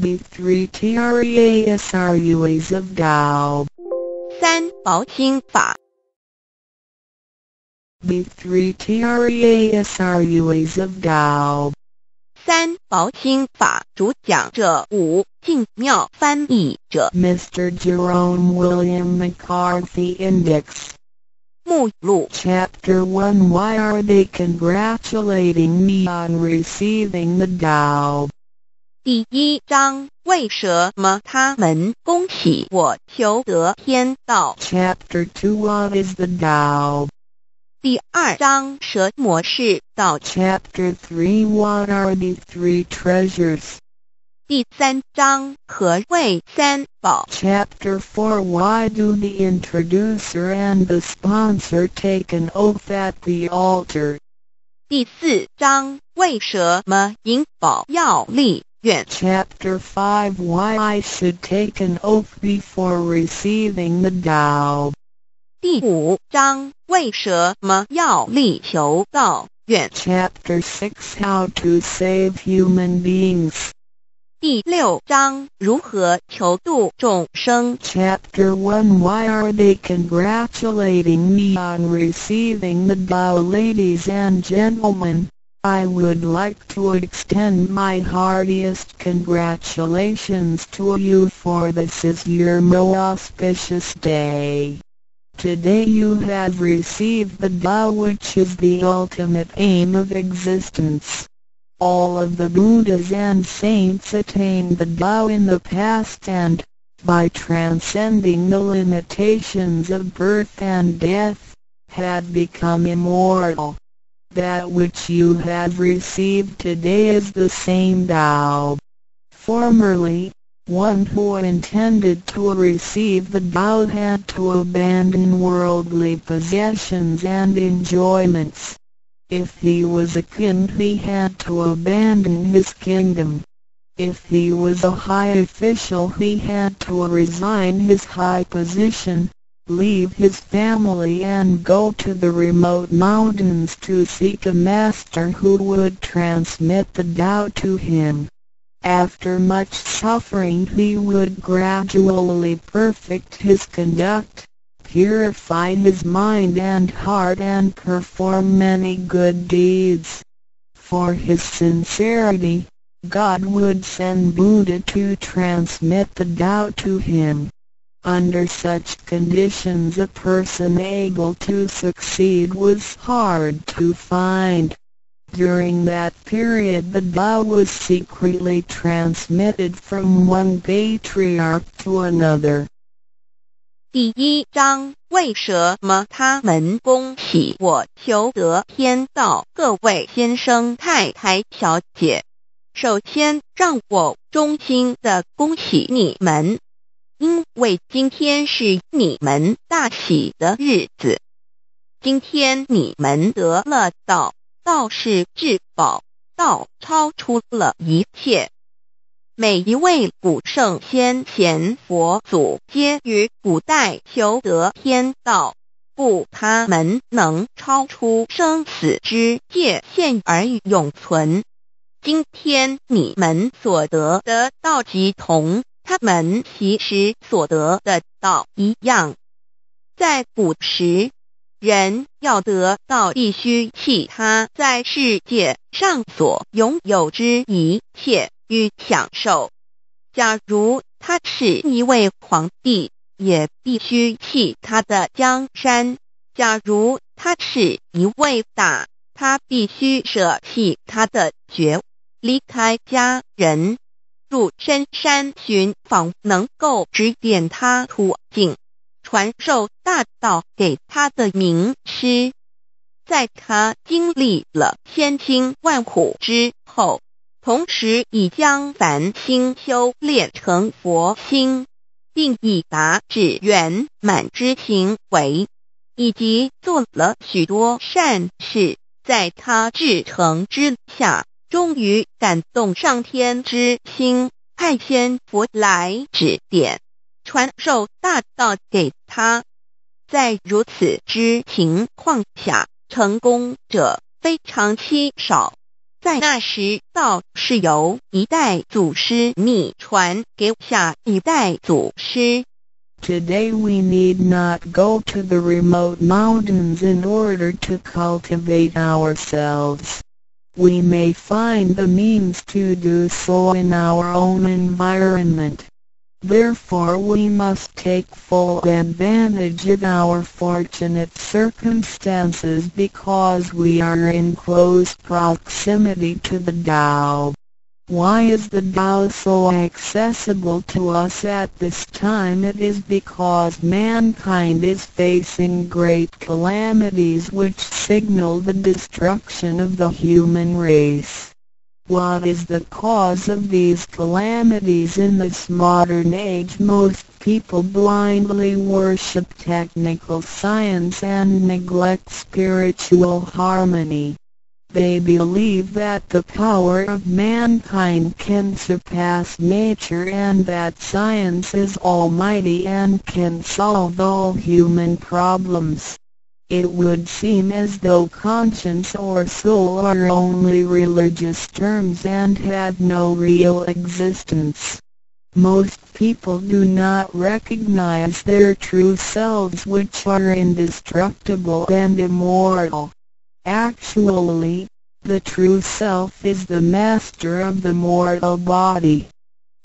Big 3 TREASRUAs of Dao 三宝心法。Big 3 TREASRUAs of Dao 三宝心法主讲者五静妙翻译者。Mr. Jerome William McCarthy Index. 目录。Chapter 1 Why are they congratulating me on receiving the Dao 第一章为什么他们恭喜我求得天道？Chapter Two What is the Tao? 第二章什么是道？Chapter Three What are the three treasures? 第三章何谓三宝？Chapter Four Why do the introducer and the sponsor take an oath at the altar? 第四章为什么银宝要立 愿？ Chapter 5 Why I should take an oath before receiving the Tao. 第五章为什么要立求道愿？ Chapter 6 How to save human beings. 第六章如何求度众生？ Chapter 1 Why are they congratulating me on receiving the Tao ladies and gentlemen? I would like to extend my heartiest congratulations to you for this is your most auspicious day. Today you have received the Tao which is the ultimate aim of existence. All of the Buddhas and saints attained the Tao in the past and, by transcending the limitations of birth and death, had become immortal. That which you have received today is the same Tao. Formerly, one who intended to receive the Tao had to abandon worldly possessions and enjoyments. If he was a king he had to abandon his kingdom. If he was a high official he had to resign his high position, leave his family and go to the remote mountains to seek a master who would transmit the Tao to him. After much suffering he would gradually perfect his conduct, purify his mind and heart and perform many good deeds. For his sincerity, God would send Buddha to transmit the Tao to him. Under such conditions a person able to succeed was hard to find. During that period the Tao was secretly transmitted from one patriarch to another. 第一章为什么他们恭喜我求得天道？各位先生、太太、小姐，首先让我衷心的恭喜你们， 因为今天是你们大喜的日子。今天你们得了道，道是至宝，道超出了一切。每一位古圣先贤佛祖皆于古代求得天道，故他们能超出生死之界限而永存。今天你们所得的道即同他们其实所得的道一样。在古时，人要得到，必须弃他在世界上所拥有之一切与享受。假如他是一位皇帝，也必须弃他的江山；假如他是一位大，他必须舍弃他的爵，离开家人，入深山寻访能够指点他途径。传授大道给他的名师，在他经历了千辛万苦之后，同时已将凡心修炼成佛心，并已达至圆满之行为，以及做了许多善事，在他至诚之下，终于感动上天之心，派仙佛来指点。传授大道给他，在如此之情况下，成功者非常稀少。在那时，道是由一代祖师秘传给下一代祖师。Today we need not go to the remote mountains in order to cultivate ourselves. We may find the means to do so in our own environment. Therefore we must take full advantage of our fortunate circumstances because we are in close proximity to the Tao. Why is the Tao so accessible to us at this time? It is because mankind is facing great calamities which signal the destruction of the human race. What is the cause of these calamities in this modern age? Most people blindly worship technical science and neglect spiritual harmony. They believe that the power of mankind can surpass nature and that science is almighty and can solve all human problems. It would seem as though conscience or soul are only religious terms and had no real existence. Most people do not recognize their true selves which are indestructible and immortal. Actually, the true self is the master of the mortal body.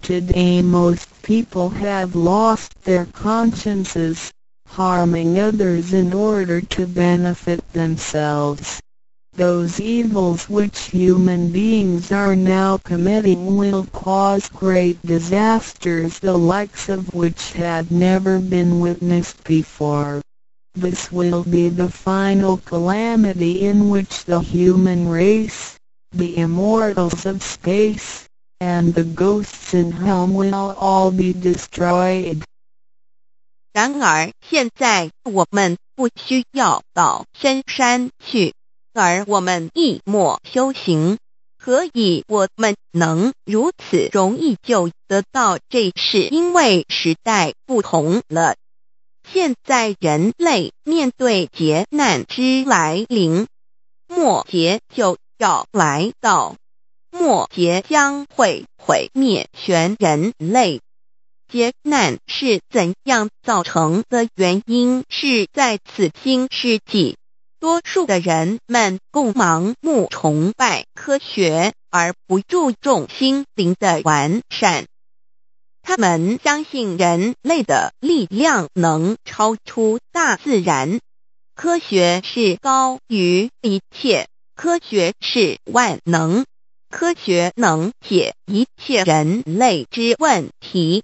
Today most people have lost their consciences, harming others in order to benefit themselves. Those evils which human beings are now committing will cause great disasters the likes of which had never been witnessed before. This will be the final calamity in which the human race, the immortals of space, and the ghosts in hell will all be destroyed. 然而，现在我们不需要到深山去，而我们一莫修行。何以我们能如此容易就得到这？是因为时代不同了。 现在人类面对劫难之来临，末劫就要来到，末劫将会毁灭全人类。劫难是怎样造成的？原因是在此新世纪，多数的人们共盲目崇拜科学，而不注重心灵的完善。他们相信人类的力量能超出大自然，科学是高于一切，科学是万能，科学能解一切人类之问题。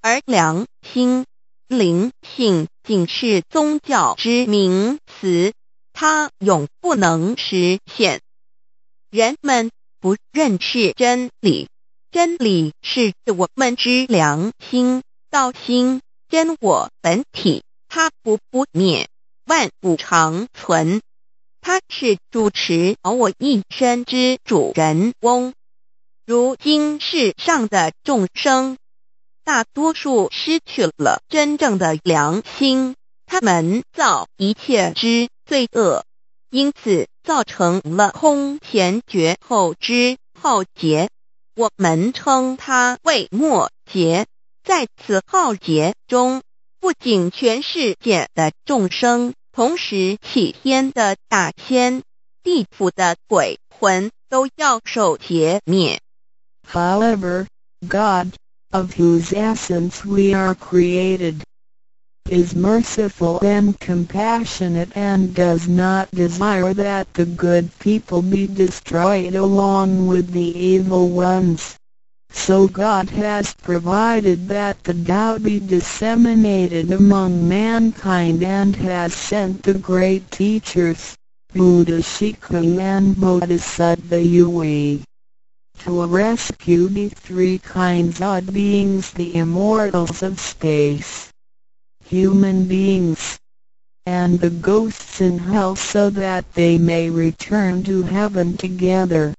而良心、灵性仅是宗教之名词，它永不能实现。人们不认识真理。真理是我们之良心、道心、真我本体，它不不灭，万物长存。它是主持我一生之主人翁。如今世上的众生，大多数失去了真正的良心，他们造一切之罪恶，因此造成了空前绝后之浩劫。我们称它为末劫。在此浩劫中，不仅全世界的众生，同时起天的大仙、地府的鬼魂都要受劫灭。However, God, of whose essence we are created, is merciful and compassionate and does not desire that the good people be destroyed along with the evil ones. So God has provided that the Tao be disseminated among mankind and has sent the great teachers, Buddha Shikung and Bodhisattva Yui, to rescue the three kinds of beings the immortals of space human beings, and the ghosts in hell so that they may return to heaven together.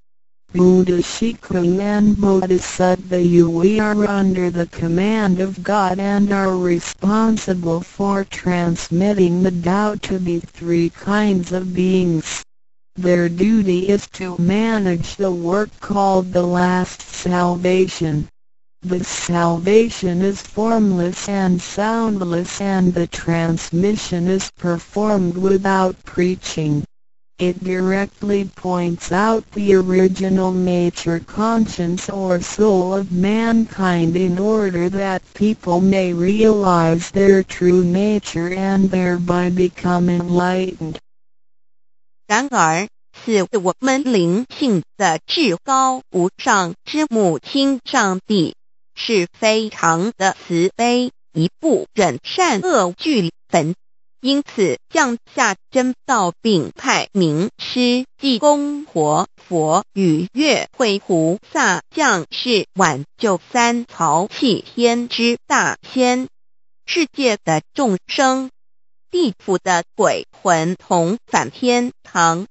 Buddha Shikung and Bodhisattva we are under the command of God and are responsible for transmitting the Tao to the three kinds of beings. Their duty is to manage the work called the last salvation. The salvation is formless and soundless and the transmission is performed without preaching. It directly points out the original nature conscience or soul of mankind in order that people may realize their true nature and thereby become enlightened. 然而，是我们灵性的至高无上之母亲上帝 是非常的慈悲，一不忍善恶俱焚，因此降下真道，并派名师济公活佛与月会菩萨降世挽救三曹弃天之大仙，世界的众生，地府的鬼魂同返天堂。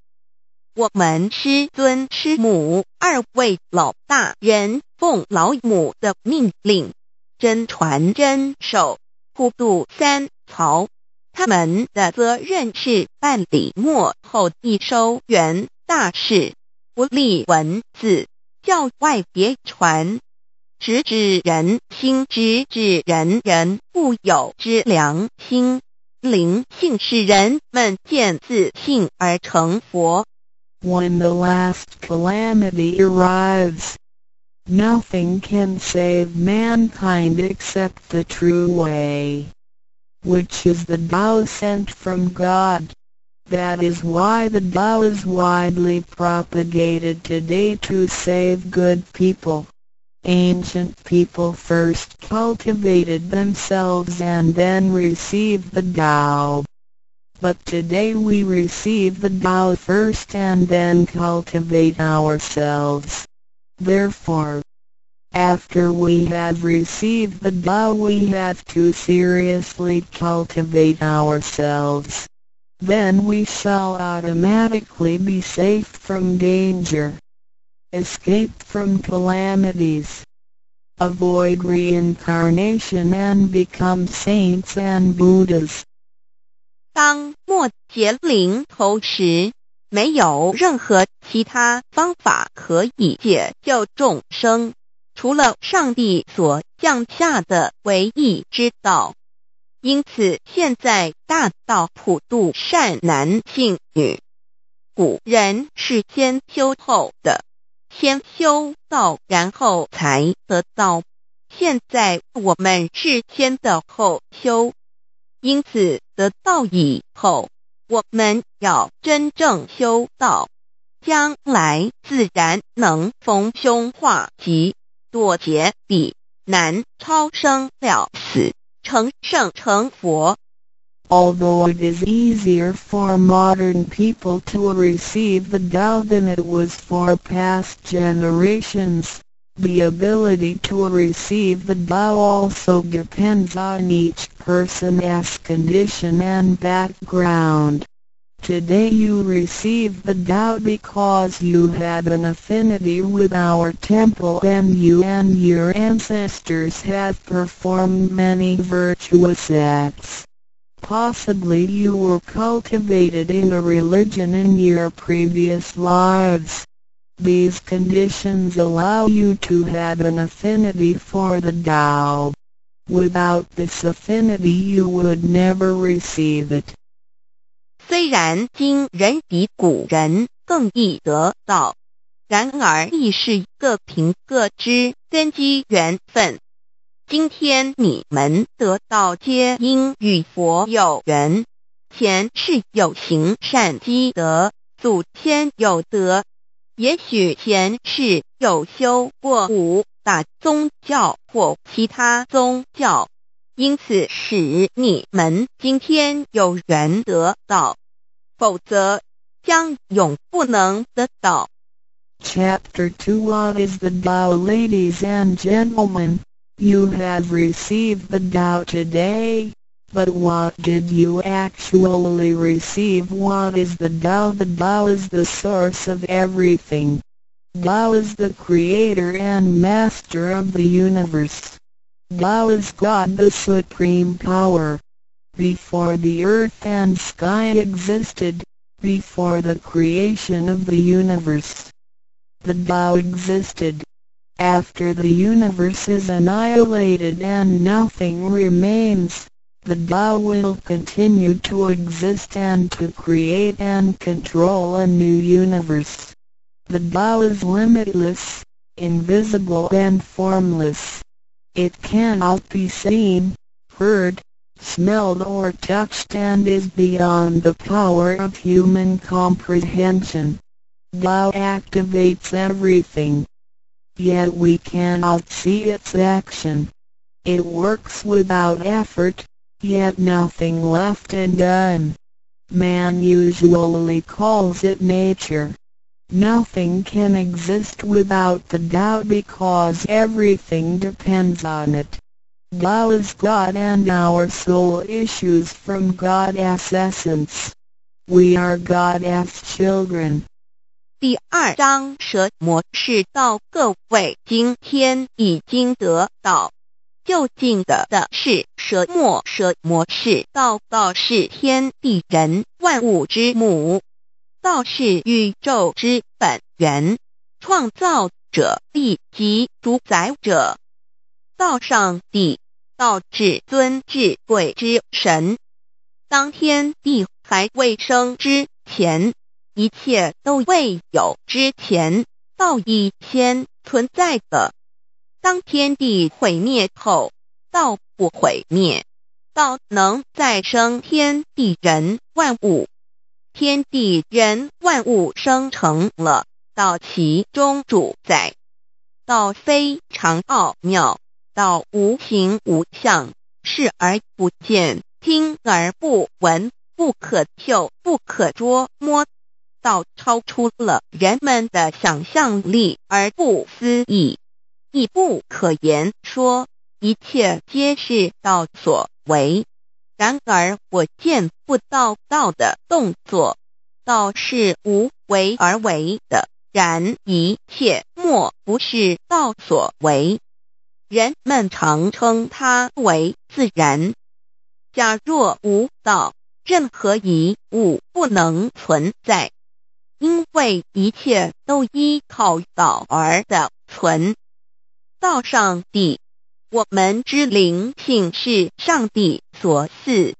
我们师尊师母二位老大人奉老母的命令，真传真守，普渡三曹。他们的责任是办理末后一收元大事，不立文字，教外别传，直指人心，直指人人固有之良心。灵性使人们见自信而成佛。When the last calamity arrives. Nothing can save mankind except the true way, which is the Tao sent from God. That is why the Tao is widely propagated today to save good people. Ancient people first cultivated themselves and then received the Tao. But today we receive the Tao first and then cultivate ourselves. Therefore, after we have received the Tao we have to seriously cultivate ourselves. Then we shall automatically be safe from danger. Escape from calamities. Avoid reincarnation and become saints and Buddhas. 当末劫临头时，没有任何其他方法可以解救众生，除了上帝所降下的唯一之道。因此，现在大道普渡善男信女。古人是先修后的，先修道，然后才得道。现在我们是先的后修。因此，得道以后，我们要真正修道，将来自然能逢凶化吉，躲劫彼难，超生了死，成圣成佛。Although it is easier for modern people to receive the Tao than it was for past generations, the ability to receive the Tao also depends on each person's condition and background. Today you receive the Tao because you had an affinity with our temple and you and your ancestors have performed many virtuous acts. Possibly you were cultivated in a religion in your previous lives. These conditions allow you to have an affinity for the Tao. Without this affinity you would never receive it. 虽然今人比古人更易得到，然而亦是各凭各之根基缘分。今天你们得到，皆因与佛有缘，前世有行善积德，祖先有德。也许前世有修过武打宗教或其他宗教，因此使你们今天有缘得到，否则将永不能得到。Chapter 2 What is the Tao Ladies and gentlemen, you have received the Tao today. But what did you actually receive? What is the Tao? The Tao is the source of everything. Tao is the creator and master of the universe. Tao is God the supreme power. Before the earth and sky existed, before the creation of the universe. The Tao existed. After the universe is annihilated and nothing remains, the Tao will continue to exist and to create and control a new universe. The Tao is limitless, invisible and formless. It cannot be seen, heard, smelled or touched and is beyond the power of human comprehension. Tao activates everything. Yet we cannot see its action. It works without effort, yet nothing left undone. Man usually calls it nature. Nothing can exist without the Tao because everything depends on it. Tao is God and our soul issues from God's essence. We are God's children. 第二章蛇魔是道，各位今天已经得到 究竟的的是蛇末，蛇魔是道，道是天地人万物之母，道是宇宙之本源，创造者地及主宰者，道上帝，道至尊至贵之神。当天地还未生之前，一切都未有之前，道已先存在的。当天地毁灭后，道不毁灭，道能再生天地人万物，天地人万物生成了，道其中主宰，道非常奥妙，道无形无相，视而不见，听而不闻，不可嗅，不可捉摸，道超出了人们的想象力而不思议。亦不可言说，一切皆是道所为。然而我见不到道的动作，道是无为而为的。然一切莫不是道所为。人们常称它为自然。假若无道，任何一物不能存在，因为一切都依靠道而的存。道上帝，我们之灵性是上帝所赐，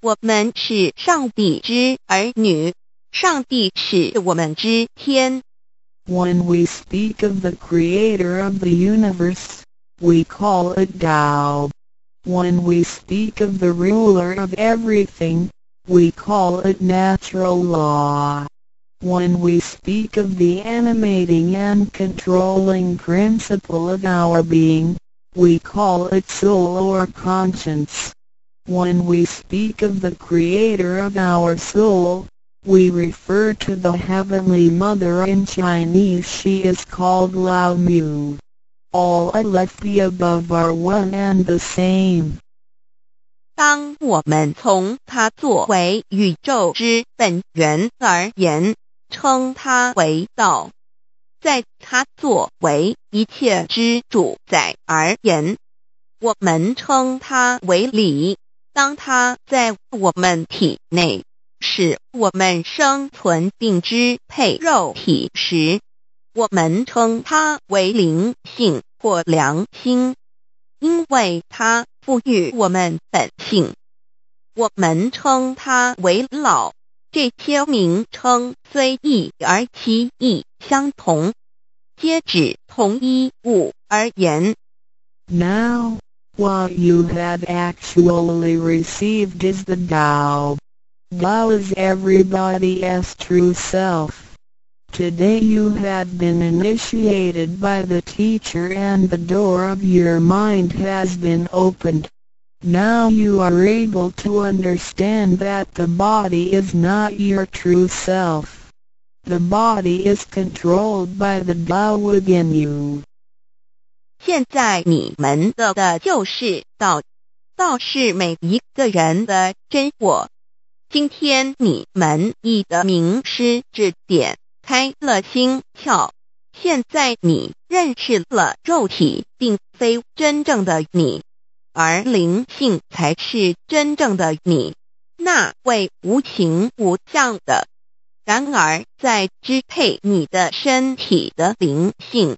我们是上帝之儿女，上帝是我们之天。When we speak of the creator of the universe, we call it Tao. When we speak of the ruler of everything, we call it natural law. When we speak of the animating and controlling principle of our being, we call it soul or conscience. When we speak of the creator of our soul, we refer to the Heavenly Mother in Chinese she is called Lao Mu. All the above are one and the same. 当我们从它作为宇宙之本源而言， 称他为道，在他作为一切之主宰而言，我们称他为理。当他在我们体内使我们生存并支配肉体时，我们称它为灵性或良心，因为它赋予我们本性。我们称它为老。这些名称虽异而其义相同，皆指同一物而言。Now, what you have actually received is the Tao. Tao is everybody's true self. Today you have been initiated by the teacher and the door of your mind has been opened. Now you are able to understand that the body is not your true self. The body is controlled by the Tao within you. 现在你们的的就是道，道是每一个人的真我。今天你们已得名师指点，开了心窍。现在你认识了肉体，并非真正的你。而灵性才是真正的你，那位无情无相的 然而，在支配你的身体的灵性，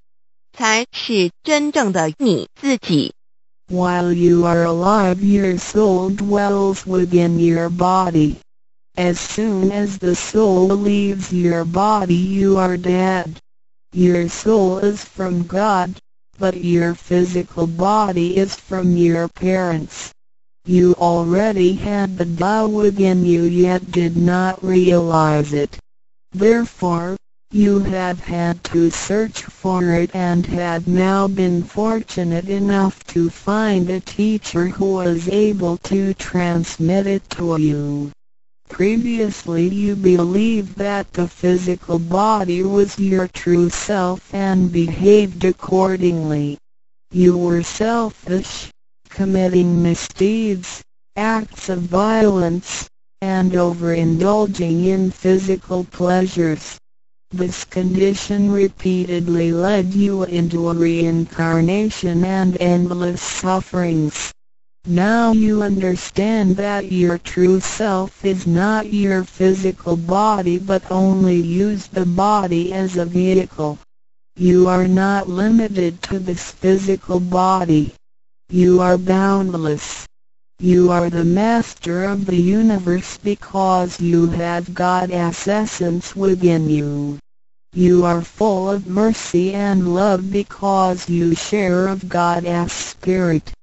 才是真正的你自己。 While you are alive, your soul dwells within your body. As soon as the soul leaves your body, you are dead. Your soul is from God, but your physical body is from your parents. You already had the Tao within you yet did not realize it. Therefore, you have had to search for it and had now been fortunate enough to find a teacher who was able to transmit it to you. Previously you believed that the physical body was your true self and behaved accordingly. You were selfish, committing misdeeds, acts of violence, and overindulging in physical pleasures. This condition repeatedly led you into a reincarnation and endless sufferings. Now you understand that your true self is not your physical body but only use the body as a vehicle. You are not limited to this physical body. You are boundless. You are the master of the universe because you have God's essence within you. You are full of mercy and love because you share of God's spirit.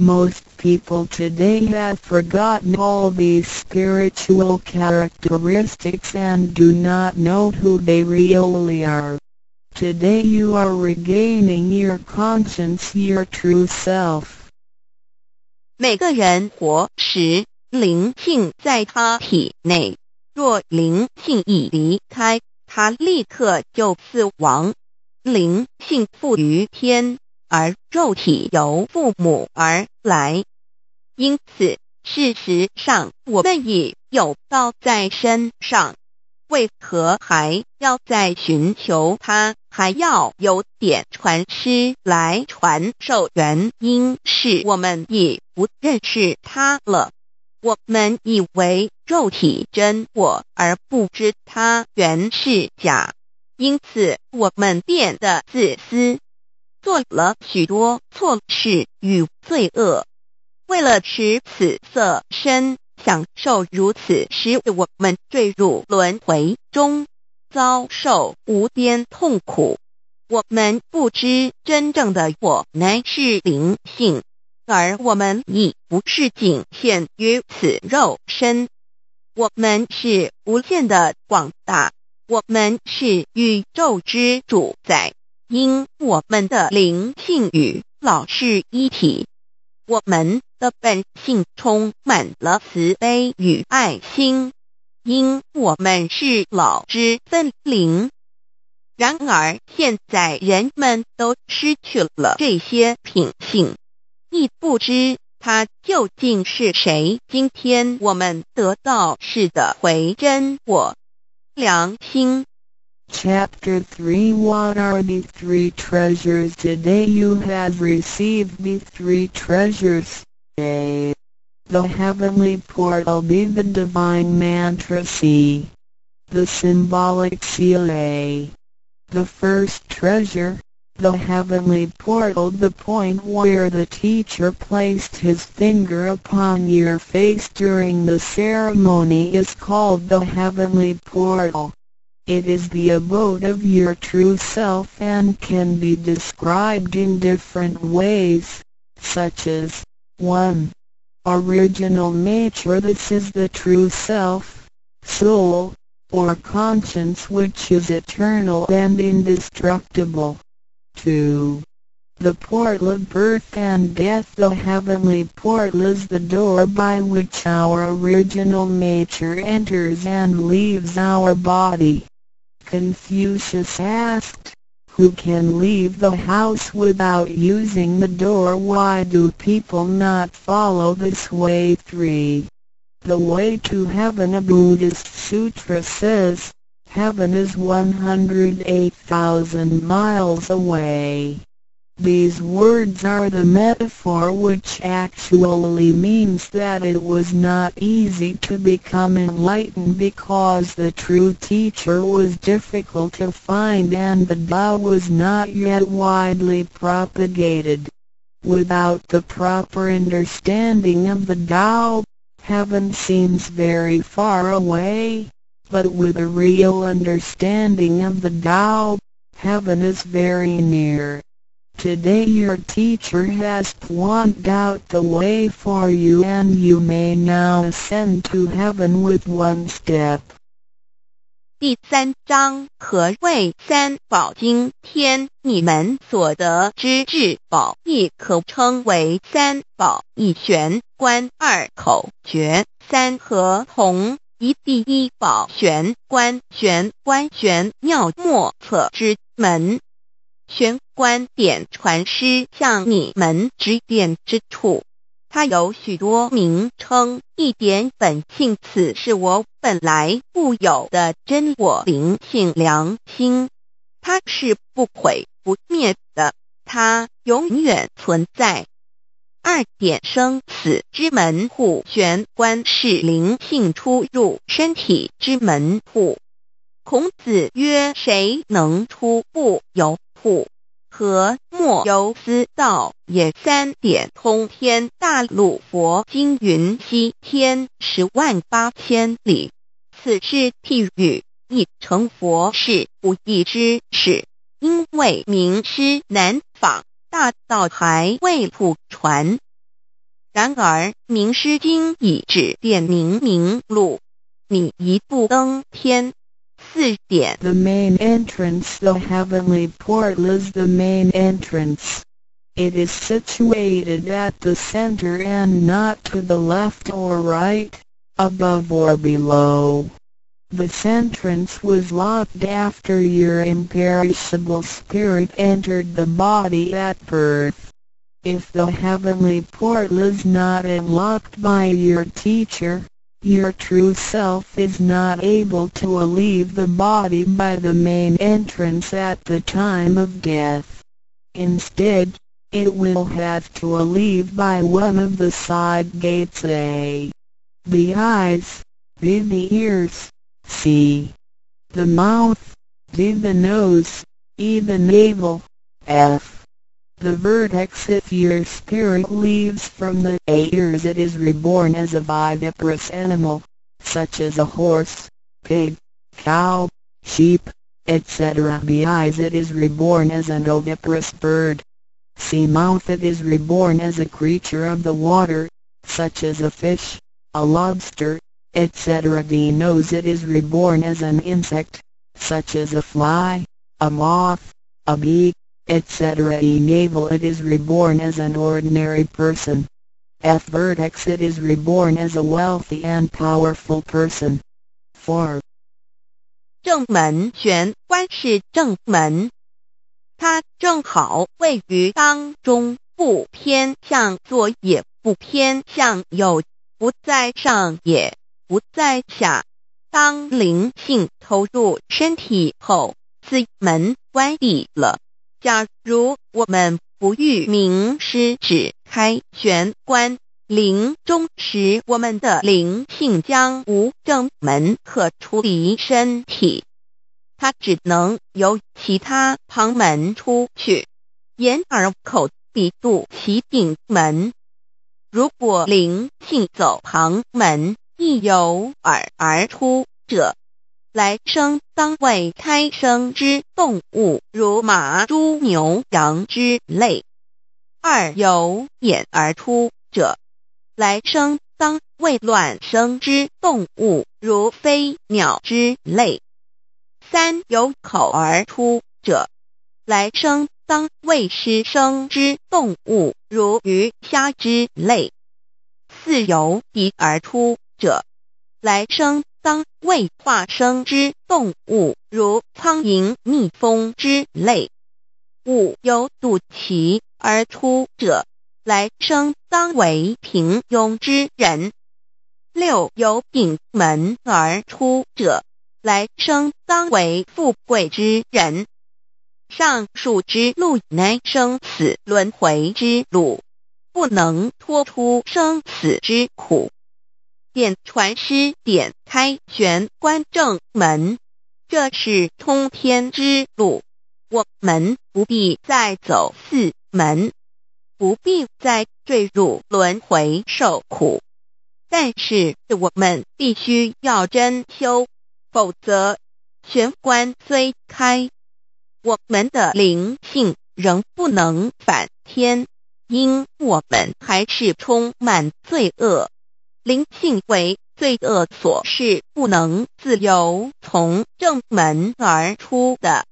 Most people today have forgotten all these spiritual characteristics and do not know who they really are. Today you are regaining your conscience, your true self. 每个人活时，灵性在他体内；若灵性已离开，他立刻就死亡。灵性附于天， 而肉体由父母而来。因此，事实上我们已有道在身上，为何还要再寻求它？还要有点传师来传授？原因是我们已不认识它了。我们以为肉体真我，而不知它原是假，因此我们变得自私，做了许多错事与罪恶。为了使此色身享受如此，使我们坠入轮回中，遭受无边痛苦。我们不知真正的我乃是灵性，而我们已不是仅限于此肉身。我们是无限的广大，我们是宇宙之主宰，因我们的灵性与老是一体。我们的本性充满了慈悲与爱心，因我们是老之分灵。然而，现在人们都失去了这些品性，亦不知他究竟是谁。今天我们得到是的回真我良心。Chapter 3 What are the three treasures today you have received the three treasures? A. The heavenly portal B. The divine mantra C. The symbolic seal A. The first treasure, the heavenly portal the point where the teacher placed his finger upon your face during the ceremony is called the heavenly portal. It is the abode of your true self and can be described in different ways, such as 1. Original nature This is the true self, soul, or conscience which is eternal and indestructible. 2. The portal of birth and death The heavenly portal is the door by which our original nature enters and leaves our body. Confucius asked, Who can leave the house without using the door? Why do people not follow this way? 3. The way to heaven A Buddhist sutra says, Heaven is 108,000 miles away. These words are the metaphor which actually means that it was not easy to become enlightened because the true teacher was difficult to find and the Tao was not yet widely propagated. Without the proper understanding of the Tao, heaven seems very far away, but with a real understanding of the Tao, heaven is very near. Today your teacher has pointed out the way for you and you may now ascend to heaven with one step. 第三章何谓三宝经天？你们所得之至宝，亦可称为三宝。一玄关，二口诀，三合同。一第一宝玄关，玄关玄妙莫测之门。玄关点传师向你们指点之处，它有许多名称，一点本性，此是我本来固有的真我灵性良心，它是不毁不灭的，它永远存在。二点生死之门户，玄关是灵性出入身体之门户。孔子曰：“谁能出不由？”户和莫由思道也。三点通天大陆佛经云：西天十万八千里。此是譬喻，一成佛是不易之事，因为名师难访，大道还未普传。然而名师经已指点明明路，你一步登天。The main entrance The heavenly portal is the main entrance. It is situated at the center and not to the left or right, above or below. This entrance was locked after your imperishable spirit entered the body at birth. If the heavenly portal is not unlocked by your teacher, your true self is not able to leave the body by the main entrance at the time of death. Instead, it will have to leave by one of the side gates A. The eyes, B the ears, C. The mouth, D the nose, E the navel, F the vertex if your spirit leaves from the ears it is reborn as a viviparous animal, such as a horse, pig, cow, sheep, etc. Beyond it is reborn as an oviparous bird. Sea mouth it is reborn as a creature of the water, such as a fish, a lobster, etc. D nose it is reborn as an insect, such as a fly, a moth, a bee, etc. E navel it is reborn as an ordinary person. F vertex it is reborn as a wealthy and powerful person. 4. 正门玄关是正门，它正好位于当中，不偏向左也不偏向右，不在上也不在下。当灵性投入身体后，此门关闭了。假如我们不欲名师指开玄关，灵中时我们的灵性将无正门可出离身体，它只能由其他旁门出去，眼耳口鼻肚其顶门。如果灵性走旁门，亦由耳而出者。来生当为胎生之动物，如马、猪、牛、羊之类；二由眼而出者，来生当为卵生之动物，如飞鸟之类；三由口而出者，来生当为湿生之动物，如鱼虾之类；四由鼻而出者，来生。当为化生之动物，如苍蝇、蜜蜂之类；五有肚脐而出者，来生当为平庸之人；六有顶门而出者，来生当为富贵之人；上述之路乃生死轮回之路，不能脱出生死之苦。点传师点开玄关正门，这是通天之路，我们不必再走四门，不必再坠入轮回受苦。但是我们必须要真修，否则玄关虽开。我们的灵性仍不能反天，因我们还是充满罪恶。灵性为罪恶所是不能自由从正门而出的。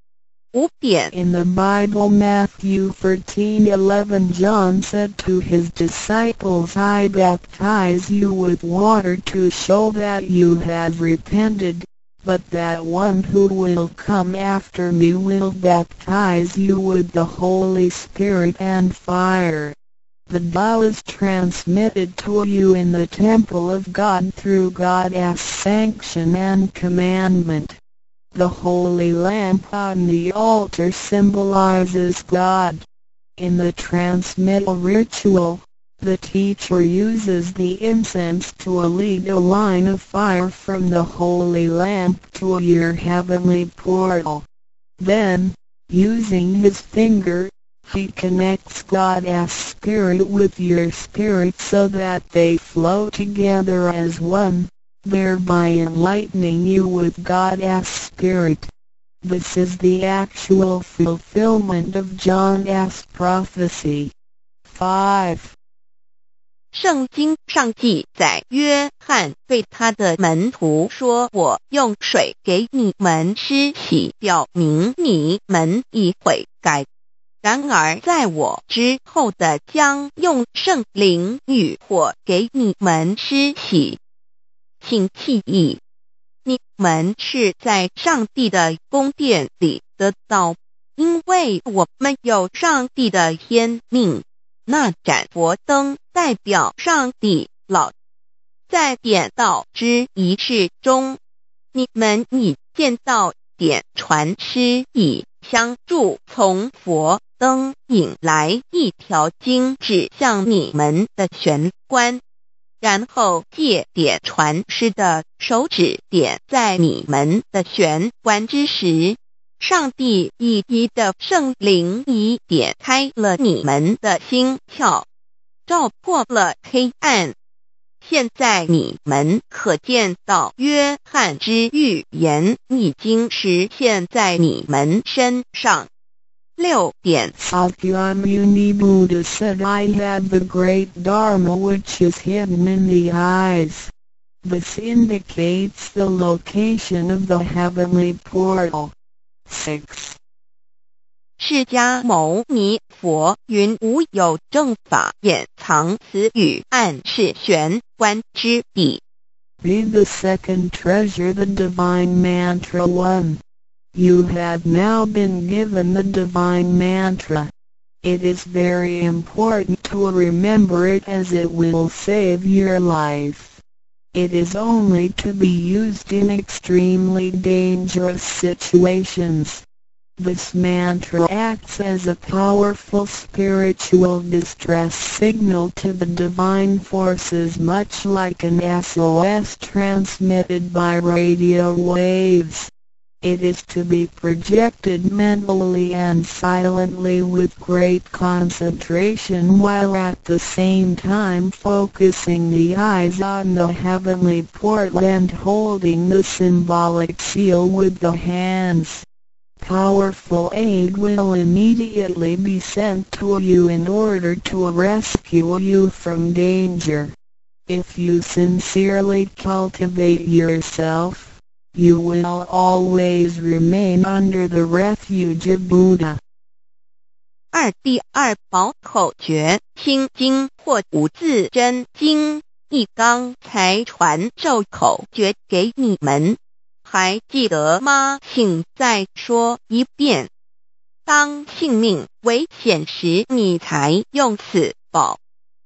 五点。In the Bible Matthew 13:11 John said to his disciples I baptize you with water to show that you have repented but that one who will come after me will baptize you with the Holy Spirit and fire. The Tao is transmitted to you in the temple of God through God's sanction and commandment. The holy lamp on the altar symbolizes God. In the transmittal ritual, the teacher uses the incense to lead a line of fire from the holy lamp to your heavenly portal. Then, using his finger, he connects God's spirit with your spirit so that they flow together as one, thereby enlightening you with God's spirit. This is the actual fulfillment of John's prophecy. 5. 圣经上记载，约翰对他的门徒说：“我用水给你们施洗，表明你们已悔改。 ”然而在我之后的，将用圣灵与火给你们施洗。请记忆，你们是在上帝的宫殿里得到，因为我们有上帝的天命。”那盏佛灯代表上帝老，在点道之仪式中，你们已见到点传师以相助，从佛灯引来一条经指向你们的玄关，然后借点传师的手指点在你们的玄关之时。上帝以一的圣灵已点开了你们的心窍，照破了黑暗。现在你们可见到约翰之预言已经实现在你们身上。六点三。Shakyamuni Buddha said I have the great Dharma which is hidden in the eyes. This indicates the location of the heavenly portal. 6. 释迦牟尼佛云：“无有正法，掩藏此语，暗示玄关之理。” Be the second treasure, the divine mantra one. You have now been given the divine mantra. It is very important to remember it as it will save your life. It is only to be used in extremely dangerous situations. This mantra acts as a powerful spiritual distress signal to the divine forces much like an SOS transmitted by radio waves. It is to be projected mentally and silently with great concentration while at the same time focusing the eyes on the heavenly portal and holding the symbolic seal with the hands. Powerful aid will immediately be sent to you in order to rescue you from danger. If you sincerely cultivate yourself, you will always remain under the refuge of Buddha. 二第二宝口诀心经或五字真经，一刚才传授口诀给你们，还记得吗？请再说一遍。当性命危险时，你才用此宝，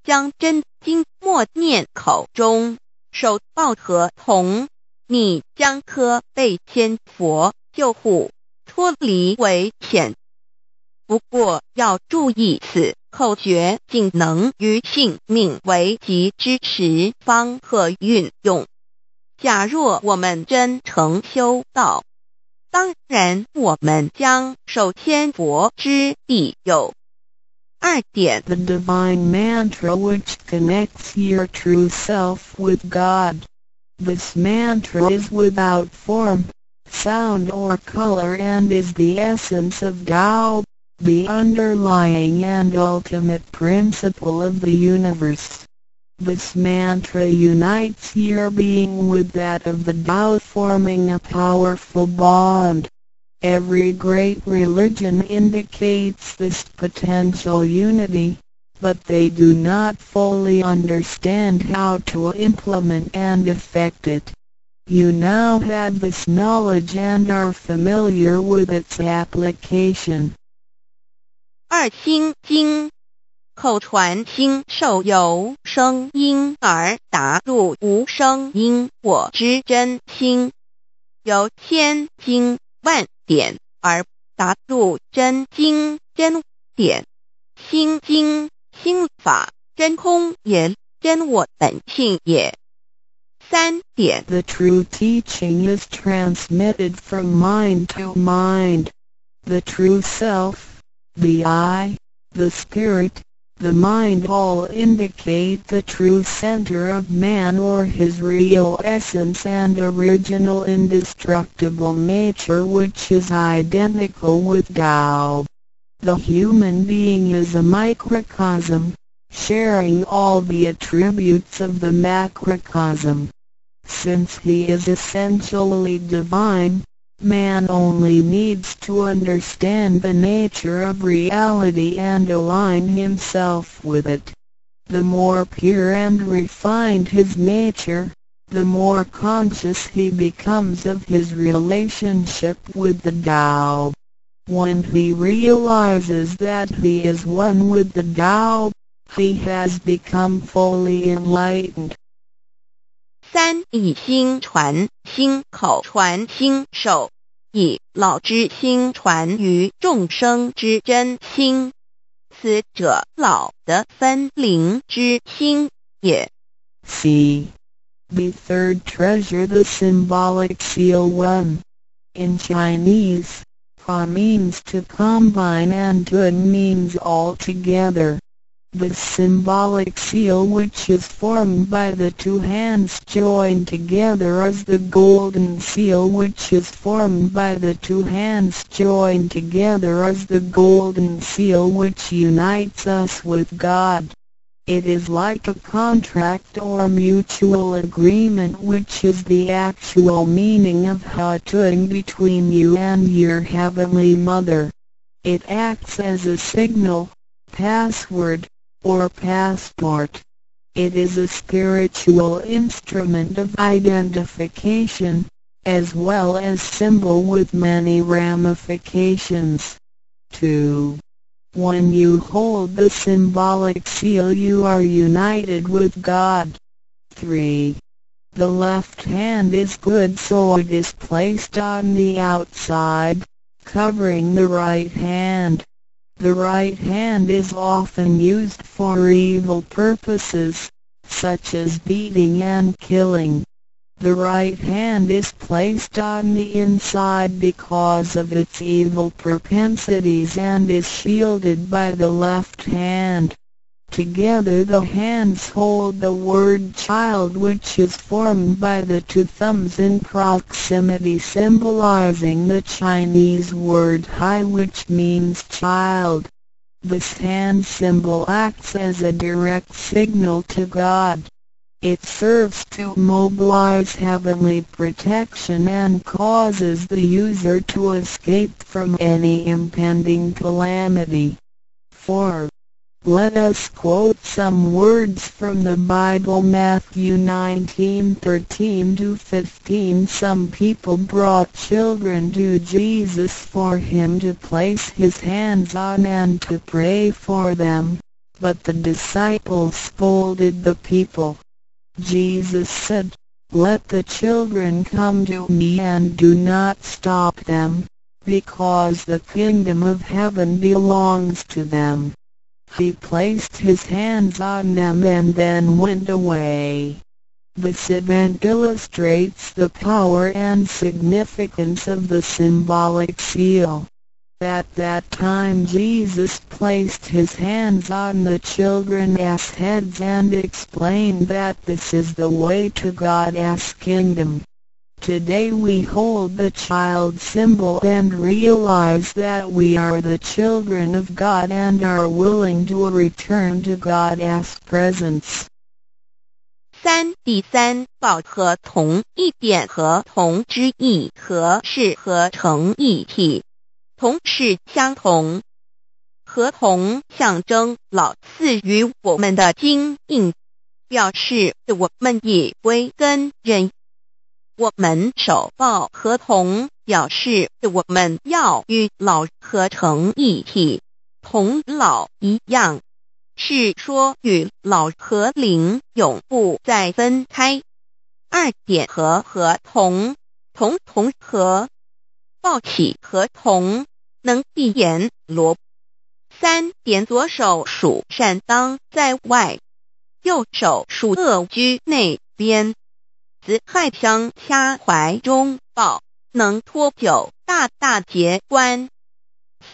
将真经默念口中，手抱合同。你将可被天佛救护，脱离危险。不过要注意，此口诀仅能于性命危急之时方可运用。假若我们真诚修道，当然我们将受千佛之庇佑。二点 The divine mantra which connects your true self with God. This mantra is without form, sound or color and is the essence of Tao, the underlying and ultimate principle of the universe. This mantra unites your being with that of the Tao forming a powerful bond. Every great religion indicates this potential unity, but they do not fully understand how to implement and effect it. You now have this knowledge and are familiar with its application. 二心经口传心受由声音而达入无声因果之真心，由千经万典而达入真经真典。心经 心法真空也，真我本性也。三点 The true teaching is transmitted from mind to mind. The true self, the I, the spirit, the mind all indicate the true center of man or his real essence and original indestructible nature which is identical with Tao. The human being is a microcosm, sharing all the attributes of the macrocosm. Since he is essentially divine, Man only needs to understand the nature of reality and align himself with it. The more pure and refined his nature, the more conscious he becomes of his relationship with the Tao. When he realizes that he is one with the Tao, he has become fully enlightened. 三以心传心口传心手，以老之心传于众生之真心，此者老的分灵之心也。C. The third treasure the symbolic seal one. In Chinese, Pa means to combine and Tun means all together. The symbolic seal which is formed by the two hands joined together as the golden seal which is formed by the two hands joined together as the golden seal which unites us with God. It is like a contract or mutual agreement which is the actual meaning of Hatung between you and your Heavenly Mother. It acts as a signal, password, or passport. It is a spiritual instrument of identification, as well as symbol with many ramifications. 2. When you hold the symbolic seal you are united with God. 3. The left hand is good so it is placed on the outside, covering the right hand. The right hand is often used for evil purposes, such as beating and killing. The right hand is placed on the inside because of its evil propensities and is shielded by the left hand. Together the hands hold the word child which is formed by the two thumbs in proximity symbolizing the Chinese word hai which means child. This hand symbol acts as a direct signal to God. It serves to mobilize heavenly protection and causes the user to escape from any impending calamity. 4. Let us quote some words from the Bible Matthew 19:13-15 Some people brought children to Jesus for him to place his hands on and to pray for them, but the disciples scolded the people. Jesus said, Let the children come to me and do not stop them, because the kingdom of heaven belongs to them. He placed his hands on them and then went away. This event illustrates the power and significance of the symbolic seal. At that time Jesus placed his hands on the children's heads and explained that this is the way to God's kingdom. Today we hold the child symbol and realize that we are the children of God and are willing to return to God's presence. 三第三报和同一点和同之意和是合成一体， 同是相同，合同象征老赐予我们的金印，表示我们以归根人。我们手抱合同，表示我们要与老合成一体，同老一样，是说与老和灵永不再分开。二点和合同，同同和，抱起合同，能闭眼罗。三点左手属善当在外，右手属恶居内边。子亥相掐怀中抱，能托九大大节关。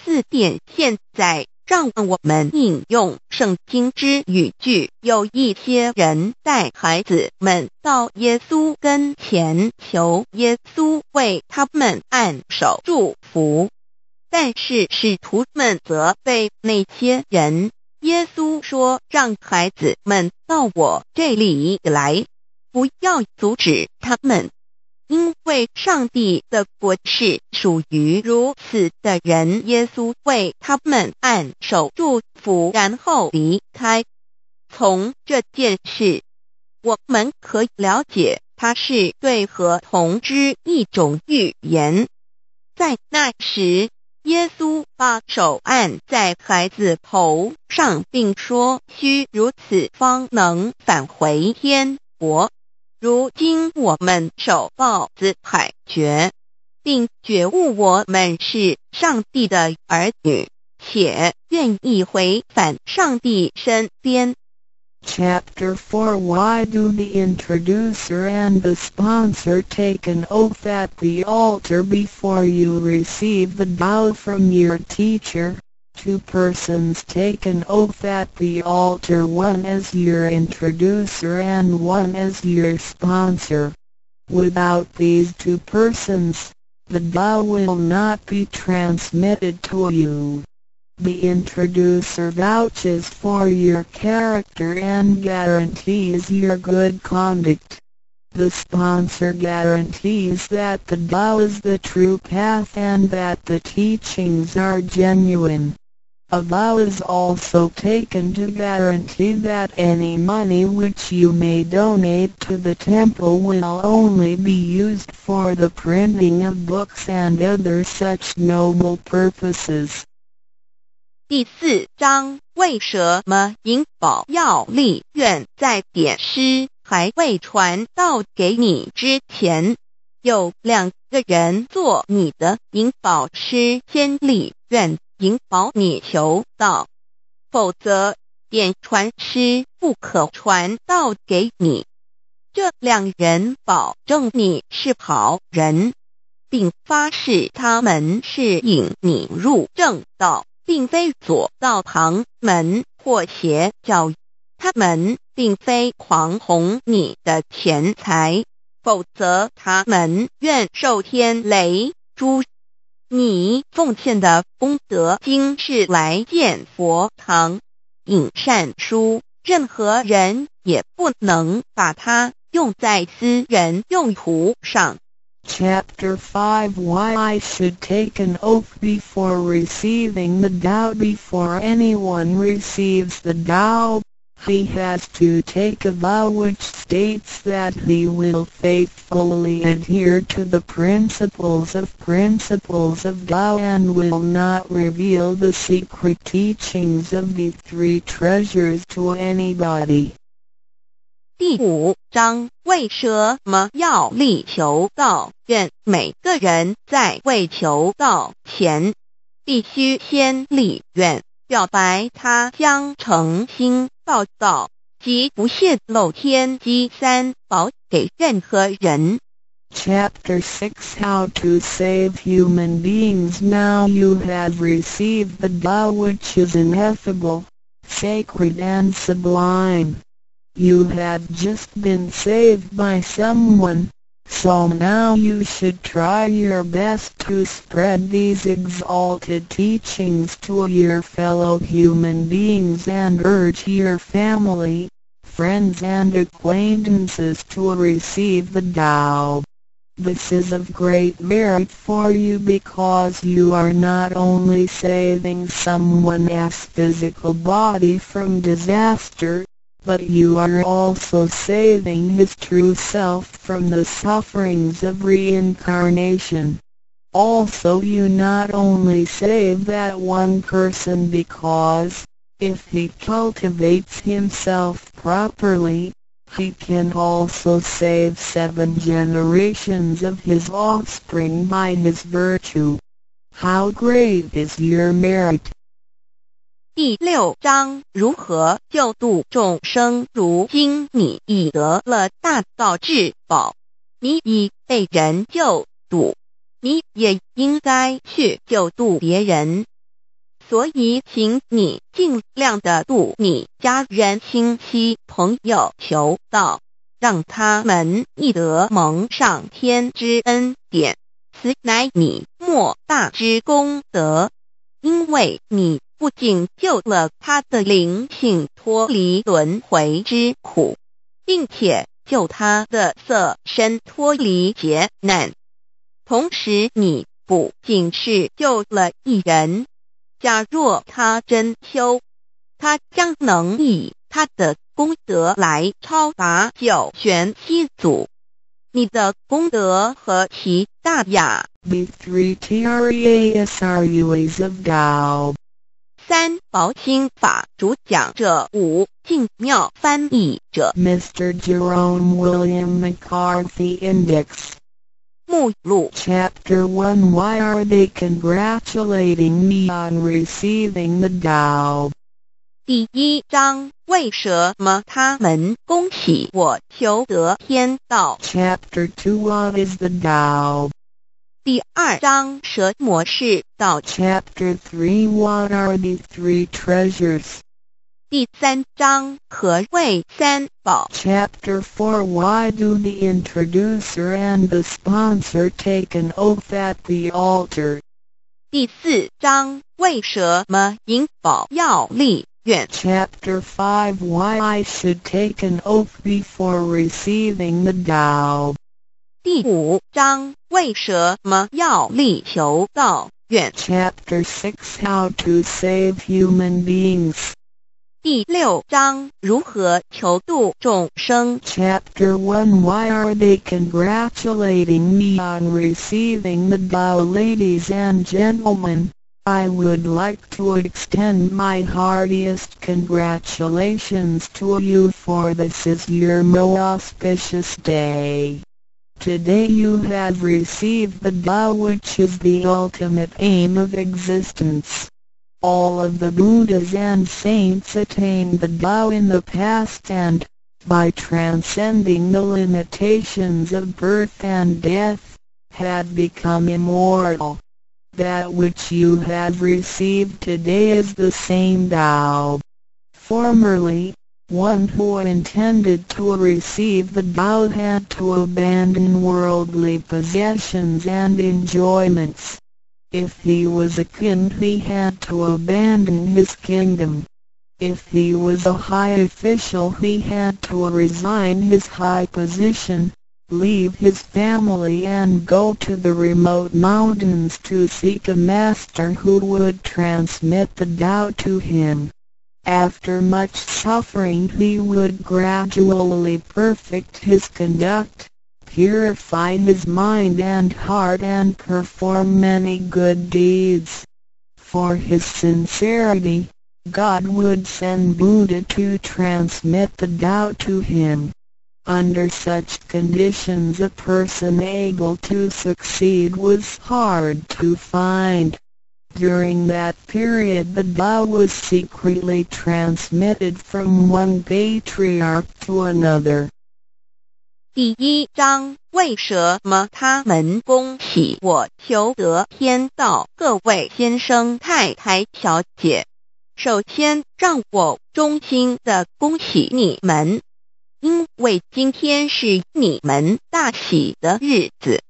四点现在让我们引用圣经之语句，有一些人带孩子们到耶稣跟前求耶稣为他们按手祝福，但是使徒们责备那些人。耶稣说：“让孩子们到我这里来。”不要阻止他们，因为上帝的国是属于如此的人。耶稣为他们按手祝福，然后离开。从这件事，我们可以了解，他是对和同之一种预言。在那时，耶稣把手按在孩子头上，并说：“需如此，方能返回天国。”如今我们手抱子亥诀，并觉悟我们是上帝的儿女，且愿意回返上帝身边。Chapter 4 Why do the introducer and the sponsor take an oath at the altar before you receive the vow from your teacher? Two persons take an oath at the altar one as your introducer and one as your sponsor. Without these two persons, the vow will not be transmitted to you. The introducer vouches for your character and guarantees your good conduct. The sponsor guarantees that the Tao is the true path and that the teachings are genuine. A vow is also taken to guarantee that any money which you may donate to the temple will only be used for the printing of books and other such noble purposes. 第四章为什么银宝要立愿在点诗还未传到给你之前，有两个人做你的银宝师先立愿。 引保你求道，否则点传师不可传道给你。这两人保证你是好人，并发誓他们是引你入正道，并非左道旁门或邪教。他们并非狂哄你的钱财，否则他们愿受天雷诛。你奉献的功德经是来建佛堂、引善书，任何人也不能把它用在私人用途上。Chapter 5 Why I should take an oath before receiving the Tao Before anyone receives the Tao, he has to take a vow which states that he will faithfully adhere to the principles of principles of Tao and will not reveal the secret teachings of the three treasures to anybody. 第五章为什么要力求道？愿每个人在为求道前，必须先立愿， 表白他将诚心报道及不泄露天机三宝给任何人。 Chapter 6 How to Save Human Beings Now you have received the Tao which is ineffable, sacred and sublime. You have just been saved by someone, so now you should try your best to spread these exalted teachings to your fellow human beings and urge your family, friends and acquaintances to receive the Tao. This is of great merit for you because you are not only saving someone's physical body from disaster, but you are also saving his true self from the sufferings of reincarnation. Also you not only save that one person because, if he cultivates himself properly, he can also save seven generations of his offspring by his virtue. How great is your merit! 第六章如何救度众生？如今你已得了大道至宝，你已被人救度，你也应该去救度别人。所以，请你尽量的度你家人、亲戚、朋友求道，让他们亦得蒙上天之恩典，此乃你莫大之功德。因为你不仅救了他的灵性脱离轮回之苦，并且救他的色身脱离劫难，同时你不仅是救了一人。假若他真修，他将能以他的功德来超拔九玄七祖。你的功德何其大呀！The three Triasruas of Tao. 三宝心法主讲者五静妙翻译者 Mr. Jerome William McCarthy Index 目录 Chapter One Why are they congratulating me on receiving the Dao？第一章为什么他们恭喜我求得天道？Chapter Two What is the Dao？第二章蛇模式到 Chapter Three One are the three treasures？第三章何谓三宝？Chapter Four Why do the introducer and the sponsor take an oath at the altar？第四章为什么引保要立愿？Chapter Five Why I should take an oath before receiving the Dao? 第五章为什么要力求造远？Chapter Six How to Save Human Beings。第六章如何求度众生？Chapter One Why are they congratulating me on receiving the Dao, ladies and gentlemen? I would like to extend my heartiest congratulations to you for this is your most auspicious day. Today you have received the Tao which is the ultimate aim of existence. All of the Buddhas and saints attained the Tao in the past and, by transcending the limitations of birth and death, had become immortal. That which you have received today is the same Tao. Formerly, one who intended to receive the Tao had to abandon worldly possessions and enjoyments. If he was a king he had to abandon his kingdom. If he was a high official he had to resign his high position, leave his family and go to the remote mountains to seek a master who would transmit the Tao to him. After much suffering he would gradually perfect his conduct, purify his mind and heart and perform many good deeds. For his sincerity, God would send Buddha to transmit the Tao to him. Under such conditions a person able to succeed was hard to find. During that period the Tao was secretly transmitted from one patriarch to another. 第一章为什么他们恭喜我求得天道？各位先生、太太、小姐，首先让我衷心的恭喜你们，因为今天是你们大喜的日子。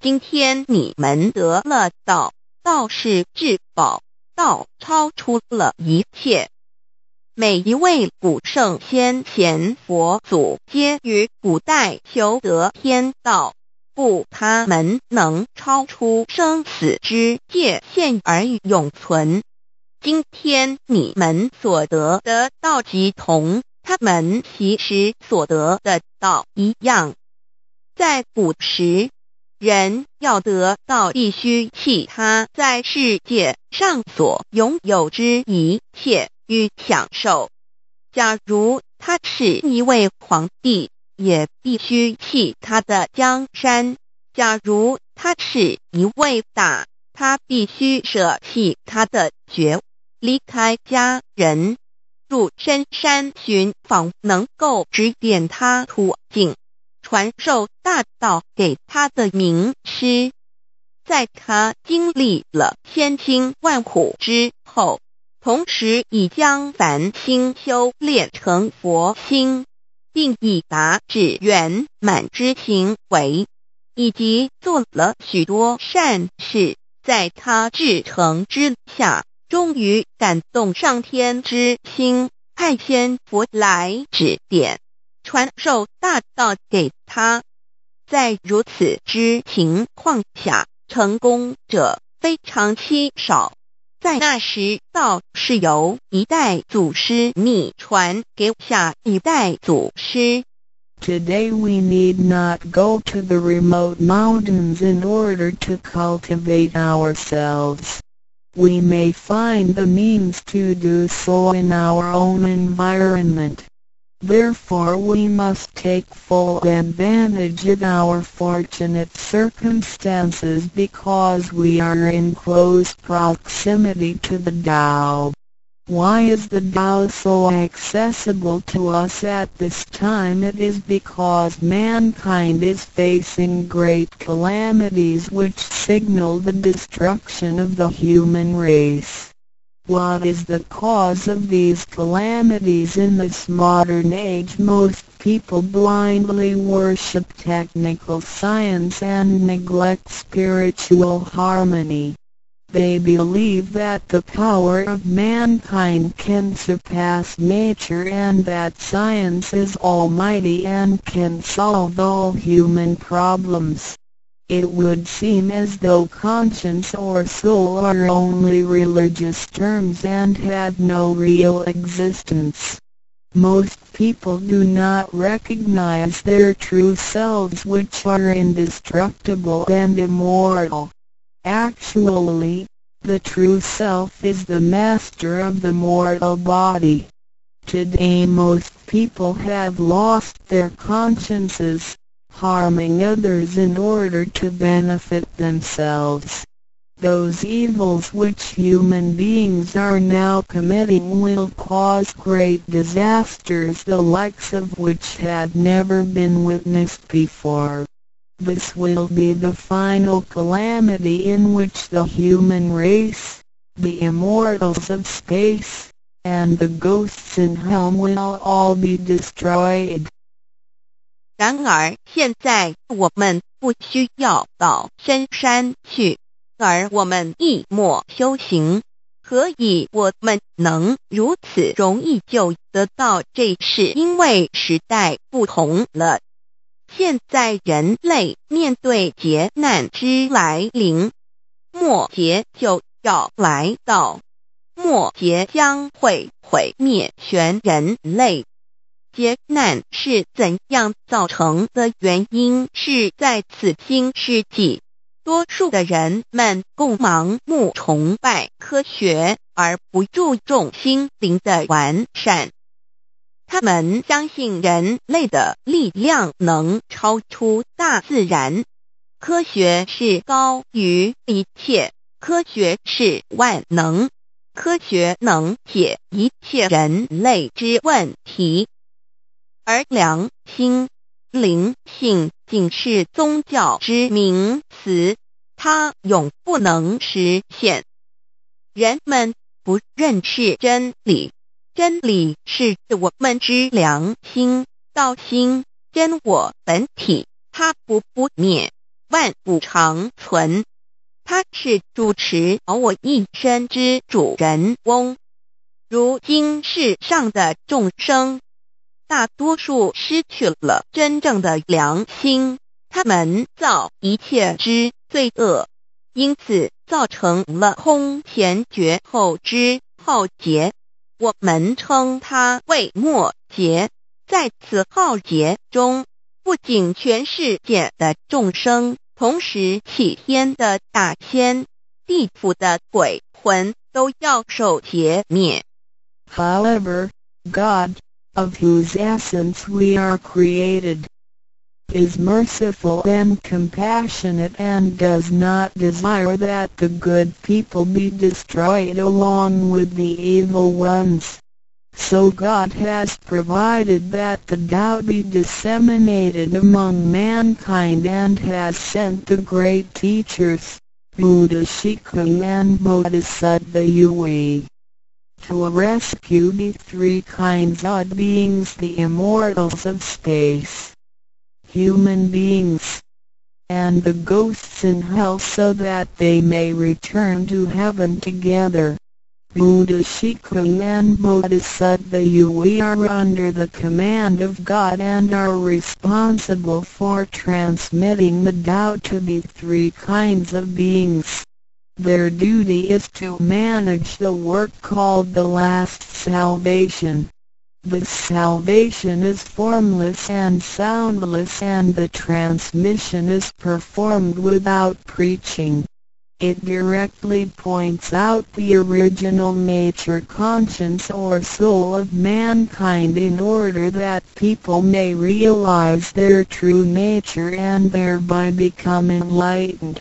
今天你们得了道，道是至宝，道超出了一切。每一位古圣先贤佛祖皆于古代求得天道，故他们能超出生死之界限而永存。今天你们所得的道即同他们其实所得的道一样。在古时，人要得到必须弃他在世界上所拥有之一切与享受。假如他是一位皇帝，也必须弃他的江山；假如他是一位大，他必须舍弃他的爵。离开家人，入深山寻访能够指点他途径、传授大道给他的名师。在他经历了千辛万苦之后，同时已将凡心修炼成佛心，并已达至圆满之行为，以及做了许多善事，在他至诚之下。终于感动上天之心，派仙佛来指点、传授大道给他。在如此之情况下，成功者非常稀少。在那时，道是由一代祖师秘传给下一代祖师。Today we need not go to the remote mountains in order to cultivate ourselves. we may find the means to do so in our own environment. Therefore we must take full advantage of our fortunate circumstances because we are in close proximity to the Tao. Why is the Tao so accessible to us at this time? It is because mankind is facing great calamities which signal the destruction of the human race. What is the cause of these calamities in this modern age? Most people blindly worship technical science and neglect spiritual harmony. They believe that the power of mankind can surpass nature and that science is almighty and can solve all human problems. It would seem as though conscience or soul are only religious terms and had no real existence. Most people do not recognize their true selves which are indestructible and immortal. Actually, the true self is the master of the mortal body. Today most people have lost their consciences, harming others in order to benefit themselves. Those evils which human beings are now committing will cause great disasters the likes of which had never been witnessed before. This will be the final calamity in which the human race, the immortals of space, and the ghosts in hell will all be destroyed. 然而，现在我们不需要到深山去，而我们一莫修行。何以我们能如此容易就得到？这是因为时代不同了。现在人类面对劫难之来临，末劫就要来到，末劫将会毁灭全人类。劫难是怎样造成的？原因是在此新世纪，多数的人们共盲目崇拜科学，而不注重心灵的完善。他们相信人类的力量能超出大自然，科学是高于一切，科学是万能，科学能解一切人类之问题，而良心、灵性仅是宗教之名词，它永不能实现。人们不认识真理。真理是我们之良心、道心、真我本体，它不不灭，万物长存。它是主持我一生之主人翁。如今世上的众生，大多数失去了真正的良心，他们造一切之罪恶，因此造成了空前绝后之浩劫。我们称它为末劫，在此浩劫中，不仅全世界的众生，同时起天的大仙、地府的鬼魂都要受劫灭。However, God, of whose essence we are created, is merciful and compassionate and does not desire that the good people be destroyed along with the evil ones. So God has provided that the Tao be disseminated among mankind and has sent the great teachers, Buddha Shiku and Bodhisattva Yui, to rescue the three kinds of beings the immortals of space human beings, and the ghosts in hell so that they may return to heaven together. Buddha and Bodhisattva we are under the command of God and are responsible for transmitting the Tao to the three kinds of beings. Their duty is to manage the work called the last salvation. This salvation is formless and soundless and the transmission is performed without preaching. It directly points out the original nature conscience or soul of mankind in order that people may realize their true nature and thereby become enlightened.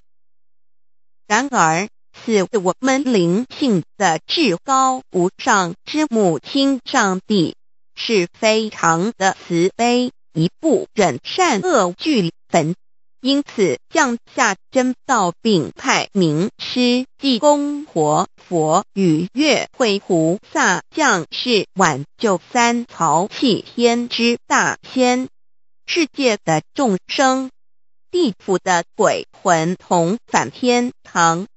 然而，是我们灵性的至高无上之母亲上帝是非常的慈悲，一不忍善恶俱焚，因此降下真道，并派名师济公活佛与月慧菩萨降世挽救三曹弃天之大仙，世界的众生，地府的鬼魂同返天堂。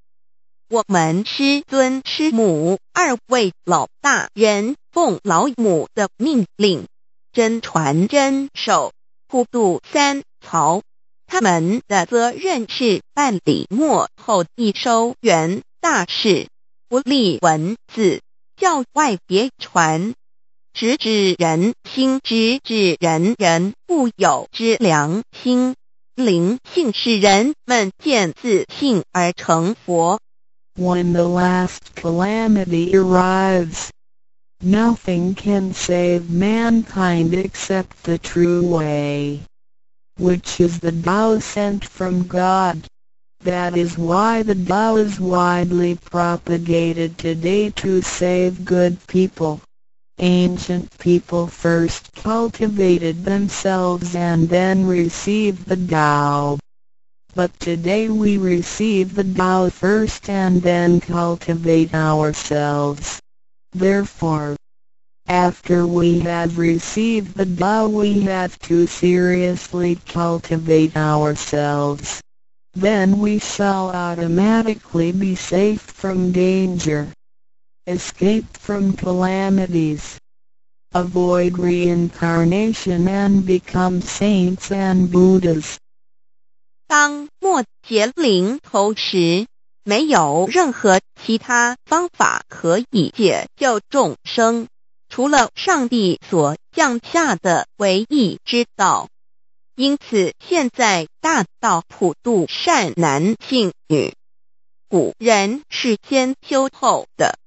我们师尊师母二位老大人奉老母的命令，真传真守，普渡三曹。他们的责任是办理末后一收元大事，不立文字，教外别传，直指人心，直指人人固有之良心 灵性，使人们见自信而成佛。When the last calamity arrives, nothing can save mankind except the true way, which is the Tao sent from God. That is why the Tao is widely propagated today to save good people. Ancient people first cultivated themselves and then received the Tao. But today we receive the Tao first and then cultivate ourselves. Therefore, after we have received the Tao we have to seriously cultivate ourselves. Then we shall automatically be safe from danger, escape from calamities, avoid reincarnation and become saints and Buddhas. 当末劫临头时，没有任何其他方法可以解救众生，除了上帝所降下的唯一之道。因此，现在大道普渡善男信女。古人是先修后的，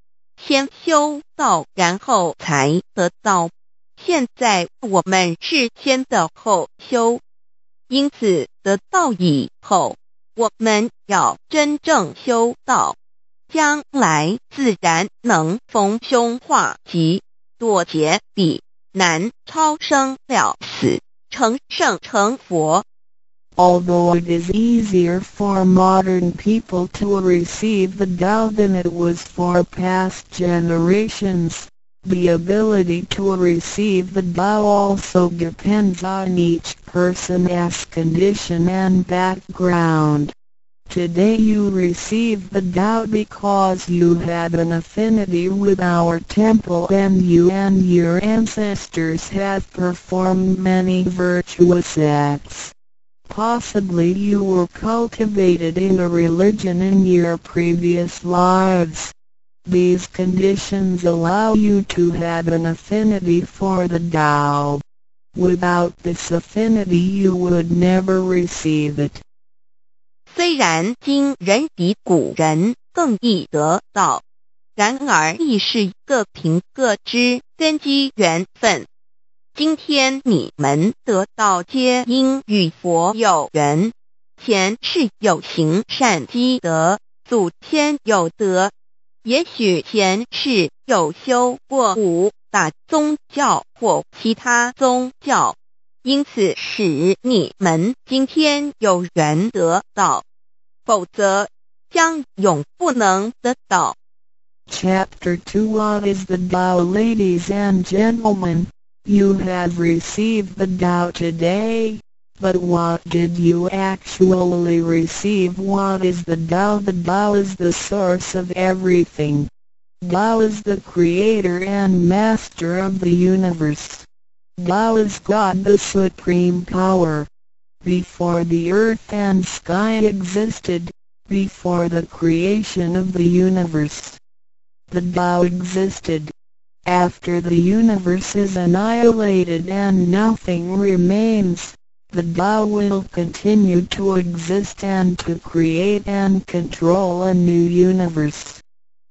先修道，然后才得道。现在我们是先的后修，因此得道以后，我们要真正修道，将来自然能逢凶化吉，躲劫彼难，超生了死，成圣成佛。Although it is easier for modern people to receive the Tao than it was for past generations, the ability to receive the Tao also depends on each person's condition and background. Today you receive the Tao because you had an affinity with our temple and you and your ancestors have performed many virtuous acts. Possibly you were cultivated in a religion in your previous lives. These conditions allow you to have an affinity for the Tao. Without this affinity you would never receive it. 虽然今人比古人更易得道，然而亦是各凭各之根基缘分。 今天你们得到皆因与佛有缘，前世有行善积德，祖先有德，也许前世有修过五大宗教或其他宗教，因此使你们今天有缘得到，否则将永不能得到。Chapter 2 What is the Tao ladies and gentlemen? You have received the Tao today, but what did you actually receive? What is the Tao? The Tao is the source of everything. Tao is the creator and master of the universe. Tao is God the supreme power. Before the earth and sky existed, before the creation of the universe, the Tao existed. After the universe is annihilated and nothing remains, the Tao will continue to exist and to create and control a new universe.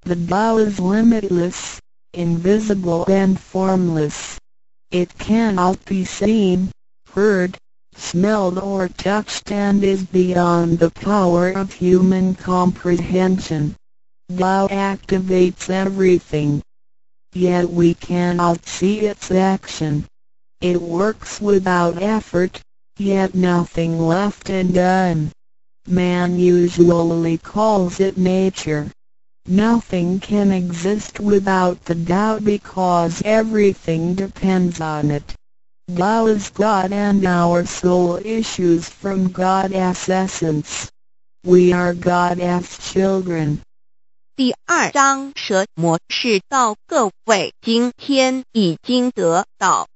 The Tao is limitless, invisible and formless. It cannot be seen, heard, smelled or touched and is beyond the power of human comprehension. Tao activates everything yet we cannot see its action. It works without effort, yet nothing left undone. Man usually calls it nature. Nothing can exist without the Tao because everything depends on it. Tao is God and our soul issues from God's essence. We are God's children. 第二章蛇魔是道，各位今天已经得到。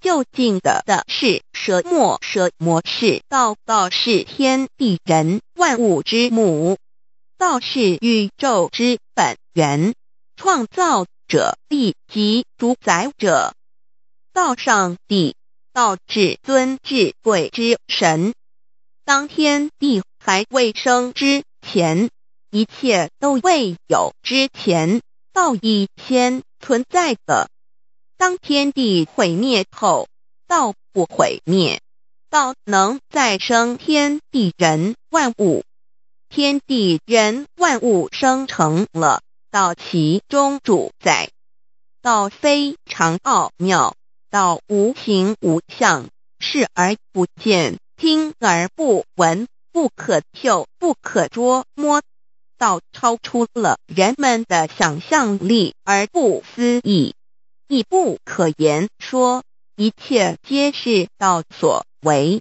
就近的的是蛇魔，蛇魔是道，道是天地人万物之母，道是宇宙之本源，创造者力及主宰者。道上帝，道至尊至贵之神。当天地还未生之前。一切都未有之前，道已先存在的。当天地毁灭后，道不毁灭，道能再生天地人万物。天地人万物生成了，道其中主宰。道非常奥妙，道无形无相，视而不见，听而不闻，不可嗅，不可捉摸。道超出了人们的想象力而不思议，亦不可言说，一切皆是道所为。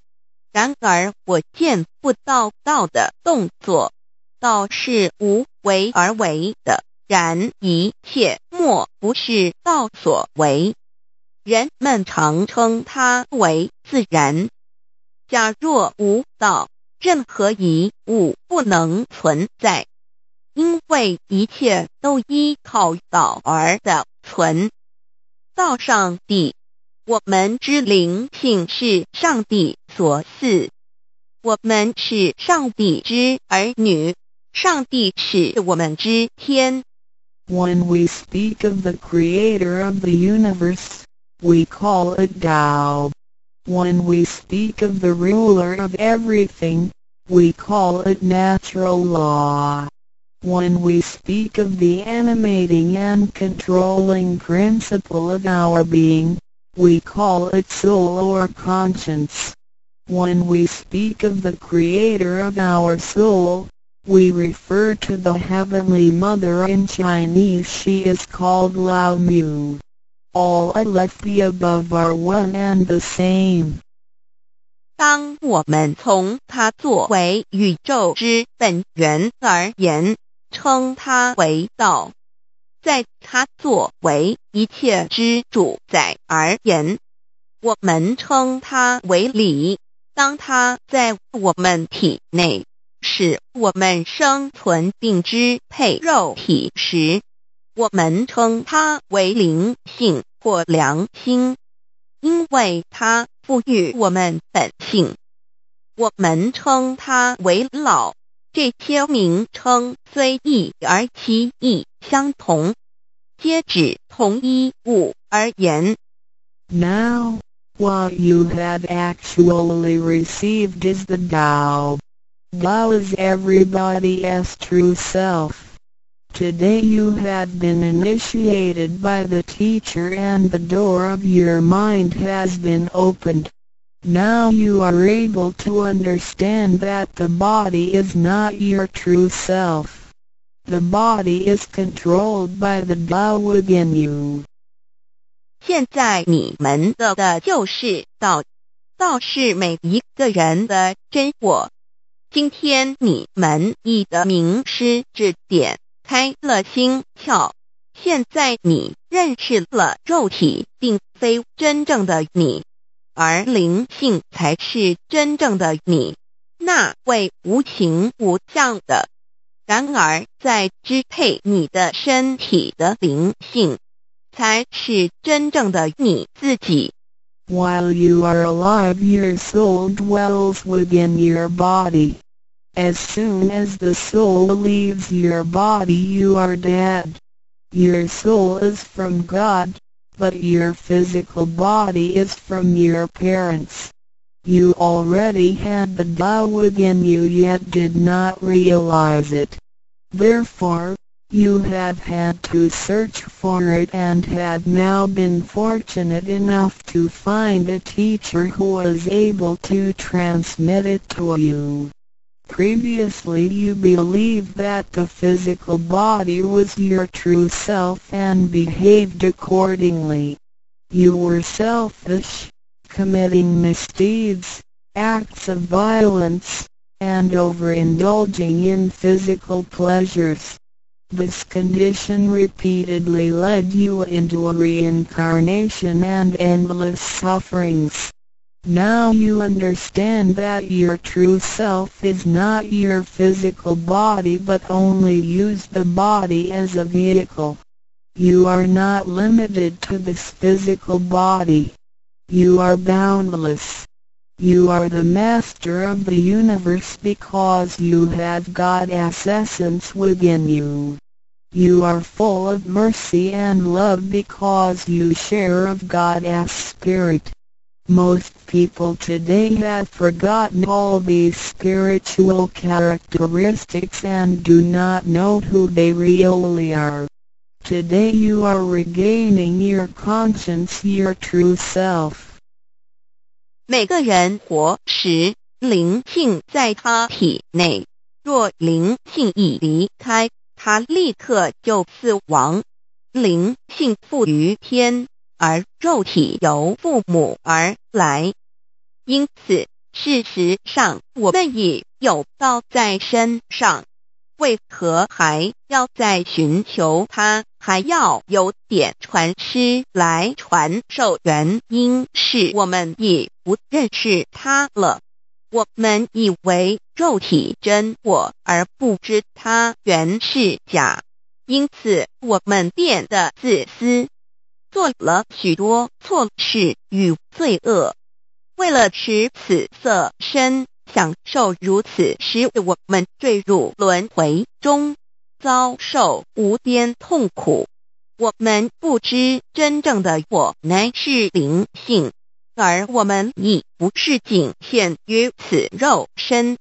然而我见不到道的动作，道是无为而为的，然一切莫不是道所为。人们常称它为自然。假若无道，任何一物不能存在。因为一切都依靠道而的存。道上帝，我们之灵性是上帝所赐，我们是上帝之儿女，上帝是我们之天。When we speak of the Creator of the universe, we call it Tao. When we speak of the ruler of everything, we call it natural law. When we speak of the animating and controlling principle of our being, we call it soul or conscience. When we speak of the creator of our soul, we refer to the Heavenly Mother in Chinese she is called Lao Mu. All of the above are one and the same. 当我们从它作为宇宙之本源而言， 称它为道；在它作为一切之主宰而言，我们称它为理。当它在我们体内。使我们生存并支配肉体时，我们称它为灵性或良心，因为它赋予我们本性。我们称它为老，这些名称虽异而其意相同，皆指同一物而言。Now, what you have actually received is the Tao. Lao is everybody's true self. Today you have been initiated by the teacher and the door of your mind has been opened. Now you are able to understand that the body is not your true self. The body is controlled by the Tao within you. 现在你们的的就是道，道是每一个人的真我。今天你们一的名师指点开了心窍，现在你认识了肉体并非真正的你，而灵性才是真正的你，那位无情无相的。然而，在支配你的身体的灵性，才是真正的你自己。While you are alive, your soul dwells within your body. As soon as the soul leaves your body you are dead. Your soul is from God, but your physical body is from your parents. You already had the Tao within you yet did not realize it. Therefore, you have had to search for it and had now been fortunate enough to find a teacher who was able to transmit it to you. Previously you believed that the physical body was your true self and behaved accordingly. You were selfish, committing misdeeds, acts of violence, and overindulging in physical pleasures. This condition repeatedly led you into a reincarnation and endless sufferings. Now you understand that your true self is not your physical body but only use the body as a vehicle. You are not limited to this physical body. You are boundless. You are the master of the universe because you have God's essence within you. You are full of mercy and love because you share of God's spirit. Most people today have forgotten all these spiritual characteristics and do not know who they really are. Today you are regaining your conscience, your true self. 每个人活时，灵性在他体内；若灵性已离开，他立刻就死亡。灵性赋于天， 而肉体由父母而来，因此事实上我们也有道在身上，为何还要再寻求他？还要有点传师来传授？原因是我们也不认识他了。我们以为肉体真我，而不知他原是假，因此我们变得自私。做了许多错事与罪恶，为了使此色身享受如此，使我们坠入轮回中，遭受无边痛苦。我们不知真正的我乃是灵性，而我们已不是仅限于此肉身。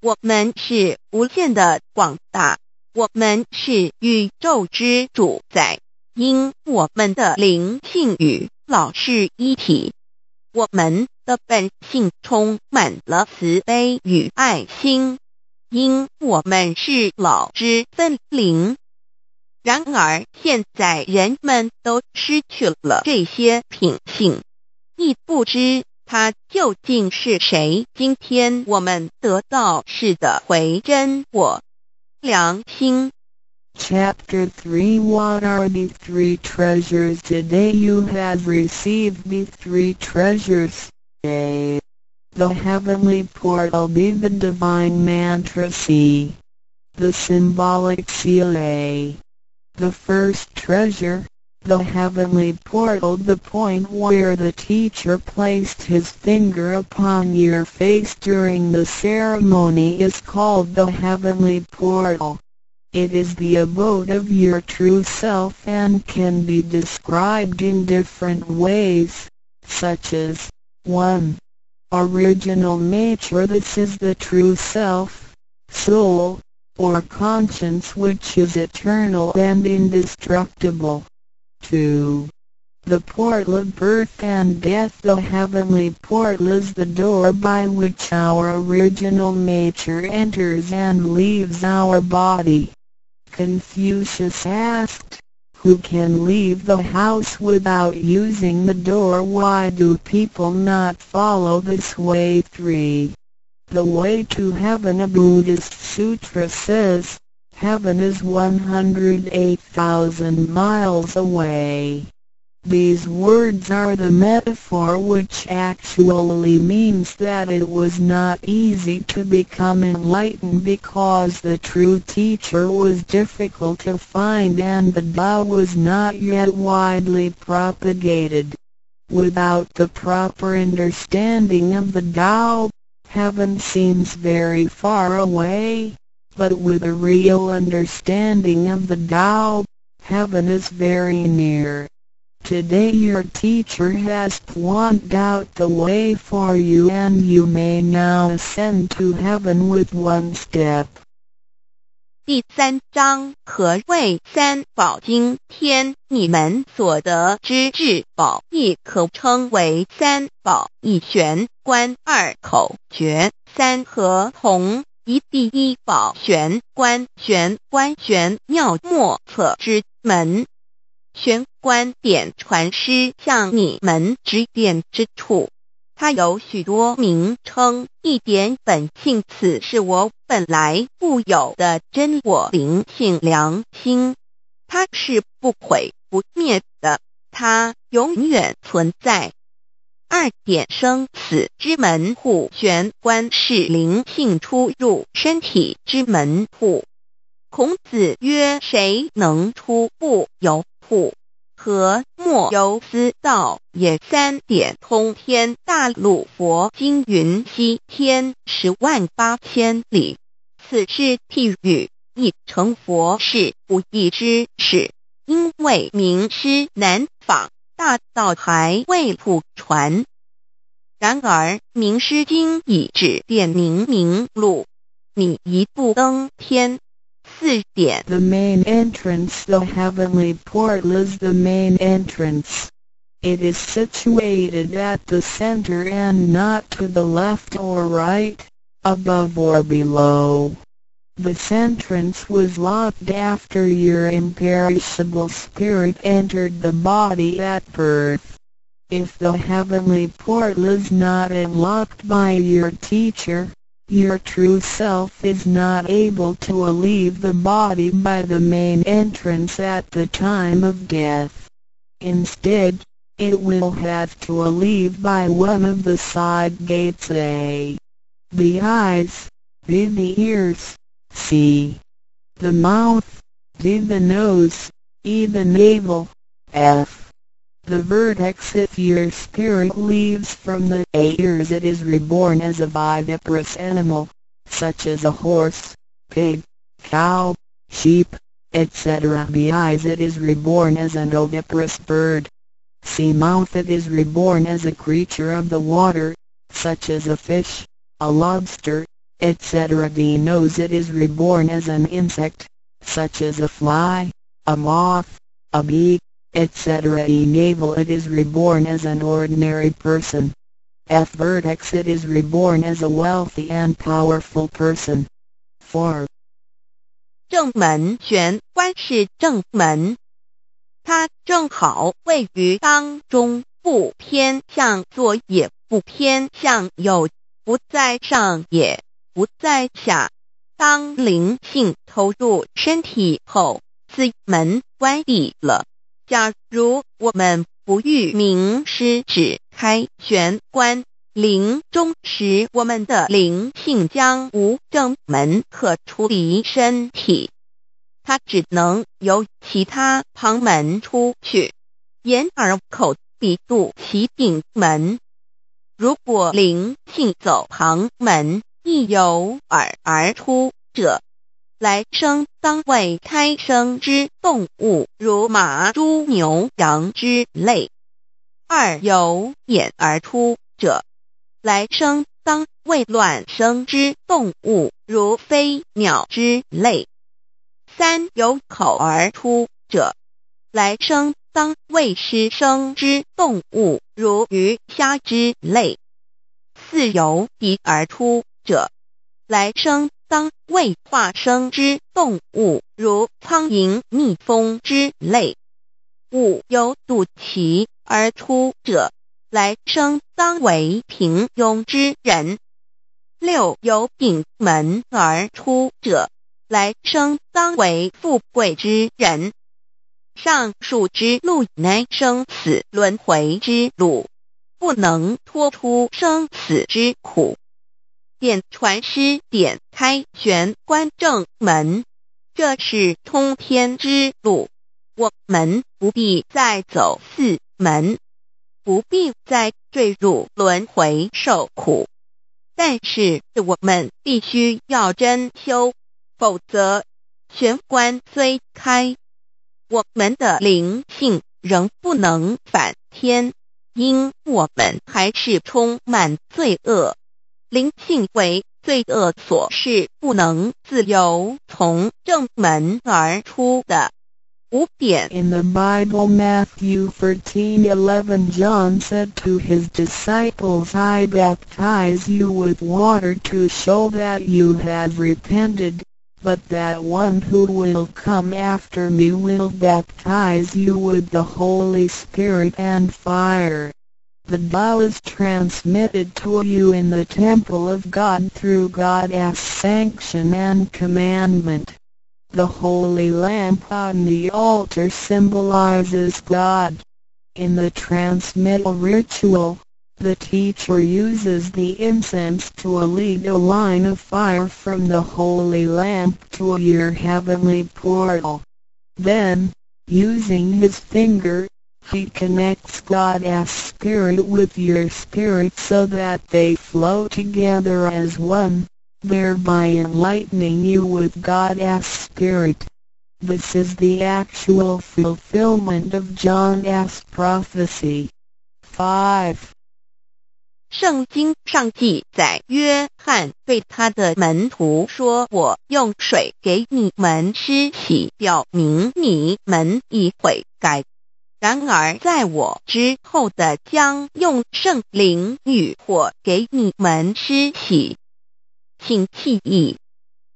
我们是无限的广大，我们是宇宙之主宰，因我们的灵性与老是一体，我们的本性充满了慈悲与爱心，因我们是老之分灵。然而，现在人们都失去了这些品性，亦不知他究竟是谁。今天我们得到是的回真我良心。Chapter 3 What are the three treasures today you have received the three treasures? A. The heavenly portal B. The divine mantra C. The symbolic seal A. The first treasure, the heavenly portal the point where the teacher placed his finger upon your face during the ceremony is called the heavenly portal. It is the abode of your true self and can be described in different ways, such as 1. Original nature This is the true self, soul, or conscience which is eternal and indestructible. 2. The portal of birth and death The heavenly portal is the door by which our original nature enters and leaves our body. Confucius asked, Who can leave the house without using the door? Why do people not follow this way? 3. The way to heaven a Buddhist sutra says, heaven is 108,000 miles away. These words are the metaphor which actually means that it was not easy to become enlightened because the true teacher was difficult to find and the Tao was not yet widely propagated. Without the proper understanding of the Tao, Heaven seems very far away, but with a real understanding of the Tao, heaven is very near. Today your teacher has pointed out the way for you and you may now ascend to heaven with one step. 第三章何谓三宝经天？你们所得之至宝，亦可称为三宝。一玄关，二口诀，三合同。一第一宝玄关，玄关玄妙莫测之门。玄关点传师向你们指点之处。它有许多名称，一点本性，此是我本来固有的真我灵性良心，它是不毁不灭的，它永远存在。二点生死之门户玄关是灵性出入身体之门户。孔子曰：“谁能出不由户？”和莫由思道也。三点通天大陆佛经云：西天十万八千里，此是譬喻，亦成佛是不义之事。因为名师难访，大道还未普传。然而名师经已指点明明路，你一步登天。The main entrance The heavenly portal is the main entrance. It is situated at the center and not to the left or right, above or below. This entrance was locked after your imperishable spirit entered the body at birth. If the heavenly portal is not unlocked by your teacher, your true self is not able to leave the body by the main entrance at the time of death. Instead, it will have to leave by one of the side gates A. The eyes, B. The ears, C. The mouth, D. The nose, E. The navel, F the vertex if your spirit leaves from the ears it is reborn as a viviparous animal, such as a horse, pig, cow, sheep, etc. B eyes it is reborn as an oviparous bird. C mouth it is reborn as a creature of the water, such as a fish, a lobster, etc. D nose it is reborn as an insect, such as a fly, a moth, a bee, etc. E navel it is reborn as an ordinary person. F vertex it is reborn as a wealthy and powerful person. Four 正门玄关是正门，它正好位于当中，不偏向左也不偏向右，不在上也不在下。当灵性投入身体后，此门关闭了。假如我们不欲名师指开玄关。灵中时，我们的灵性将无正门可出离身体，它只能由其他旁门出去，眼耳口鼻肚其顶门。如果灵性走旁门，亦由耳而出者，来生当为胎生之动物，如马、猪、牛、羊之类；二由眼而出者。来生当为卵生之动物，如飞鸟之类；三由口而出者，来生当为湿生之动物，如鱼虾之类；四由鼻而出者，来生当为化生之动物，如苍蝇、蜜蜂之类；五由肚脐而出者。来生当为平庸之人。六由顶门而出者，来生当为富贵之人。上述之路乃生死轮回之路，不能脱出生死之苦。点传师点开玄关正门，这是通天之路，我们不必再走四门。不必再坠入轮回受苦，但是我们必须要真修，否则玄关虽开，我们的灵性仍不能返天，因我们还是充满罪恶，灵性为罪恶所是不能自由从正门而出的。In the Bible Matthew 13:11 John said to his disciples I baptize you with water to show that you have repented, but that one who will come after me will baptize you with the Holy Spirit and fire. The Tao is transmitted to you in the temple of God through God's sanction and commandment. The holy lamp on the altar symbolizes God. In the transmittal ritual, the teacher uses the incense to lead a line of fire from the holy lamp to your heavenly portal. Then, using his finger, he connects God's spirit with your spirit so that they flow together as one thereby enlightening you with God's Spirit. This is the actual fulfillment of John's prophecy. 5. 圣经上记载，约翰对他的门徒说：“我用水给你们施洗，表明你们已悔改。 ”然而在我之后的，将用圣灵与火给你们施洗。”请记忆，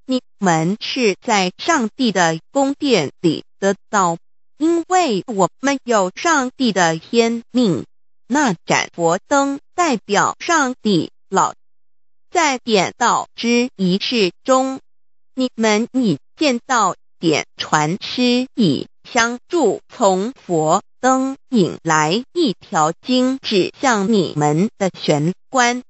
你们是在上帝的宫殿里得到，因为我们有上帝的天命。那盏佛灯代表上帝老，在点道之仪式中，你们已见到点传师以相助，从佛灯引来一条经指向你们的玄关。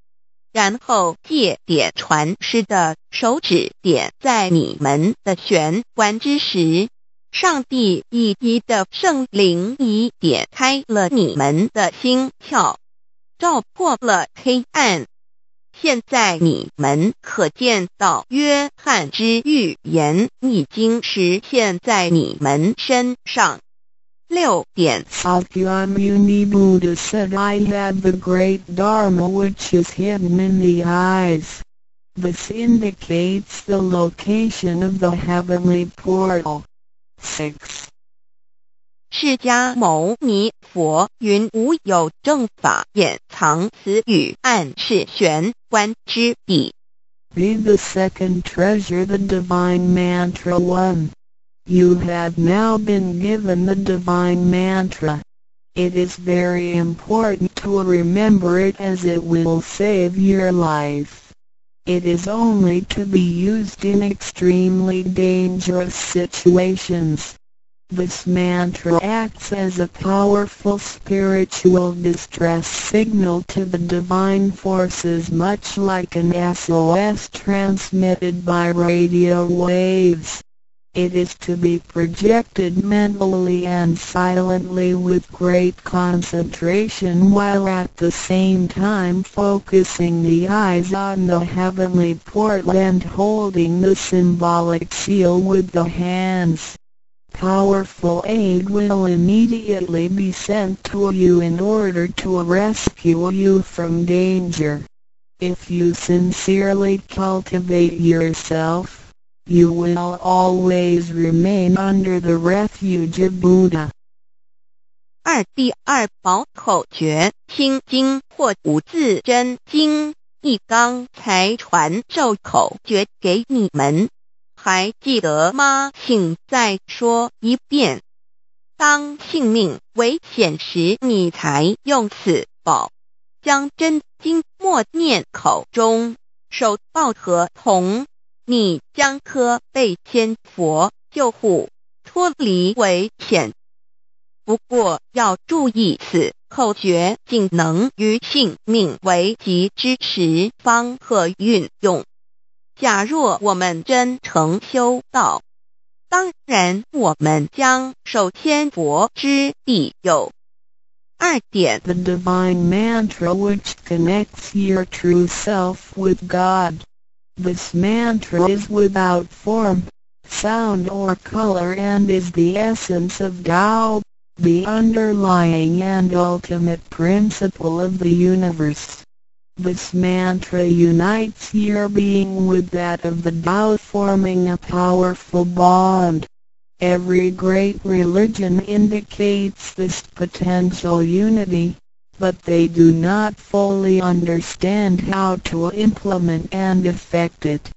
然后借点传师的手指点在你们的玄关之时，上帝以一的圣灵已点开了你们的心窍，照破了黑暗。现在你们可见到约翰之预言已经实现在你们身上。六点三。Shakyamuni Buddha said I have the great Dharma which is hidden in the eyes. This indicates the location of the heavenly portal. 6. 释迦牟尼佛云：“无有正法，掩藏此语，暗示玄关之意。” Be the second treasure, the divine mantra one. You have now been given the divine mantra. It is very important to remember it as it will save your life. It is only to be used in extremely dangerous situations. This mantra acts as a powerful spiritual distress signal to the divine forces much like an SOS transmitted by radio waves. It is to be projected mentally and silently with great concentration while at the same time focusing the eyes on the heavenly portal and holding the symbolic seal with the hands. Powerful aid will immediately be sent to you in order to rescue you from danger. If you sincerely cultivate yourself, you will always remain under the refuge of Buddha. 二第二宝口诀：心经或五字真经。一刚才传授口诀给你们，还记得吗？请再说一遍。当性命危险时，你才用此宝，将真经默念口中，手抱合同，你将可被千佛救护，脱离危险。不过要注意，此口诀仅能于性命危急之时方可运用。假若我们真诚修道，当然我们将受千佛之庇佑。二点 The divine mantra which connects your true self with God. This mantra is without form, sound or color and is the essence of Tao, the underlying and ultimate principle of the universe. This mantra unites your being with that of the Tao forming a powerful bond. Every great religion indicates this potential unity, but they do not fully understand how to implement and effect it.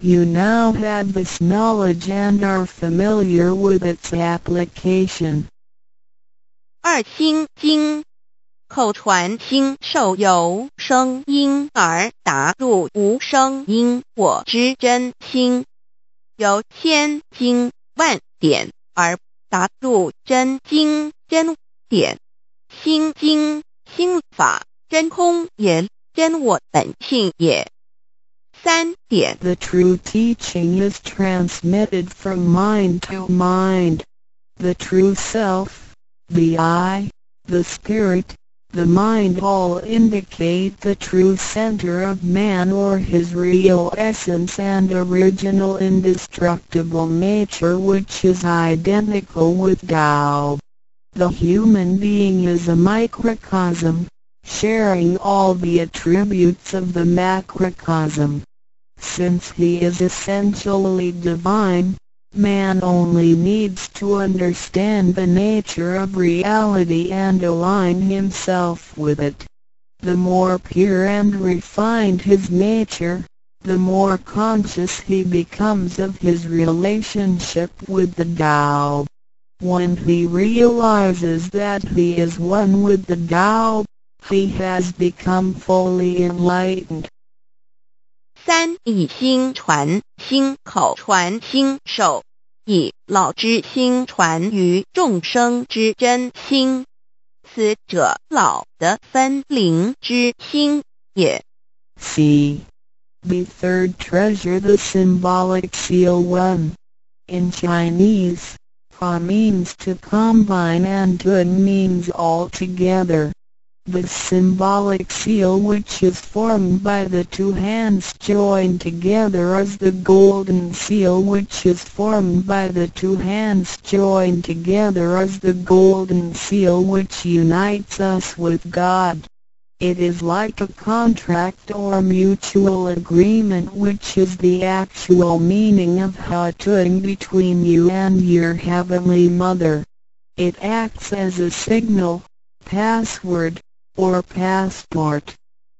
You now have this knowledge and are familiar with its application. 二心经，口传心受由声音而达入无声因果之真心，由千经万点而达入真经真点。心经 心法真空也，真我本性也。三点 The true teaching is transmitted from mind to mind. The true self, the I, the spirit, the mind all indicate the true center of man or his real essence and original indestructible nature which is identical with Tao. The human being is a microcosm, sharing all the attributes of the macrocosm. Since he is essentially divine, man only needs to understand the nature of reality and align himself with it. The more pure and refined his nature, the more conscious he becomes of his relationship with the Tao. When he realizes that he is one with the Tao, he has become fully enlightened. 三以心传心，口传心手，以老之心传于众生之真心，此者老的分灵之心也。 C. The third treasure the symbolic seal 1. In Chinese, Fa means to combine and Tung means all together. The symbolic seal which is formed by the two hands joined together is the golden seal which is formed by the two hands joined together is the golden seal which unites us with God. It is like a contract or mutual agreement which is the actual meaning of Hatung between you and your Heavenly Mother. It acts as a signal, password, or passport.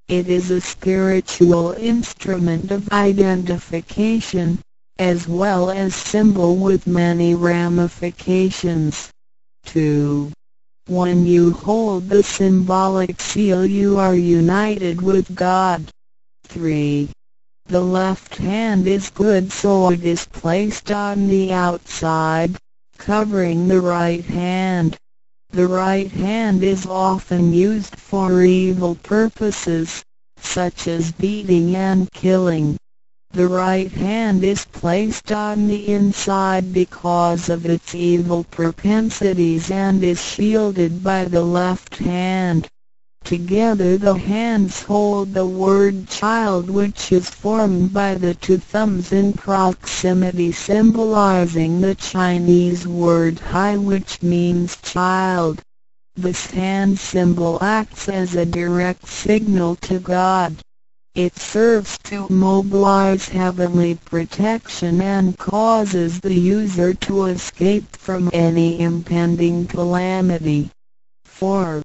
It is a spiritual instrument of identification, as well as symbol with many ramifications. 2. When you hold the symbolic seal you are united with God. 3. The left hand is good so it is placed on the outside, covering the right hand. The right hand is often used for evil purposes, such as beating and killing. The right hand is placed on the inside because of its evil propensities and is shielded by the left hand. Together the hands hold the word child which is formed by the two thumbs in proximity symbolizing the Chinese word hai which means child. This hand symbol acts as a direct signal to God. It serves to mobilize heavenly protection and causes the user to escape from any impending calamity. 4.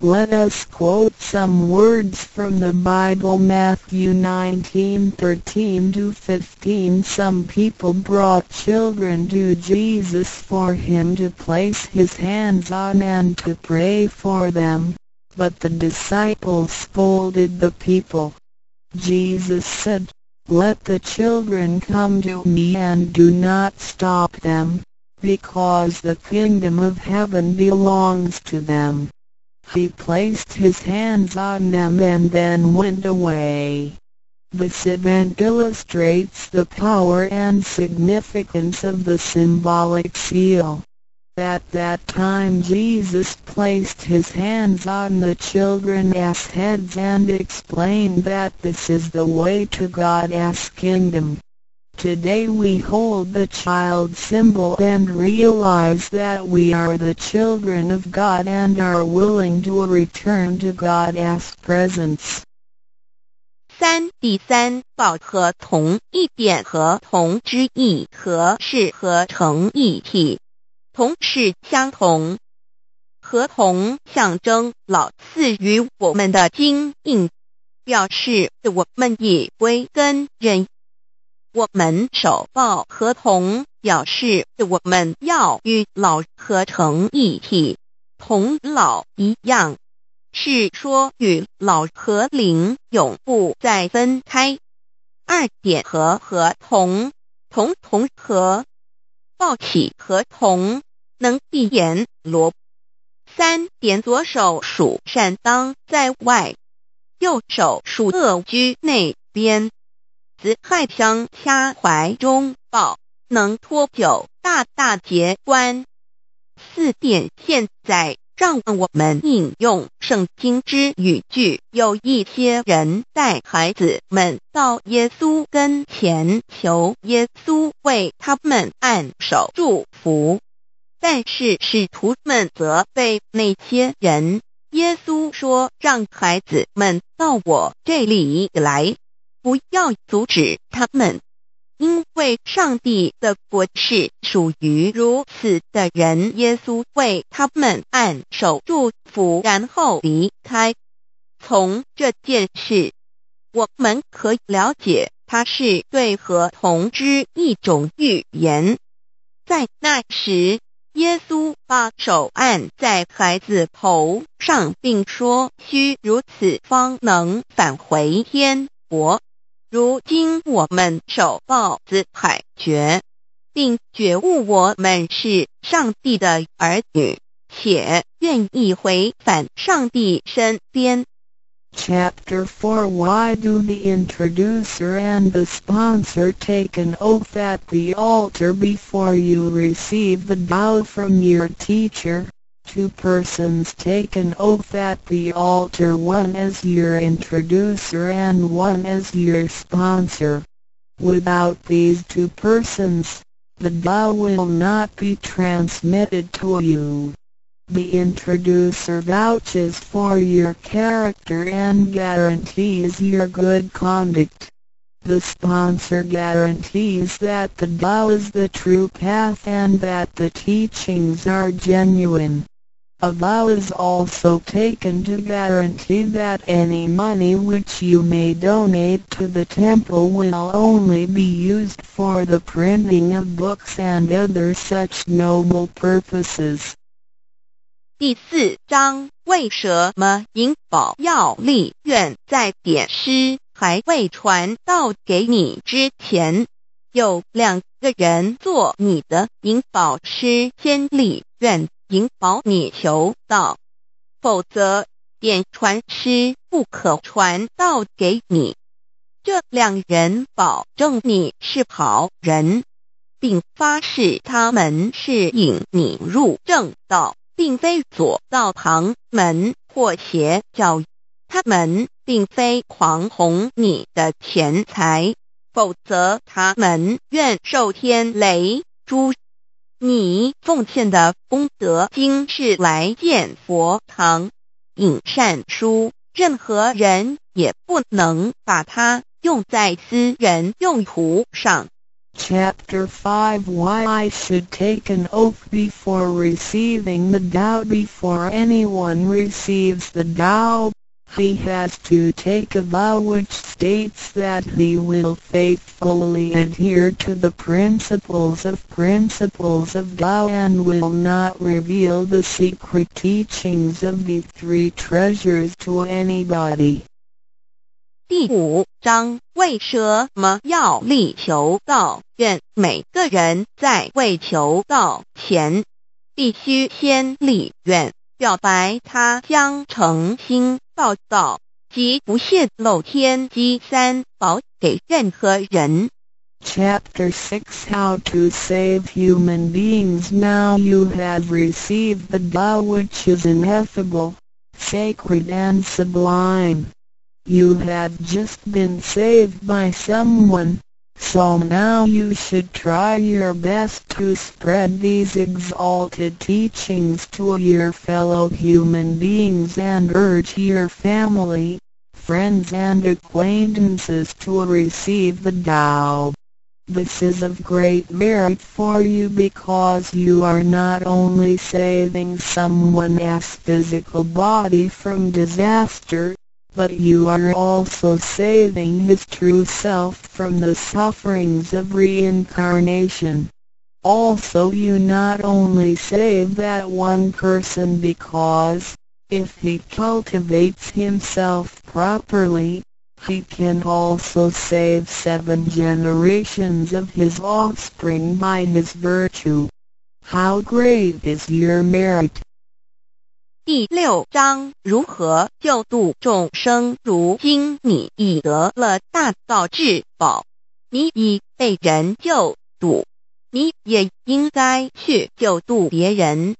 Let us quote some words from the Bible Matthew 19:13 to 15 Some people brought children to Jesus for him to place his hands on and to pray for them, but the disciples scolded the people. Jesus said, Let the children come to me and do not stop them, because the kingdom of heaven belongs to them. He placed his hands on them and then went away. This event illustrates the power and significance of the symbolic seal. At that time Jesus placed his hands on the children's heads and explained that this is the way to God's kingdom. Today we hold the child symbol and realize that we are the children of God and are willing to return to God's presence. 三第三报和同一点和同之意和是合成一体， 同是相同，合同象征老赐予我们的经印，表示我们以归根人。我们手抱合同，表示我们要与老合成一体，同老一样，是说与老和灵永不再分开。二点和合同，同同和，抱起合同，能闭眼罗。三点左手属善当在外，右手属恶居内边。子亥相掐怀中抱，能托酒大大节关。四点现在让我们引用圣经之语句，有一些人带孩子们到耶稣跟前求耶稣为他们按手祝福，但是使徒们责备那些人。耶稣说：“让孩子们到我这里来。”不要阻止他们，因为上帝的国是属于如此的人。耶稣为他们按手祝福，然后离开。从这件事，我们可以了解，他是对和同之一种预言。在那时，耶稣把手按在孩子头上，并说：“需如此，方能返回天国。”如今我们手抱子海觉，并觉悟我们是上帝的儿女，且愿意回返上帝身边。Chapter 4 Why do the introducer and the sponsor take an oath at the altar before you receive the Tao from your teacher? two persons take an oath at the altar one as your introducer and one as your sponsor. Without these two persons, the Tao will not be transmitted to you. The introducer vouches for your character and guarantees your good conduct. The sponsor guarantees that the Tao is the true path and that the teachings are genuine. A vow is also taken to guarantee that any money which you may donate to the temple will only be used for the printing of books and other such noble purposes. 第四章为什么银宝要立愿在点诗还未传到给你之前，有两个人做你的银宝师先立愿。引宝你求道，否则点传师不可传道给你。这两人保证你是好人，并发誓他们是引你入正道，并非左道旁门或邪教。他们并非狂哄你的钱财，否则他们愿受天雷诛。你奉献的功德经是来见佛堂、引善书，任何人也不能把它用在私人用途上。Chapter 5 Why I should take an oath before receiving the Tao Before anyone receives the Tao, he has to take a vow which states that he will faithfully adhere to the principles of principles of Tao and will not reveal the secret teachings of the three treasures to anybody. 第五章为什么要力求道？愿每个人在为求道前，必须先立愿，表白他将诚心报道及不泄露天机三宝给任何人。Chapter 6 How to Save Human Beings Now you have received the Tao which is ineffable, sacred and sublime. You have just been saved by someone, so now you should try your best to spread these exalted teachings to your fellow human beings and urge your family, friends and acquaintances to receive the Tao. This is of great merit for you because you are not only saving someone's physical body from disaster, but you are also saving his true self from the sufferings of reincarnation. Also you not only save that one person because, if he cultivates himself properly, he can also save seven generations of his offspring by his virtue. How great is your merit! 第六章如何救度众生？如今你已得了大道至宝，你已被人救度，你也应该去救度别人。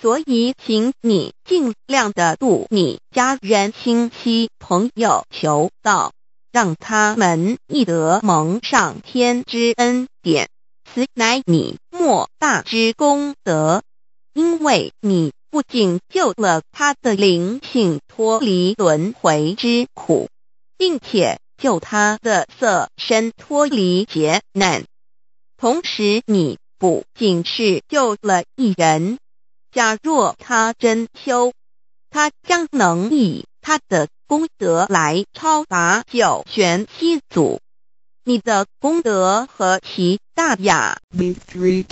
所以，请你尽量的度你家人、亲戚、朋友求道，让他们亦得蒙上天之恩典，此乃你莫大之功德，因为你。不仅救了他的灵性脱离轮回之苦，并且救他的色身脱离劫难，同时你不仅是救了一人，假若他真修，他将能以他的功德来超拔九玄七祖。你的功德何其大呀 victory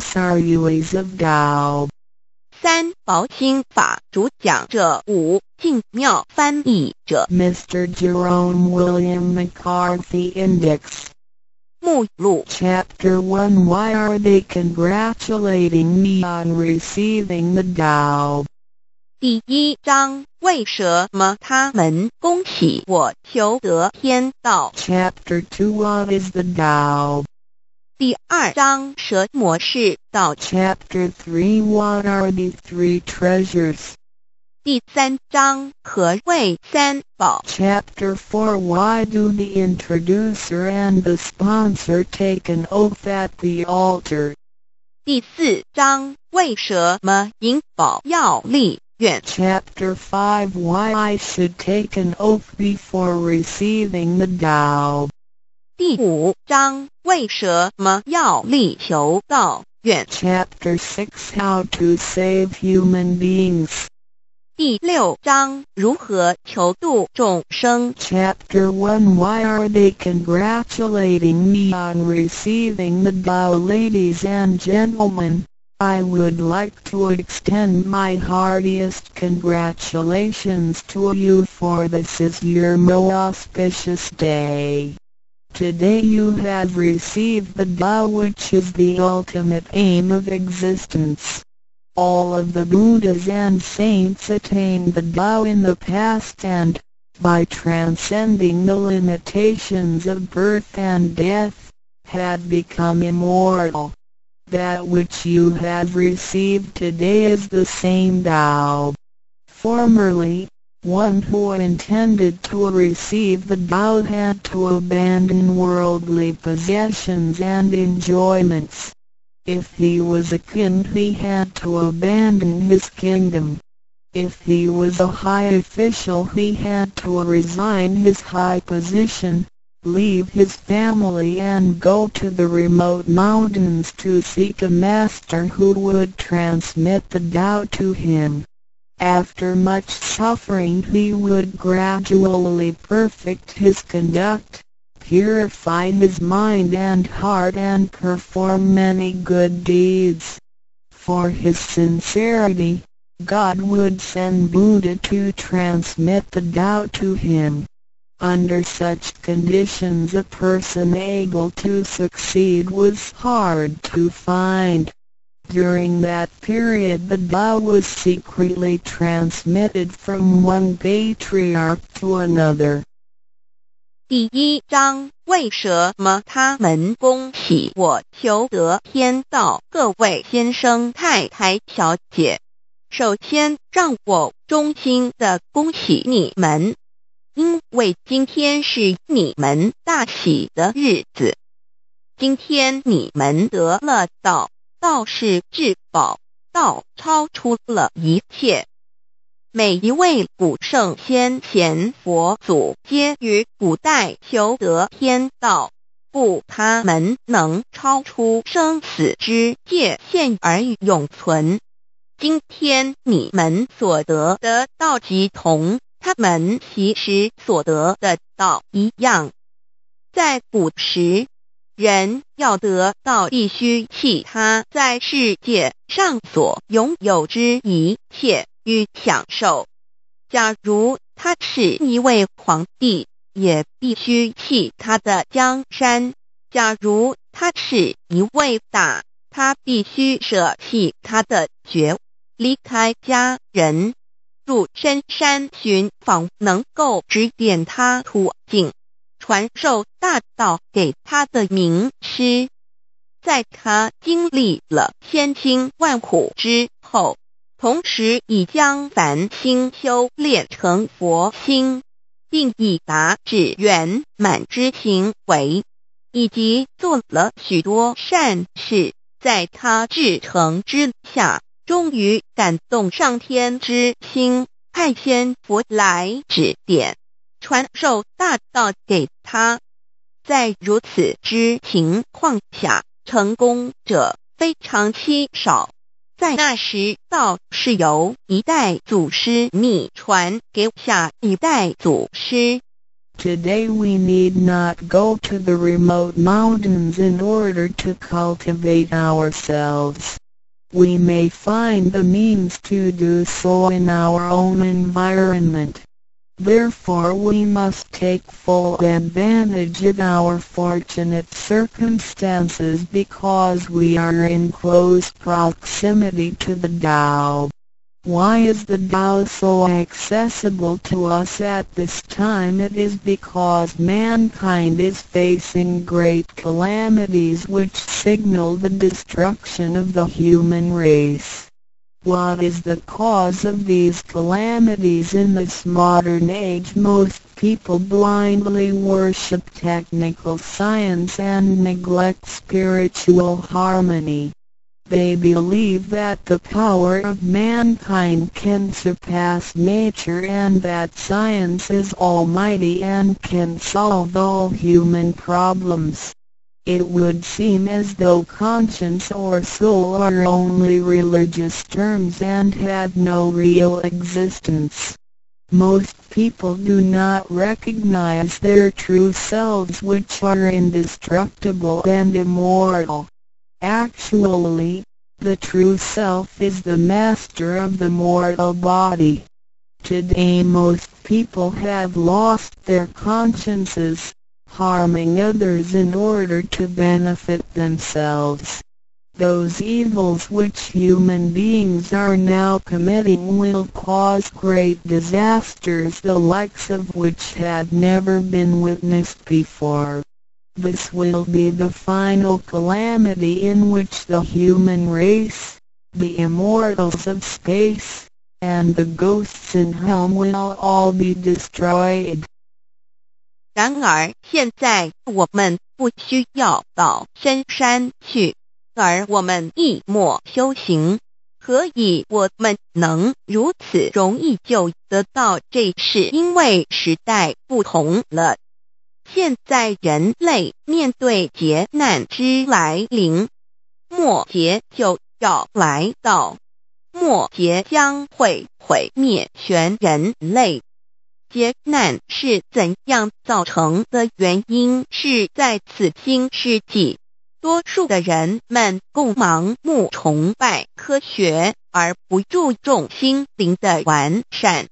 srus of gao！三宝心法主讲者五静妙翻译者 Mr. Jerome William McCarthy Index 目录 Chapter One Why are they congratulating me on receiving the Tao？第一章为什么他们恭喜我求得天道？Chapter Two What is the Dao? 第二章蛇模式道 Chapter 3 What are the three treasures? 第三章何谓三宝 Chapter 4 Why do the introducer and the sponsor take an oath at the altar? 第四章为什么银宝要立愿 Chapter 5 Why I should take an oath before receiving the Tao. 第五章为什么要立求道愿 Chapter 6 How to save human beings. 第六章如何求度众生 Chapter 1 Why are they congratulating me on receiving the Tao ladies and gentlemen? I would like to extend my heartiest congratulations to you for this is your most auspicious day. Today you have received the Tao which is the ultimate aim of existence. All of the Buddhas and saints attained the Tao in the past and, by transcending the limitations of birth and death, had become immortal. That which you have received today is the same Tao. Formerly, one who intended to receive the Tao had to abandon worldly possessions and enjoyments. If he was a king he had to abandon his kingdom. If he was a high official he had to resign his high position, leave his family and go to the remote mountains to seek a master who would transmit the Tao to him. After much suffering he would gradually perfect his conduct, purify his mind and heart and perform many good deeds. For his sincerity, God would send Buddha to transmit the Tao to him. Under such conditions a person able to succeed was hard to find. During that period the Tao was secretly transmitted from one patriarch to another. 第一章为什么他们恭喜我求得天道？各位先生、太太、小姐，首先让我衷心的恭喜你们，因为今天是你们大喜的日子。今天你们得了道，道是至宝，道超出了一切。每一位古圣先贤佛祖皆于古代求得天道，故他们能超出生死之界限而永存。今天你们所得的道即同他们其实所得的道一样。在古时，人要得到必须弃他在世界上所拥有之一切。与享受。假如他是一位皇帝，也必须弃他的江山；假如他是一位大，他必须舍弃他的爵，离开家人，入深山寻访能够指点他途径、传授大道给他的名师。在他经历了千辛万苦之后。同时已将凡心修炼成佛心，并已达至圆满之行为，以及做了许多善事，在他至诚之下，终于感动上天之心，派仙佛来指点、传授大道给他。在如此之情况下，成功者非常稀少。在那时，道是由一代祖师秘传给下一代祖师。Today we need not go to the remote mountains in order to cultivate ourselves. We may find the means to do so in our own environment. Therefore we must take full advantage of our fortunate circumstances because we are in close proximity to the Tao. Why is the Tao so accessible to us at this time? It is because mankind is facing great calamities which signal the destruction of the human race. What is the cause of these calamities in this modern age? Most people blindly worship technical science and neglect spiritual harmony. They believe that the power of mankind can surpass nature and that science is almighty and can solve all human problems. It would seem as though conscience or soul are only religious terms and have no real existence. Most people do not recognize their true selves which are indestructible and immortal. Actually, the true self is the master of the mortal body. Today most people have lost their consciences, harming others in order to benefit themselves. Those evils which human beings are now committing will cause great disasters the likes of which had never been witnessed before. This will be the final calamity in which the human race, the immortals of space, and the ghosts in hell will all be destroyed. 然而，现在我们不需要到深山去，而我们一默修行。何以我们能如此容易就得到？这是因为时代不同了。现在人类面对劫难之来临，末劫就要来到，末劫将会毁灭全人类。劫难是怎样造成的？原因是在此今世纪，多数的人们共盲目崇拜科学，而不注重心灵的完善。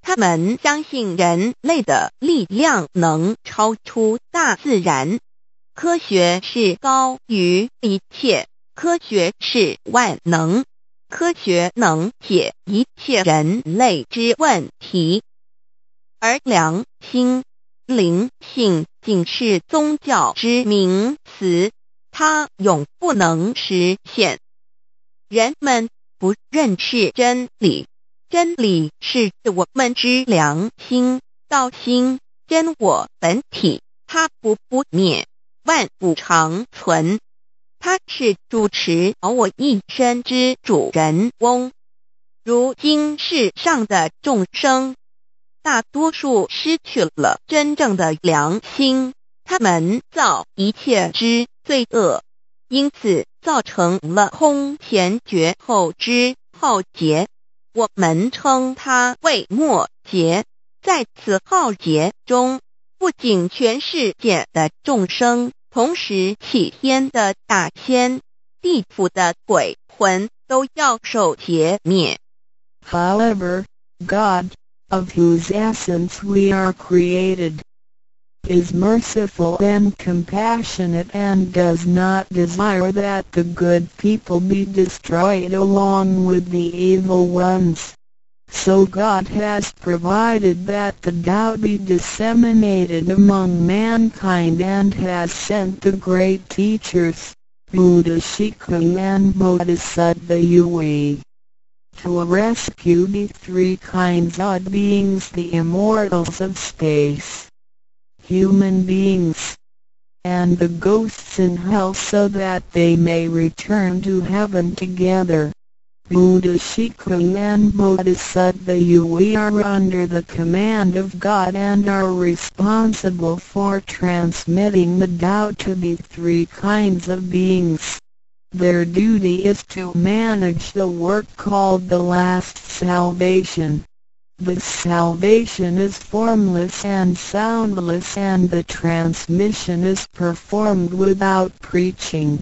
他们相信人类的力量能超出大自然，科学是高于一切，科学是万能，科学能解一切人类之问题。而良心、灵性仅是宗教之名词，它永不能实现。人们不认识真理。真理是我们之良心、道心、真我本体，它不不灭，万物长存。它是主持我一生之主人翁。如今世上的众生，大多数失去了真正的良心，他们造一切之罪恶，因此造成了空前绝后之浩劫。我们称它为末劫，在此浩劫中，不仅全世界的众生，同时起天的大仙、地府的鬼魂都要受劫灭。However, God, of whose essence we are created, is merciful and compassionate and does not desire that the good people be destroyed along with the evil ones. So God has provided that the Tao be disseminated among mankind and has sent the great teachers, Buddha Shikung and Bodhisattva Yui, to rescue the three kinds of beings the immortals of space human beings, and the ghosts in hell so that they may return to heaven together. Buddha Shikung and Bodhisattva you we are under the command of God and are responsible for transmitting the Tao to the three kinds of beings. Their duty is to manage the work called the last salvation. The salvation is formless and soundless and the transmission is performed without preaching.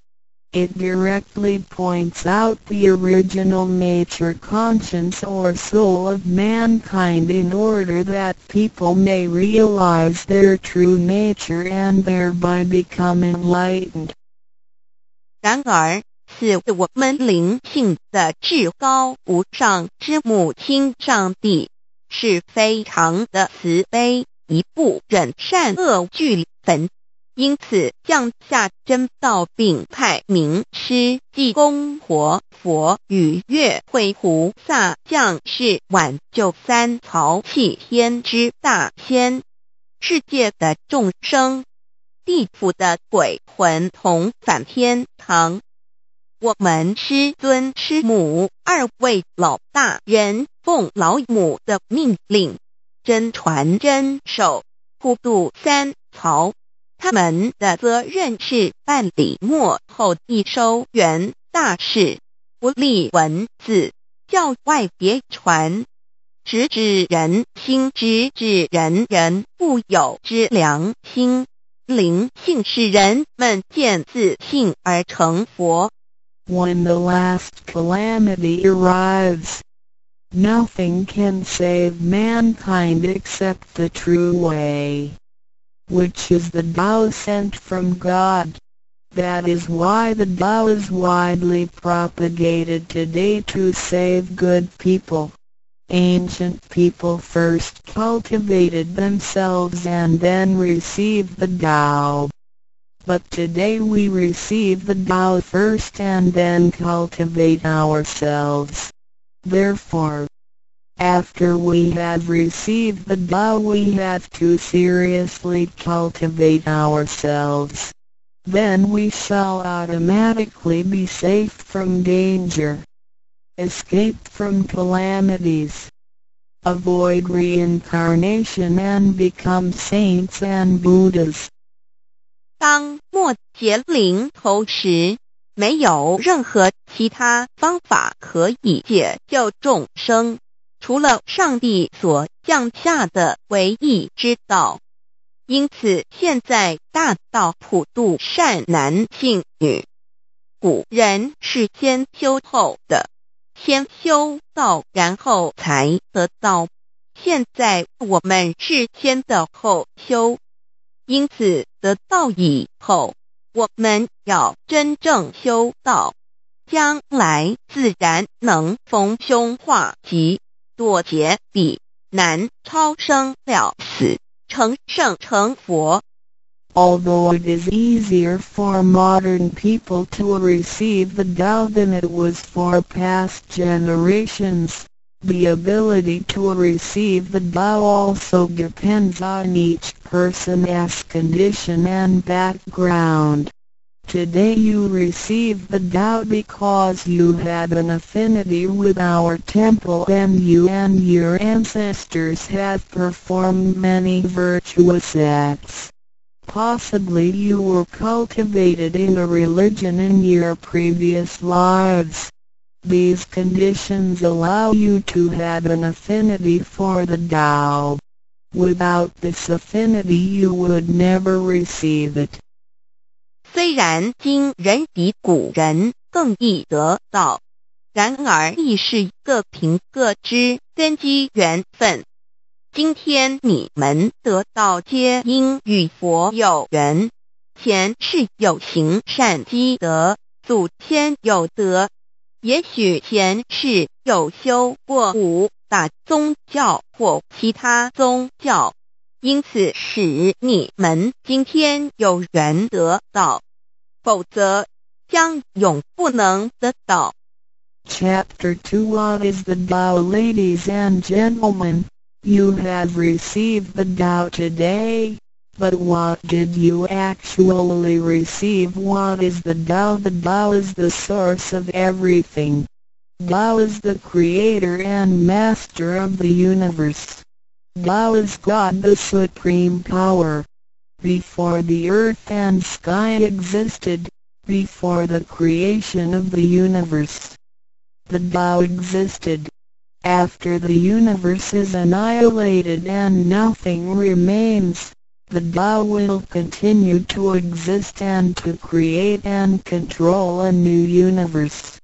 It directly points out the original nature conscience or soul of mankind in order that people may realize their true nature and thereby become enlightened. 然而，赐我们灵性的至高无上之母亲上帝，是非常的慈悲，一不忍善恶俱焚。因此，降下真道，并派名师济公活佛与月会菩萨降世，挽救三曹弃天之大仙。世界的众生，地府的鬼魂同返天堂。我们师尊师母二位老大人，奉老母的命令，真传真守，普渡三曹。他们的责任是办理末后一收元大事，不立文字，教外别传，直指人心，直指人人不有之良心。灵性使人们见自信而成佛。When the last calamity arrives, nothing can save mankind except the true way. which is the Tao sent from God. That is why the Tao is widely propagated today to save good people. Ancient people first cultivated themselves and then received the Tao. But today we receive the Tao first and then cultivate ourselves. Therefore, after we have received the Tao we have to seriously cultivate ourselves. Then we shall automatically be safe from danger. Escape from calamities. Avoid reincarnation and become saints and Buddhas. 当末节临头时，没有任何其他方法可以解救众生。除了上帝所降下的唯一之道，因此现在大道普渡善男信女。古人是先修后的，先修道然后才得道。现在我们是先的后修，因此得道以后，我们要真正修道，将来自然能逢凶化吉。躲劫比难超生了死，成圣成佛。Although it is easier for modern people to receive the Tao than it was for past generations, the ability to receive the Tao also depends on each person's condition and background. Today you receive the Tao because you had an affinity with our temple and you and your ancestors have performed many virtuous acts. Possibly you were cultivated in a religion in your previous lives. These conditions allow you to have an affinity for the Tao. Without this affinity you would never receive it. 虽然今人比古人更易得到，然而亦是各凭各之根基缘分。 今天你们得到，皆因与佛有缘，前世有行善积德，祖先有德，也许前世有修过五大宗教或其他宗教。因此使你们今天有缘得到，否则将永不能得到。Chapter 2 What is the Tao Ladies and gentlemen, you have received the Tao today, but what did you actually receive? What is the Tao? The Tao is the source of everything. Tao is the creator and master of the universe. Tao is God the supreme power. Before the earth and sky existed, before the creation of the universe, the Tao existed. After the universe is annihilated and nothing remains, the Tao will continue to exist and to create and control a new universe.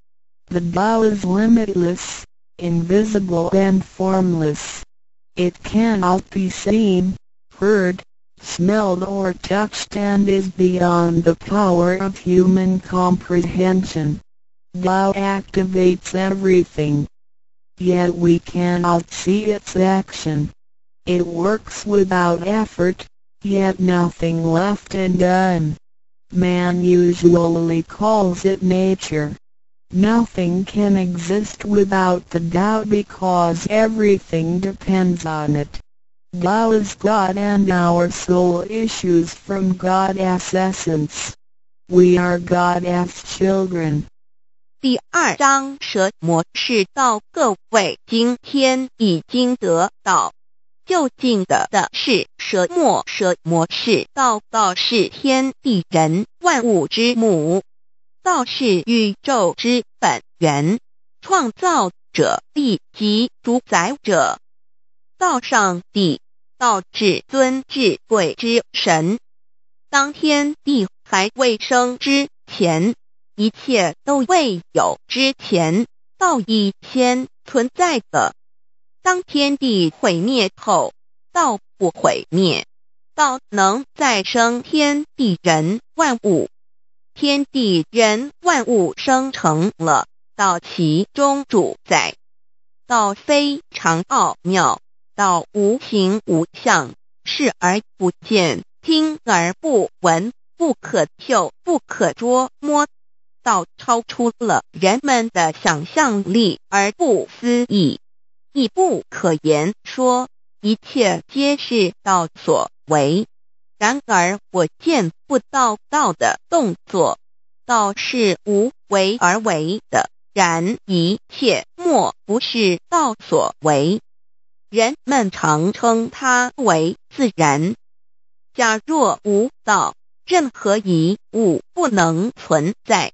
The Tao is limitless, invisible and formless. It cannot be seen, heard, smelled or touched and is beyond the power of human comprehension. Tao activates everything. Yet we cannot see its action. It works without effort, yet nothing left undone. Man usually calls it nature. Nothing can exist without the Tao because everything depends on it. Tao is God and our soul issues from God's essence. We are God's children. 第二章蛇模式到各位今天已经得到就近的的是蛇末蛇模式道道是天地人万物之母，道是宇宙之本源，创造者地及主宰者，道上帝，道至尊至贵之神。当天地还未生之前，一切都未有之前，道已先存在的。当天地毁灭后，道不毁灭，道能再生天地人万物。天地人万物生成了，道其中主宰。道非常奥妙，道无形无相，视而不见，听而不闻，不可嗅，不可捉摸。道超出了人们的想象力而不思议。亦不可言说，一切皆是道所为。然而我见不到道的动作，道是无为而为的，然一切莫不是道所为。人们常称它为自然。假若无道，任何一物不能存在，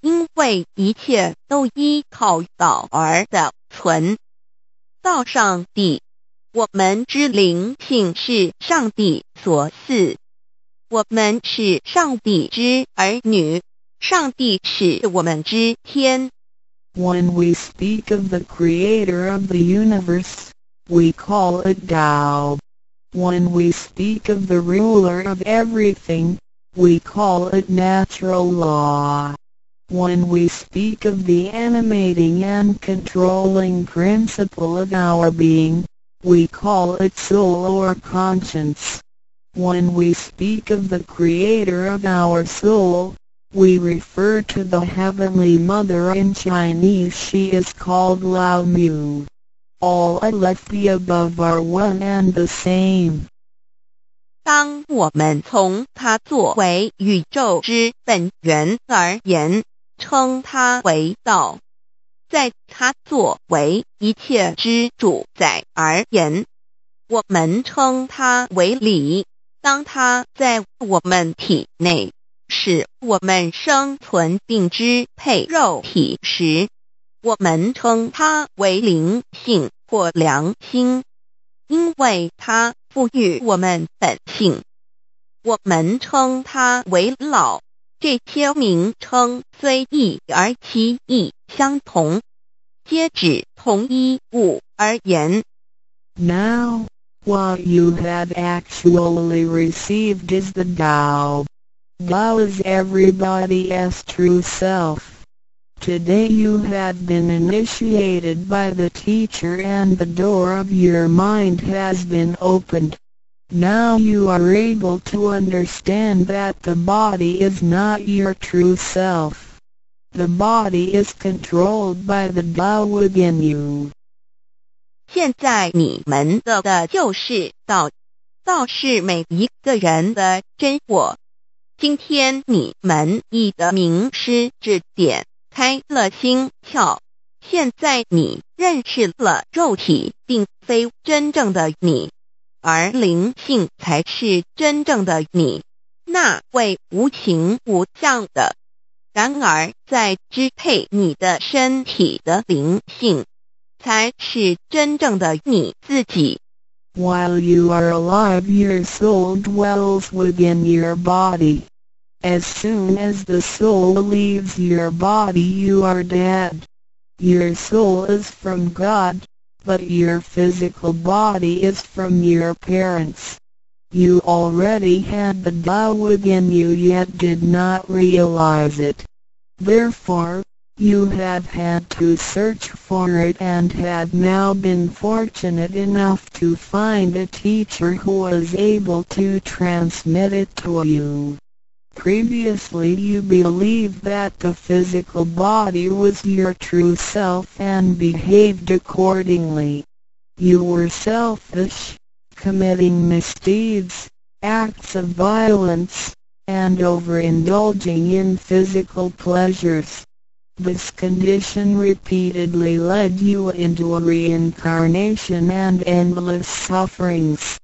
因为一切都依靠道而的存。道上帝，我们之灵性是上帝所赐，我们是上帝之儿女，上帝是我们之天。When we speak of the creator of the universe, we call it Tao. When we speak of the ruler of everything, we call it natural law. When we speak of the animating and controlling principle of our being, we call it soul or conscience. When we speak of the creator of our soul, we refer to the Heavenly Mother in Chinese she is called Lao Mu. All left the above are one and the same. 当我们从它作为宇宙之本源而言， 称它为道，在它作为一切之主宰而言，我们称它为理。当它在我们体内使我们生存并支配肉体时，我们称它为灵性或良心，因为它赋予我们本性。我们称它为老。这些名称虽异而其意相同，皆指同一物而言。Now, what you have actually received is the Tao. Tao is everybody's true self. Today you have been initiated by the teacher and the door of your mind has been opened. Now you are able to understand that the body is not your true self. The body is controlled by the Tao within you. 现在你们的的就是道，道是每一个人的真我。今天你们已的名师指点，开了心窍。现在你认识了肉体，并非真正的你。而灵性才是真正的你，那位无情无相的。然而，在支配你的身体的灵性，才是真正的你自己。While you are alive, your soul dwells within your body. As soon as the soul leaves your body, you are dead. Your soul is from God but your physical body is from your parents. You already had the Tao within you yet did not realize it. Therefore, You have had to search for it and had now been fortunate enough to find a teacher who was able to transmit it to you. Previously you believed that the physical body was your true self and behaved accordingly. You were selfish, committing misdeeds, acts of violence, and overindulging in physical pleasures. This condition repeatedly led you into a reincarnation and endless sufferings.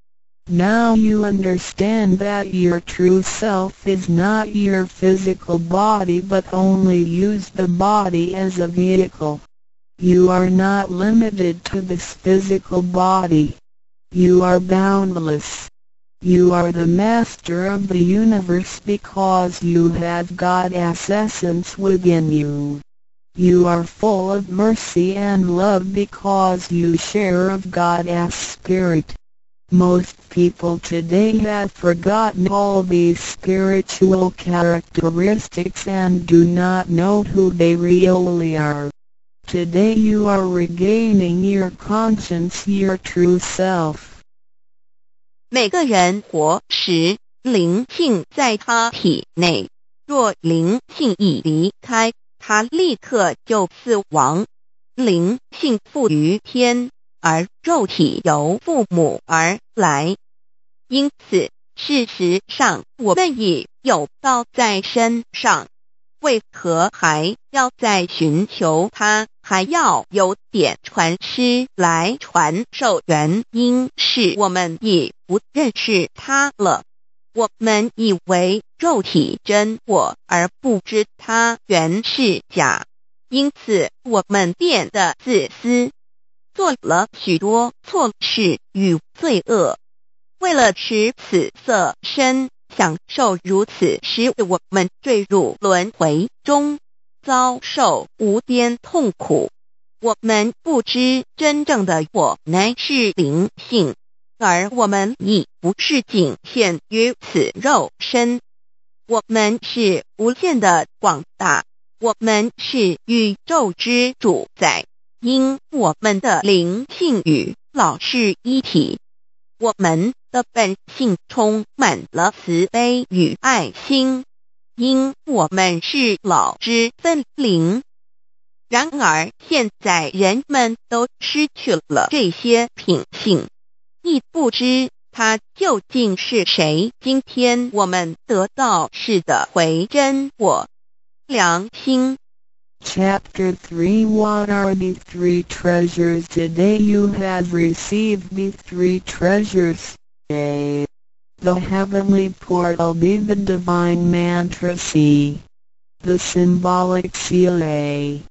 Now you understand that your true self is not your physical body but only use the body as a vehicle. You are not limited to this physical body. You are boundless. You are the master of the universe because you have God's essence within you. You are full of mercy and love because you share of God's spirit. Most people today have forgotten all these spiritual characteristics and do not know who they really are. Today you are regaining your conscience, your true self. 每个人活时，灵性在他体内，若灵性已离开，他立刻就死亡。灵性附于天。 而肉体由父母而来，因此事实上我们已有道在身上，为何还要再寻求他？还要有点传师来传授？原因是我们已不认识他了。我们以为肉体真我，而不知他原是假，因此我们变得自私。做了许多错事与罪恶，为了使此色身享受如此，使我们坠入轮回中，遭受无边痛苦。我们不知真正的我乃是灵性，而我们已不是仅限于此肉身。我们是无限的广大，我们是宇宙之主宰。因我们的灵性与老是一体，我们的本性充满了慈悲与爱心。因我们是老之分灵，然而现在人们都失去了这些品性，亦不知他究竟是谁。今天我们得到是的回真我良心。Chapter 3 What are the three treasures today you have received the three treasures? A. The heavenly portal B. The divine mantra C. The symbolic seal A.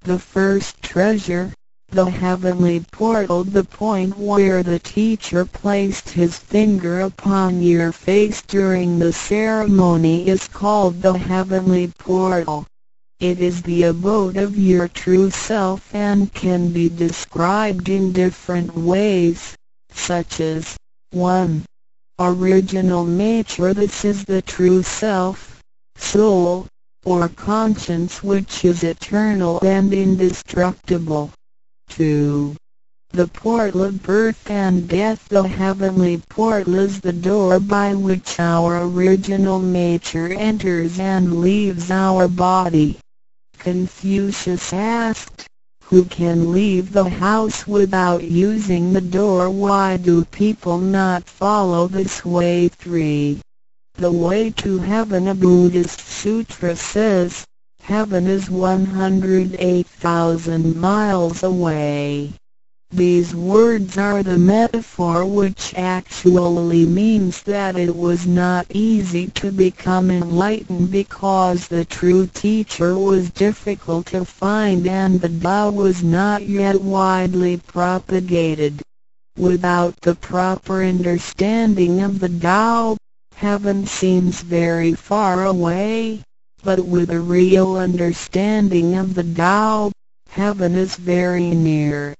The first treasure, the heavenly portal the point where the teacher placed his finger upon your face during the ceremony is called the heavenly portal. It is the abode of your true self and can be described in different ways, such as 1. Original nature This is the true self, soul, or conscience which is eternal and indestructible. 2. The portal of birth and death The heavenly portal is the door by which our original nature enters and leaves our body. Confucius asked, Who can leave the house without using the door? Why do people not follow this way? 3. The way to heaven A Buddhist sutra says, Heaven is 108,000 miles away. These words are the metaphor which actually means that it was not easy to become enlightened because the true teacher was difficult to find and the Tao was not yet widely propagated. Without the proper understanding of the Tao, heaven seems very far away, but with a real understanding of the Tao, heaven is very near.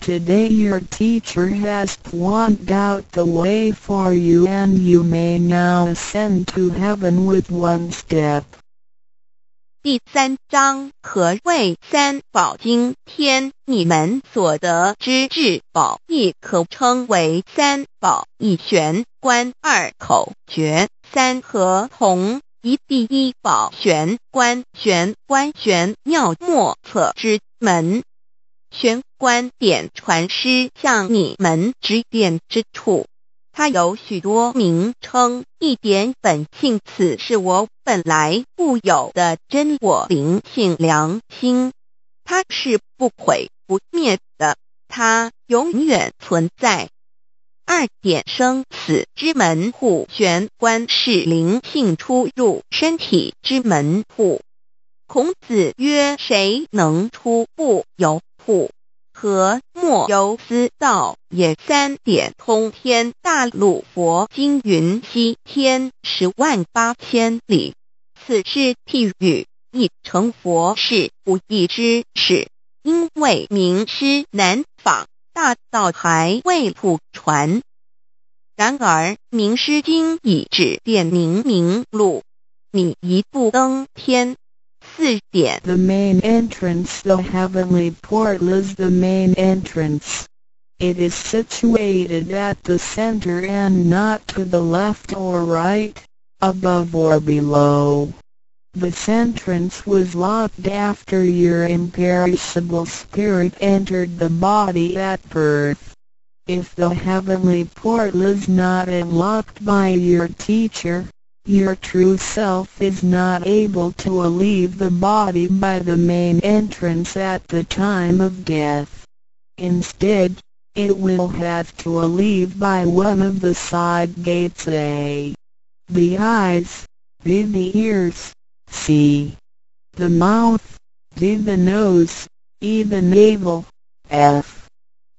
Today your teacher has pointed out the way for you and you may now ascend to heaven with one step. 第三章何谓三宝经天？你们所得之至宝，亦可称为三宝。一玄关，二口诀，三合同。一第一宝玄关，玄关玄妙莫测之门。玄关点传师向你们指点之处。它有许多名称，一点本性，此是我本来固有的真我灵性良心，它是不毁不灭的，它永远存在。二点生死之门户，玄关是灵性出入身体之门户。孔子曰：“谁能出不由户？”和莫由思道也。三点通天大陆佛经云：西天十万八千里。此是譬喻，亦成佛是不易之事。因为名师难访，大道还未普传。然而名师经已指点明明路，你一步登天。The main entrance The heavenly portal is the main entrance. It is situated at the center and not to the left or right, above or below. This entrance was locked after your imperishable spirit entered the body at birth. If the heavenly portal is not unlocked by your teacher, your true self is not able to leave the body by the main entrance at the time of death. Instead, it will have to leave by one of the side gates A. The eyes, B the ears, C. The mouth, D the nose, E the navel, F.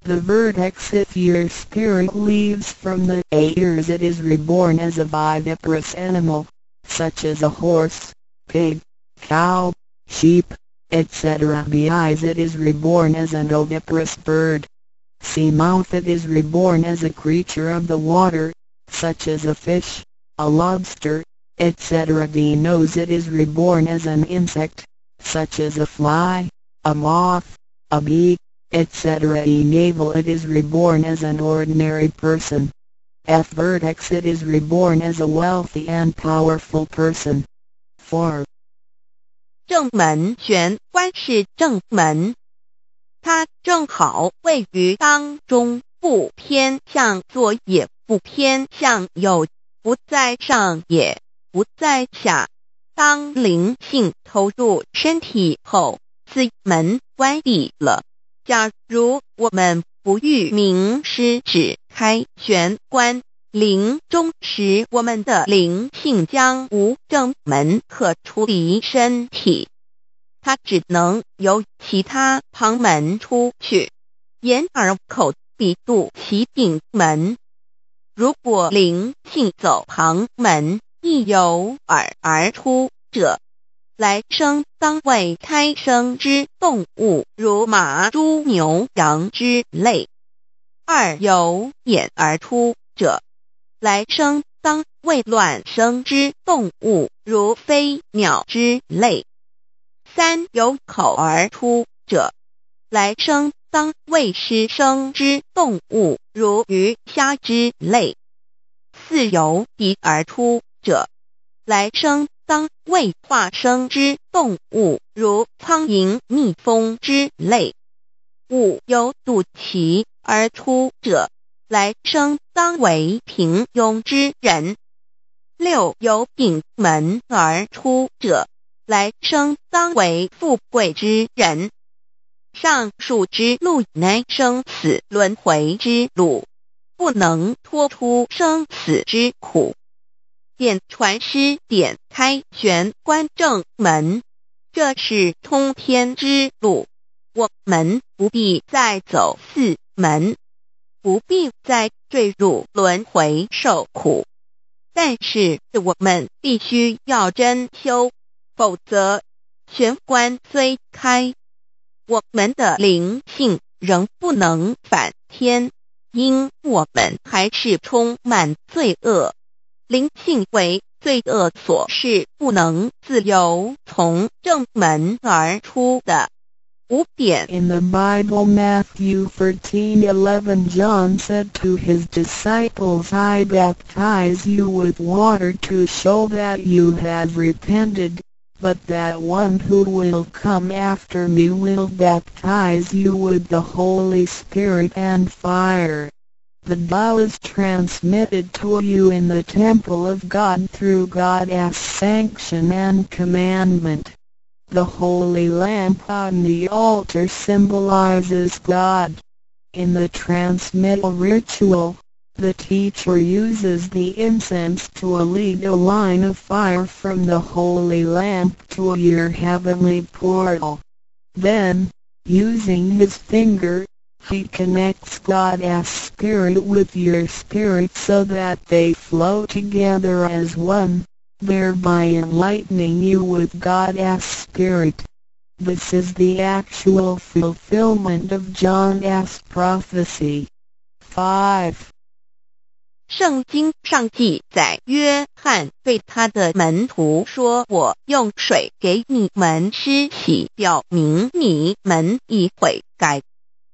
The vertex if your spirit leaves from the ears it is reborn as a viviparous animal, such as a horse, pig, cow, sheep, etc. The eyes it is reborn as an oviparous bird. Sea mouth it is reborn as a creature of the water, such as a fish, a lobster, etc. The nose it is reborn as an insect, such as a fly, a moth, a bee, etc. E navel it is reborn as an ordinary person. F vertex it is reborn as a wealthy and powerful person. 4. 正门玄关是正门，它正好位于当中，不偏向左也不偏向右，不在上也不在下。当灵性投入身体后，此门关闭了。假如我们不欲名师指开玄关，临终时我们的灵性将无正门可出离身体，它只能由其他旁门出去，眼耳口鼻肚脐顶门。如果灵性走旁门，亦由耳而出者。来生当为胎生之动物，如马、猪、牛、羊之类；二由眼而出者，来生当为卵生之动物，如飞鸟之类；三由口而出者，来生当为湿生之动物，如鱼虾之类；四由鼻而出者，来生。当为化生之动物，如苍蝇、蜜蜂之类；五有肚脐而出者，来生当为平庸之人；六有顶门而出者，来生当为富贵之人。上述之路乃生死轮回之路，不能脱出生死之苦。点传师点开玄关正门，这是通天之路。我们不必再走四门，不必再坠入轮回受苦。但是我们必须要真修，否则玄关虽开，我们的灵性仍不能返天，因我们还是充满罪恶。灵性为 罪恶所是不能自由从正门而出的。五点 In the Bible Matthew 13:11 John said to his disciples I baptize you with water to show that you have repented, but that one who will come after me will baptize you with the Holy Spirit and fire. The Tao is transmitted to you in the temple of God through God's sanction and commandment. The holy lamp on the altar symbolizes God. In the transmittal ritual, the teacher uses the incense to lead a line of fire from the holy lamp to your heavenly portal. Then, using his finger, he connects God's spirit with your spirit so that they flow together as one thereby enlightening you with God's Spirit. This is the actual fulfillment of John's prophecy. 5. 圣经上记载，约翰对他的门徒说：“我用水给你们施洗，表明你们已悔改。 ”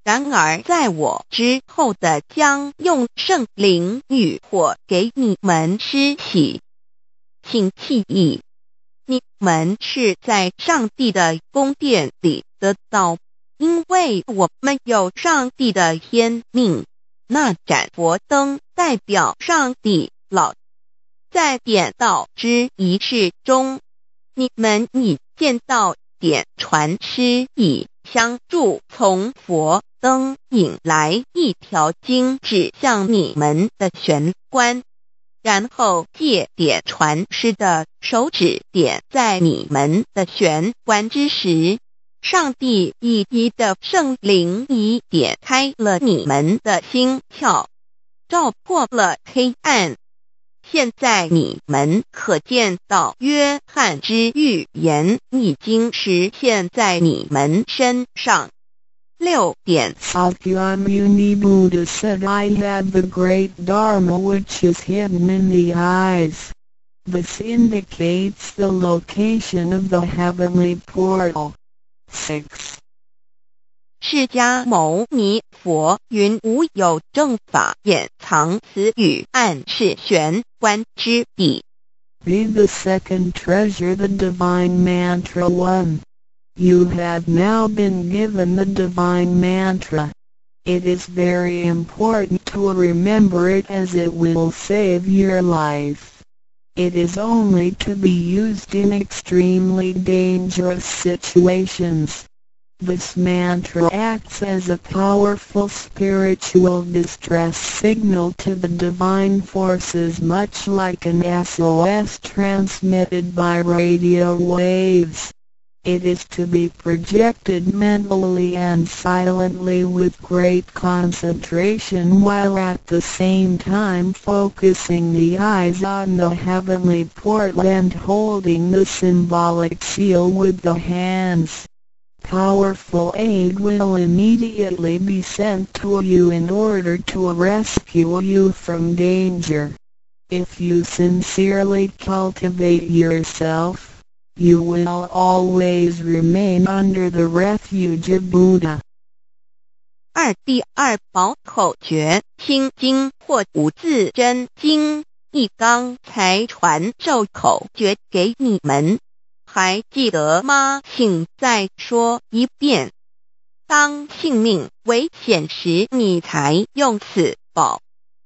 然而在我之后的将用圣灵与火给你们施洗。”请记忆，你们是在上帝的宫殿里得到，因为我们有上帝的天命。那盏佛灯代表上帝老，在点道之仪式中，你们已见到点传师以相助，从佛灯引来一条经指向你们的玄关。然后借点传师的手指点在你们的玄关之时，上帝以一的圣灵已点开了你们的心窍，照破了黑暗。现在你们可见到约翰之预言已经实现在你们身上。六点三。Shakyamuni Buddha said I have the great Dharma which is hidden in the eyes. This indicates the location of the heavenly portal. 6. 释迦牟尼佛云：“无有正法，掩藏此语，暗示玄关之理。” Be the second treasure, the divine mantra one. You have now been given the divine mantra. It is very important to remember it as it will save your life. It is only to be used in extremely dangerous situations. This mantra acts as a powerful spiritual distress signal to the divine forces much like an SOS transmitted by radio waves. It is to be projected mentally and silently with great concentration while at the same time focusing the eyes on the heavenly portal and holding the symbolic seal with the hands. Powerful aid will immediately be sent to you in order to rescue you from danger. If you sincerely cultivate yourself, you will always remain under the refuge of Buddha. 二第二宝口诀心经或五字真经，一刚才传授口诀给你们，还记得吗？请再说一遍。当性命危险时，你才用此宝，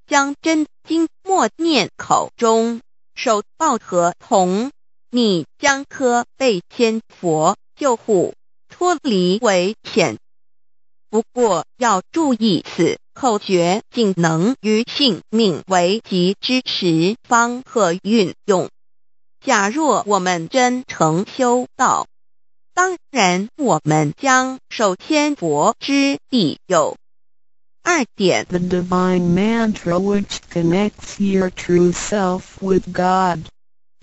将真经默念口中，手抱合同。你将可被天佛救护，脱离危险。不过要注意，此口诀仅能于性命危急之时方可运用。假若我们真诚修道，当然我们将受天佛之庇佑。二点，The divine mantra which connects your true self with God.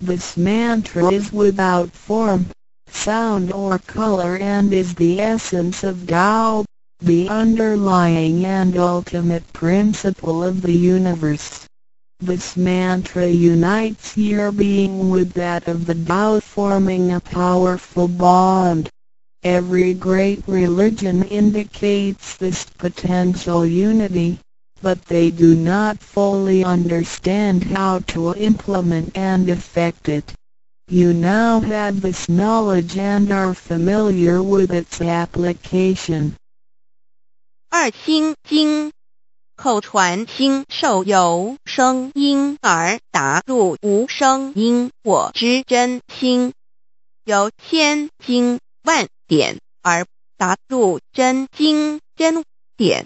This mantra is without form, sound or color and is the essence of Tao, the underlying and ultimate principle of the universe. This mantra unites your being with that of the Tao forming a powerful bond. Every great religion indicates this potential unity, but they do not fully understand how to implement and effect it. You now have this knowledge and are familiar with its application. 二心经口传心受有声音而达入无声因果之真心，由千经万典而达入真经真点。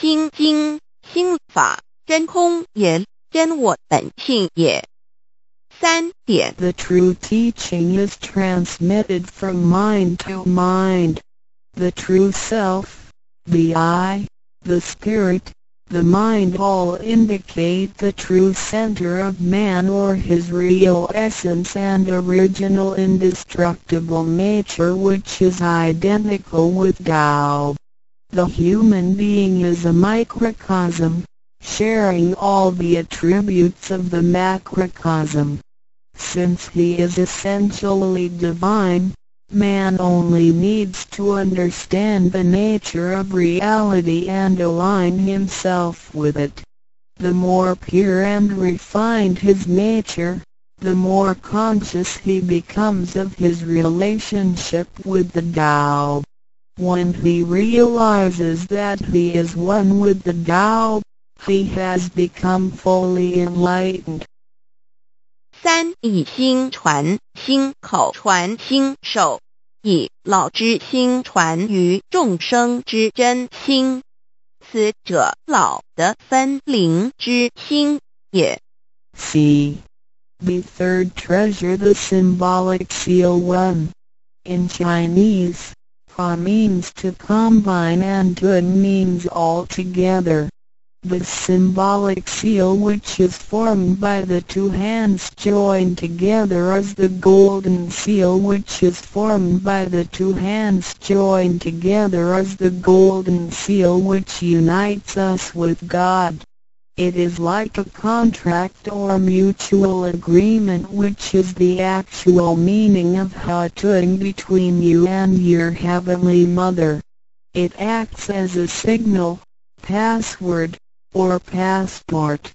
心经 心法真空也，真我本性也。三点。The true teaching is transmitted from mind to mind. The true self, the I, the spirit, the mind all indicate the true center of man or his real essence and original indestructible nature which is identical with Tao. The human being is a microcosm, sharing all the attributes of the macrocosm. Since he is essentially divine, man only needs to understand the nature of reality and align himself with it. The more pure and refined his nature, the more conscious he becomes of his relationship with the Tao. When he realizes that he is one with the Tao, he has become fully enlightened. 三以心传心口传心手，以老之心传于众生之真心，此者老的分灵之心也。C. The third treasure the symbolic seal one. In Chinese, Means to combine and Tung means all together. The symbolic seal which is formed by the two hands joined together is the golden seal which is formed by the two hands joined together is the golden seal which unites us with God. It is like a contract or mutual agreement which is the actual meaning of Hatung between you and your Heavenly Mother. It acts as a signal, password, or passport.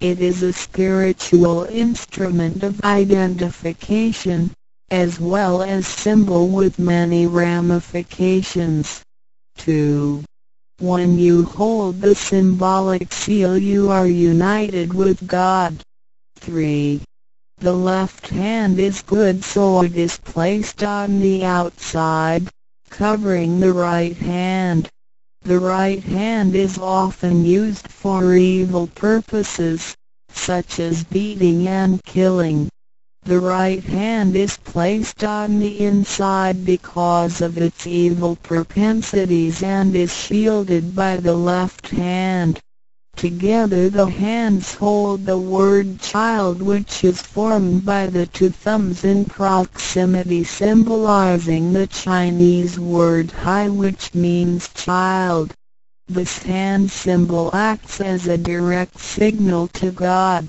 It is a spiritual instrument of identification, as well as symbol with many ramifications. 2. When you hold the symbolic seal you are united with God. 3. The left hand is good so it is placed on the outside, covering the right hand. The right hand is often used for evil purposes, such as beating and killing. The right hand is placed on the inside because of its evil propensities and is shielded by the left hand. Together the hands hold the word child which is formed by the two thumbs in proximity symbolizing the Chinese word hai which means child. This hand symbol acts as a direct signal to God.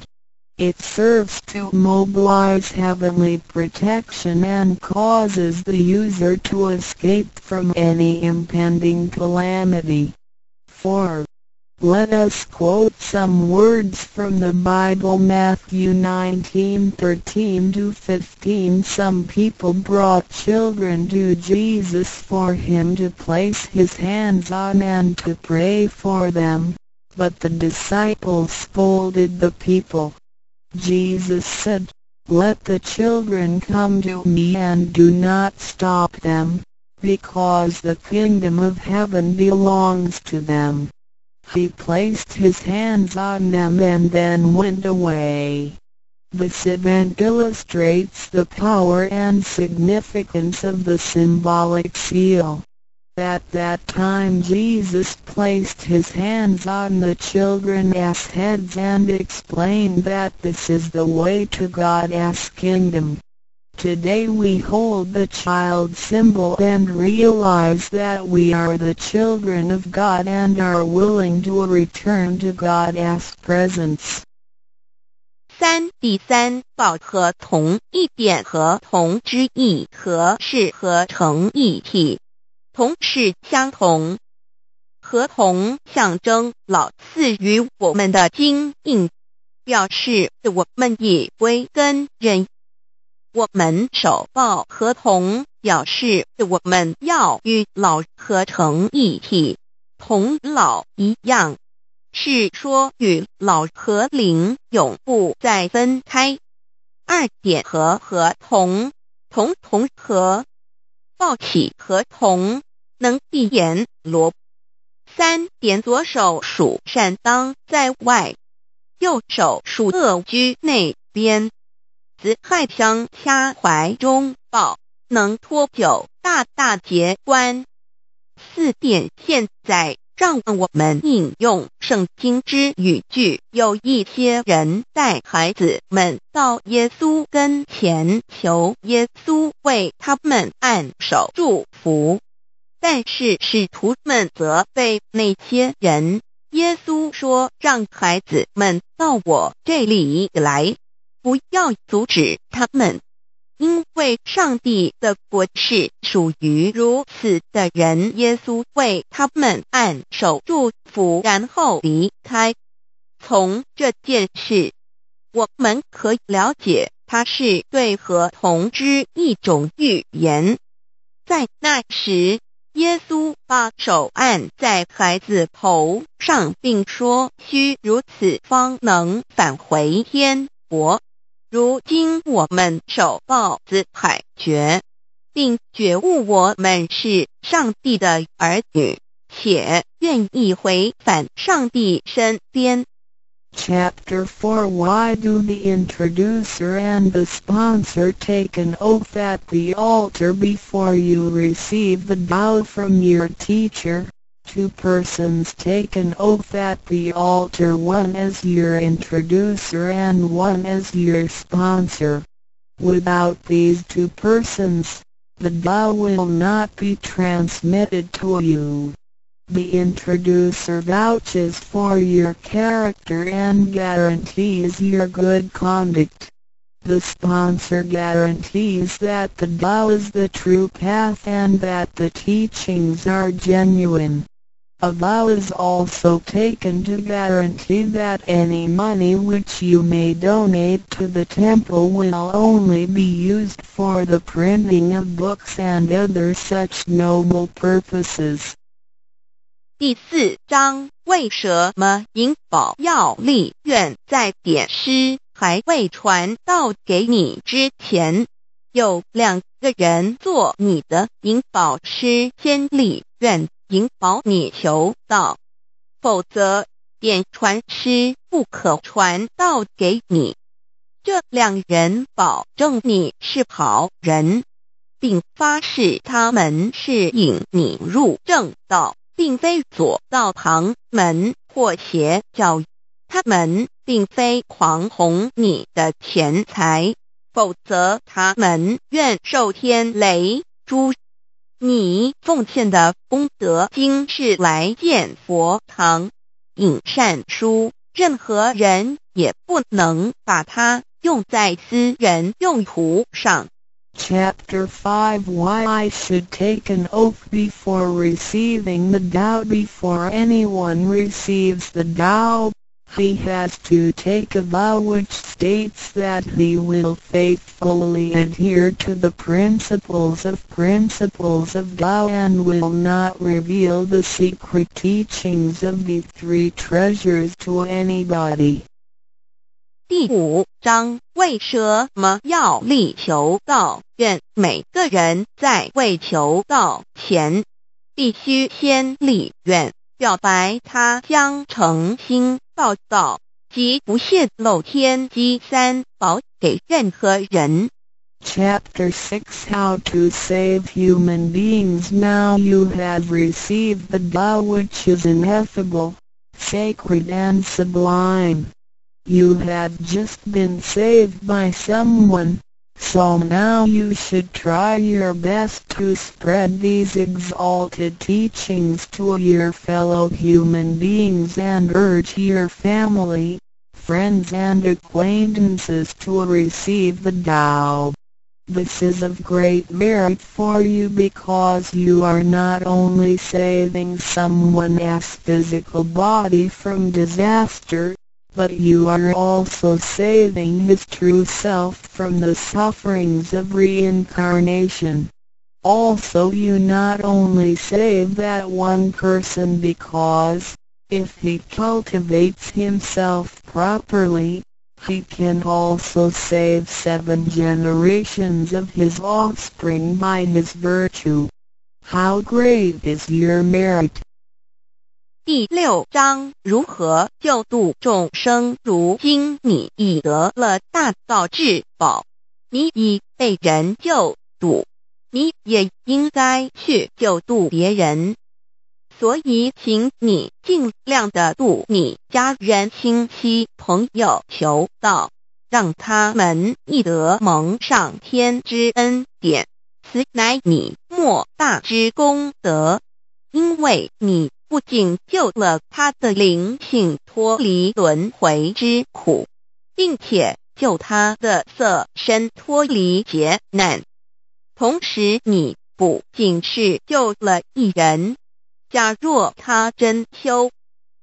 It serves to mobilize heavenly protection and causes the user to escape from any impending calamity. 4. Let us quote some words from the Bible Matthew 19:13-15 Some people brought children to Jesus for him to place his hands on and to pray for them, but the disciples scolded the people. Jesus said, Let the children come to me and do not stop them, because the kingdom of heaven belongs to them. He placed his hands on them and then went away. This event illustrates the power and significance of the symbolic seal. At that time Jesus placed his hands on the children's heads and explained that this is the way to God's kingdom. Today we hold the child symbol and realize that we are the children of God and are willing to return to God's presence. 三第三报合同一点合同之意和是合成一体， 同是相同。合同象征老赐予我们的金印，表示我们以归根人。我们手抱合同，表示我们要与老合成一体，同老一样。是说与老和灵永不再分开。二点和合同，同同和，抱起合同，能闭眼罗。三点左手数善当在外，右手数恶居内边。子亥相掐怀中抱，能托九大大节关。四点现在。让我们引用圣经之语句，有一些人带孩子们到耶稣跟前求耶稣为他们按手祝福，但是使徒们责备那些人。耶稣说：“让孩子们到我这里来，不要阻止他们。”因为上帝的国是属于如此的人，耶稣为他们按手祝福，然后离开。从这件事，我们可以了解，他是对和同之一种预言。在那时，耶稣把手按在孩子头上，并说：“需如此，方能返回天国。”如今我们手抱子亥诀，并觉悟我们是上帝的儿女，且愿意回返上帝身边。Chapter 4 Why do the introducer and the sponsor take an oath at the altar before you receive the vow from your teacher? Two persons take an oath at the altar one as your introducer and one as your sponsor. Without these two persons, the vow will not be transmitted to you. The introducer vouches for your character and guarantees your good conduct. The sponsor guarantees that the Tao is the true path and that the teachings are genuine. A vow is also taken to guarantee that any money which you may donate to the temple will only be used for the printing of books and other such noble purposes. 第四章，为什么引保要立愿在点师还未传到给你之前，有两个人做你的引保师先立愿？引保你求道，否则点传师不可传道给你。这两人保证你是好人，并发誓他们是引你入正道，并非左道旁门或邪教。他们并非狂哄你的钱财，否则他们愿受天雷诛。你奉献的功德经是来建佛堂、引善书，任何人也不能把它用在私人用途上。Chapter 5 Why I should take an oath before receiving the Tao Before anyone receives the Tao, he has to take a vow which states that he will faithfully adhere to the principles of principles of Tao and will not reveal the secret teachings of the three treasures to anybody. 第五章为什么要力求道？愿每个人在为求道前，必须先立愿，表白他将诚心 报道及不泄露天机三宝给任何人。Chapter 6 How to Save Human Beings Now you have received the Tao which is ineffable, sacred and sublime. You have just been saved by someone, so now you should try your best to spread these exalted teachings to your fellow human beings and urge your family, friends and acquaintances to receive the Tao. This is of great merit for you because you are not only saving someone's physical body from disaster, but you are also saving his true self from the sufferings of reincarnation. Also you not only save that one person because, if he cultivates himself properly, he can also save seven generations of his offspring by his virtue. How great is your merit! 第六章如何救度众生？如今你已得了大道至宝，你已被人救度，你也应该去救度别人。所以，请你尽量的度你家人、亲戚、朋友，求道，让他们亦得蒙上天之恩典，此乃你莫大之功德，因为你。不仅救了他的灵性脱离轮回之苦，并且救他的色身脱离劫难，同时你不仅是救了一人，假若他真修，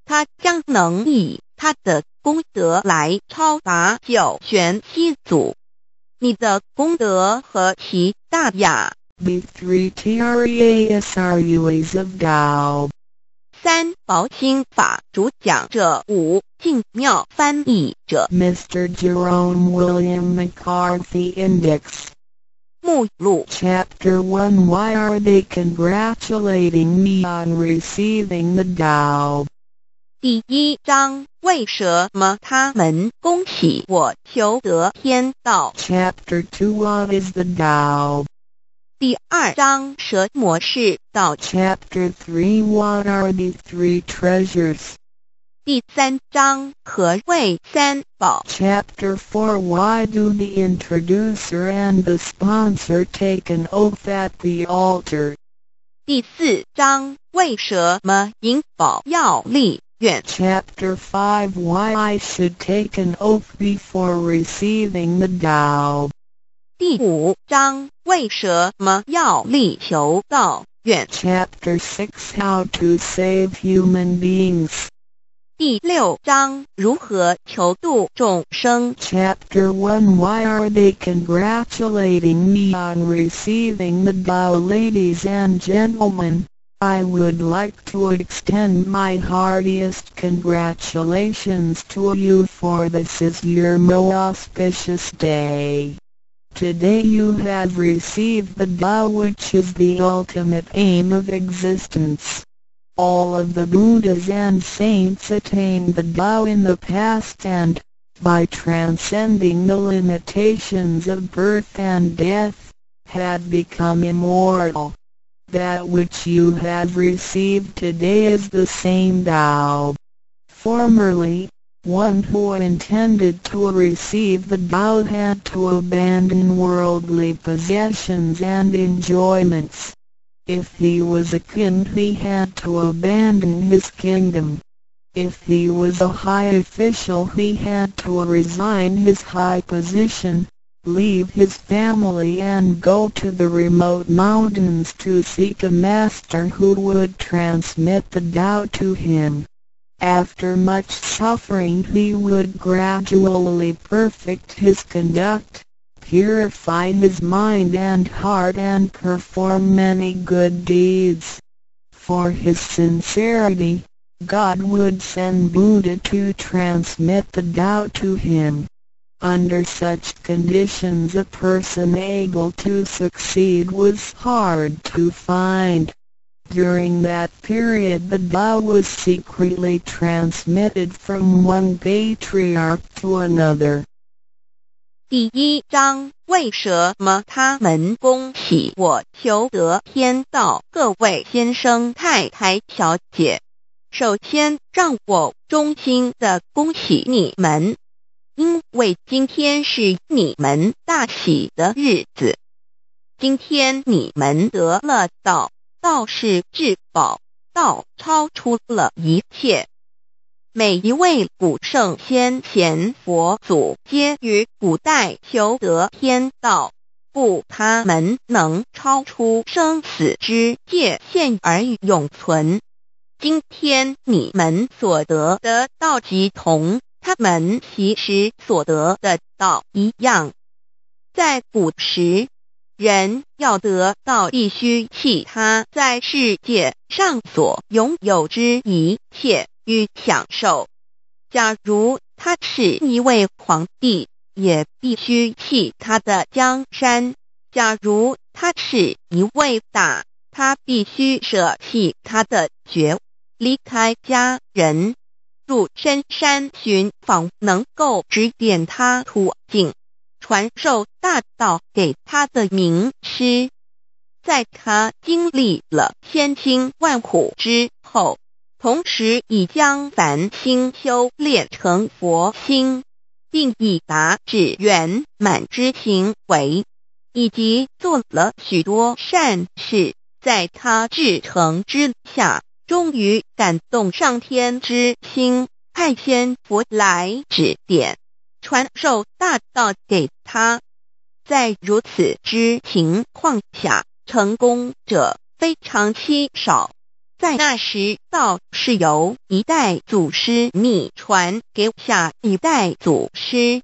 他将能以他的功德来超拔九玄七祖。你的功德何其大呀 b three t r e a s r u a z of dao！三宝心法主讲者五静妙翻译者 Mr. Jerome William McCarthy Index 目录 Chapter One Why are they congratulating me on receiving the Tao？第一章为什么他们恭喜我求得天道？Chapter Two What is the Tao？第二章蛇模式到 Chapter Three What are the three treasures？第三章何谓三宝？Chapter Four Why do the introducer and the sponsor take an oath at the altar？第四章为什么引保要立愿？Chapter Five Why I should take an oath before receiving the Dao? 第五章为什么要力求道愿 Chapter 6 How to Save Human Beings 第六章如何求度众生 Chapter 1 Why are they congratulating me on receiving the Tao Ladies and gentlemen, I would like to extend my heartiest congratulations to you for this is your most auspicious day. Today you have received the Tao which is the ultimate aim of existence. All of the Buddhas and saints attained the Tao in the past and, by transcending the limitations of birth and death, had become immortal. That which you have received today is the same Tao. Formerly, one who intended to receive the Tao had to abandon worldly possessions and enjoyments. If he was a king he had to abandon his kingdom. If he was a high official he had to resign his high position, leave his family and go to the remote mountains to seek a master who would transmit the Tao to him. After much suffering he would gradually perfect his conduct, purify his mind and heart and perform many good deeds. For his sincerity, God would send Buddha to transmit the Tao to him. Under such conditions a person able to succeed was hard to find. During that period the Tao was secretly transmitted from one patriarch to another. 第一章为什么他们恭喜我求得天道？各位先生、太太、小姐，首先让我衷心的恭喜你们，因为今天是你们大喜的日子。今天你们得了道。道是至宝，道超出了一切。每一位古圣先贤佛祖，皆于古代求得天道，故他们能超出生死之界限而永存。今天你们所得的道，即同他们其实所得的道一样。在古时，人要得到，必须弃他在世界上所拥有之一切与享受。假如他是一位皇帝，也必须弃他的江山；假如他是一位大，他必须舍弃他的爵。离开家人，入深山寻访能够指点他途径、传授大道给他的名师。在他经历了千辛万苦之后，同时已将凡心修炼成佛心，并已达至圆满之行为，以及做了许多善事，在他至诚之下。终于感动上天之心，派仙佛来指点、传授大道给他。在如此之情况下，成功者非常稀少。在那时，道是由一代祖师秘传给下一代祖师。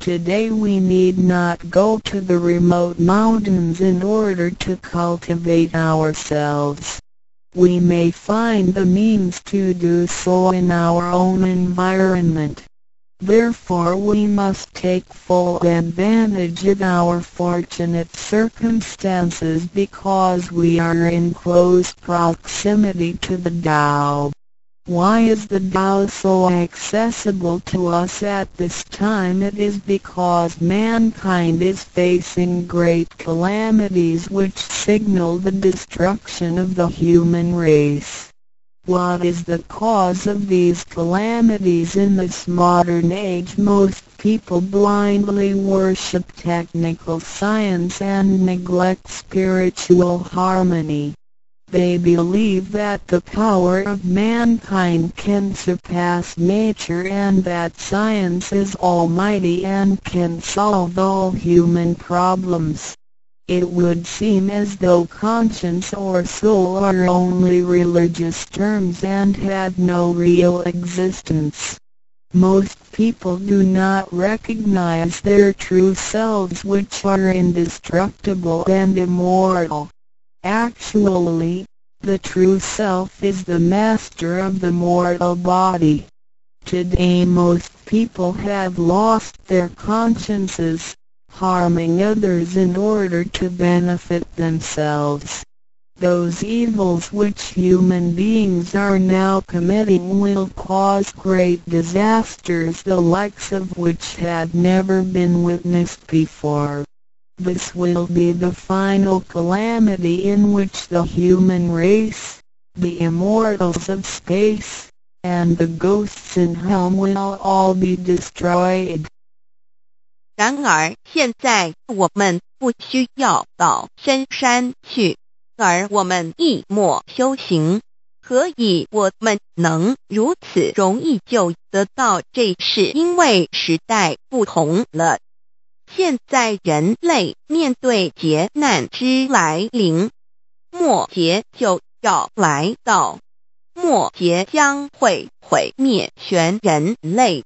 Today we need not go to the remote mountains in order to cultivate ourselves. we may find the means to do so in our own environment. Therefore we must take full advantage of our fortunate circumstances because we are in close proximity to the Tao. Why is the Tao so accessible to us at this time? It is because mankind is facing great calamities which signal the destruction of the human race. What is the cause of these calamities in this modern age? Most people blindly worship technical science and neglect spiritual harmony. They believe that the power of mankind can surpass nature and that science is almighty and can solve all human problems. It would seem as though conscience or soul are only religious terms and have no real existence. Most people do not recognize their true selves which are indestructible and immortal. Actually, the true self is the master of the mortal body. Today most people have lost their consciences, harming others in order to benefit themselves. Those evils which human beings are now committing will cause great disasters the likes of which had never been witnessed before. This will be the final calamity in which the human race, the immortals of space, and the ghosts in hell will all be destroyed. 然而，现在我们不需要到深山去，而我们亦莫修行。何以我们能如此容易就得到这？是因为时代不同了。现在人类面对劫难之来临，末劫就要来到，末劫将会毁灭全人类。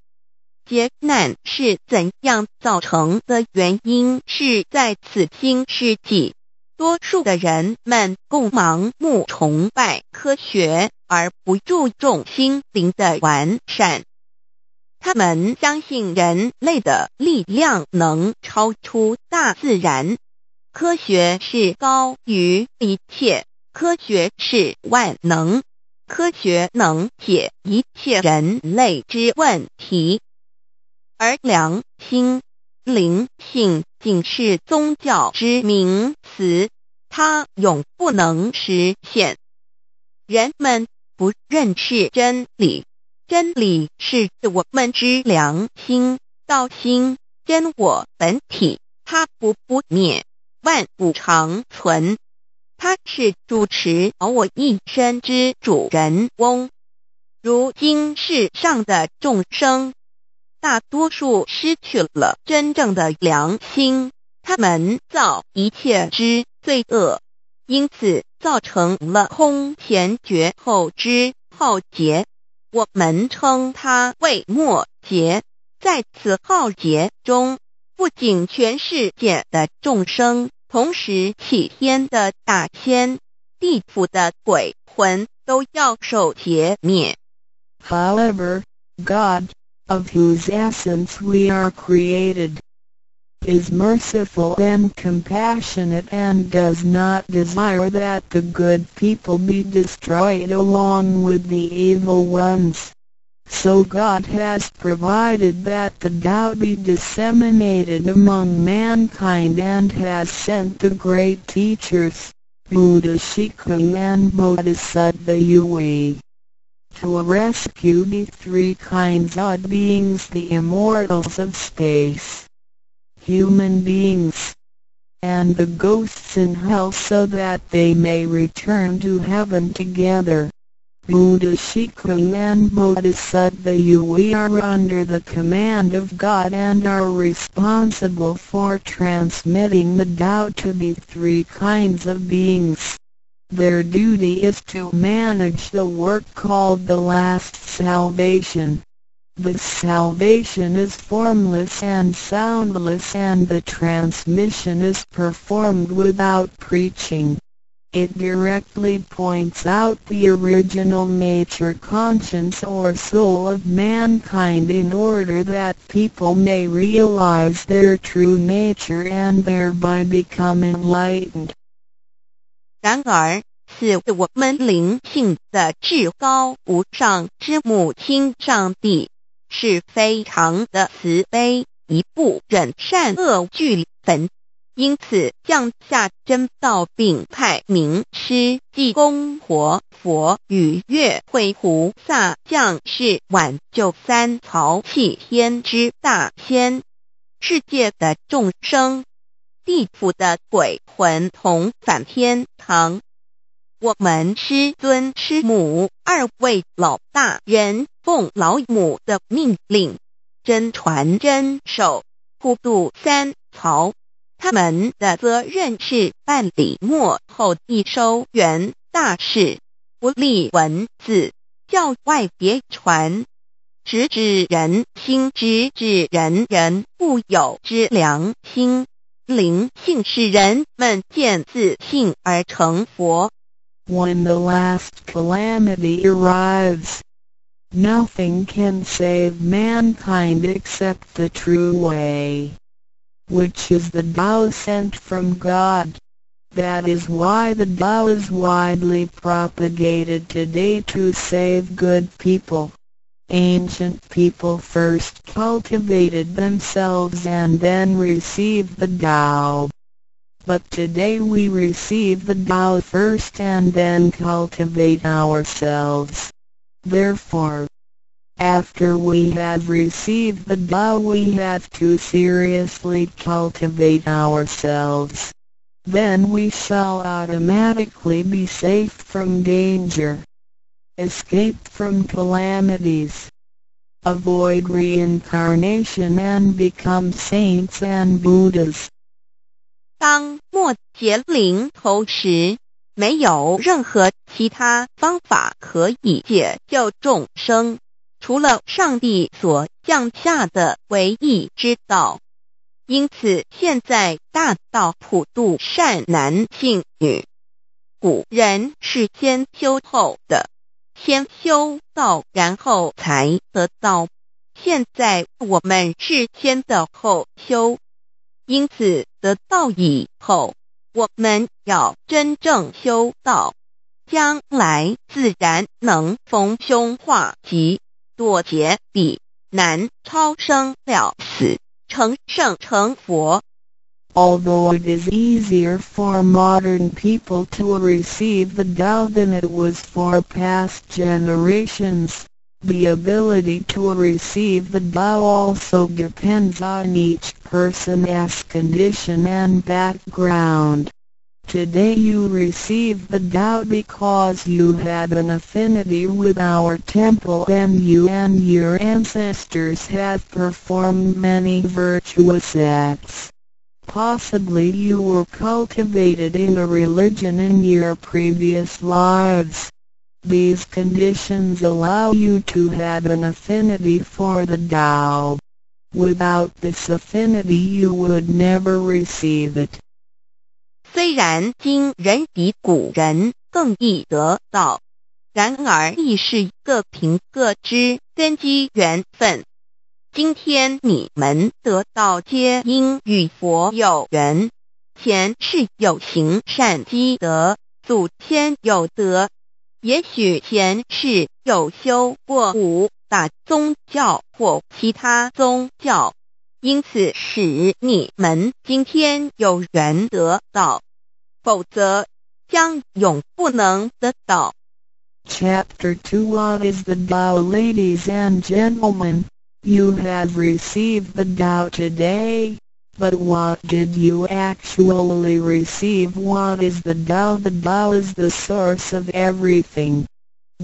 劫难是怎样造成的？原因是在此新世纪，多数的人们共盲目崇拜科学，而不注重心灵的完善。他们相信人类的力量能超出大自然，科学是高于一切，科学是万能，科学能解一切人类之问题，而良心、灵性仅是宗教之名词，它永不能实现。人们不认识真理。真理是我们之良心、道心、真我本体，它不不灭，万物长存。它是主持我一生之主人翁。如今世上的众生，大多数失去了真正的良心，他们造一切之罪恶，因此造成了空前绝后之浩劫。我们称它为末劫。在此浩劫中，不仅全世界的众生，同时起天的大仙、地府的鬼魂都要受劫灭。However, God, of whose essence we are created, is merciful and compassionate and does not desire that the good people be destroyed along with the evil ones. So God has provided that the Tao be disseminated among mankind and has sent the great teachers, Buddha Shikung and Bodhisattva Yui, to rescue the three kinds of beings the immortals of space, human beings, and the ghosts in hell so that they may return to heaven together. Buddha Shikung and Bodhisattva you we are under the command of God and are responsible for transmitting the Tao to the three kinds of beings. Their duty is to manage the work called the last salvation. The salvation is formless and soundless and the transmission is performed without preaching. It directly points out the original nature conscience or soul of mankind in order that people may realize their true nature and thereby become enlightened. 然而，是我们灵性的至高无上之母亲上帝，是非常的慈悲，一不忍善恶俱焚。因此，降下真道，并派名师济公活佛与月慧菩萨降世，挽救三曹弃天之大仙。世界的众生，地府的鬼魂同返天堂。我们师尊师母二位老大人，奉老母的命令，真传真守，普渡三曹。他们的责任是办理末后一收元大事，不立文字，教外别传，直指人心，直指人人固有之良心。灵性使人们见自信而成佛。When the last calamity arrives, nothing can save mankind except the true way. which is the Tao sent from God. That is why the Tao is widely propagated today to save good people. Ancient people first cultivated themselves and then received the Tao. But today we receive the Tao first and then cultivate ourselves. Therefore, after we have received the Tao we have to seriously cultivate ourselves. Then we shall automatically be safe from danger. Escape from calamities. Avoid reincarnation and become saints and Buddhas. 当末劫临头时，没有任何其他方法可以解救众生。除了上帝所降下的唯一之道，因此现在大道普渡善男信女。古人是先修后的，先修道然后才得道。现在我们是先的后修，因此得道以后，我们要真正修道，将来自然能逢凶化吉。躲劫比难超生了死，成圣成佛。Although it is easier for modern people to receive the Tao than it was for past generations, the ability to receive the Tao also depends on each person's condition and background. today you receive the Tao because you had an affinity with our temple and you and your ancestors have performed many virtuous acts. Possibly you were cultivated in a religion in your previous lives. These conditions allow you to have an affinity for the Tao. Without this affinity you would never receive it. 虽然今人比古人更易得道，然而亦是一个凭个之根基缘分。 今天你们得到皆因与佛有缘，前世有行善积德，祖先有德，也许前世有修过五大宗教或其他宗教，因此使你们今天有缘得到，否则将永不能得到。Chapter 2 What is the Tao ladies and gentlemen? You have received the Tao today, but what did you actually receive? What is the Tao? The Tao is the source of everything.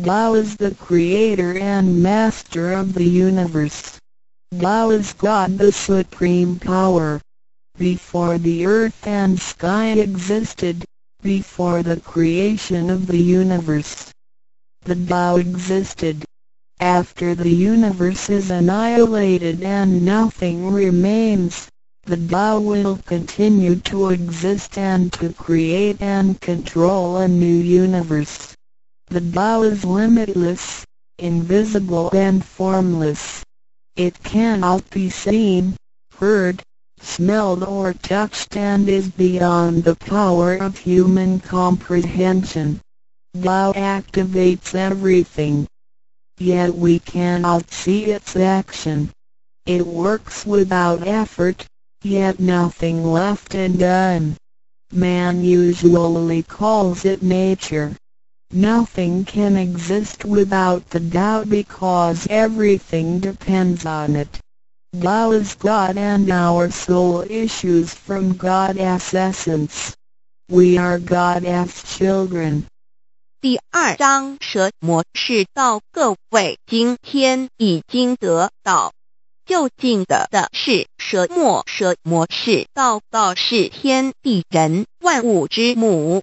Tao is the creator and master of the universe. Tao is God the supreme power. Before the earth and sky existed, before the creation of the universe, the Tao existed. After the universe is annihilated and nothing remains, the Tao will continue to exist and to create and control a new universe. The Tao is limitless, invisible and formless. It cannot be seen, heard, smelled or touched and is beyond the power of human comprehension. Tao activates everything yet we cannot see its action. It works without effort, yet nothing left undone. Man usually calls it nature. Nothing can exist without the Tao because everything depends on it. Tao is God and our soul issues from God's essence. We are God's children. 第二章蛇魔是道，各位今天已经得到。就近的的是蛇魔，蛇魔是道，道是天地人万物之母，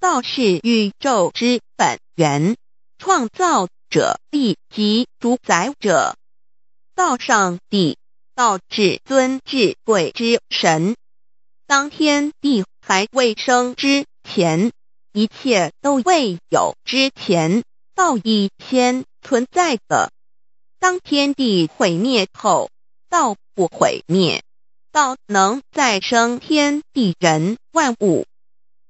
道是宇宙之本源，创造者立即主宰者。道上帝，道至尊至贵之神。当天地还未生之前。一切都未有之前，道已先存在的。当天地毁灭后，道不毁灭，道能再生天地人万物。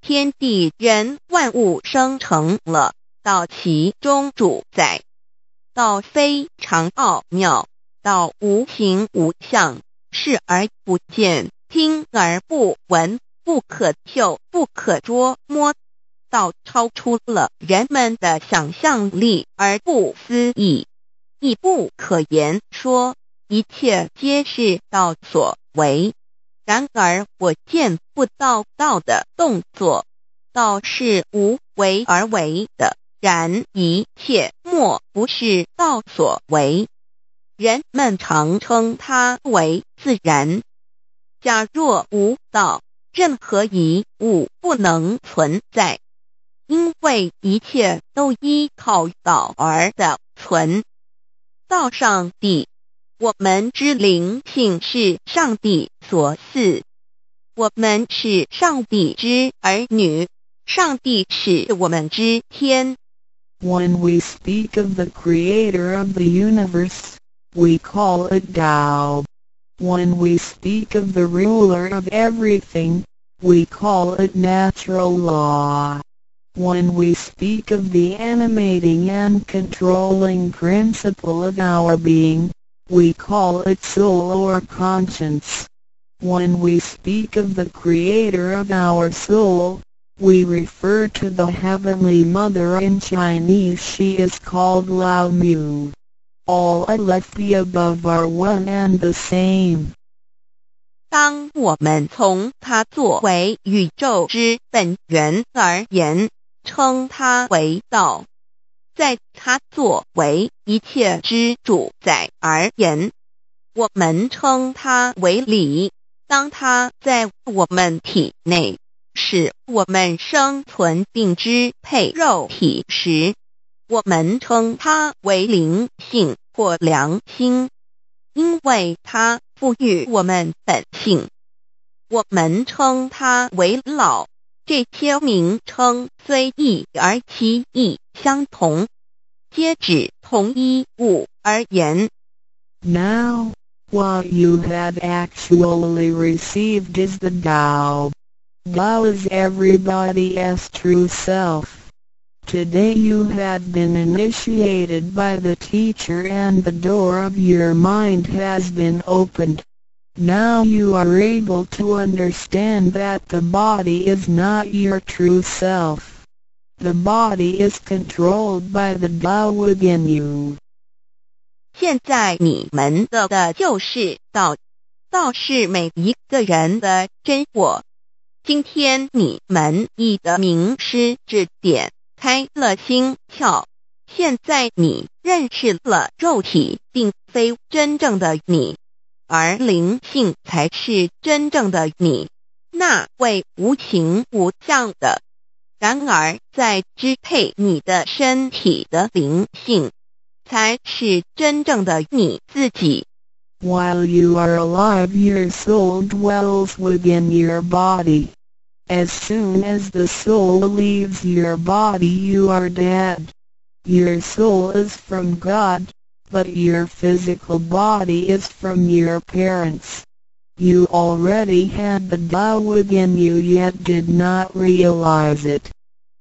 天地人万物生成了，道其中主宰。道非常奥妙，道无形无相，视而不见，听而不闻，不可嗅，不可捉摸。道超出了人们的想象力而不思议，亦不可言说，一切皆是道所为。然而我见不到道的动作，道是无为而为的，然一切莫不是道所为。人们常称它为自然。假若无道，任何一物不能存在。因为一切都依靠道而的存。道上帝，我们之灵性是上帝所赐，我们是上帝之儿女，上帝是我们之天。When we speak of the creator of the universe, we call it Tao. When we speak of the ruler of everything, we call it natural law. When we speak of the animating and controlling principle of our being, we call it soul or conscience. When we speak of the creator of our soul, we refer to the Heavenly Mother in Chinese she is called Lao Mu. All alethi above are one and the same. 当我们从它作为宇宙之本源而言， 称它为道；在它作为一切之主宰而言，我们称它为理。当它在我们体内使我们生存并支配肉体时，我们称它为灵性或良心，因为它赋予我们本性。我们称它为老。这些名称虽异而其意相同，皆指同一物而言。Now, what you have actually received is the Tao. Tao is everybody's true self. Today you have been initiated by the teacher and the door of your mind has been opened. Now you are able to understand that the body is not your true self. The body is controlled by the Tao within you. 现在你们的的就是道，道是每一个人的真我。今天你们已的名师指点开了心窍，现在你认识了肉体并非真正的你，而灵性才是真正的你，那位无形无相的。然而，在支配你的身体的灵性。才是真正的你自己。While you are alive, your soul dwells within your body. As soon as the soul leaves your body, you are dead. Your soul is from God, but your physical body is from your parents. You already had the Tao within you yet did not realize it.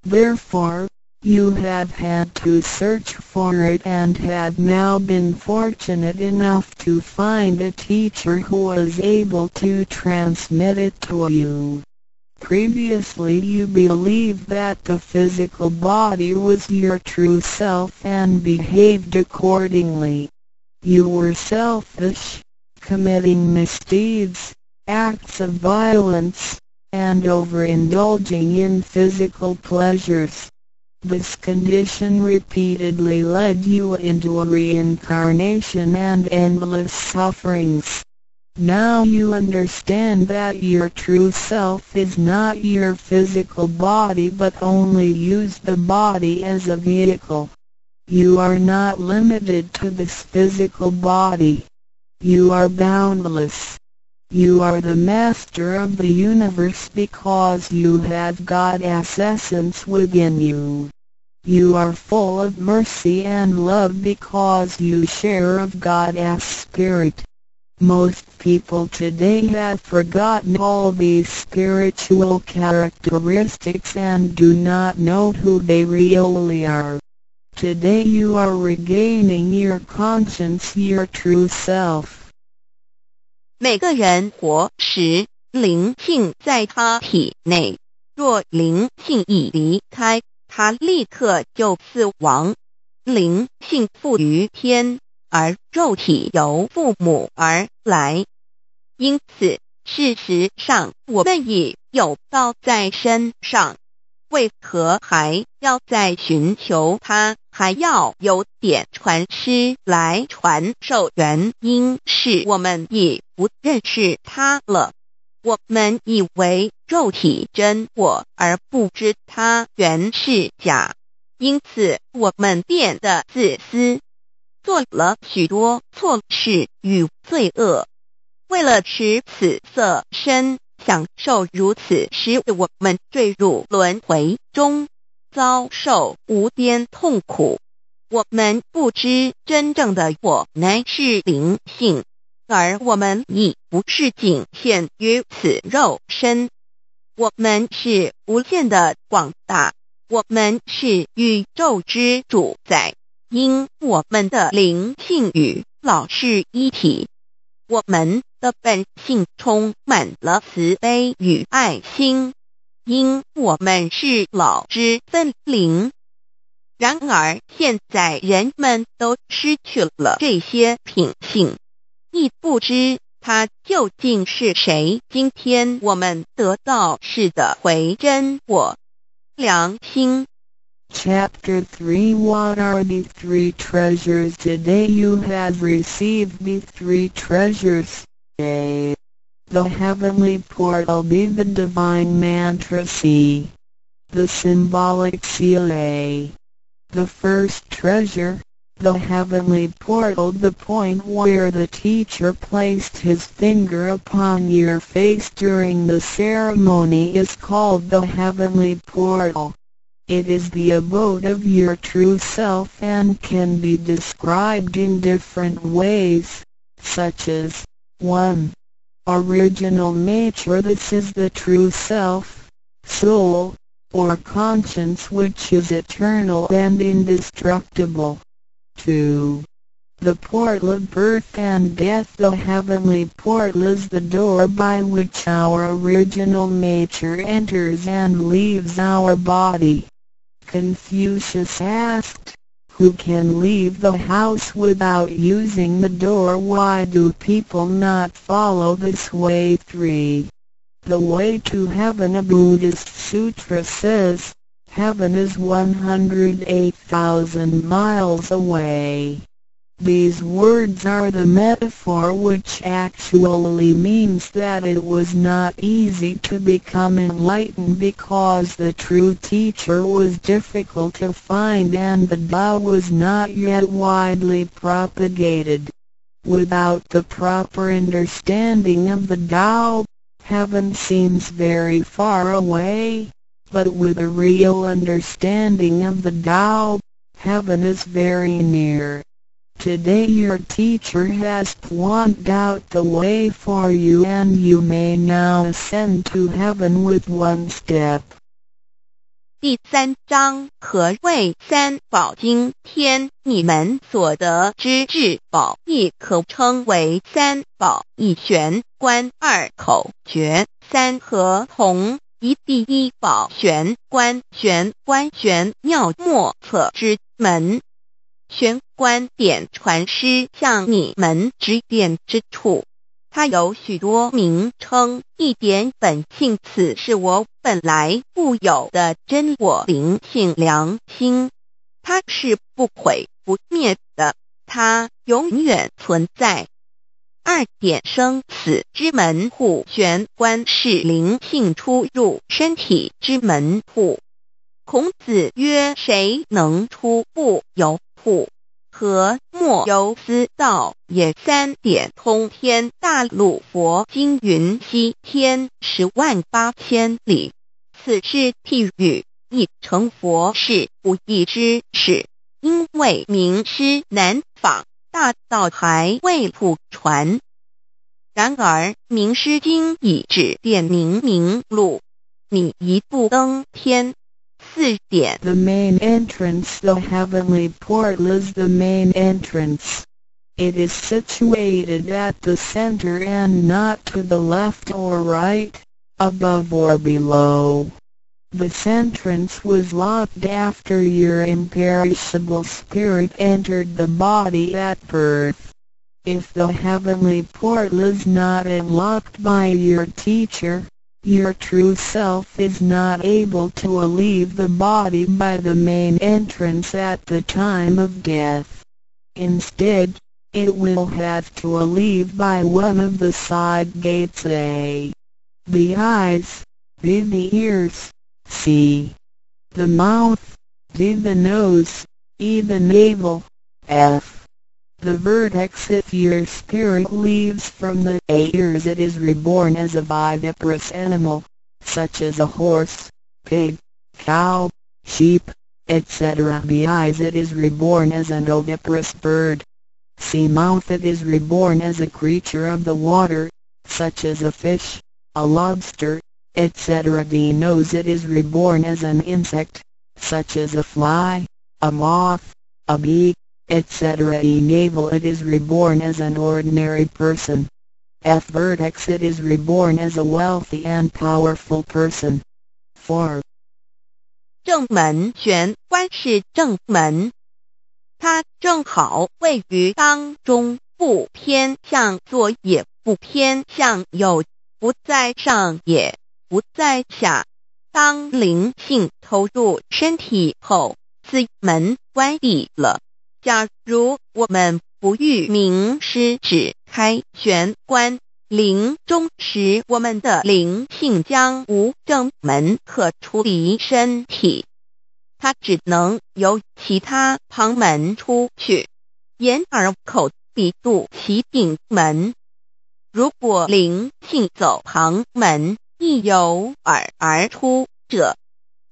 Therefore, you have had to search for it and have now been fortunate enough to find a teacher who was able to transmit it to you. Previously you believed that the physical body was your true self and behaved accordingly. You were selfish, committing misdeeds, acts of violence, and overindulging in physical pleasures. This condition repeatedly led you into a reincarnation and endless sufferings. Now you understand that your true self is not your physical body but only use the body as a vehicle. You are not limited to this physical body. You are boundless. You are the master of the universe because you have God's essence within you. You are full of mercy and love because you share of God's spirit. Most people today have forgotten all these spiritual characteristics and do not know who they really are. Today you are regaining your conscience, your true self. 每个人活时，灵性在他体内。若灵性已离开，他立刻就死亡。灵性附于天， 而肉体由父母而来。因此，事实上我们已有道在身上，为何还要再寻求他？还要有点传师来传授？原因是我们已不认识他了。我们以为肉体真我，而不知它原是假，因此我们变得自私，做了许多错事与罪恶。为了使此色身享受如此，使我们坠入轮回中。遭受无边痛苦，我们不知真正的我乃是灵性，而我们已不是仅限于此肉身。我们是无限的广大，我们是宇宙之主宰，因我们的灵性与老是一体，我们的本性充满了慈悲与爱心。因我们是老之分灵，然而现在人们都失去了这些品性，亦不知他究竟是谁？今天我们得到是的回真我良心。Chapter 3 What are the three treasures today you have received the three treasures? A. The heavenly portal B. The divine mantra C. The symbolic seal A. The first treasure, the heavenly portal the point where the teacher placed his finger upon your face during the ceremony is called the heavenly portal. It is the abode of your true self and can be described in different ways, such as 1. Original nature This is the true self, soul, or conscience which is eternal and indestructible. 2. The portal of birth and death The heavenly portal is the door by which our original nature enters and leaves our body. Confucius asked, Who can leave the house without using the door? Why do people not follow this way? 3. The way to heaven a Buddhist sutra says, Heaven is 108,000 miles away. These words are the metaphor which actually means that it was not easy to become enlightened because the true teacher was difficult to find and the Tao was not yet widely propagated. Without the proper understanding of the Tao, heaven seems very far away, but with a real understanding of the Tao, heaven is very near. Today your teacher has pointed out the way for you and you may now ascend to heaven with one step. 第三章何谓三宝经天？你们所得之至宝，亦可称为三宝。一玄关，二口诀，三合同。一第一宝玄关，玄关玄妙莫测之门。玄关点传师向你们指点之处，它有许多名称，一点本性。此是我本来固有的真我灵性良心，它是不毁不灭的，它永远存在。二点生死之门户，玄关是灵性出入身体之门户。孔子曰：“谁能出不由户？和莫由思道也。”三点通天大陆佛经云：“西天十万八千里。”此是譬喻，亦成佛是不义之事，因为名师难访，大道还未普传。然而《名师经》已指点明明路，你一步登天。The main entrance, the heavenly portal is the main entrance. It is situated at the center and not to the left or right, above or below. This entrance was locked after your imperishable spirit entered the body at birth. If the heavenly portal is not unlocked by your teacher, your true self is not able to leave the body by the main entrance at the time of death. Instead, it will have to leave by one of the side gates A. The eyes, B. The ears, C. The mouth, D. The nose, E. The navel, F. The vertex if your spirit leaves from the ears it is reborn as a viviparous animal, such as a horse, pig, cow, sheep, etc. The eyes it is reborn as an oviparous bird. Sea mouth it is reborn as a creature of the water, such as a fish, a lobster, etc. The nose it is reborn as an insect, such as a fly, a moth, a bee, etc. Enable it is reborn as an ordinary person. F vertex it is reborn as a wealthy and powerful person. 4. 正门玄关是正门，它正好位于当中，不偏向左也不偏向右，不在上也不在下。当灵性投入身体后，此门关闭了。假如我们不欲名师指开玄关，灵中时我们的灵性将无正门可出离身体，它只能由其他旁门出去，眼耳口鼻肚其顶门。如果灵性走旁门，亦由耳而出者，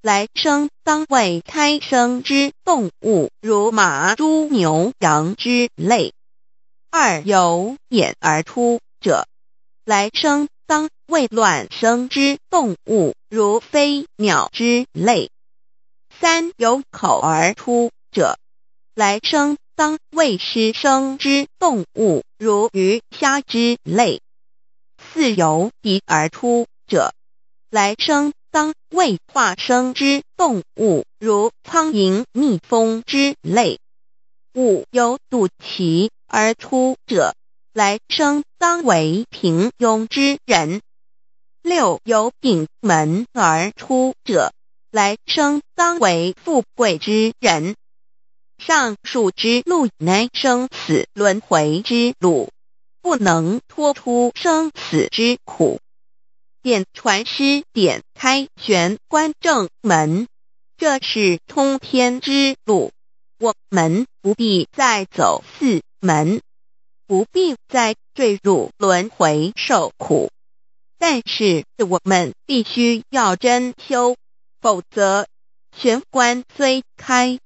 来生当为胎生之动物，如马、猪、牛、羊之类；二由眼而出者，来生当为卵生之动物，如飞鸟之类；三由口而出者，来生当为湿生之动物，如鱼虾之类；四由鼻而出者，来生当为化生之动物，如苍蝇、蜜蜂之类；五由肚脐而出者，来生当为平庸之人；六由顶门而出者，来生当为富贵之人。上述之路乃生死轮回之路，不能脱出生死之苦。便传师点开玄关正门，这是通天之路。我们不必再走四门，不必再坠入轮回受苦。但是我们必须要真修，否则玄关虽开。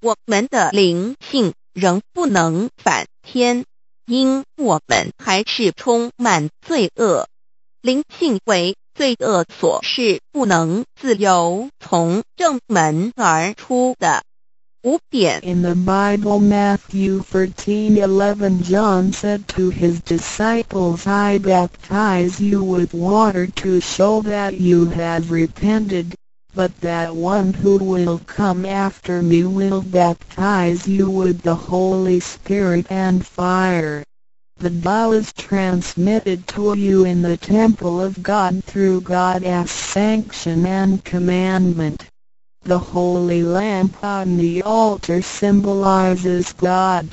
我们的灵性仍不能反天，因我们还是充满罪恶。灵性为罪恶所是不能自由从正门而出的。五点。In the Bible, Matthew 13:11, John said to his disciples, "I baptize you with water to show that you have repented." but that one who will come after me will baptize you with the Holy Spirit and fire. The Tao is transmitted to you in the temple of God through God's sanction and commandment. The holy lamp on the altar symbolizes God.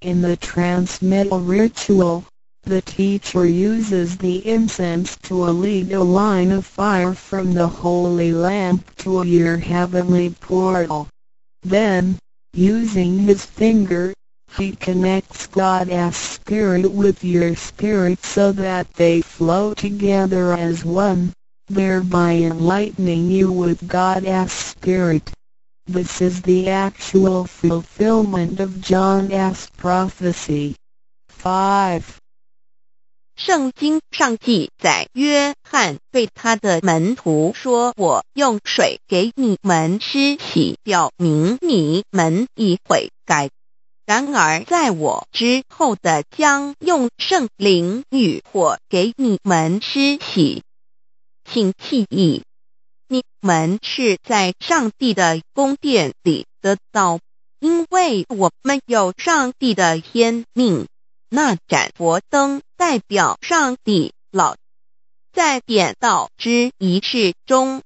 In the transmittal ritual, the teacher uses the incense to lead a line of fire from the holy lamp to your heavenly portal. Then, using his finger, he connects God's spirit with your spirit so that they flow together as one, thereby enlightening you with God's spirit. This is the actual fulfillment of John's prophecy. 5. 圣经上记载，约翰对他的门徒说：“我用水给你们施洗，表明你们已悔改。 ”然而在我之后的将用圣灵与火给你们施洗。请记忆，你们是在上帝的宫殿里得到，因为我们有上帝的天命。”那盏佛灯代表上帝老，在点道之仪式中，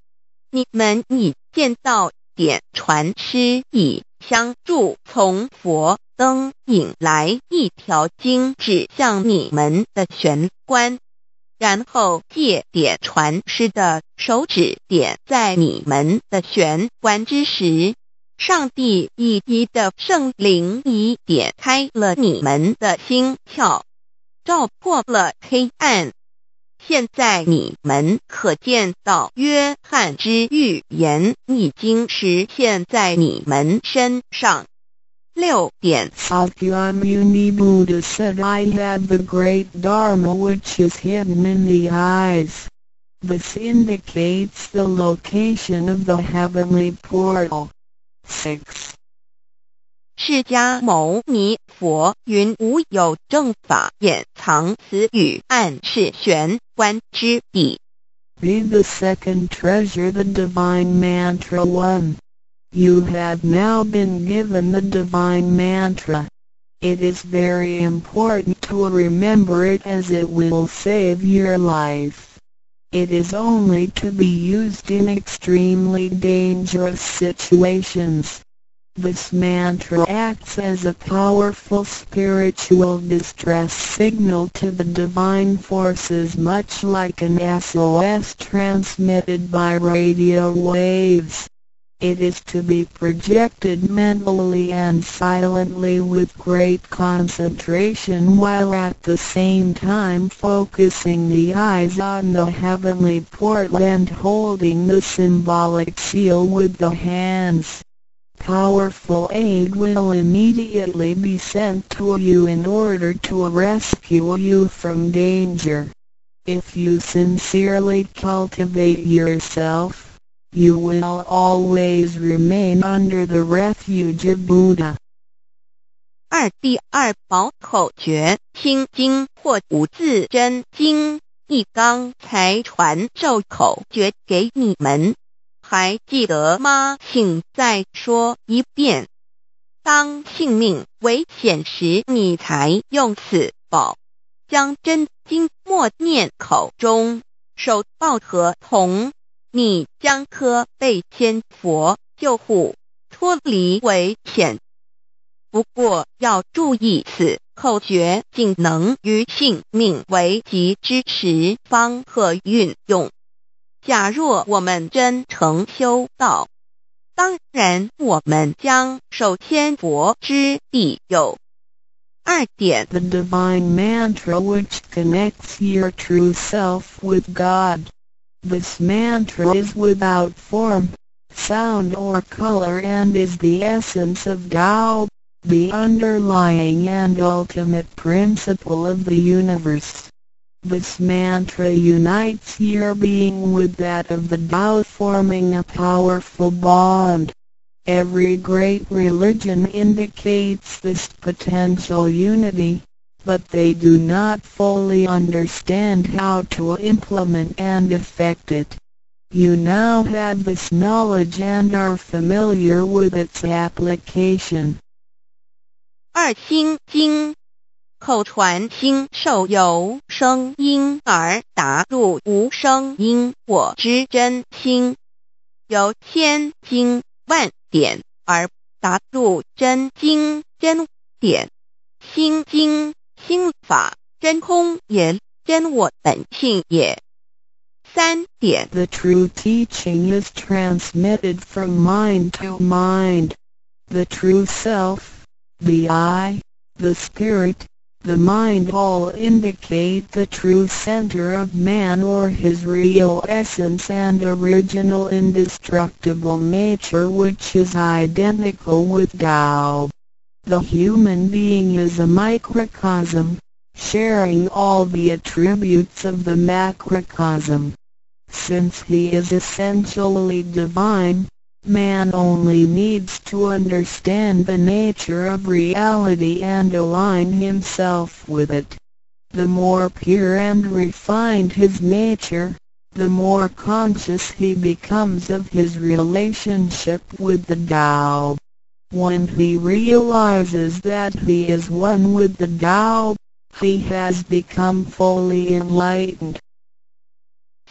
你们已见到点传师以相助，从佛灯引来一条经指向你们的玄关，然后借点传师的手指点在你们的玄关之时。上帝以一的圣灵已点开了你们的心窍，照破了黑暗。现在你们可见到约翰之预言已经实现在你们身上。六点。Sakyamuni Buddha said, "I have the great Dharma which is hidden in the eyes." This indicates the location of the heavenly portal. Six， 释迦牟尼佛云：无有正法掩藏此语，暗示玄关之地。Read the second treasure, the divine mantra one. You have now been given the divine mantra. It is very important to remember it as it will save your life. It is only to be used in extremely dangerous situations. This mantra acts as a powerful spiritual distress signal to the divine forces much like an SOS transmitted by radio waves. It is to be projected mentally and silently with great concentration while at the same time focusing the eyes on the heavenly portal and holding the symbolic seal with the hands Powerful aid will immediately be sent to you in order to rescue you from danger. If you sincerely cultivate yourself, you will always remain under the refuge of Buddha. 二第二宝口诀心经或无字真经，一刚才传授口诀给你们， 还记得吗？请再说一遍。当性命危险时，你才用此宝，将真经默念口中，手抱合同。你将可被千佛救护，脱离危险。不过要注意，此口诀仅能于性命危急之时方可运用。假若我们真诚修道，当然我们将受仙佛之庇佑。二点，The divine mantra which connects your true self with God. This mantra is without form, sound or color and is the essence of Tao, the underlying and ultimate principle of the universe. This mantra unites your being with that of the Tao forming a powerful bond. Every great religion indicates this potential unity, but they do not fully understand how to implement and effect it. You now have this knowledge and are familiar with its application. 二心经 口传心受由声音而达入无声因果之真心，由千经万典而达入真经真典心经心法真空也，真我本性也。三点。The true teaching is transmitted from mind to mind. The true self, the I, the spirit, the mind all indicate the true center of man or his real essence and original indestructible nature which is identical with Tao. The human being is a microcosm, sharing all the attributes of the macrocosm. Since he is essentially divine, man only needs to understand the nature of reality and align himself with it. The more pure and refined his nature, the more conscious he becomes of his relationship with the Tao. When he realizes that he is one with the Tao, he has become fully enlightened.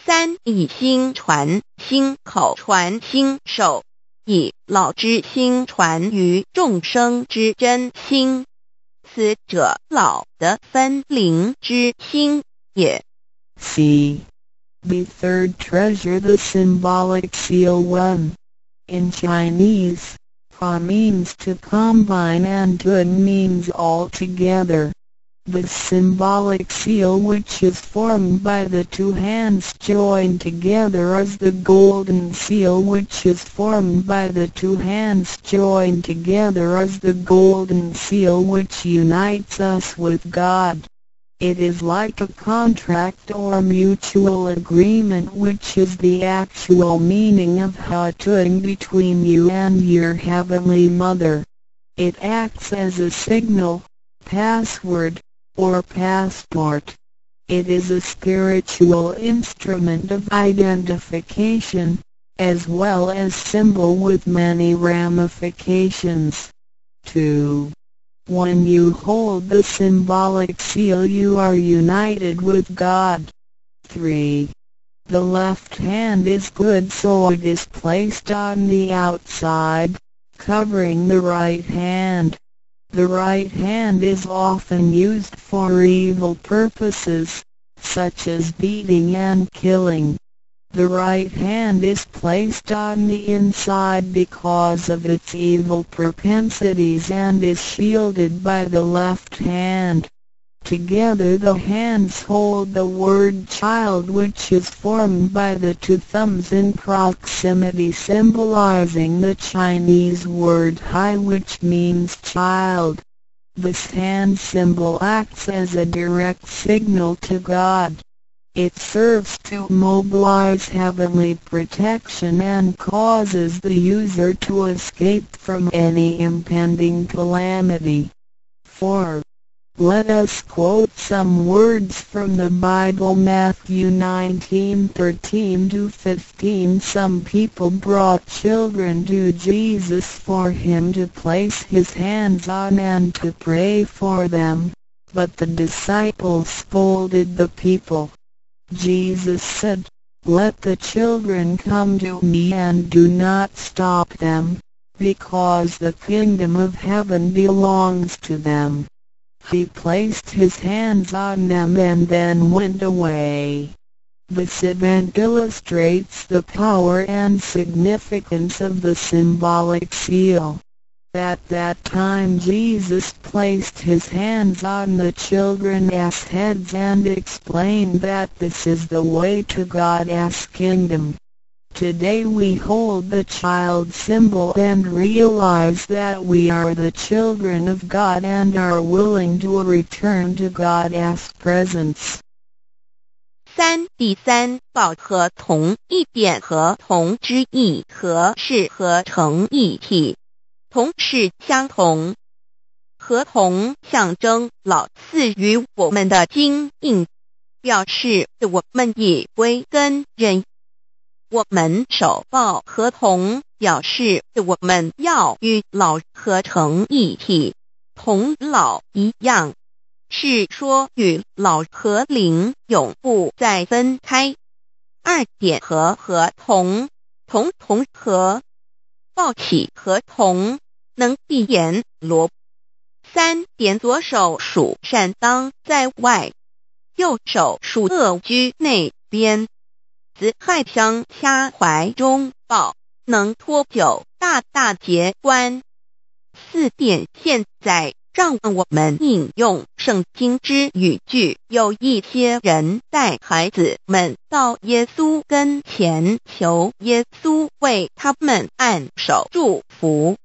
三以心传心口传心手，以老之心传于众生之真心，此者老的分灵之心也。C. The third treasure the symbolic seal one. In Chinese, Pa means to combine and Tun means all together. The symbolic seal which is formed by the two hands joined together is the golden seal which is formed by the two hands joined together is the golden seal which unites us with God. It is like a contract or mutual agreement which is the actual meaning of Hatung between you and your Heavenly Mother. It acts as a signal, password, or passport. It is a spiritual instrument of identification, as well as symbol with many ramifications. 2. When you hold the symbolic seal you are united with God. 3. The left hand is good so it is placed on the outside, covering the right hand. The right hand is often used for evil purposes, such as beating and killing. The right hand is placed on the inside because of its evil propensities and is shielded by the left hand. Together the hands hold the word child which is formed by the two thumbs in proximity symbolizing the Chinese word hai which means child. This hand symbol acts as a direct signal to God. It serves to mobilize heavenly protection and causes the user to escape from any impending calamity. 4. Let us quote some words from the Bible Matthew 19:13-15 Some people brought children to Jesus for him to place his hands on and to pray for them, but the disciples scolded the people. Jesus said, Let the children come to me and do not stop them, because the kingdom of heaven belongs to them. He placed his hands on them and then went away. This event illustrates the power and significance of the symbolic seal. At that time Jesus placed his hands on the children's heads and explained that this is the way to God's kingdom. Today we hold the child symbol and realize that we are the children of God and are willing to return to God as presence. 三第三报合同一点合同之意和是合成一体。同是相同，合同象征老赐予我们的经印，表示我们以归根人。我们手抱合同，表示我们要与老合成一体，同老一样，是说与老和灵永不再分开。二点和合同，同同和。抱起合同，能闭眼罗。三点左手属善当在外，右手属恶居内边。子亥相掐怀中抱，能托九大大节关。四点现在。让我们引用圣经之语句。有一些人带孩子们到耶稣跟前，求耶稣为他们按手祝福，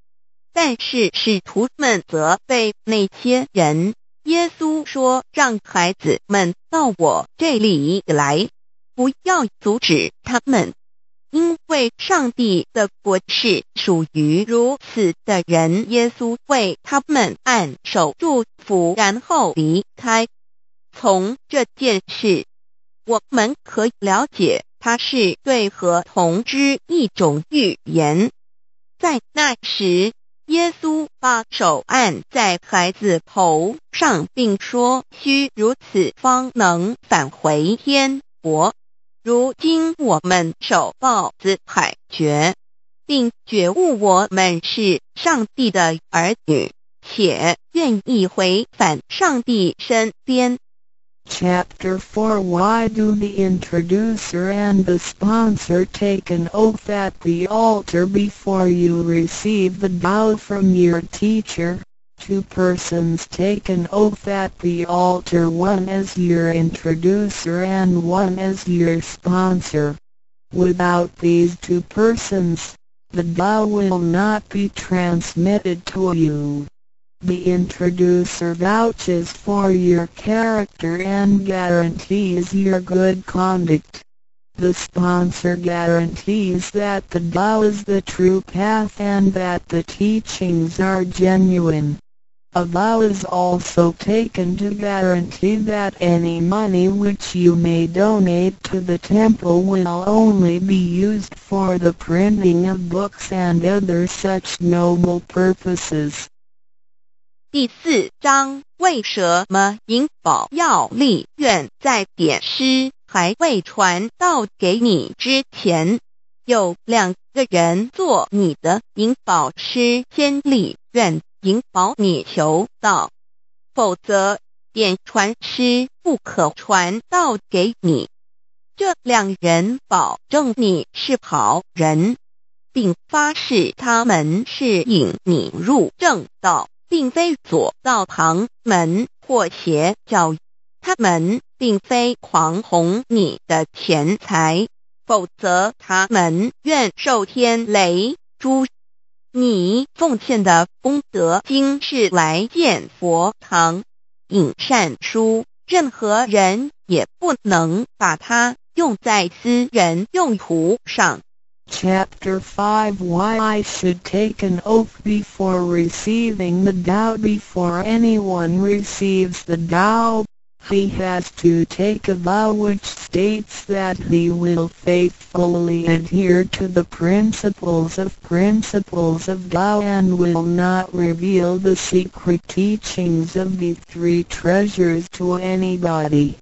但是使徒们责备那些人。耶稣说：“让孩子们到我这里来，不要阻止他们。”因为上帝的国是属于如此的人，耶稣为他们按手祝福，然后离开。从这件事，我们可以了解，他是对合同之一种预言。在那时，耶稣把手按在孩子头上，并说：“需如此，方能返回天国。” 如今我们手抱子海觉，并觉悟我们是上帝的儿女，且愿意回返上帝身边。Chapter 4 Why do the introducer and the sponsor take an oath at the altar before you receive the Tao from your teacher? Two persons take an oath at the altar one as your introducer and one as your sponsor. Without these two persons, the Tao will not be transmitted to you. The introducer vouches for your character and guarantees your good conduct. The sponsor guarantees that the Tao is the true path and that the teachings are genuine. Allow is also taken to guarantee that any money which you may donate to the temple will only be used for the printing of books and other such noble purposes. 第四章，为什么引保要立愿在点师还未传到给你之前，有两个人做你的引保师先立愿？引宝你求道，否则点传师不可传道给你。这两人保证你是好人，并发誓他们是引你入正道，并非左道旁门或邪教。他们并非狂哄你的钱财，否则他们愿受天雷诛。你奉献的功德经是来建佛堂、引善书，任何人也不能把它。用在私人用途上。Chapter 5 Why I should take an oath before receiving the Tao Before anyone receives the Tao, he has to take a vow which states that he will faithfully adhere to the principles of principles of Tao and will not reveal the secret teachings of the three treasures to anybody.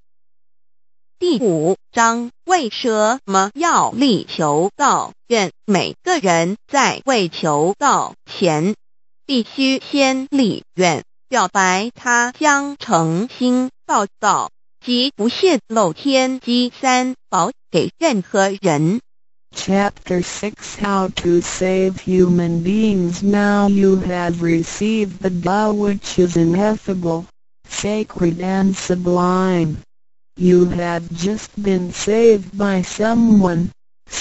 第五章为什么要力求道？愿每个人在为求道前，必须先立愿，表白他将诚心 报道，即不泄露天机三宝给任何人。Chapter 6 How to Save Human Beings Now you have received the Tao which is ineffable, sacred and sublime. You have just been saved by someone,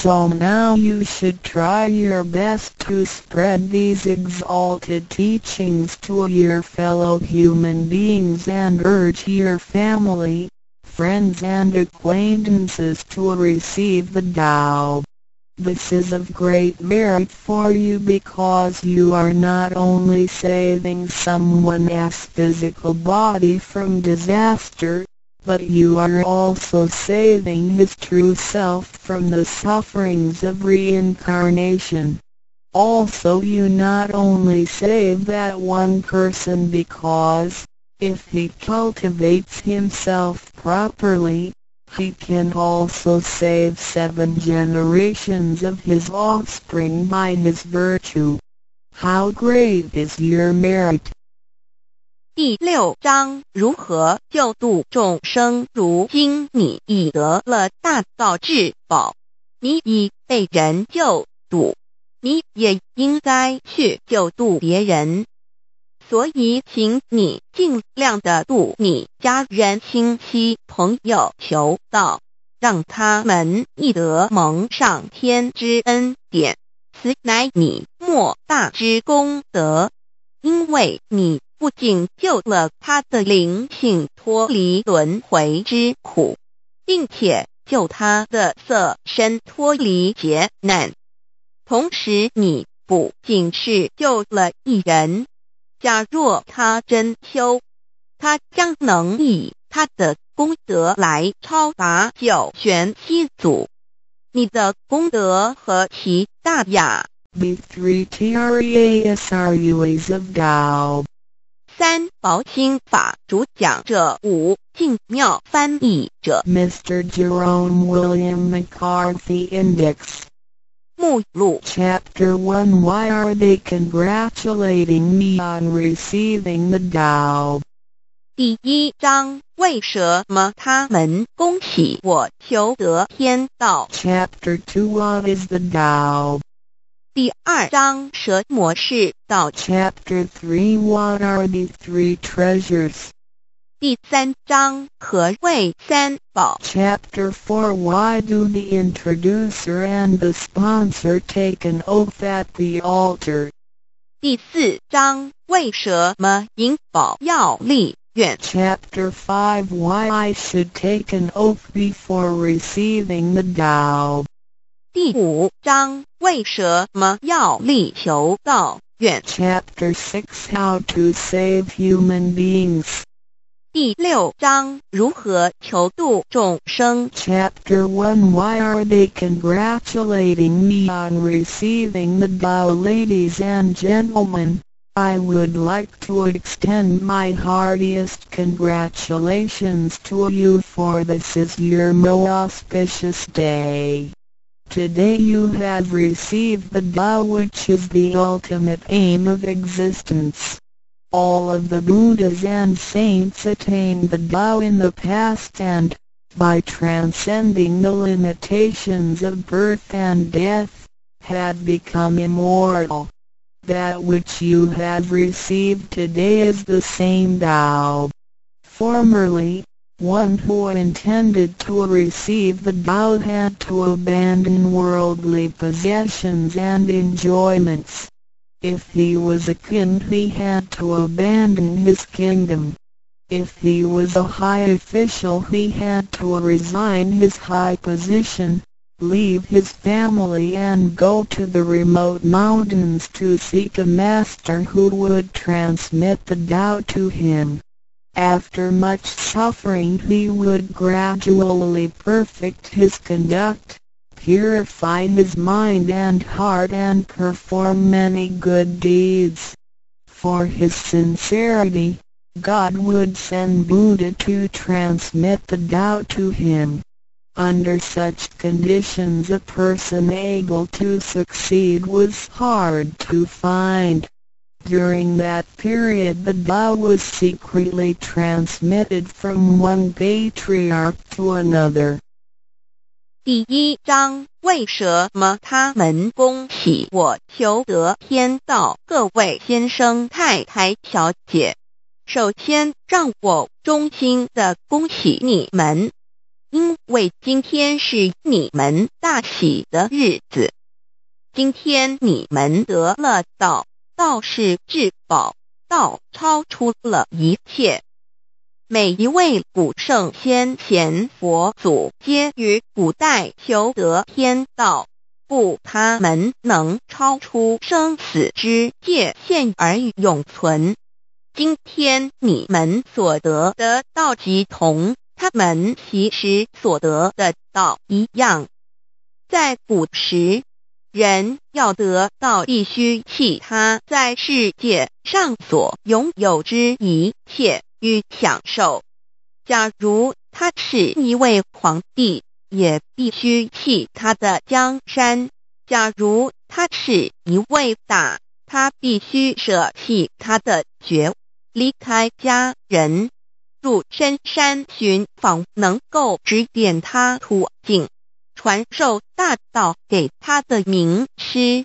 so now you should try your best to spread these exalted teachings to your fellow human beings and urge your family, friends and acquaintances to receive the Tao. This is of great merit for you because you are not only saving someone's physical body from disaster, but you are also saving his true self from the sufferings of reincarnation. Also you not only save that one person because, if he cultivates himself properly, he can also save seven generations of his offspring by his virtue. How great is your merit! 第六章如何救度众生？如今你已得了大道至宝，你已被人救度，你也应该去救度别人。所以，请你尽量的度你家人、亲戚、朋友求道，让他们亦得蒙上天之恩典，此乃你莫大之功德，因为你。不仅救了他的灵性脱离轮回之苦，并且救他的色身脱离劫难，同时你不仅是救了一人，假若他真修，他将能以他的功德来超拔九玄七祖。你的功德何其大呀！B three T R E A S R U is of God.！三宝心法主讲者五静妙翻译者 Mr. Jerome William McCarthy Index 目录 Chapter One Why are they congratulating me on receiving the Tao？第一章为什么他们恭喜我求得天道？Chapter Two What is the Dao? 第二章蛇模式到 Chapter Three What are the three treasures？第三章何谓三宝？Chapter Four Why do the introducer and the sponsor take an oath at the altar？第四章为什么引保要立愿？Chapter Five Why I should take an oath before receiving the Dao? 第五章为什么要力求道愿 Chapter 6 How to Save Human Beings 第六章如何求度众生 Chapter 1 Why are they congratulating me on receiving the Tao Ladies and gentlemen I would like to extend my heartiest congratulations to you for this is your most auspicious day. Today you have received the Tao which is the ultimate aim of existence. All of the Buddhas and saints attained the Tao in the past and, by transcending the limitations of birth and death, had become immortal. That which you have received today is the same Tao. Formerly, one who intended to receive the Tao had to abandon worldly possessions and enjoyments. If he was a king he had to abandon his kingdom. If he was a high official he had to resign his high position leave his family and go to the remote mountains to seek a master who would transmit the Tao to him. After much suffering he would gradually perfect his conduct, purify his mind and heart and perform many good deeds. For his sincerity, God would send Buddha to transmit the Tao to him. Under such conditions a person able to succeed was hard to find. During that period the Tao was secretly transmitted from one patriarch to another. 第一章为什么他们恭喜我求得天道？各位先生、太太、小姐，首先让我衷心的恭喜你们。因为今天是你们大喜的日子，今天你们得了道，道是至宝，道超出了一切。每一位古圣先贤佛祖皆于古代求得天道，故他们能超出生死之界限而永存。今天你们所得的道即同。他们其实所得的道一样，在古时，人要得到必须弃他在世界上所拥有之一切与享受。假如他是一位皇帝，也必须弃他的江山；假如他是一位大，他必须舍弃他的爵，离开家人。入深山寻访能够指点他途径、传授大道给他的名师，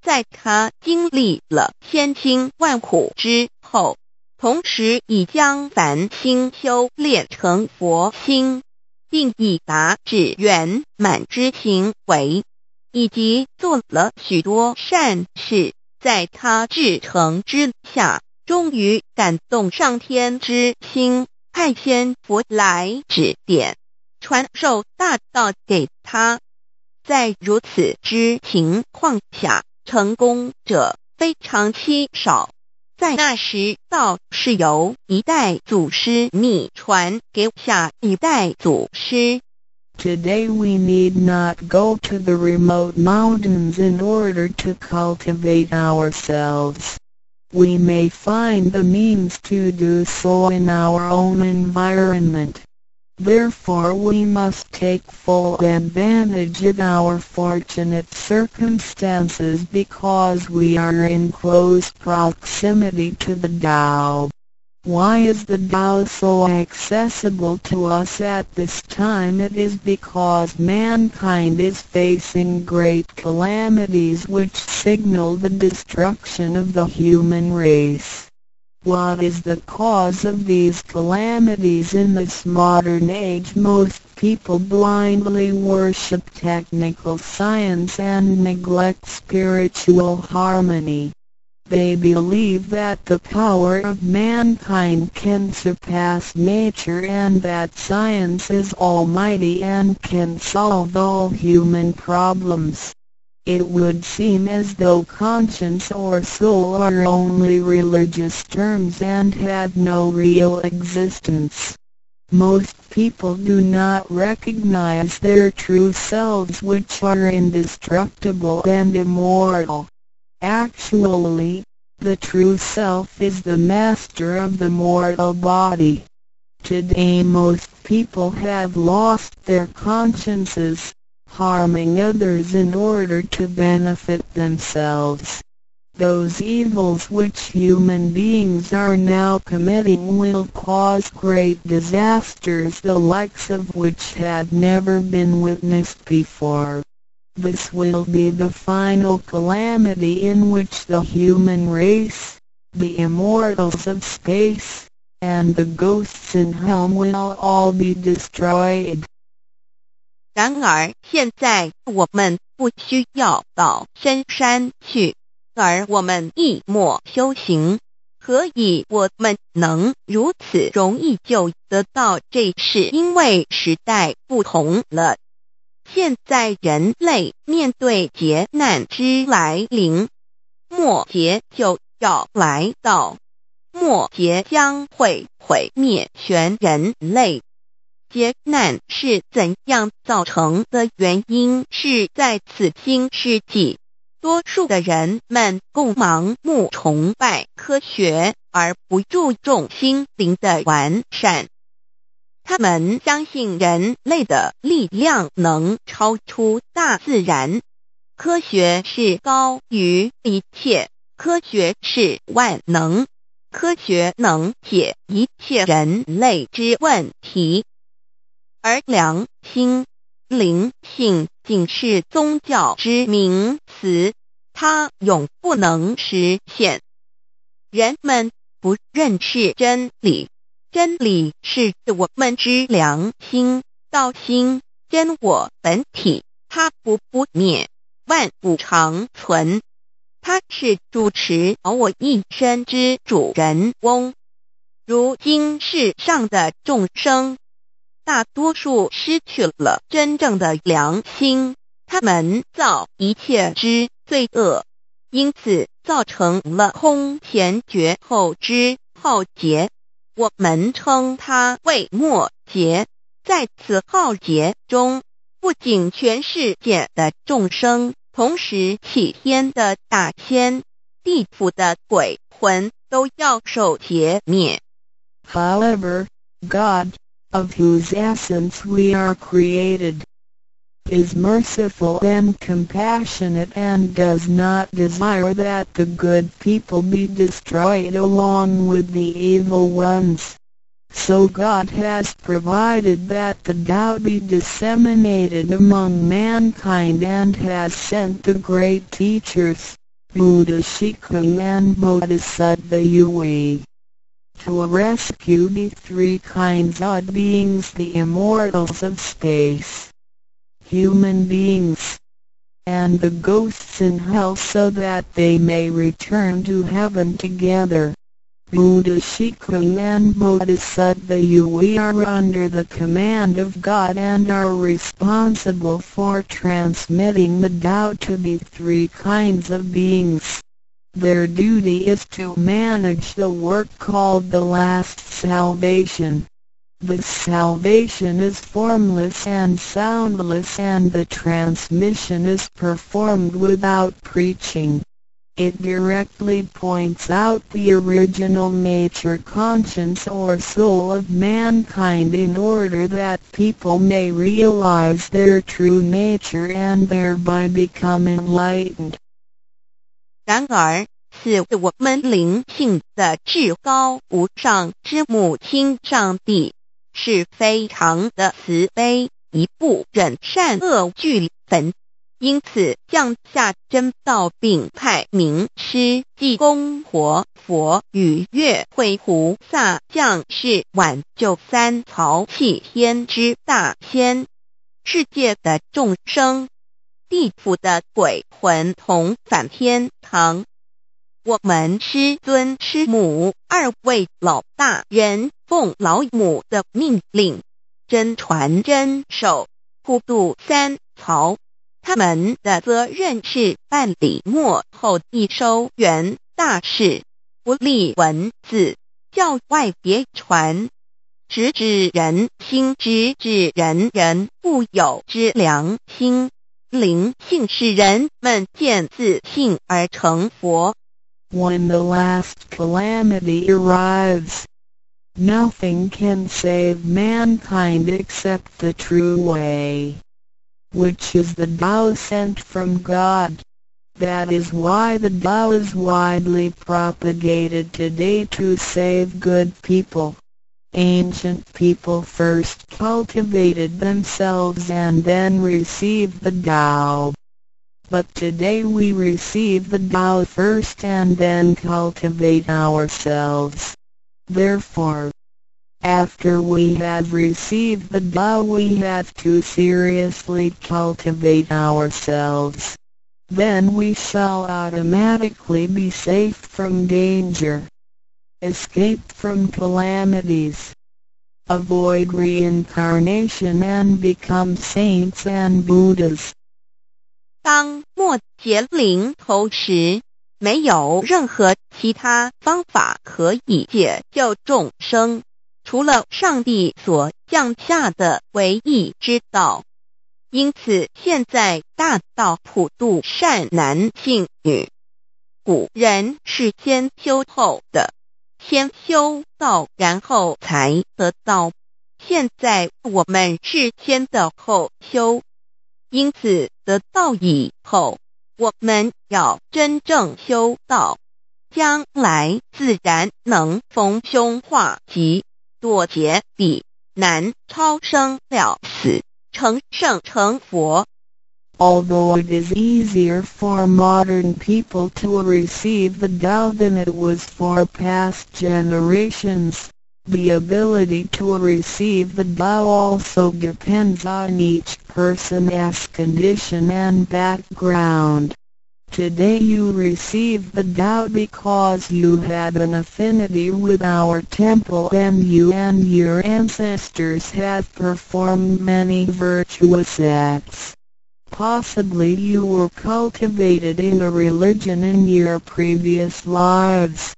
在他经历了千辛万苦之后，同时已将凡心修炼成佛心，并已达至圆满之行为，以及做了许多善事，在他至诚之下。终于感动上天之心，派仙佛来指点、传授大道给他。在如此之情况下，成功者非常稀少。在那时，道是由一代祖师秘传给下一代祖师。Today we need not go to the remote mountains in order to cultivate ourselves. we may find the means to do so in our own environment. Therefore we must take full advantage of our fortunate circumstances because we are in close proximity to the Tao. Why is the Tao so accessible to us at this time? It is because mankind is facing great calamities which signal the destruction of the human race. What is the cause of these calamities in this modern age? Most people blindly worship technical science and neglect spiritual harmony. They believe that the power of mankind can surpass nature and that science is almighty and can solve all human problems. It would seem as though conscience or soul are only religious terms and have no real existence. Most people do not recognize their true selves which are indestructible and immortal. Actually, The true self is the master of the mortal body. Today most people have lost their consciences, harming others in order to benefit themselves. Those evils which human beings are now committing will cause great disasters the likes of which had never been witnessed before. This will be the final calamity in which the human race, the immortals of space, and the ghosts in hell will all be destroyed. 然而，现在我们不需要到深山去而我们一默修行，何以我们能如此容易就得到？这是因为时代不同了。现在人类面对劫难之来临，末劫就要来到，末劫将会毁灭全人类。劫难是怎样造成的？原因是在此今世纪。多数的人们共盲目崇拜科学，而不注重心灵的完善。他们相信人类的力量能超出大自然，科学是高于一切，科学是万能，科学能解一切人类之问题，而良心。灵性仅是宗教之名词，它永不能实现。人们不认识真理，真理是我们之良心、道心、真我本体，它不不灭，万物长存。它是主持我一生之主人翁。如今世上的众生。大多数失去了真正的良心，他们造一切之罪恶，因此造成了空前绝后之浩劫。我们称它为末劫。在此浩劫中，不仅全世界的众生，同时起天的大仙、地府的鬼魂都要受劫灭。However, God. Of whose essence we are created, is merciful and compassionate and does not desire that the good people be destroyed along with the evil ones. So God has provided that the Tao be disseminated among mankind and has sent the great teachers, Buddha Shikung and Bodhisattva Yui to rescue the three kinds of beings the immortals of space, human beings, and the ghosts in hell so that they may return to heaven together. Buddha Shikung and Bodhisattva you we are under the command of God and are responsible for transmitting the Tao to the three kinds of beings. Their duty is to manage the work called the last salvation. The salvation is formless and soundless and the transmission is performed without preaching. It directly points out the original nature conscience or soul of mankind in order that people may realize their true nature and thereby become enlightened. 然而，是我们灵性的至高无上之母亲上帝，是非常的慈悲，一不忍善恶俱焚，因此降下真道，并派名师济公活佛与月慧菩萨降世挽救三曹弃天之大仙，世界的众生。地府的鬼魂同返天堂。我们师尊师母二位老大人奉老母的命令，真传真守，普渡三曹。他们的责任是办理末后一收元大事，不立文字，教外别传，直指人心，直指人人固有之良心。灵性使人们见自信而成佛， when the last calamity arrives. Nothing can save mankind except the true way, which is the Tao sent from God. That is why the Tao is widely propagated today to save good people. Ancient people first cultivated themselves and then received the Tao. But today we receive the Tao first and then cultivate ourselves. Therefore, after we have received the Tao we have to seriously cultivate ourselves. Then we shall automatically be safe from danger, escape from calamities, avoid reincarnation and become saints and Buddhas. 当末劫临头时，没有任何其他方法可以解救众生，除了上帝所降下的唯一之道。因此，现在大道普渡善男信女。古人是先修后的，先修道，然后才得道。现在我们是先的后修，因此得道以后。我们要真正修道，将来自然能逢凶化吉，躲劫避难，超生了死，成圣成佛。Although it is easier for modern people to receive the Tao than it was for past generations, the ability to receive the Tao also depends on each person's condition and background. Today you receive the Tao because you had an affinity with our temple and you and your ancestors have performed many virtuous acts. Possibly you were cultivated in a religion in your previous lives.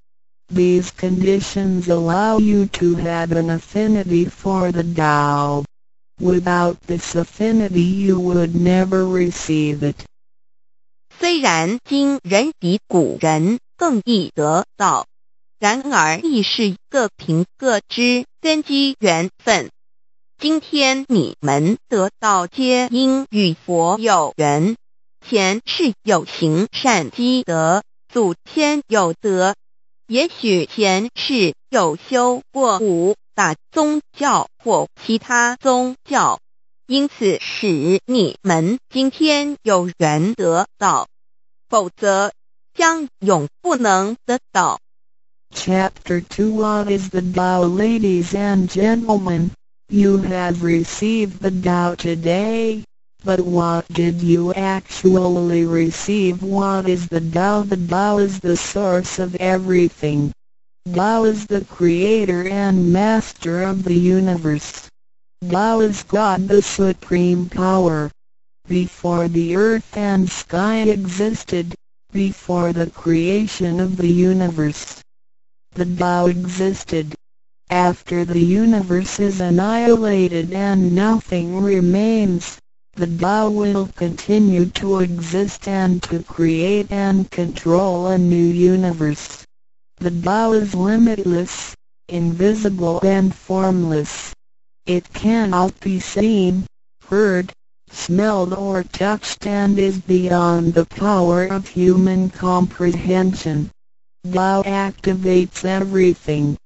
These conditions allow you to have an affinity for the Tao. Without this affinity you would never receive it. 虽然今人比古人更易得道，然而亦是各凭各知，根基缘分。 今天你们得道，皆因与佛有缘，前世有行善积德，祖先有德。也许前世有修过五大宗教或其他宗教，因此使你们今天有缘得到，否则将永不能得到。Chapter 2 What is the Tao Ladies and gentlemen, you have received the Tao today. But what did you actually receive? What is the Tao? The Tao is the source of everything. Tao is the creator and master of the universe. Tao is God the supreme power. Before the earth and sky existed, before the creation of the universe, the Tao existed. After the universe is annihilated and nothing remains, the Tao will continue to exist and to create and control a new universe. The Tao is limitless, invisible and formless. It cannot be seen, heard, smelled or touched and is beyond the power of human comprehension. Tao activates everything.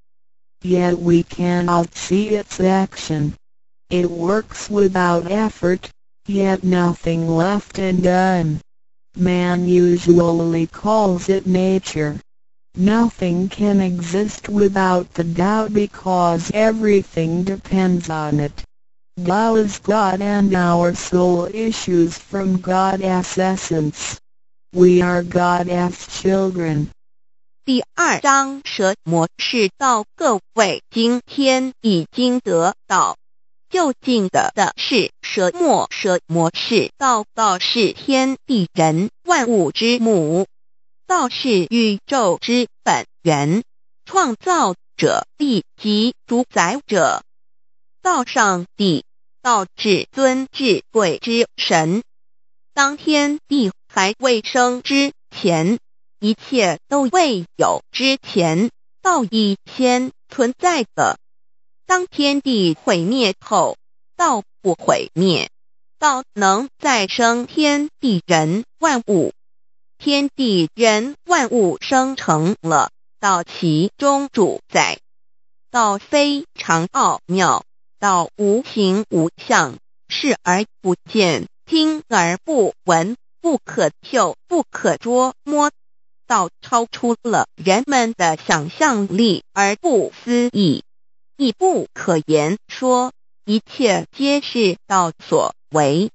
Yet we cannot see its action. It works without effort, yet nothing left undone. Man usually calls it nature. Nothing can exist without the Tao because everything depends on it. Tao is God and our soul issues from God's essence. We are God's children. 第二章蛇魔是道，各位今天已经得到。就近的的是蛇魔，蛇魔是道，道是天地人万物之母，道是宇宙之本源，创造者力及主宰者，道上帝，道至尊至贵之神。当天地还未生之前，一切都未有之前，道已先存在的。当天地毁灭后，道不毁灭，道能再生天地人万物。天地人万物生成了，道其中主宰。道非常奥妙，道无形无相，视而不见，听而不闻，不可嗅，不可捉摸。道超出了人们的想象力，而不思议，亦不可言说。一切皆是道所为。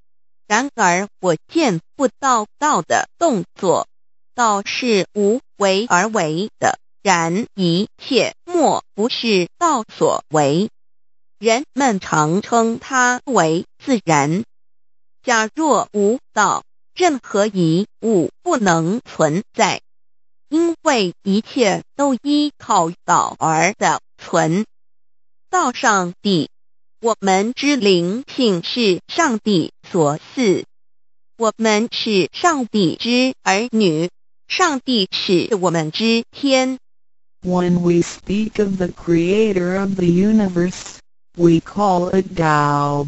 然而我见不到道的动作，道是无为而为的。然一切莫不是道所为。人们常称它为自然。假若无道，任何一物不能存在，因为一切都依靠道而的存。道上帝。我们之灵性是上帝所赐，我们是上帝之儿女，上帝是我们之天。When we speak of the creator of the universe, we call it Tao.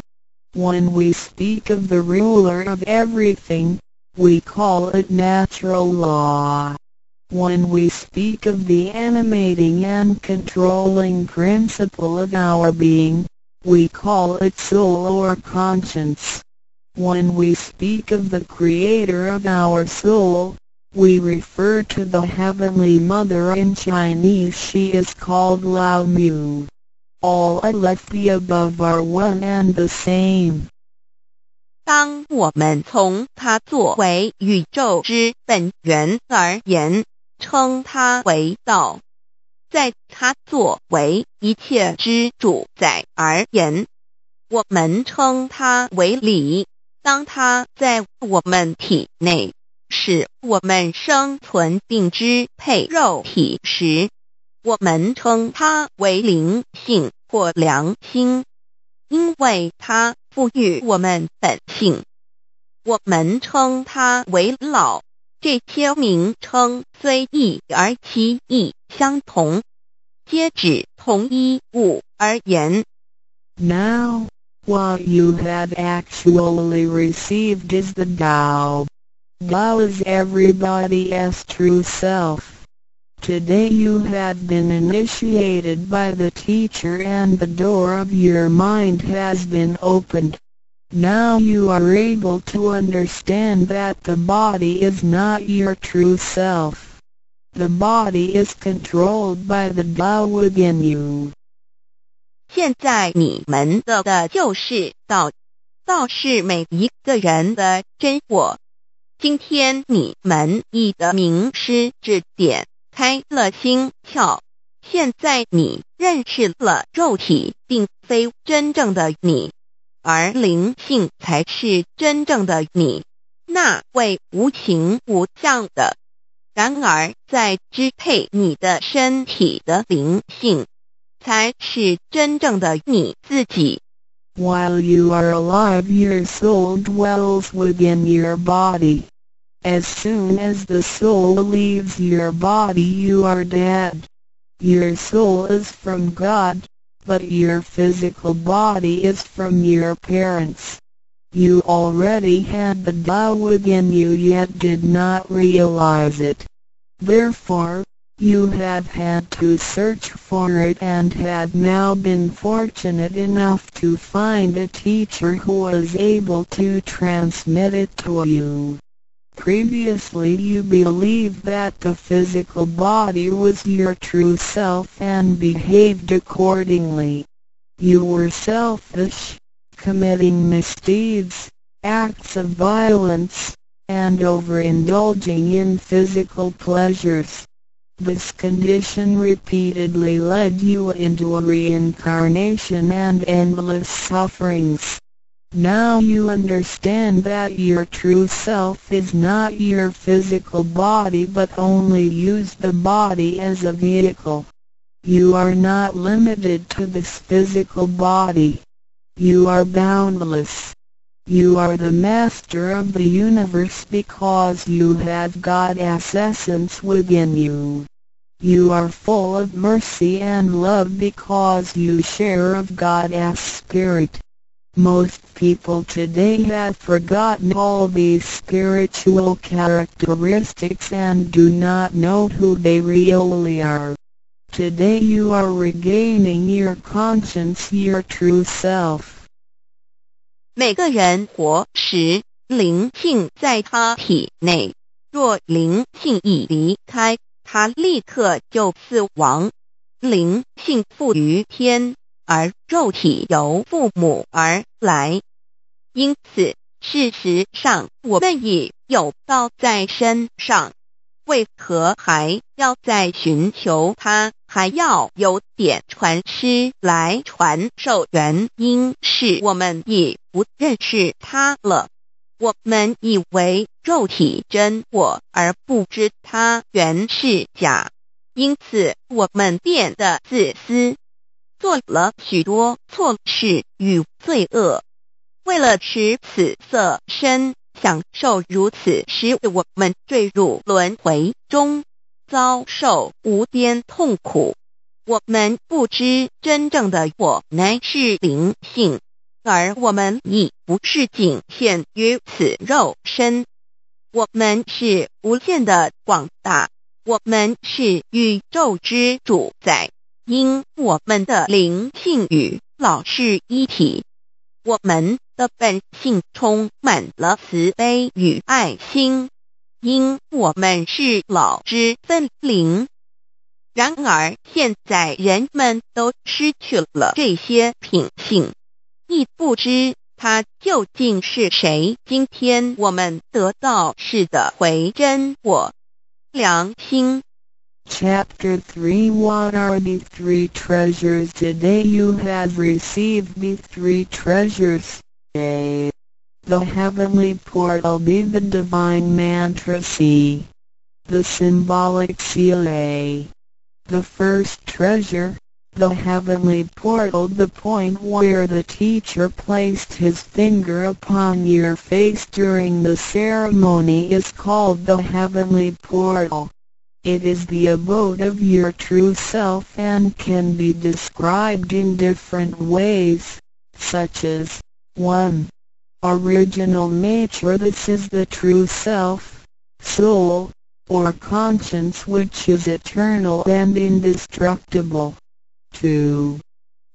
When we speak of the ruler of everything, we call it natural law. When we speak of the animating and controlling principle of our being, we call it soul or conscience. When we speak of the creator of our soul, we refer to the Heavenly Mother in Chinese she is called Lao Mu. All I left the above are one and the same. 当我们从它作为宇宙之本源而言， 称它为道。在他作为一切之主宰而言，我们称他为理。当他在我们体内使我们生存并支配肉体时，我们称它为灵性或良心，因为它赋予我们本性。我们称它为老。这些名称虽异而其义相同，皆指同一物而言。Now, what you have actually received is the Tao. Tao is everybody's true self. Today you have been initiated by the teacher and the door of your mind has been opened. Now you are able to understand that the body is not your true self. The body is controlled by the Tao within you. 现在你们的的就是道，道是每一个人的真我。今天你们已的名师指点开了心窍，现在你认识了肉体并非真正的你。而灵性才是真正的你，那位无情无相的。然而，在支配你的身体的灵性，才是真正的你自己。While you are alive, your soul dwells within your body. As soon as the soul leaves your body, you are dead. Your soul is from God but your physical body is from your parents. You already had the Tao within you yet did not realize it. Therefore, you have had to search for it and had now been fortunate enough to find a teacher who was able to transmit it to you. Previously you believed that the physical body was your true self and behaved accordingly. You were selfish, committing misdeeds, acts of violence, and overindulging in physical pleasures. This condition repeatedly led you into a reincarnation and endless sufferings. Now you understand that your true self is not your physical body but only use the body as a vehicle. You are not limited to this physical body. You are boundless. You are the master of the universe because you have God's essence within you. You are full of mercy and love because you share of God's spirit. Most people today have forgotten all these spiritual characteristics and do not know who they really are. Today you are regaining your conscience, your true self. 每个人活时，灵性在他体内。若灵性已离开，他立刻就死亡。灵性附于天， 而肉体由父母而来。因此，事实上我们已有道在身上。为何还要再寻求他？还要有点传师来传授？原因是我们已不认识他了。我们以为肉体真我，而不知他原是假，因此我们变得自私，做了许多错事与罪恶。为了使此色身。享受如此，使我们坠入轮回中，遭受无边痛苦。我们不知真正的我乃是灵性，而我们已不是仅限于此肉身。我们是无限的广大，我们是宇宙之主宰，因我们的灵性与老是一体。我们的本性充满了慈悲与爱心，因我们是老之分灵。然而，现在人们都失去了这些品性，亦不知他究竟是谁。今天我们得到是的回真我良心。Chapter 3 What are the three treasures today you have received the three treasures? A. The heavenly portal B. The divine mantra C. The symbolic seal A. The first treasure, the heavenly portal the point where the teacher placed his finger upon your face during the ceremony is called the heavenly portal. It is the abode of your true self and can be described in different ways, such as 1. Original nature This is the true self, soul, or conscience which is eternal and indestructible. 2.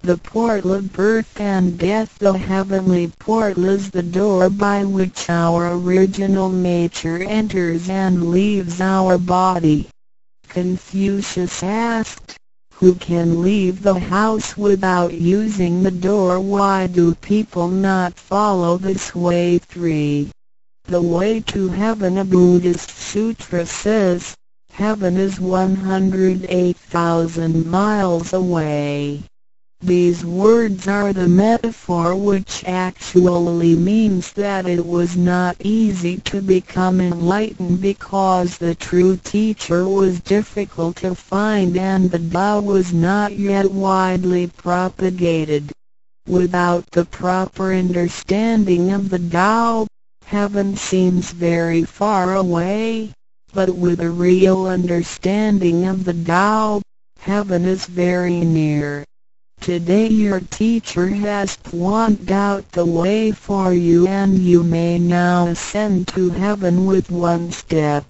The portal of birth and death The heavenly portal is the door by which our original nature enters and leaves our body. Confucius asked, Who can leave the house without using the door? Why do people not follow this way? 3. The way to heaven a Buddhist sutra says, Heaven is 108,000 miles away. These words are the metaphor which actually means that it was not easy to become enlightened because the true teacher was difficult to find and the Tao was not yet widely propagated. Without the proper understanding of the Tao, heaven seems very far away, but with a real understanding of the Tao, heaven is very near. Today your teacher has pointed out the way for you and you may now ascend to heaven with one step.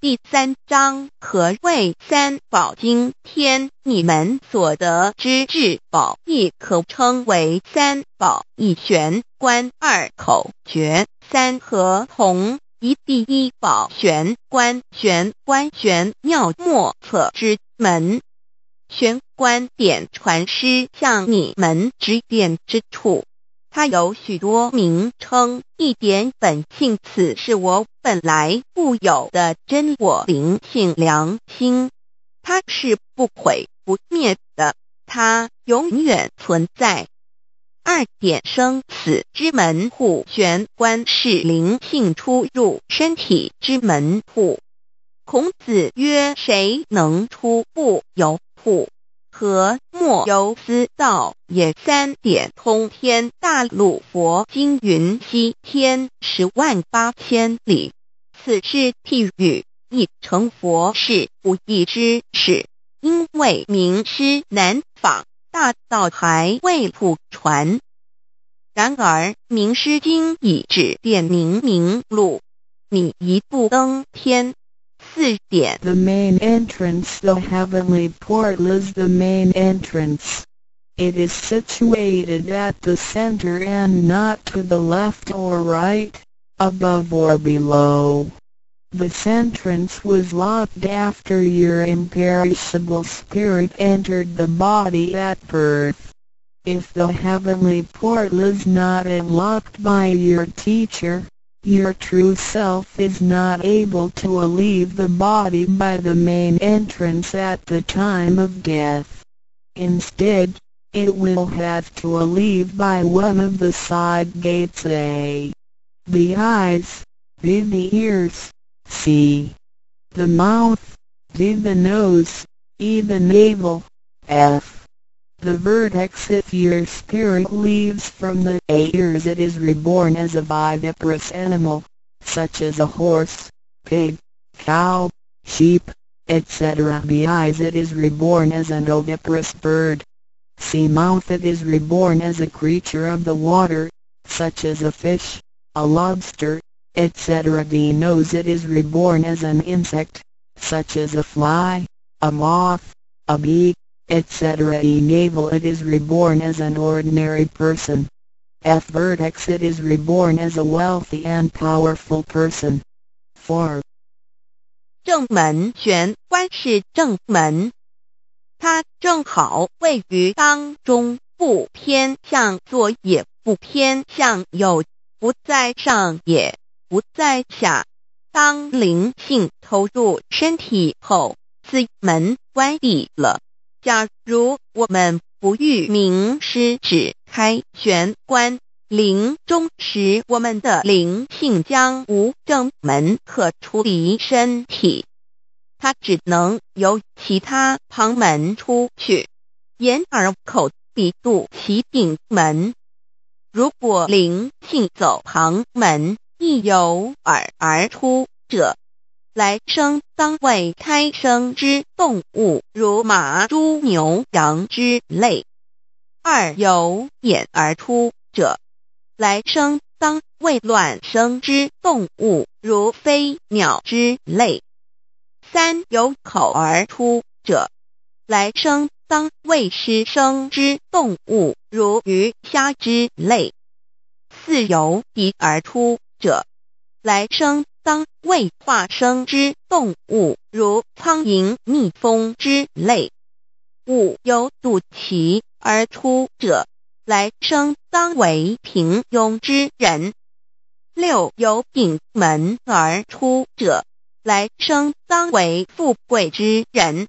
第三章何谓三宝经天？你们所得之至宝，亦可称为三宝。一玄关，二口诀，三合同。一第一宝玄关，玄关玄妙莫测之门。玄关点传师向你们指点之处，它有许多名称。一点本性，此是我本来固有的真我灵性良心，它是不毁不灭的，它永远存在。二点生死之门户，玄关是灵性出入身体之门户。孔子曰：“谁能出不由？”户和莫由斯道也三点通天大陆佛经云西天十万八千里，此是譬喻，亦成佛是不义之事。因为名师难访，大道还未普传。然而名师经已指点明明路，你一步登天。The main entrance The heavenly portal is the main entrance. It is situated at the center and not to the left or right, above or below. This entrance was locked after your imperishable spirit entered the body at birth. If the heavenly portal is not unlocked by your teacher, your true self is not able to leave the body by the main entrance at the time of death. Instead, it will have to leave by one of the side gates A. The eyes, B the ears, C. The mouth, D the nose, E the navel, F. The vertex if your spirit leaves from the ears it is reborn as a viviparous animal, such as a horse, pig, cow, sheep, etc. The eyes it is reborn as an oviparous bird. See mouth it is reborn as a creature of the water, such as a fish, a lobster, etc. The nose it is reborn as an insect, such as a fly, a moth, a bee, etc. E navel it is reborn as an ordinary person. F vertex it is reborn as a wealthy and powerful person. 4. 正门玄关是正门，它正好位于当中，不偏向左也不偏向右，不在上也不在下。当灵性投入身体后，此门关闭了。假如我们不欲名师指开玄关，临终时我们的灵性将无正门可出离身体，它只能由其他旁门出去，眼耳口鼻肚脐顶门。如果灵性走旁门，亦由耳而出者，来生当为胎生之动物，如马、猪、牛、羊之类；二由眼而出者，来生当为卵生之动物，如飞鸟之类；三由口而出者，来生当为湿生之动物，如鱼虾之类；四由鼻而出者，来生当为化生之动物，如苍蝇、蜜蜂之类；五由肚脐而出者，来生当为平庸之人；六由顶门而出者，来生当为富贵之人。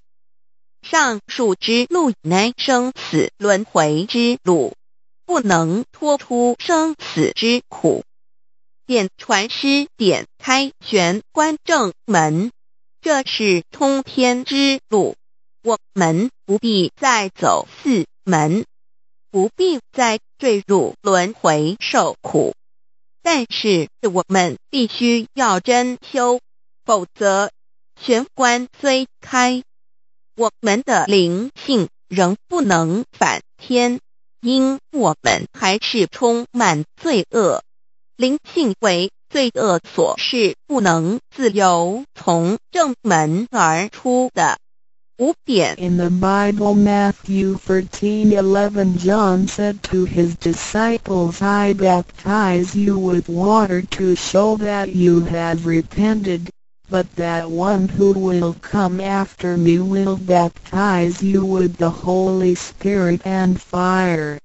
上述之路乃生死轮回之路，不能脱出生死之苦。点传师点开玄关正门，这是通天之路。我们不必再走四门，不必再坠入轮回受苦。但是我们必须要真修，否则玄关虽开，我们的灵性仍不能返天，因我们还是充满罪恶。灵性为罪恶所是不能自由从正门而出的。五点 In the Bible Matthew 13:11 John said to his disciples I baptize you with water to show that you have repented, but that one who will come after me will baptize you with the Holy Spirit and fire.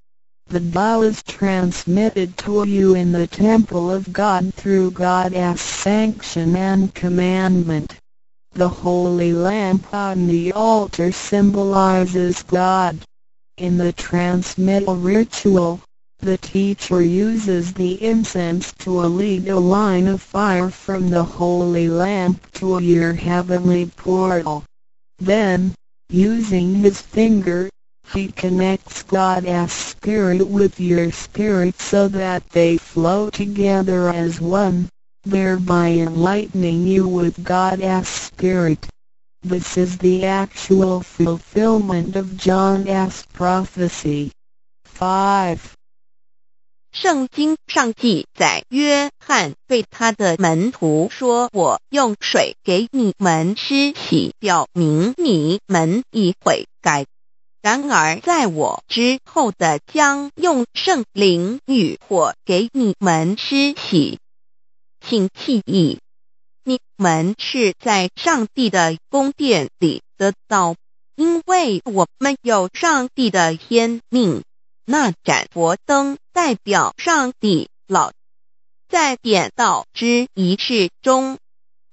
The Tao is transmitted to you in the temple of God through God's sanction and commandment. The holy lamp on the altar symbolizes God. In the transmittal ritual, the teacher uses the incense to lead a line of fire from the holy lamp to your heavenly portal. Then, Using his finger, he connects God as spirit with your spirit so that they flow together as one, thereby enlightening you with God as spirit. This is the actual fulfillment of John's prophecy. 5. 圣经上记载，约翰对他的门徒说：“我用水给你们施洗，表明你们已悔改。 ”然而在我之后的将用圣灵与火给你们施洗。请记忆，你们是在上帝的宫殿里得到，因为我们有上帝的天命。”那盏佛灯代表上帝老，在点道之仪式中，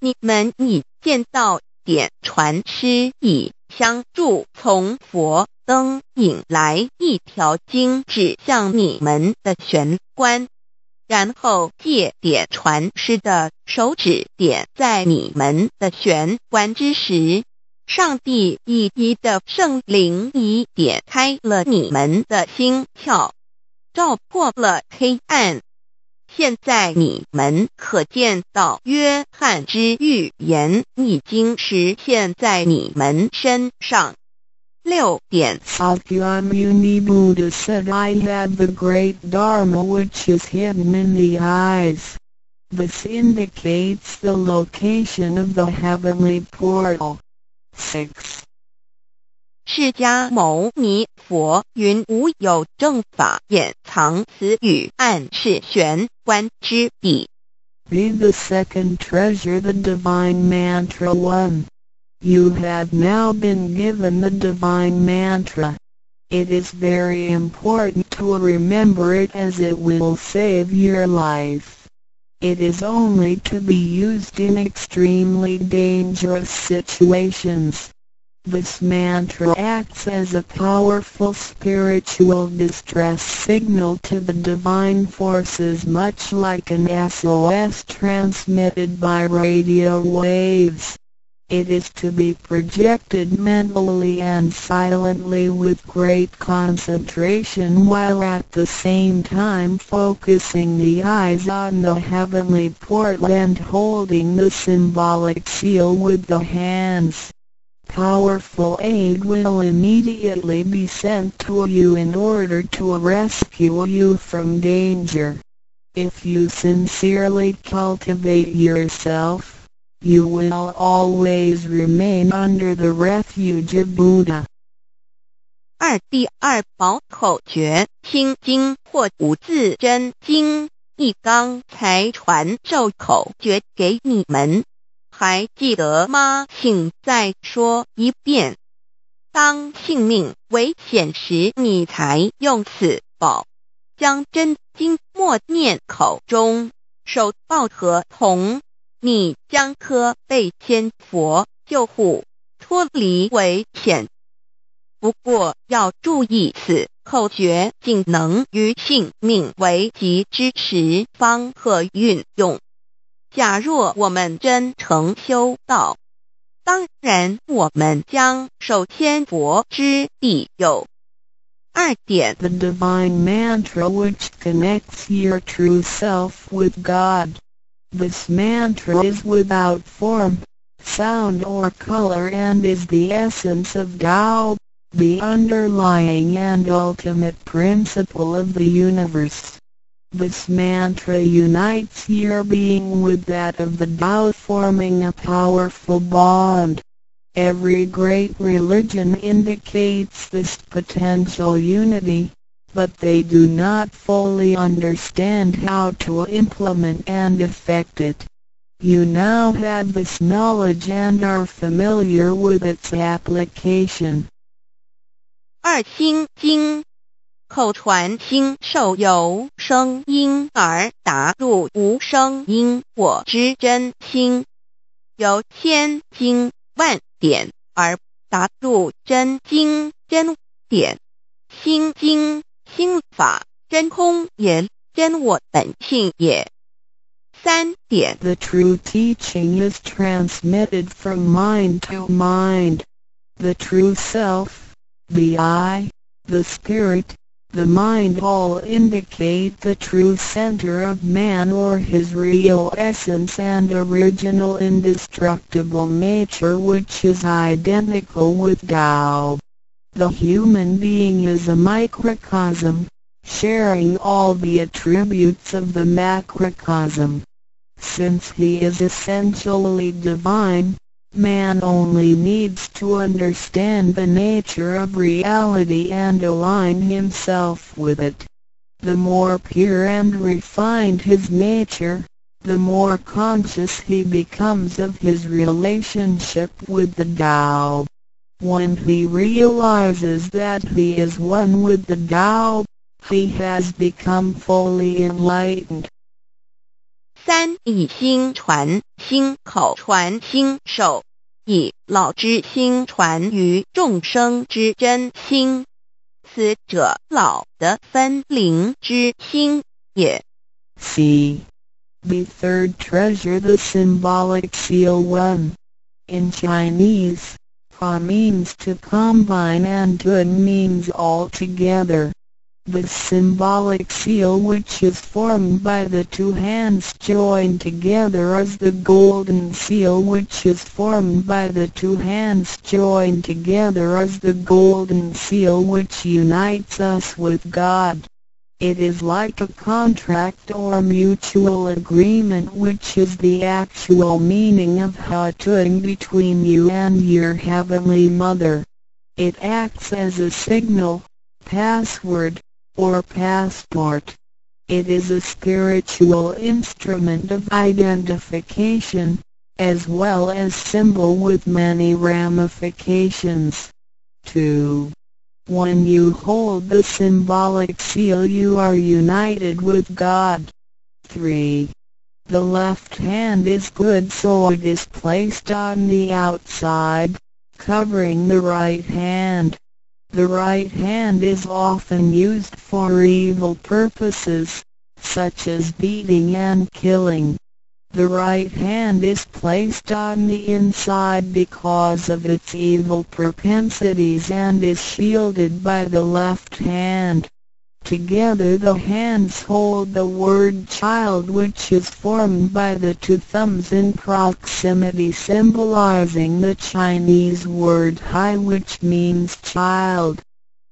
你们已见到点传师以相助，从佛灯引来一条经指向你们的玄关，然后借点传师的手指点在你们的玄关之时。上帝以一的圣灵已点开了你们的心窍，照破了黑暗。现在你们可见到约翰之预言已经实现在你们身上。六点三。Shakyamuni Buddha said I have the great Dharma which is hidden in the eyes. This indicates the location of the heavenly portal. 6. 释迦牟尼佛云：“无有正法，掩藏此语，暗示玄关之理。” Be the second treasure, the divine mantra one. You have now been given the divine mantra. It is very important to remember it as it will save your life. It is only to be used in extremely dangerous situations. This mantra acts as a powerful spiritual distress signal to the divine forces much like an SOS transmitted by radio waves. It is to be projected mentally and silently with great concentration while at the same time focusing the eyes on the heavenly portal and holding the symbolic seal with the hands. Powerful aid will immediately be sent to you in order to rescue you from danger. If you sincerely cultivate yourself, you will always remain under the refuge of Buddha. 二第二宝口诀心经或五字真经，一刚才传授口诀给你们，还记得吗？请再说一遍。当性命危险时，你才用此宝，将真经默念口中，手抱合同。你将可被天佛救护，脱离危险。不过要注意，此口诀仅能于性命危急之时方可运用。假若我们真诚修道，当然我们将受天佛之庇佑。二点。The divine mantra which connects your true self with God. This mantra is without form, sound or color and is the essence of Tao, the underlying and ultimate principle of the universe. This mantra unites your being with that of the Tao forming a powerful bond. Every great religion indicates this potential unity but they do not fully understand how to implement and effect it. You now have this knowledge and are familiar with its application. 二心经口传心受由声音而达入无声因果之真心，由千经万典而达入真经真典心经 心法真空也，真我本性也。三点。The true teaching is transmitted from mind to mind. the true self, the I, the spirit, the mind all indicate the true center of man or his real essence and original indestructible nature which is identical with Tao. The human being is a microcosm, sharing all the attributes of the macrocosm. Since he is essentially divine, Man only needs to understand the nature of reality and align himself with it. The more pure and refined his nature, the more conscious he becomes of his relationship with the Tao. When he realizes that he is one with the Tao, he has become fully enlightened. 三以心传心口传心手，以老之心传于众生之真心，此者老的分灵之心也。C. The third treasure the symbolic seal one. In Chinese, Pa means to combine and Tung means all together. The symbolic seal which is formed by the two hands joined together is the golden seal which is formed by the two hands joined together is the golden seal which unites us with God. It is like a contract or mutual agreement which is the actual meaning of Hatung between you and your Heavenly Mother. It acts as a signal, password, or passport. It is a spiritual instrument of identification, as well as symbol with many ramifications. 2. When you hold the symbolic seal you are united with God. 3. The left hand is good so it is placed on the outside, covering the right hand. The right hand is often used for evil purposes, such as beating and killing. The right hand is placed on the inside because of its evil propensities and is shielded by the left hand. Together the hands hold the word child which is formed by the two thumbs in proximity symbolizing the Chinese word hai which means child.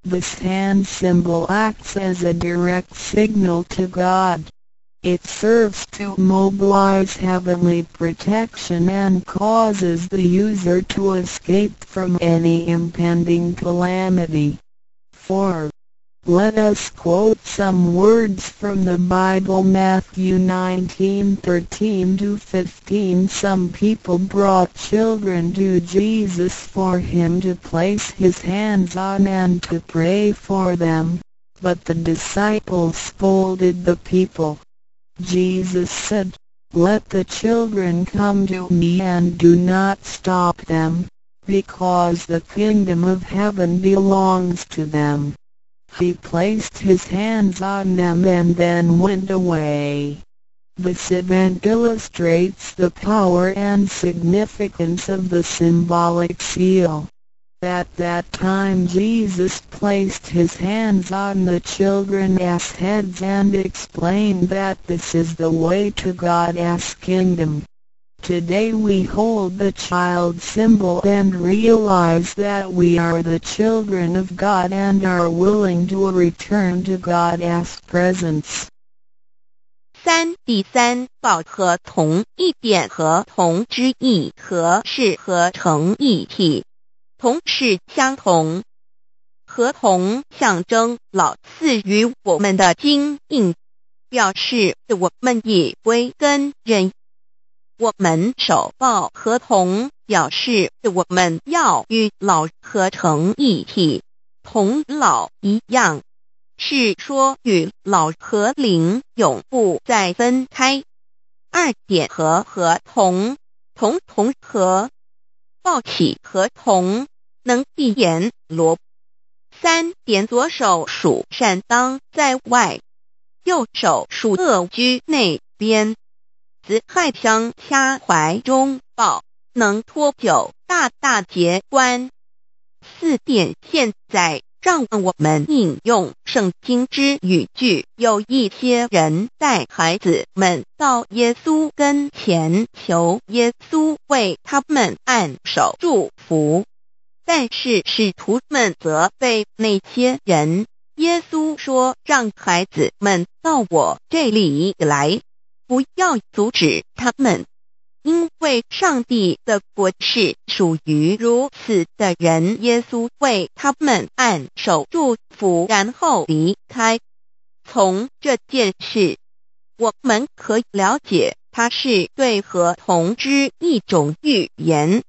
This hand symbol acts as a direct signal to God. It serves to mobilize heavenly protection and causes the user to escape from any impending calamity. 4. Let us quote some words from the Bible Matthew 19:13-15 Some people brought children to Jesus for him to place his hands on and to pray for them, but the disciples scolded the people. Jesus said, Let the children come to me and do not stop them, because the kingdom of heaven belongs to them. He placed his hands on them and then went away. This event illustrates the power and significance of the symbolic seal. At that time Jesus placed his hands on the children's heads and explained that this is the way to God's kingdom. Today we hold the child symbol and realize that we are the children of God and are willing to return to God's presence. 三第三报和同一点和同之意和是合成一体， 同是相同，合同象征老赐予我们的金印，表示我们以归根人。我们手抱合同，表示我们要与老合成一体，同老一样，是说与老和灵永不再分开。二点和合同，同同和，抱起合同，能闭眼罗。三点左手属善当在外，右手属恶居内边。子亥相掐怀中抱，能托九大大节关。四点，现在让我们引用圣经之语句。有一些人带孩子们到耶稣跟前，求耶稣为他们按手祝福，但是使徒们责备那些人。耶稣说：“让孩子们到我这里来，不要阻止他们，因为上帝的国是属于如此的人。”耶稣为他们按手祝福，然后离开。从这件事，我们可以了解，他是对合同之一种预言。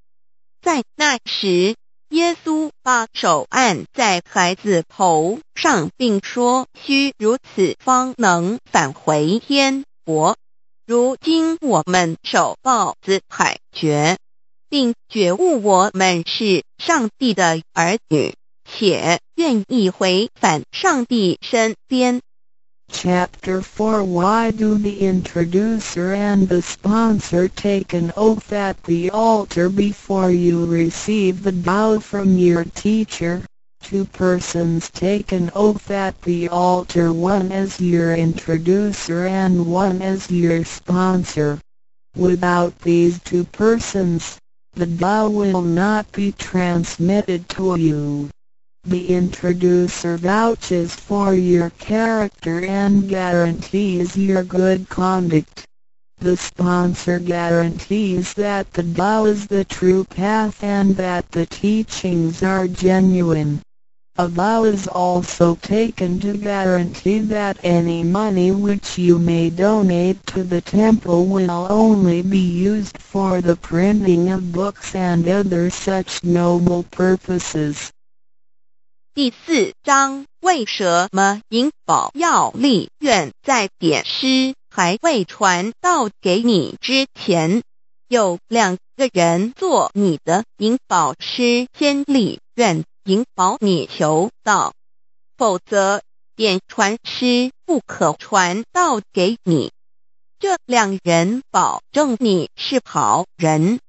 在那时。耶稣把手按在孩子头上，并说：“需如此方能返回天国。”如今我们手抱子亥诀，并觉悟我们是上帝的儿女，且愿意回返上帝身边。Chapter 4 Why do the introducer and the sponsor take an oath at the altar before you receive the vow from your teacher? Two persons take an oath at the altar one as your introducer and one as your sponsor. Without these two persons, the Tao will not be transmitted to you. The introducer vouches for your character and guarantees your good conduct. The sponsor guarantees that the Tao is the true path and that the teachings are genuine. A vow is also taken to guarantee that any money which you may donate to the temple will only be used for the printing of books and other such noble purposes. 第四章，为什么引保要立愿在点师还未传到给你之前，有两个人做你的引保师先立愿？引宝你求道，否则点传师不可传道给你。这两人保证你是好人，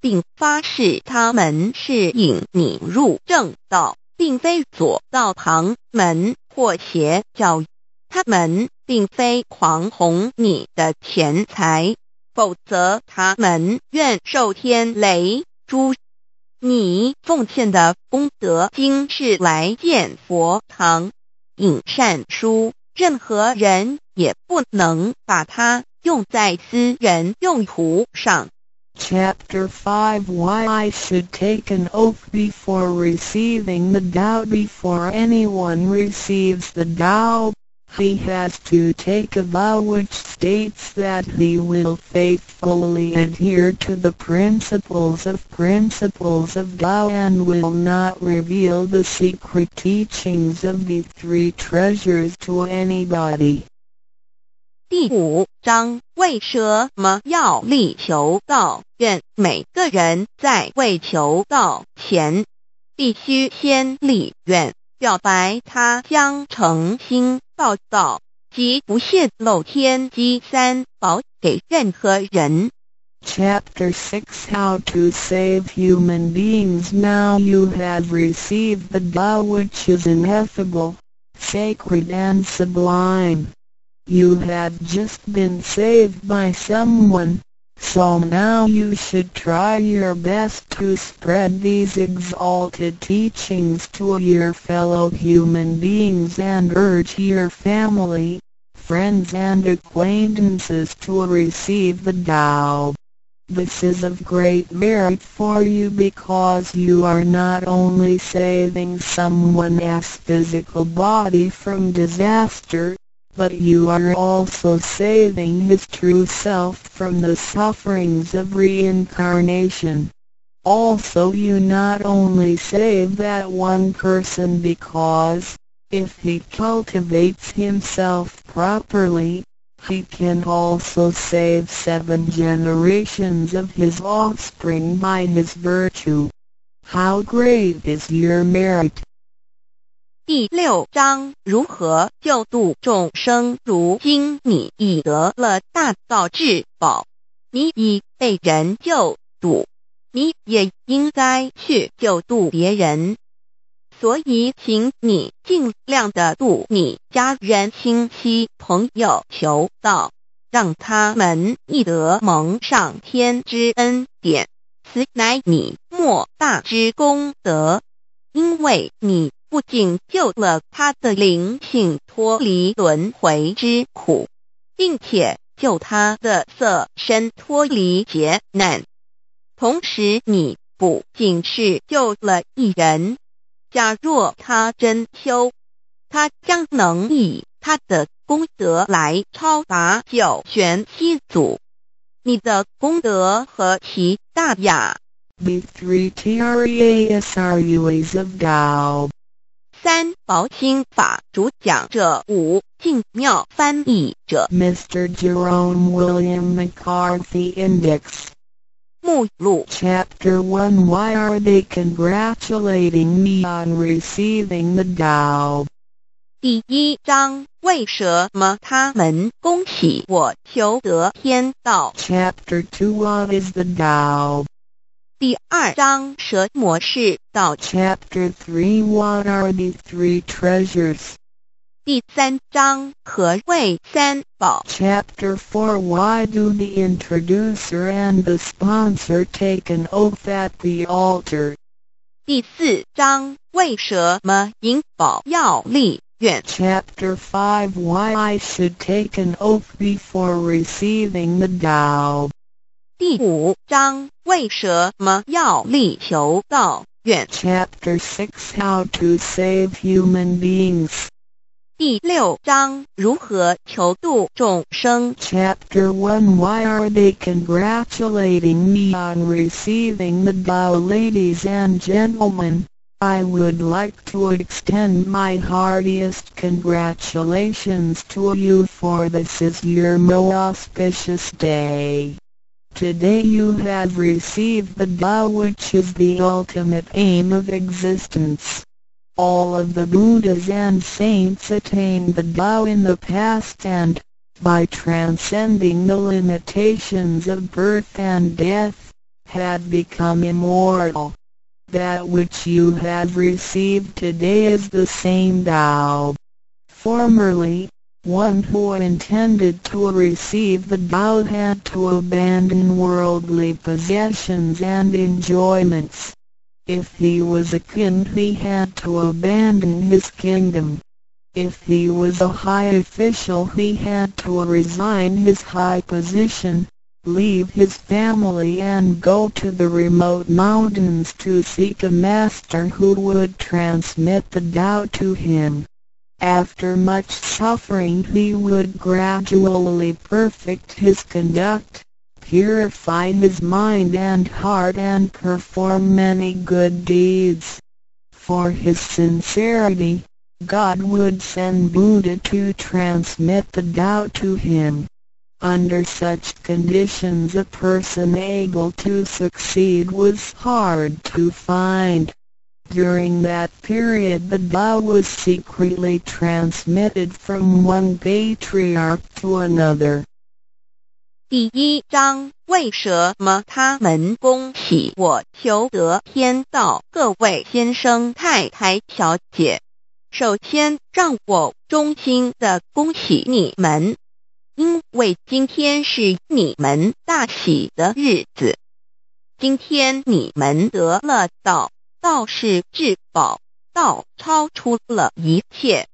并发誓他们是引你入正道。并非左道旁门或邪教，他们并非狂哄你的钱财，否则他们愿受天雷诛。你奉献的功德经是来建佛堂、引善书，任何人也不能把它用在私人用途上。Chapter 5 Why I should take an oath before receiving the Tao Before anyone receives the Tao, he has to take a vow which states that he will faithfully adhere to the principles of principles of Tao and will not reveal the secret teachings of the three treasures to anybody. 第五章为什么要力求道？愿每个人在为求道前，必须先立愿， 表白他将诚心报道，即不泄露天机三宝给任何人。Chapter 6 How to Save Human Beings Now you have received the Tao which is ineffable, sacred and sublime. You had just been saved by someone, so now you should try your best to spread these exalted teachings to your fellow human beings and urge your family, friends and acquaintances to receive the Tao. This is of great merit for you because you are not only saving someone's physical body from disaster, but you are also saving his true self from the sufferings of reincarnation. Also you not only save that one person because, if he cultivates himself properly, he can also save seven generations of his offspring by his virtue. How great is your merit! 第六章如何救度众生？如今你已得了大道至宝，你已被人救度，你也应该去救度别人。所以请你尽量的度你家人、亲戚、朋友求道，让他们亦得蒙上天之恩典，此乃你莫大之功德。因为你不仅救了他的灵性脱离轮回之苦，并且救他的色身脱离劫难，同时你不仅是救了一人。假若他真修，他将能以他的功德来超拔九玄七祖。你的功德何其大呀！The three Trasruas of Tao。三宝心法主讲者五净妙翻译者 Mr. Jerome William McCarthy Index 目录 Chapter One Why are they congratulating me on receiving the Tao？第一章为什么他们恭喜我求得天道？Chapter Two What is the Dao? 第二章蛇模式到 Chapter Three What are the three treasures？第三章何谓三宝？Chapter Four Why do the introducer and the sponsor take an oath at the altar？第四章为什么引保要立？Chapter 5 Why I should take an oath before receiving the Dao? 第五章为什么要立求道愿 Chapter 6 How to save human beings? 第六章如何求度众生 Chapter 1 Why are they congratulating me on receiving the Tao ladies and gentlemen? I would like to extend my heartiest congratulations to you for this is your most auspicious day. Today you have received the Tao which is the ultimate aim of existence. All of the Buddhas and saints attained the Tao in the past and, by transcending the limitations of birth and death, had become immortal. That which you have received today is the same Tao. Formerly, one who intended to receive the Tao had to abandon worldly possessions and enjoyments. If he was a king he had to abandon his kingdom. If he was a high official he had to resign his high position, leave his family and go to the remote mountains to seek a master who would transmit the Tao to him. After much suffering he would gradually perfect his conduct, purify his mind and heart and perform many good deeds. For his sincerity, God would send Buddha to transmit the Tao to him. Under such conditions a person able to succeed was hard to find. During that period the Tao was secretly transmitted from one patriarch to another. 第一章为什么他们恭喜我求得天道？各位先生、太太、小姐，首先让我衷心的恭喜你们，因为今天是你们大喜的日子。今天你们得了道，道是至宝，道超出了一切。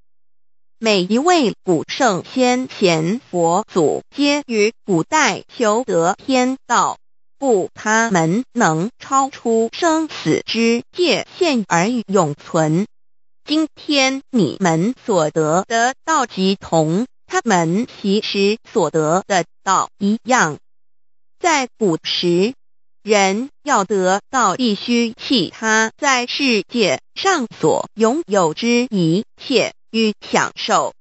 每一位古圣先贤佛祖皆于古代求得天道，故他们能超出生死之界限而永存。今天你们所得的道即同他们其实所得的道一样。在古时，人要得到必须弃他在世界上所拥有之一切。与享受。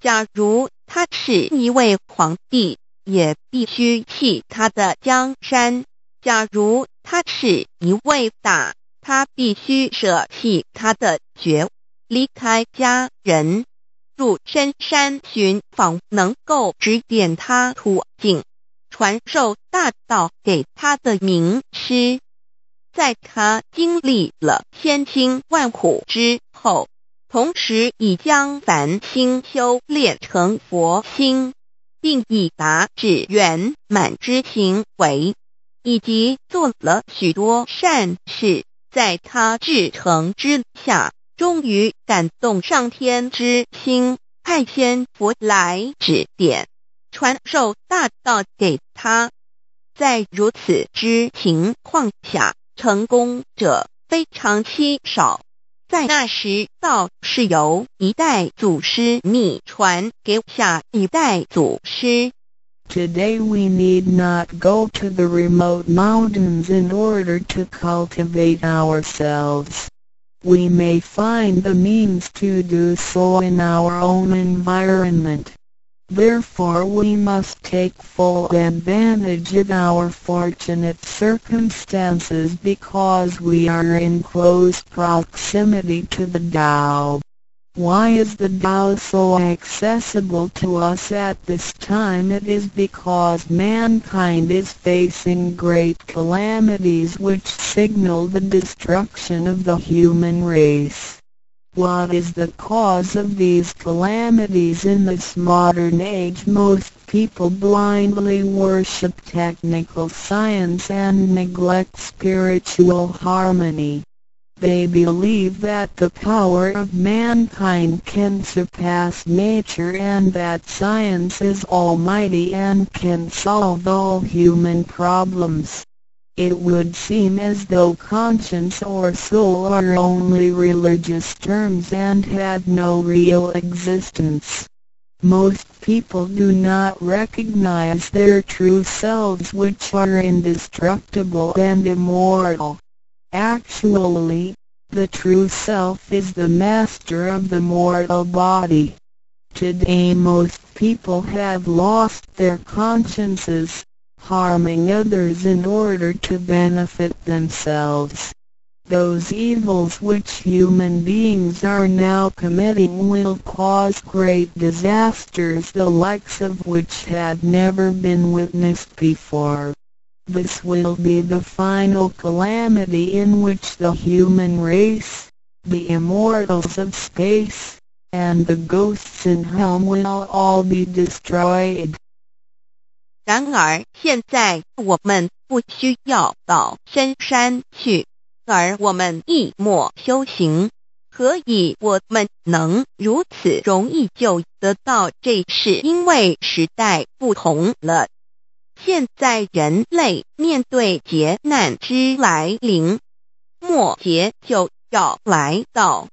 假如他是一位皇帝，也必须弃他的江山；假如他是一位大，他必须舍弃他的爵，离开家人，入深山寻访能够指点他途径、传授大道给他的名师。在他经历了千辛万苦之后，同时已将凡心修炼成佛心，并已达至圆满之行为，以及做了许多善事，在他至诚之下，终于感动上天之心，派仙佛来指点。传授大道给他，在如此之情况下，成功者非常稀少。在那时，道是由一代祖师秘传给下一代祖师。Today we need not go to the remote mountains in order to cultivate ourselves. We may find the means to do so in our own environment. Therefore we must take full advantage of our fortunate circumstances because we are in close proximity to the Tao. Why is the Tao so accessible to us at this time? It is because mankind is facing great calamities which signal the destruction of the human race. What is the cause of these calamities in this modern age? Most people blindly worship technical science and neglect spiritual harmony. They believe that the power of mankind can surpass nature and that science is almighty and can solve all human problems. It would seem as though conscience or soul are only religious terms and had no real existence. Most people do not recognize their true selves which are indestructible and immortal. Actually, the true self is the master of the mortal body. Today most people have lost their consciences, harming others in order to benefit themselves. Those evils which human beings are now committing will cause great disasters the likes of which had never been witnessed before. This will be the final calamity in which the human race, the immortals of space, and the ghosts in hell will all be destroyed. 然而，现在我们不需要到深山去，而我们亦莫修行。何以我们能如此容易就得到？这是因为时代不同了。现在人类面对劫难之来临，末劫就要来到，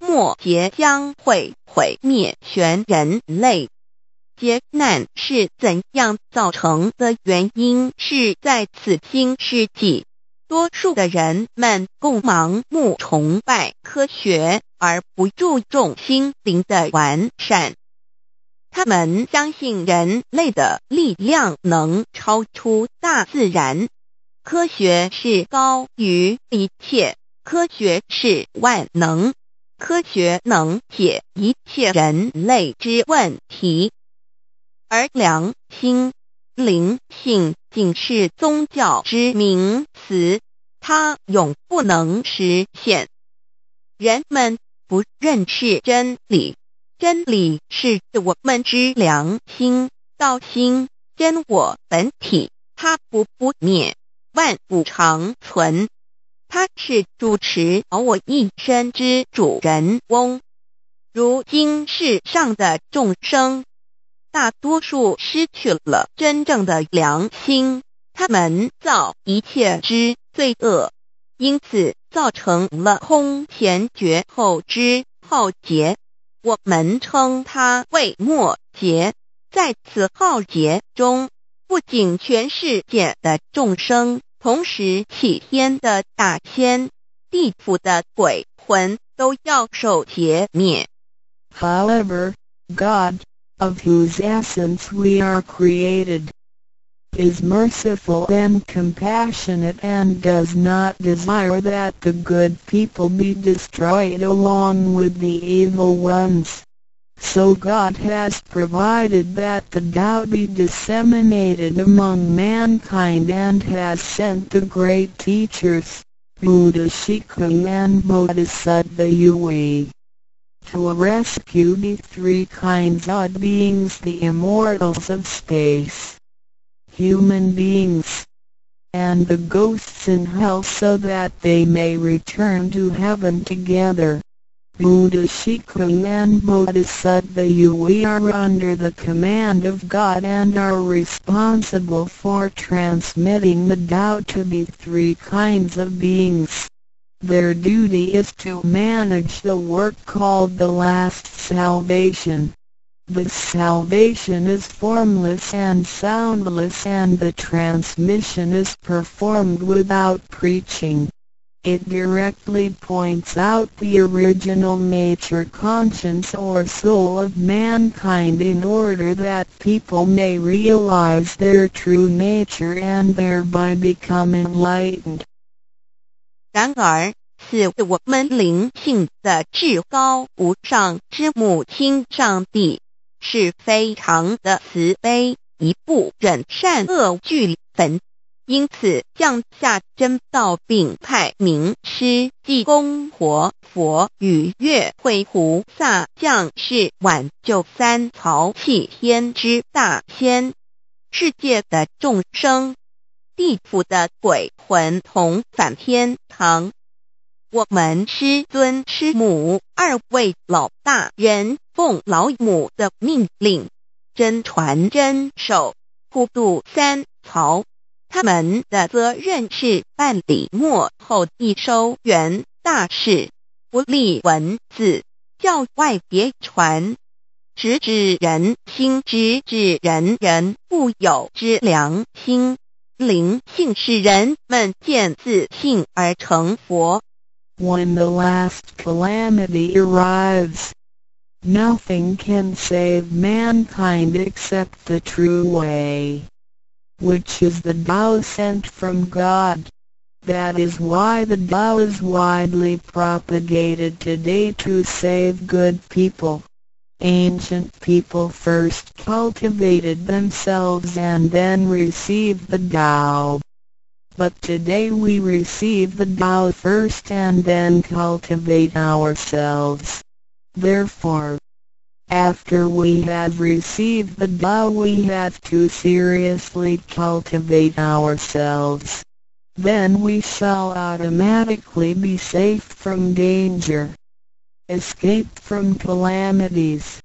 末劫将会毁灭全人类。劫难是怎样造成的？原因是在此新世纪，多数的人们共盲目崇拜科学，而不注重心灵的完善。他们相信人类的力量能超出大自然，科学是高于一切，科学是万能，科学能解一切人类之问题。而良心、灵性仅是宗教之名词，它永不能实现。人们不认识真理，真理是我们之良心、道心、真我本体，它不不灭，万物长存，它是主持我一生之主人翁。如今世上的众生。大多数失去了真正的良心，他们造一切之罪恶，因此造成了空前绝后之浩劫。我们称它为末劫。在此浩劫中，不仅全世界的众生，同时起天的大仙、地府的鬼魂都要受劫灭。However, God of whose essence we are created, is merciful and compassionate and does not desire that the good people be destroyed along with the evil ones. So God has provided that the Tao be disseminated among mankind and has sent the great teachers, Buddha Shiku and Bodhisattva Yui. To rescue the three kinds of beings the immortals of space, human beings, and the ghosts in hell so that they may return to heaven together. Buddha Shiku and Bodhisattva we are under the command of God and are responsible for transmitting the Tao to the three kinds of beings. Their duty is to manage the work called the last salvation. The salvation is formless and soundless and the transmission is performed without preaching. It directly points out the original nature conscience or soul of mankind in order that people may realize their true nature and thereby become enlightened. 然而，是我们灵性的至高无上之母亲上帝是非常的慈悲，一不忍善恶俱焚，因此降下真道，并派名师济公活佛与月会菩萨降世挽救三曹气天之大仙，世界的众生，地府的鬼魂同返天堂。我们师尊师母二位老大人奉老母的命令，真传真守普渡三曹。他们的责任是办理末后一收元大事，不立文字，教外别传，直指人心，直指人人不有之良心。灵性使人们见自信而成佛。when the last calamity arrives. Nothing can save mankind except the true way, which is the Tao sent from God. That is why the Tao is widely propagated today to save good people. Ancient people first cultivated themselves and then received the Tao but today we receive the Tao first and then cultivate ourselves. Therefore, after we have received the Tao we have to seriously cultivate ourselves. Then we shall automatically be safe from danger, escape from calamities,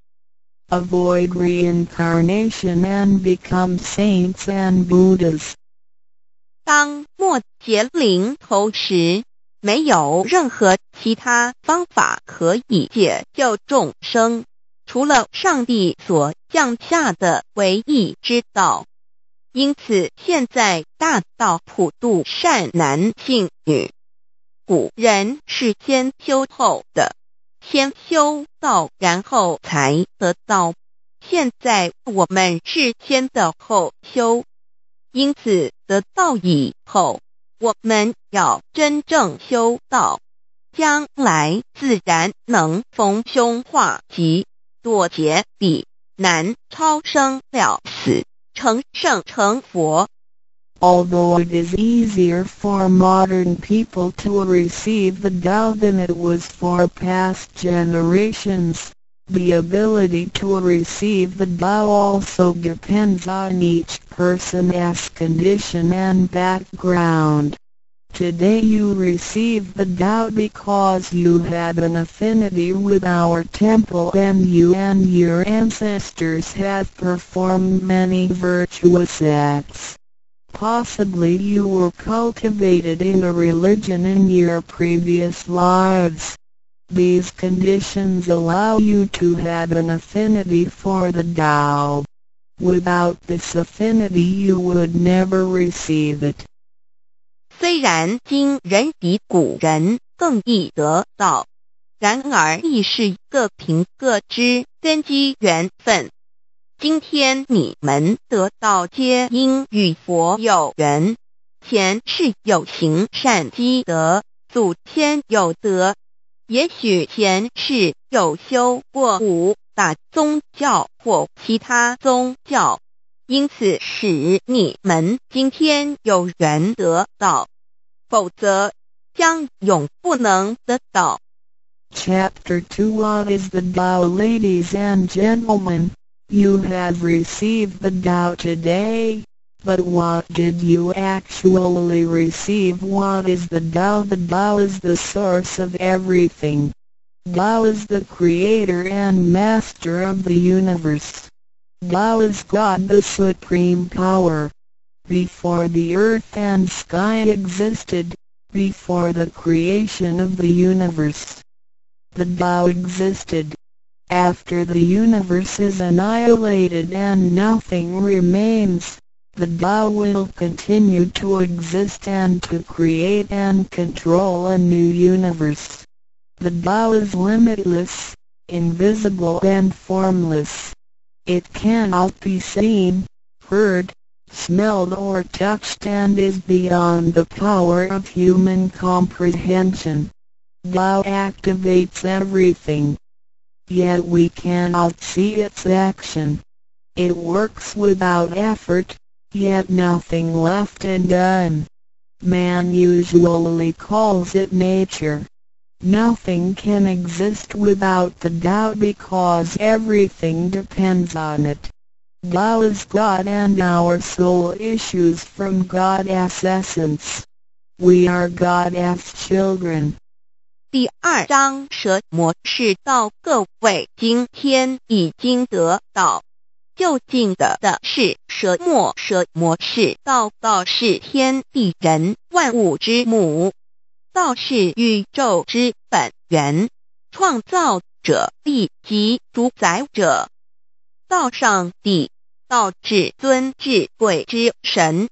avoid reincarnation and become saints and Buddhas. 当末劫临头时，没有任何其他方法可以解救众生，除了上帝所降下的唯一之道。因此，现在大道普渡善男信女。古人是先修后的，先修道，然后才得道。现在我们是先的后修。因此，得道以后，我们要真正修道，将来自然能逢凶化吉，躲劫比难，超生了死，成圣成佛。Although it is easier for modern people to receive the Tao than it was for past generations, the ability to receive the Tao also depends on each person's condition and background. Today you receive the Tao because you had an affinity with our temple and you and your ancestors have performed many virtuous acts. Possibly you were cultivated in a religion in your previous lives. These conditions allow you to have an affinity for the Tao. Without this affinity you would never receive it. 虽然今人比古人更易得到，然而亦是各凭各之根基缘分。 今天你们得到，皆因与佛有缘，前世有行善积德，祖先有德。也许前世有修过五大宗教或其他宗教，因此使你们今天有缘得到。否则，将永不能得到。Chapter 2 What is the Tao ladies and gentlemen? You have received the Tao today. But what did you actually receive? What is the Tao? The Tao is the source of everything. Tao is the creator and master of the universe. Tao is God the supreme power. Before the earth and sky existed, before the creation of the universe, the Tao existed. After the universe is annihilated and nothing remains, the Tao will continue to exist and to create and control a new universe. The Tao is limitless, invisible and formless. It cannot be seen, heard, smelled or touched and is beyond the power of human comprehension. Tao activates everything. Yet we cannot see its action. It works without effort, yet nothing left undone. Man usually calls it nature. Nothing can exist without the Tao because everything depends on it. Tao is God and our soul issues from God's essence. We are God's children. 第二章蛇模式到各位今天已经得到。就近的的是蛇末蛇模式道道是天地人万物之母，道是宇宙之本源，创造者力及主宰者。道上帝，道至尊至贵之神。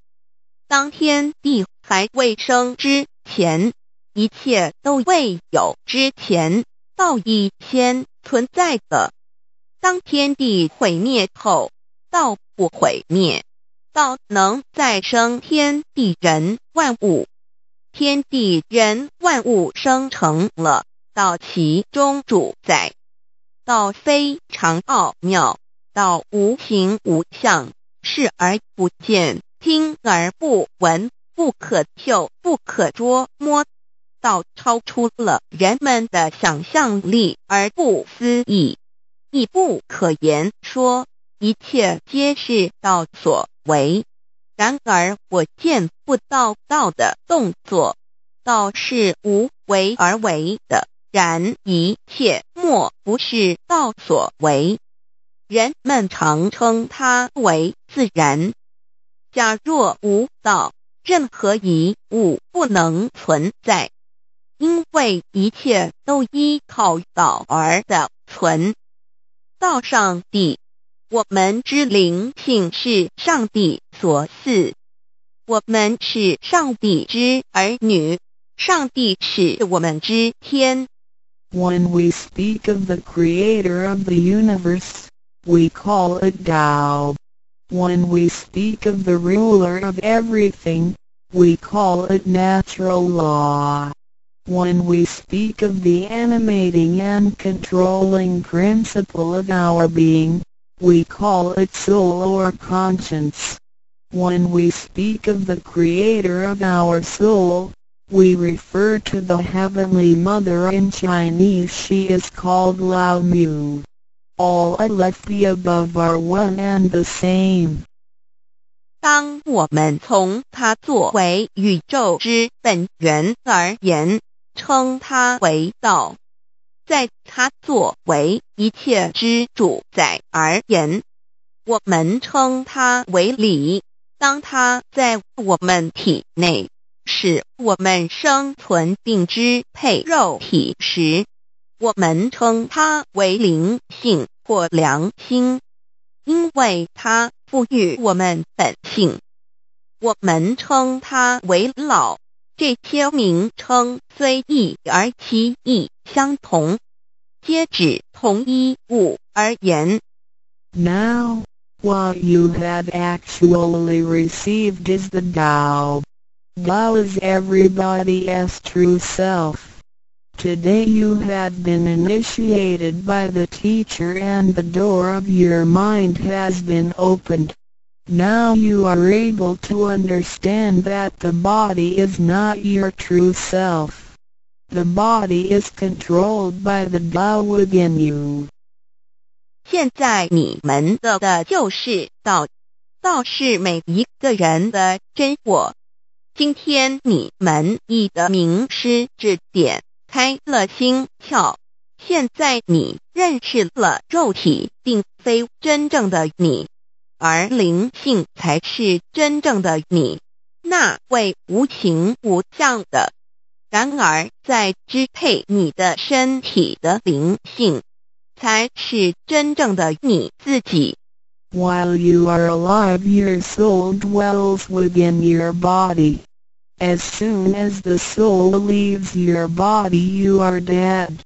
当天地还未生之前，一切都未有之前，道已先存在的。当天地毁灭后，道不毁灭，道能再生天地人万物。天地人万物生成了，道其中主宰。道非常奥妙，道无形无相，视而不见，听而不闻，不可嗅，不可捉摸。道超出了人们的想象力而不思议。亦不可言说，一切皆是道所为。然而我见不到道的动作，道是无为而为的，然一切莫不是道所为。人们常称它为自然。假若无道，任何一物不能存在，因为一切都依靠道而的存。道上帝，我们之灵性是上帝所赐，我们是上帝之儿女，上帝是我们之天。 When we speak of the creator of the universe, we call it Tao. When we speak of the ruler of everything, we call it natural law. When we speak of the animating and controlling principle of our being, we call it soul or conscience. When we speak of the creator of our soul, we refer to the Heavenly Mother in Chinese she is called Lao Mu. All I left the above are one and the same. 当我们从它作为宇宙之本源而言， 称它为道；在它作为一切之主宰而言，我们称它为理。当它在我们体内，使我们生存并支配肉体时，我们称它为灵性或良心，因为它赋予我们本性。我们称它为老。这些名称虽异而其义相同，皆指同一物而言。 Now, what you have actually received is the Tao. Tao is everybody's true self. Today you have been initiated by the teacher and the door of your mind has been opened. Now you are able to understand that the body is not your true self. The body is controlled by the Tao within you. 现在你们的的就是道，道是每一个人的真我。今天你们一的名师指点，开了心窍。现在你认识了肉体，并非真正的你，而灵性才是真正的你，那位无情无相的。然而，在支配你的身体的灵性。才是真正的你自己。While you are alive, your soul dwells within your body. As soon as the soul leaves your body, you are dead.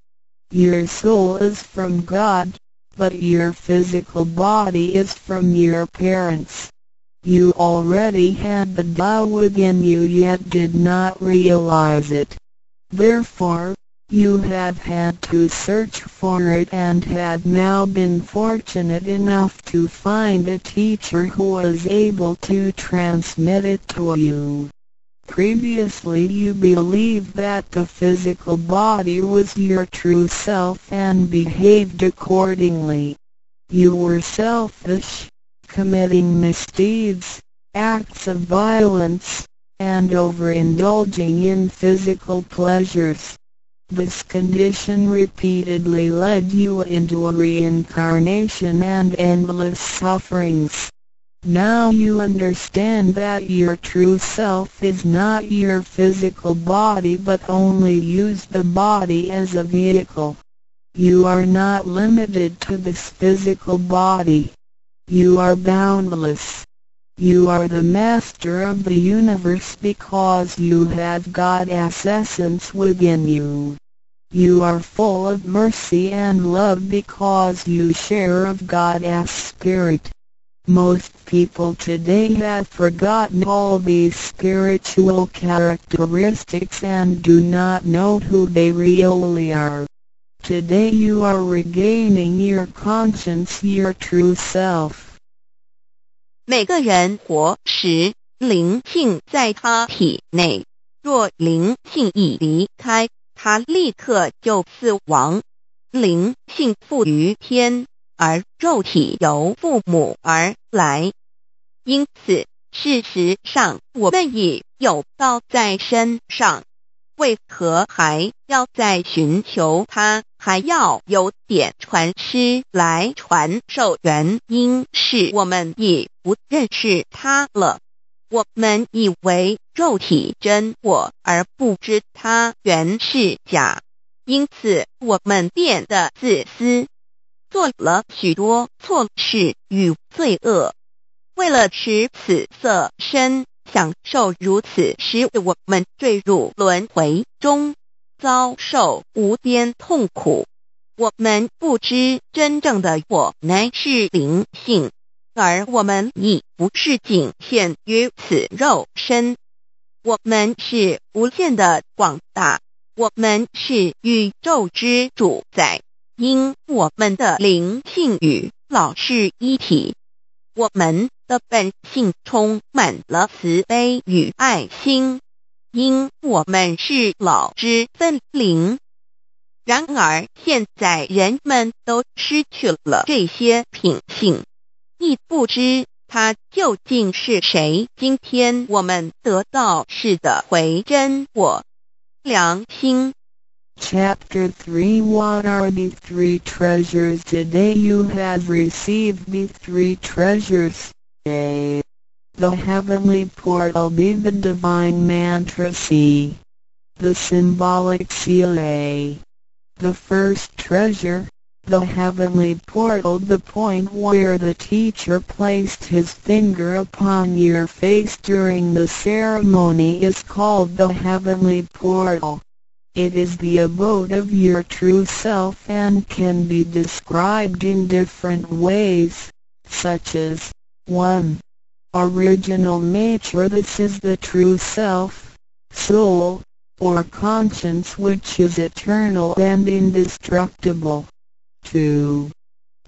Your soul is from God, but your physical body is from your parents. You already had the Tao within you yet did not realize it. Therefore, you have had to search for it and had now been fortunate enough to find a teacher who was able to transmit it to you. Previously you believed that the physical body was your true self and behaved accordingly. You were selfish, committing misdeeds, acts of violence, and overindulging in physical pleasures. This condition repeatedly led you into a reincarnation and endless sufferings. Now you understand that your true self is not your physical body but only use the body as a vehicle. You are not limited to this physical body. You are boundless. You are the master of the universe because you have God's essence within you. You are full of mercy and love because you share of God's spirit. Most people today have forgotten all these spiritual characteristics and do not know who they really are. Today you are regaining your conscience, your true self. 每个人活时，灵性在他体内；若灵性已离开，他立刻就死亡。灵性附于天， 而肉体由父母而来。因此，事实上我们已有道在身上。为何还要再寻求他？还要有点传师来传授？原因是我们已不认识他了。我们以为肉体真我，而不知它原是假，因此我们变得自私，做了许多错事与罪恶。为了使此色身。享受如此，使我们坠入轮回中，遭受无边痛苦。我们不知真正的我乃是灵性，而我们已不是仅限于此肉身。我们是无限的广大，我们是宇宙之主宰，因我们的灵性与老是一体。我们。的本性充满了慈悲与爱心，因我们是老之分灵。然而现在人们都失去了这些品性，亦不知他究竟是谁。今天我们得到是的回真我良心。Chapter 3 What are the three treasures today you have received the three treasures? A. The heavenly portal be the divine mantra C. The symbolic seal A. The first treasure, the heavenly portal the point where the teacher placed his finger upon your face during the ceremony is called the heavenly portal. It is the abode of your true self and can be described in different ways, such as 1. Original nature This is the true self, soul, or conscience which is eternal and indestructible. 2.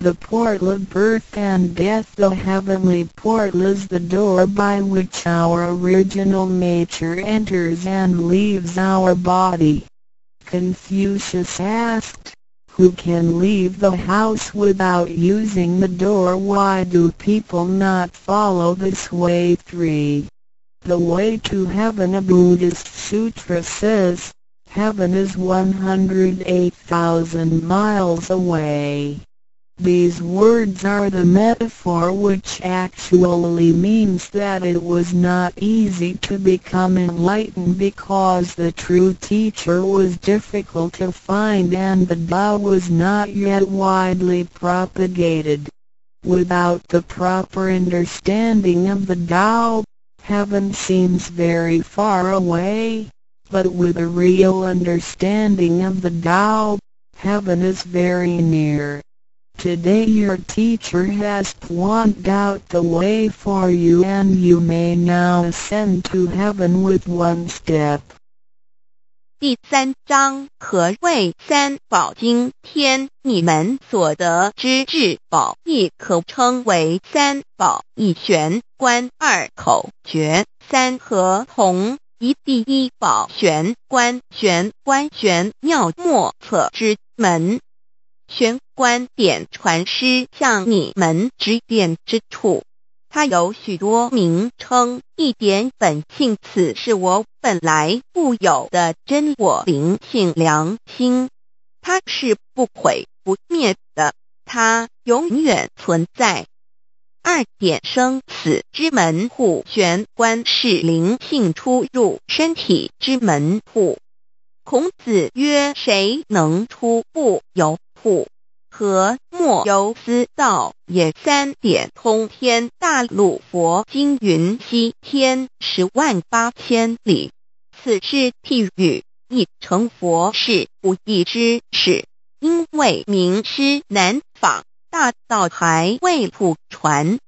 The portal of birth and death The heavenly portal is the door by which our original nature enters and leaves our body. Confucius asked, Who can leave the house without using the door? Why do people not follow this way? 3. The way to heaven a Buddhist sutra says, Heaven is 108,000 miles away. These words are the metaphor which actually means that it was not easy to become enlightened because the true teacher was difficult to find and the Tao was not yet widely propagated. Without the proper understanding of the Tao, heaven seems very far away, but with a real understanding of the Tao, heaven is very near. Today your teacher has pointed out the way for you and you may now ascend to heaven with one step. 第三章何谓三宝经天？你们所得之至宝，亦可称为三宝。一玄关，二口诀，三合同。一第一宝玄关，玄关玄妙莫测之门。玄关点传师向你们指点之处，它有许多名称，一点本性。此是我本来固有的真我灵性良心，它是不毁不灭的，它永远存在。二点生死之门户，玄关是灵性出入身体之门户。孔子曰：“谁能出不由？”户和莫由思道也。三点通天大陆佛经云：西天十万八千里。此是譬喻，一成佛是不易之事，因为名师难访，大道还未普传。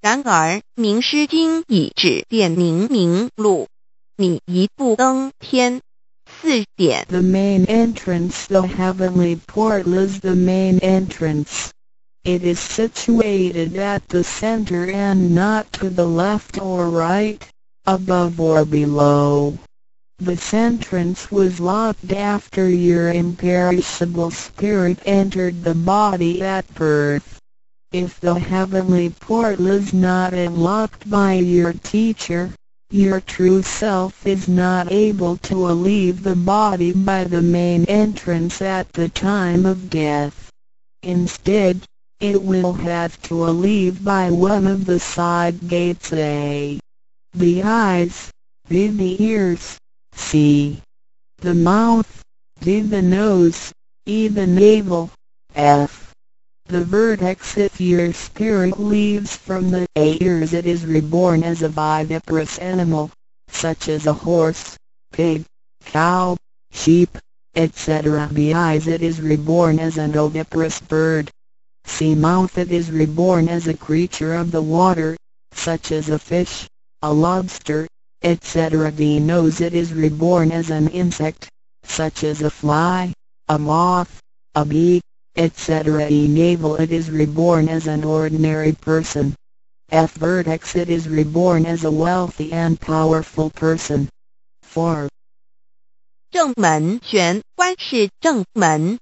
然而名师经已指点明明路，你一步登天。The main entrance The heavenly portal is the main entrance. It is situated at the center and not to the left or right, above or below. This entrance was locked after your imperishable spirit entered the body at birth. If the heavenly portal is not unlocked by your teacher, your true self is not able to leave the body by the main entrance at the time of death. Instead, it will have to leave by one of the side gates A. The eyes, B. The ears, C. The mouth, D. The nose, E. The navel, F the vertex if your spirit leaves from the ears it is reborn as a viviparous animal, such as a horse, pig, cow, sheep, etc. Beyond it is reborn as an oviparous bird. Sea mouth it is reborn as a creature of the water, such as a fish, a lobster, etc. The nose it is reborn as an insect, such as a fly, a moth, a bee, etc. E navel it is reborn as an ordinary person. F vertex it is reborn as a wealthy and powerful person. Four 正门玄关是正门，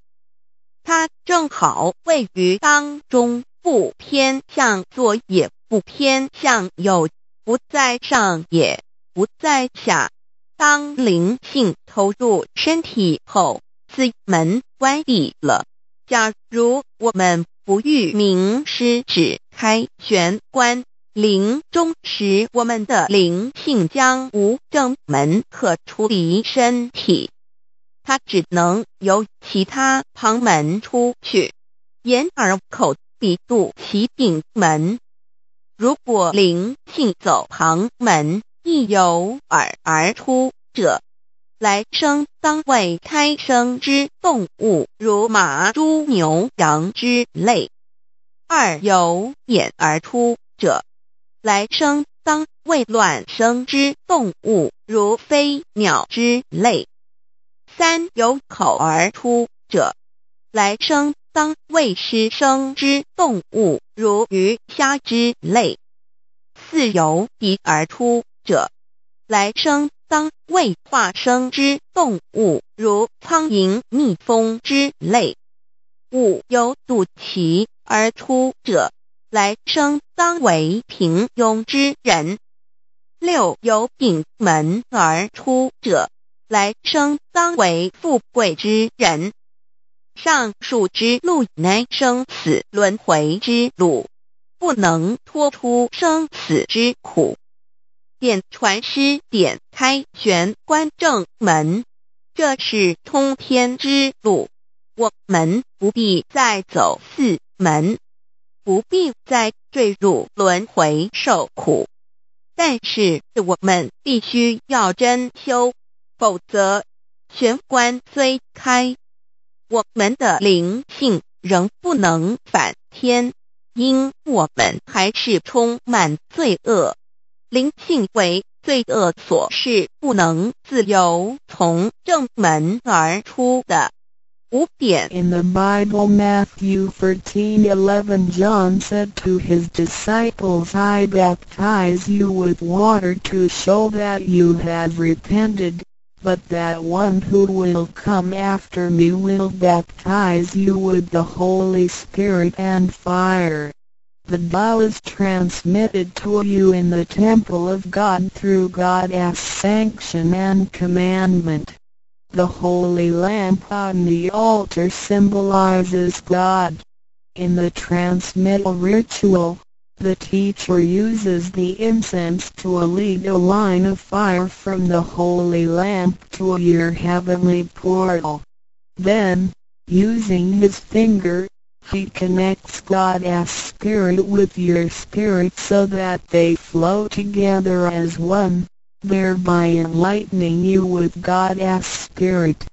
它正好位于当中，不偏向左也不偏向右，不在上也不在下。当灵性投入身体后，此门关闭了。假如我们不欲名师指开玄关，灵中时我们的灵性将无正门可出离身体，它只能由其他旁门出去，眼耳口鼻肚脐顶门。如果灵性走旁门，亦由耳而出者。来生当为胎生之动物，如马、猪、牛、羊之类；二由眼而出者，来生当为卵生之动物，如飞鸟之类；三由口而出者，来生当为湿生之动物，如鱼虾之类，四由鼻而出者，来生当为化生之动物，如苍蝇、蜜蜂之类。五由肚脐而出者，来生当为平庸之人。六由顶门而出者，来生当为富贵之人。上述之路乃生死轮回之路，不能脱出生死之苦。便传师点开玄关正门，这是通天之路。我们不必再走四门，不必再坠入轮回受苦。但是我们必须要真修，否则玄关虽开，我们的灵性仍不能返天，因我们还是充满罪恶。灵性为罪恶所是不能自由从正门而出的。五点。In the Bible Matthew 13:11 John said to his disciples I baptize you with water to show that you have repented, but that one who will come after me will baptize you with the Holy Spirit and fire. The Tao is transmitted to you in the temple of God through God's sanction and commandment. The holy lamp on the altar symbolizes God. In the transmittal ritual, the teacher uses the incense to lead a line of fire from the holy lamp to your heavenly portal. Then, using his finger, he connects God's spirit with your spirit so that they flow together as one thereby enlightening you with God's Spirit.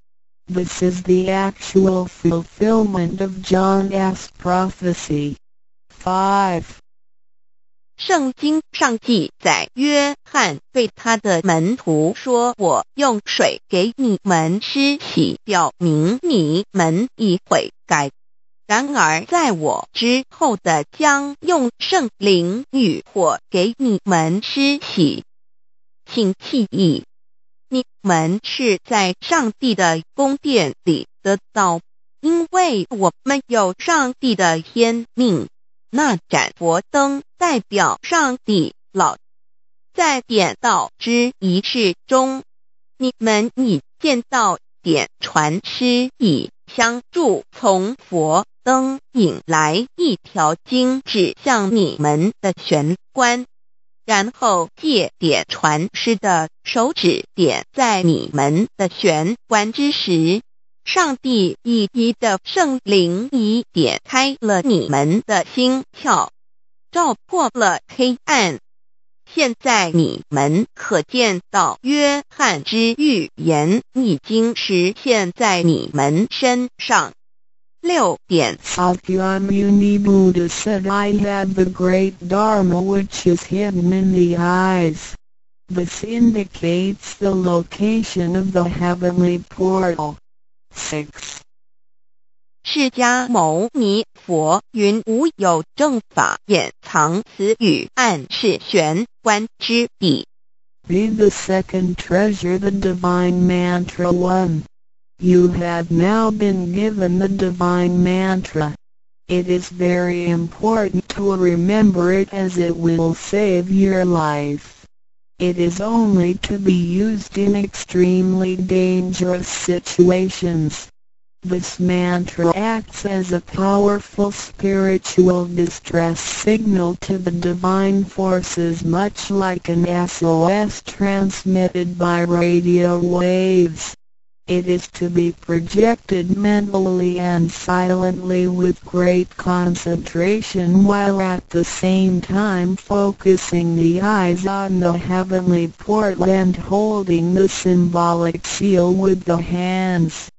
This is the actual fulfillment of John's prophecy. 5. 圣经上记载，约翰对他的门徒说：“我用水给你们施洗，表明你们已悔改。 然而在我之后的将用圣灵与火给你们施洗。”请记忆，你们是在上帝的宫殿里得到，因为我们有上帝的天命。那盏佛灯代表上帝老，在点道之仪式中，你们已见到点传师以相助，从佛灯引来一条经指向你们的玄关。然后借点传师的手指点在你们的玄关之时，上帝以一的圣灵已点开了你们的心窍，照破了黑暗。现在你们可见到约翰之预言已经实现在你们身上。六点三。Shakyamuni Buddha said I have the great Dharma which is hidden in the eyes. This indicates the location of the heavenly portal. 6. 释迦牟尼佛云：“无有正法，掩藏此语，暗示玄关之理。” Be the second treasure, the divine mantra one. You have now been given the divine mantra. It is very important to remember it as it will save your life. It is only to be used in extremely dangerous situations. This mantra acts as a powerful spiritual distress signal to the divine forces much like an SOS transmitted by radio waves. It is to be projected mentally and silently with great concentration while at the same time focusing the eyes on the heavenly portal and holding the symbolic seal with the hands.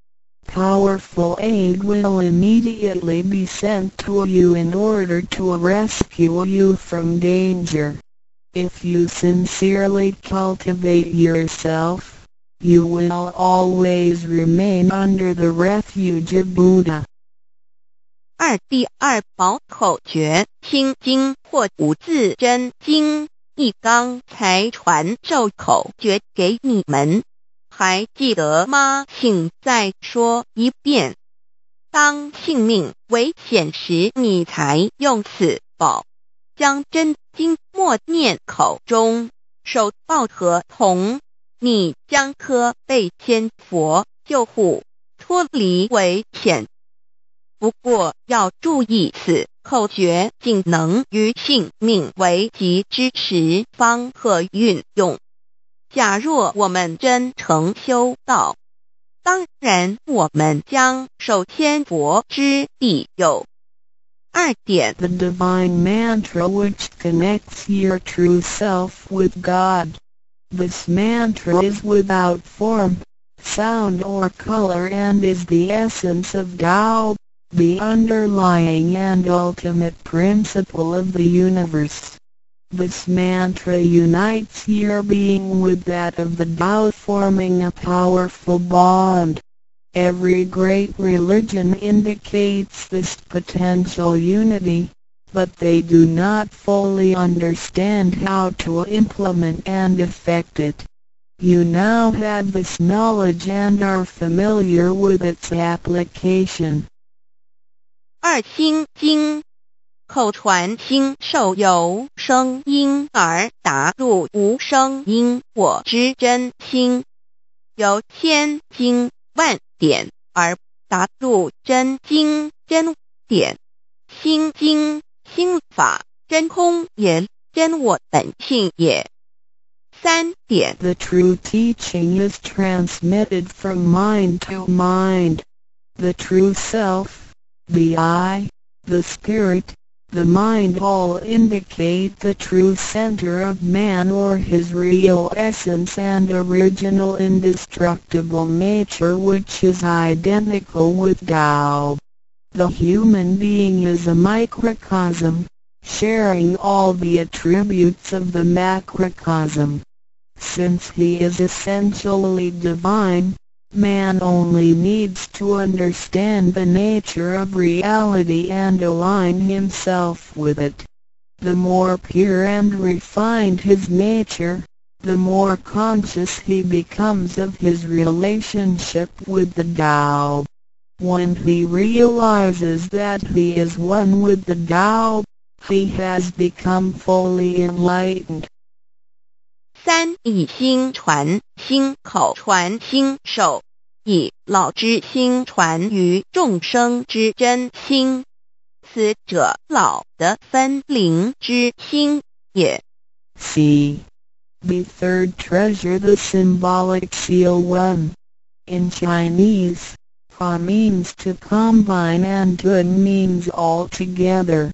Powerful aid will immediately be sent to you in order to rescue you from danger. If you sincerely cultivate yourself, you will always remain under the refuge of Buddha. 二第二宝口诀心经或五字真经，一刚才传授口诀给你们，还记得吗？请再说一遍。当性命危险时，你才用此宝，将真经默念口中，手抱合同，你将可被仙佛救护，脱离危险。不过要注意，此口诀仅能于性命危急之时方可运用。假若我们真诚修道，当然我们将受天佛之庇佑。二点，the divine mantra which connects your true self with God. This mantra is without form, sound or color and is the essence of Tao the underlying and ultimate principle of the universe. This mantra unites your being with that of the Tao forming a powerful bond. Every great religion indicates this potential unity, but they do not fully understand how to implement and effect it. You now have this knowledge and are familiar with its application. 二心经，口传心受由声音而达入无声因果之真心，由千经万典而达入真经真典。心经 心法真空也，真我本性也。三点。The true teaching is transmitted from mind to mind. The true self the eye, the spirit, the mind all indicate the true center of man or his real essence and original indestructible nature which is identical with Tao. The human being is a microcosm, sharing all the attributes of the macrocosm. Since he is essentially divine, Man only needs to understand the nature of reality and align himself with it. The more pure and refined his nature, the more conscious he becomes of his relationship with the Tao. When he realizes that he is one with the Tao, he has become fully enlightened. 三以心传心口传心手，以老之心传于众生之真心，此者老的分灵之心也。C. The third treasure the symbolic seal one. In Chinese, fa means to combine and Tung means all together.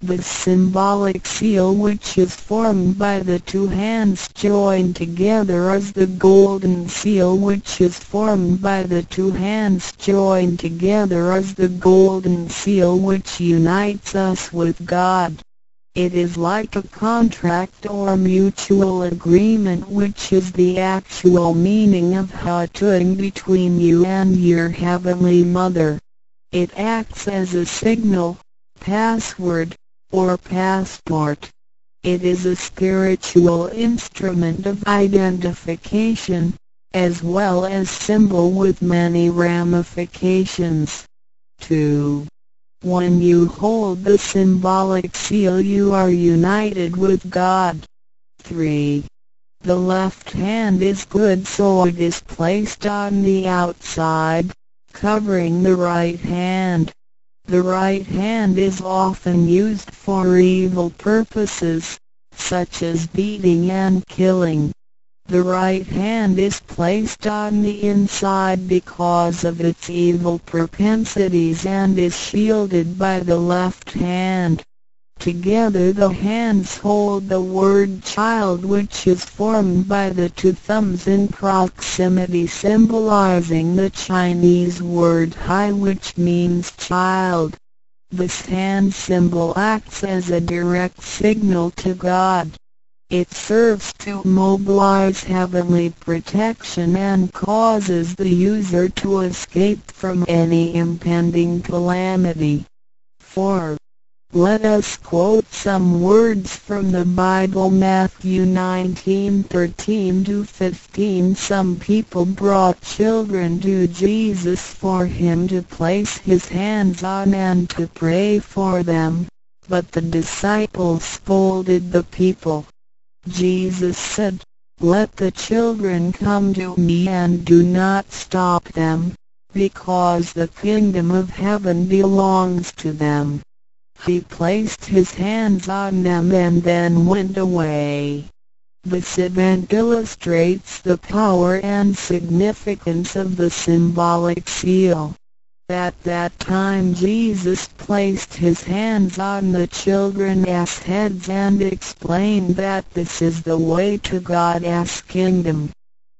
The symbolic seal which is formed by the two hands joined together as the golden seal which is formed by the two hands joined together as the golden seal which unites us with God. It is like a contract or mutual agreement which is the actual meaning of Hatun between you and your Heavenly Mother. It acts as a signal, password, or passport. It is a spiritual instrument of identification, as well as symbol with many ramifications. 2. When you hold the symbolic seal you are united with God. 3. The left hand is good so it is placed on the outside, covering the right hand. The right hand is often used for evil purposes, such as beating and killing. The right hand is placed on the inside because of its evil propensities and is shielded by the left hand. Together the hands hold the word child which is formed by the two thumbs in proximity symbolizing the Chinese word hai which means child. This hand symbol acts as a direct signal to God. It serves to mobilize heavenly protection and causes the user to escape from any impending calamity. 4. Let us quote some words from the Bible Matthew 19:13 to 15 Some people brought children to Jesus for him to place his hands on and to pray for them, but the disciples scolded the people. Jesus said, Let the children come to me and do not stop them, because the kingdom of heaven belongs to them. He placed his hands on them and then went away. This event illustrates the power and significance of the symbolic seal. At that time Jesus placed his hands on the children's heads and explained that this is the way to God's kingdom.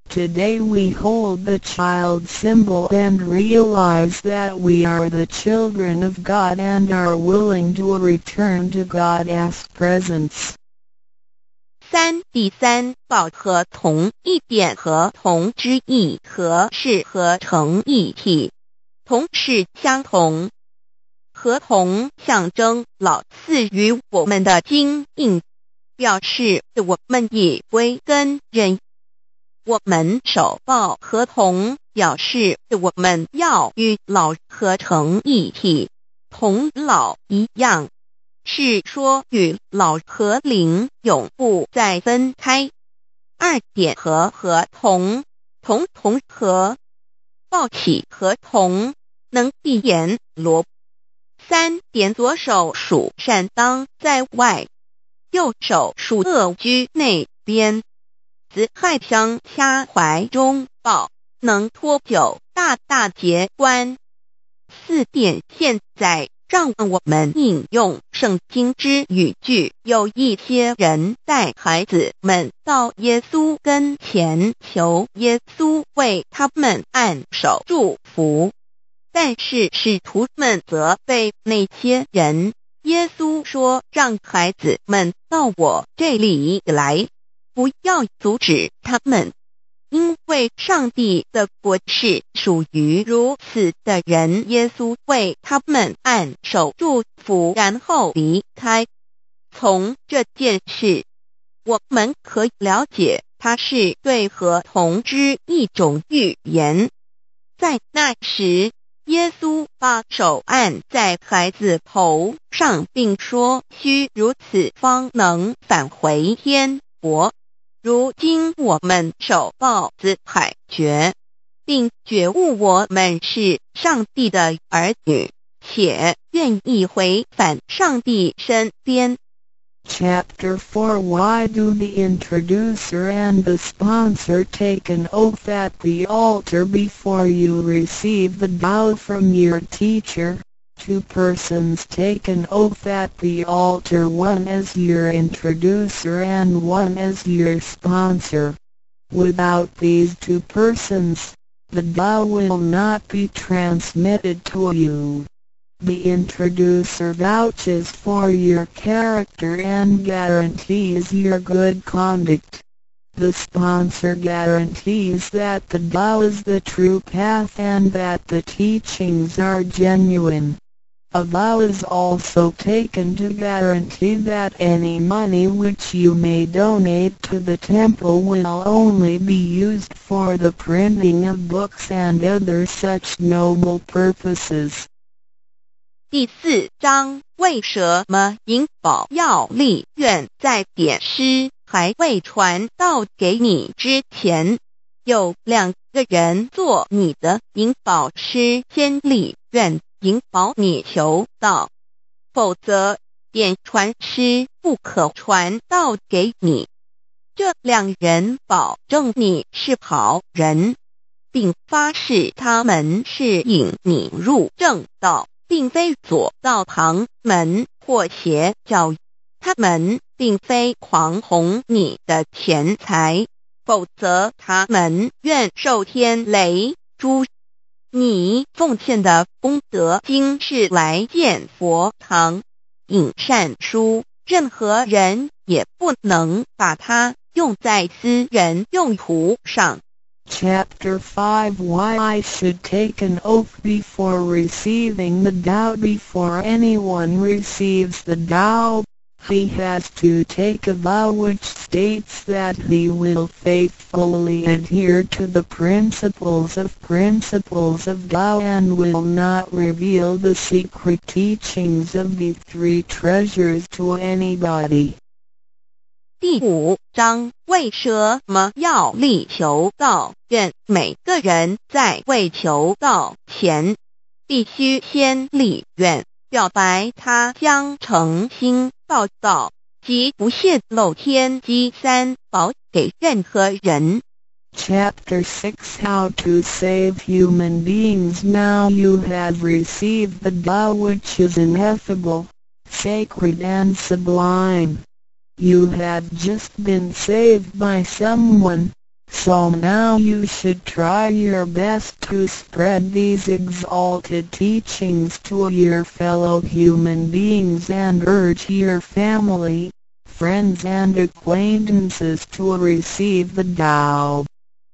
Today we hold the child symbol and realize that we are the children of God and are willing to return to God's presence. 三第三抱和同一点和同之意和是合成一体， 同是相同，合同象征老赐予我们的经印，表示我们已归根认。我们手抱合同，表示我们要与老合成一体，同老一样，是说与老和灵永不再分开。二点和合同，同同和，抱起合同，能闭眼罗。三点左手属善当在外，右手属恶居内边。子害相掐怀中抱，能托酒大大节关。四点现在让我们引用圣经之语句，有一些人带孩子们到耶稣跟前求耶稣为他们按手祝福，但是使徒们责备那些人。耶稣说：“让孩子们到我这里来。”不要阻止他们，因为上帝的国是属于如此的人。耶稣为他们按手祝福，然后离开。从这件事，我们可以了解，他是对合同之一种预言。在那时，耶稣把手按在孩子头上，并说：“需如此，方能返回天国。”如今我们手抱子海觉，并觉悟我们是上帝的儿女，且愿意回返上帝身边。Chapter 4 Why do the introducer and the sponsor take an oath at the altar before you receive the vow from your teacher? Two persons take an oath at the altar one as your introducer and one as your sponsor. Without these two persons, the vow will not be transmitted to you. The introducer vouches for your character and guarantees your good conduct. The sponsor guarantees that the vow is the true path and that the teachings are genuine. A vow is also taken to guarantee that any money which you may donate to the temple will only be used for the printing of books and other such noble purposes. 第四章为什么银宝要立愿在点诗还未传到给你之前，有两个人做你的银宝师先立愿。引宝你求道，否则点传师不可传道给你。这两人保证你是好人，并发誓他们是引你入正道，并非左道旁门或邪教。他们并非狂哄你的钱财，否则他们愿受天雷诛。你奉献的功德经是来见佛堂、引善书，任何人也不能把它用在私人用途上。Chapter 5 Why I should take an oath before receiving the Tao Before anyone receives the Tao, he has to take a vow which states that he will faithfully adhere to the principles of principles of Tao and will not reveal the secret teachings of the three treasures to anybody. 第五章为什么要力求道？愿每个人在为求道前，必须先立愿，表白他将诚心报道即不泄露天机三宝给任何人。Chapter 6 How to Save Human Beings Now you have received the Tao which is ineffable, sacred and sublime. You have just been saved by someone, so now you should try your best to spread these exalted teachings to your fellow human beings and urge your family, friends and acquaintances to receive the Tao.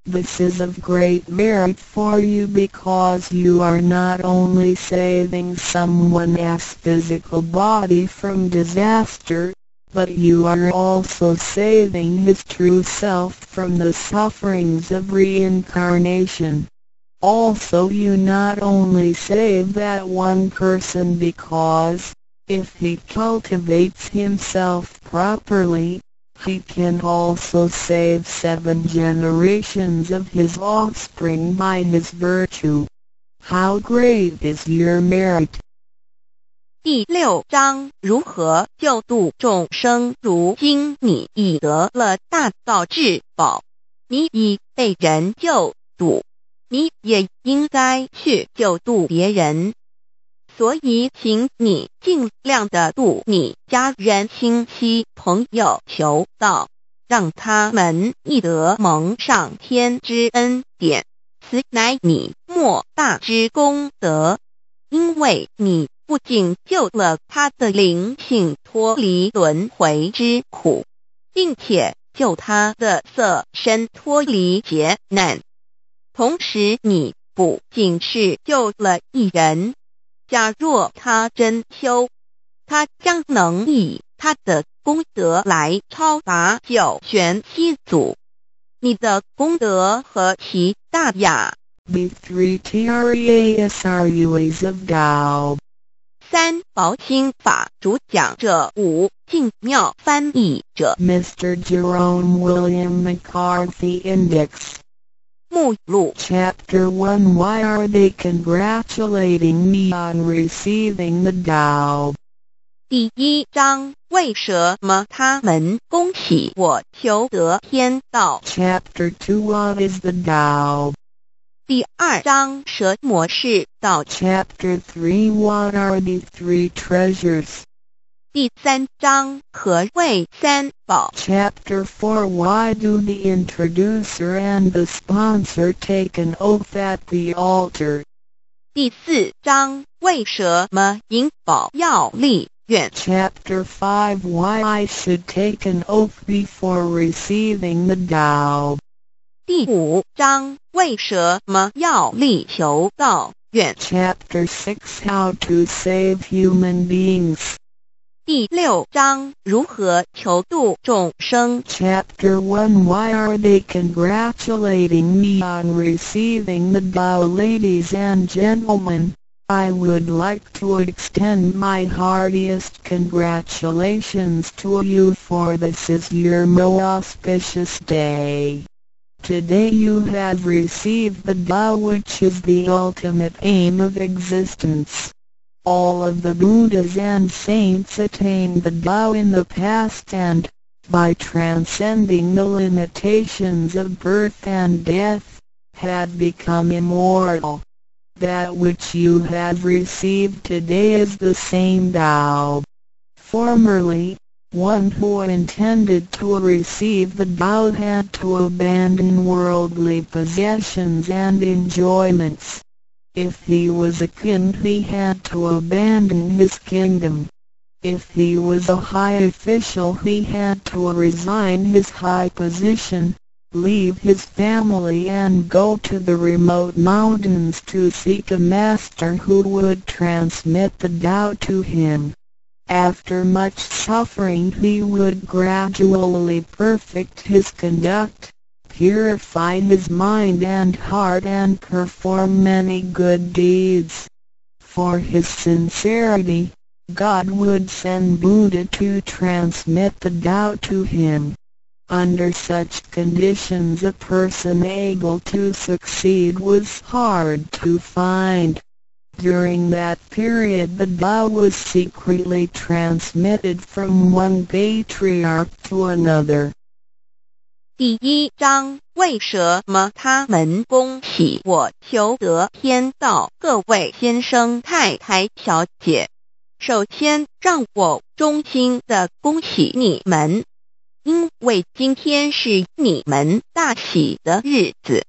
This is of great merit for you because you are not only saving someone's physical body from disaster, but you are also saving his true self from the sufferings of reincarnation. Also you not only save that one person because, if he cultivates himself properly, he can also save seven generations of his offspring by his virtue. How great is your merit! 第六章如何救度众生？如今你已得了大道至宝，你已被人救度，你也应该去救度别人。所以，请你尽量的度你家人、亲戚、朋友求道，让他们亦得蒙上天之恩典，此乃你莫大之功德，因为你。不仅救了他的灵性脱离轮回之苦，并且救他的色身脱离劫难，同时你不仅是救了一人，假若他真修，他将能以他的功德来超拔九玄七祖。你的功德何其大呀 b three t r e a s r u a z of dao！三宝心法主讲者五静妙翻译者 Mr. Jerome William McCarthy Index 目录 Chapter One Why are they congratulating me on receiving the Tao？第一章为什么他们恭喜我求得天道？Chapter Two What is the Dao? 第二章蛇模式到 Chapter Three One are the three treasures？第三章何谓三宝？Chapter Four Why do the introducer and the sponsor take an oath at the altar？第四章为什么引保要立？Chapter 5 Why I should take an oath before receiving the Dao? 第五章为什么要力求道愿 Chapter 6 How to Save Human Beings 第六章如何求度众生 Chapter 1 Why are they congratulating me on receiving the Tao Ladies and gentlemen, I would like to extend my heartiest congratulations to you for this is your most auspicious day. Today you have received the Tao which is the ultimate aim of existence. All of the Buddhas and saints attained the Tao in the past and, by transcending the limitations of birth and death, had become immortal. That which you have received today is the same Tao. Formerly, one who intended to receive the Tao had to abandon worldly possessions and enjoyments. If he was a king he had to abandon his kingdom. If he was a high official he had to resign his high position. leave his family and go to the remote mountains to seek a master who would transmit the Tao to him. After much suffering he would gradually perfect his conduct, purify his mind and heart and perform many good deeds. For his sincerity, God would send Buddha to transmit the Tao to him. Under such conditions a person able to succeed was hard to find. During that period the Tao was secretly transmitted from one patriarch to another. 第一章为什么他们恭喜我求得天道？各位先生、太太、小姐，首先让我衷心的恭喜你们。因为今天是你们大喜的日子，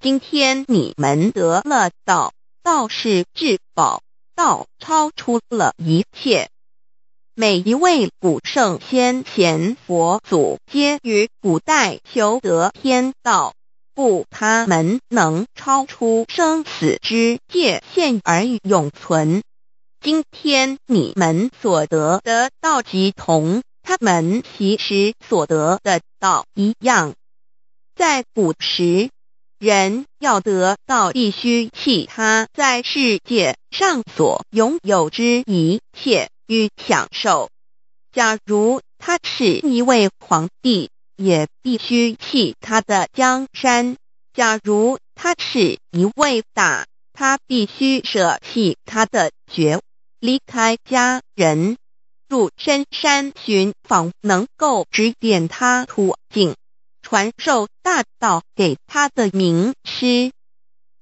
今天你们得了道，道是至宝，道超出了一切。每一位古圣先贤佛祖皆于古代求得天道，故他们能超出生死之界限而永存。今天你们所得的道即同。他们其实所得的道一样，在古时，人要得到必须弃他在世界上所拥有之一切与享受。假如他是一位皇帝，也必须弃他的江山；假如他是一位大，他必须舍弃他的爵，离开家人。入深山寻访能够指点他途径、传授大道给他的名师，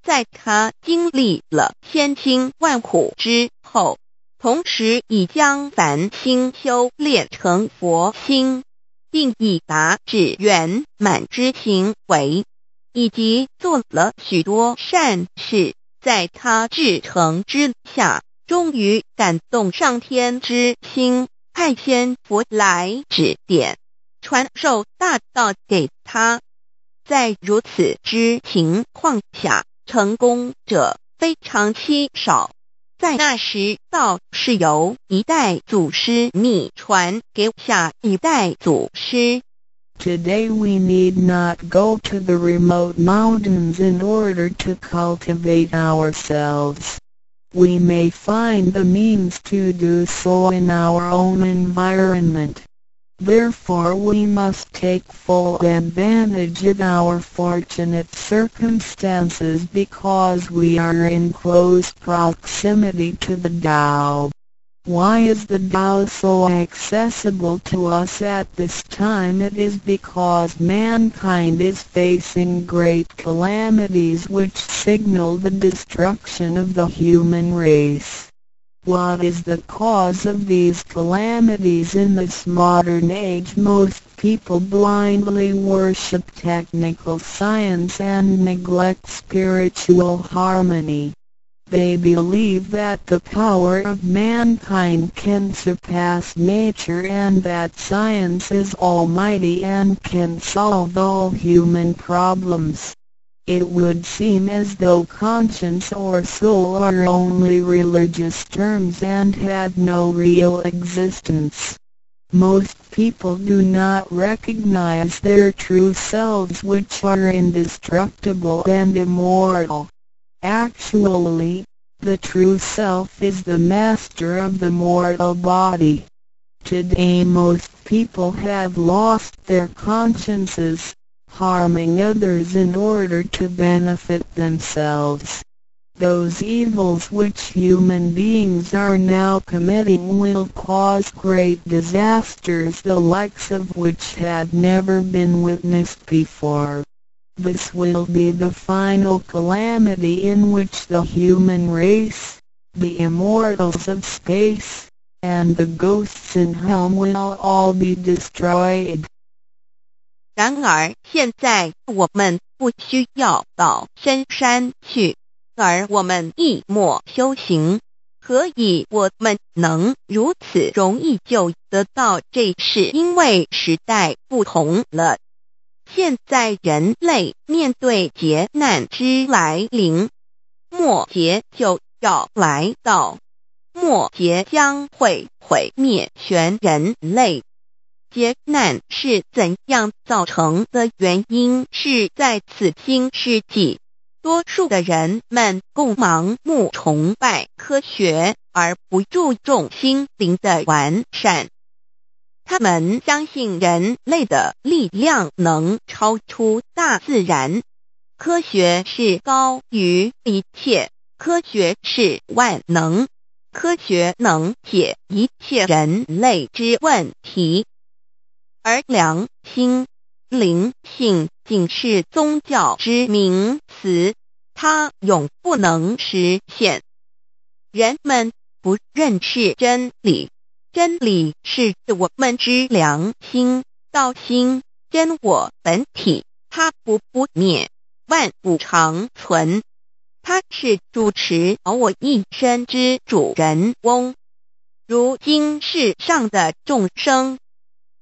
在他经历了千辛万苦之后，同时已将凡心修炼成佛心，并已达至圆满之行为，以及做了许多善事，在他至诚之下。终于感动上天之心，派仙佛来指点、传授大道给他。在如此之情况下，成功者非常稀少。在那时，道是由一代祖师秘传给下一代祖师。Today we need not go to the remote mountains in order to cultivate ourselves. we may find the means to do so in our own environment. Therefore we must take full advantage of our fortunate circumstances because we are in close proximity to the Tao. Why is the Tao so accessible to us at this time? It is because mankind is facing great calamities which signal the destruction of the human race. What is the cause of these calamities in this modern age? Most people blindly worship technical science and neglect spiritual harmony. They believe that the power of mankind can surpass nature and that science is almighty and can solve all human problems. It would seem as though conscience or soul are only religious terms and have no real existence. Most people do not recognize their true selves which are indestructible and immortal. Actually, the true self is the master of the mortal body. Today most people have lost their consciences, harming others in order to benefit themselves. Those evils which human beings are now committing will cause great disasters the likes of which had never been witnessed before. This will be the final calamity in which the human race, the immortals of space, and the ghosts in hell will all be destroyed. 然而，现在我们不需要到深山去，而我们一默修行。何以我们能如此容易就得到这？是因为时代不同了。现在人类面对劫难之来临，末劫就要来到，末劫将会毁灭全人类。劫难是怎样造成的？原因是在此新世纪，多数的人们共盲目崇拜科学，而不注重心灵的完善。他们相信人类的力量能超出大自然，科学是高于一切，科学是万能，科学能解一切人类之问题，而良心、灵性仅是宗教之名词，它永不能实现。人们不认识真理。真理是我们之良心、道心、真我本体，它不不灭，万物长存。它是主持我一生之主人翁。如今世上的众生，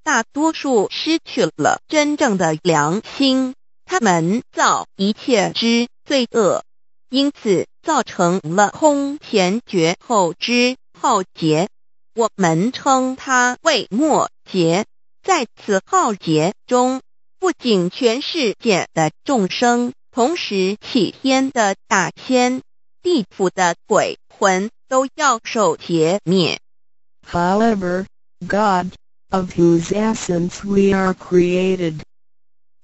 大多数失去了真正的良心，他们造一切之罪恶，因此造成了空前绝后之浩劫。我们称它为末劫，在此浩劫中，不仅全世界的众生，同时起天的大仙、地府的鬼魂都要受劫灭。However, God, of whose essence we are created,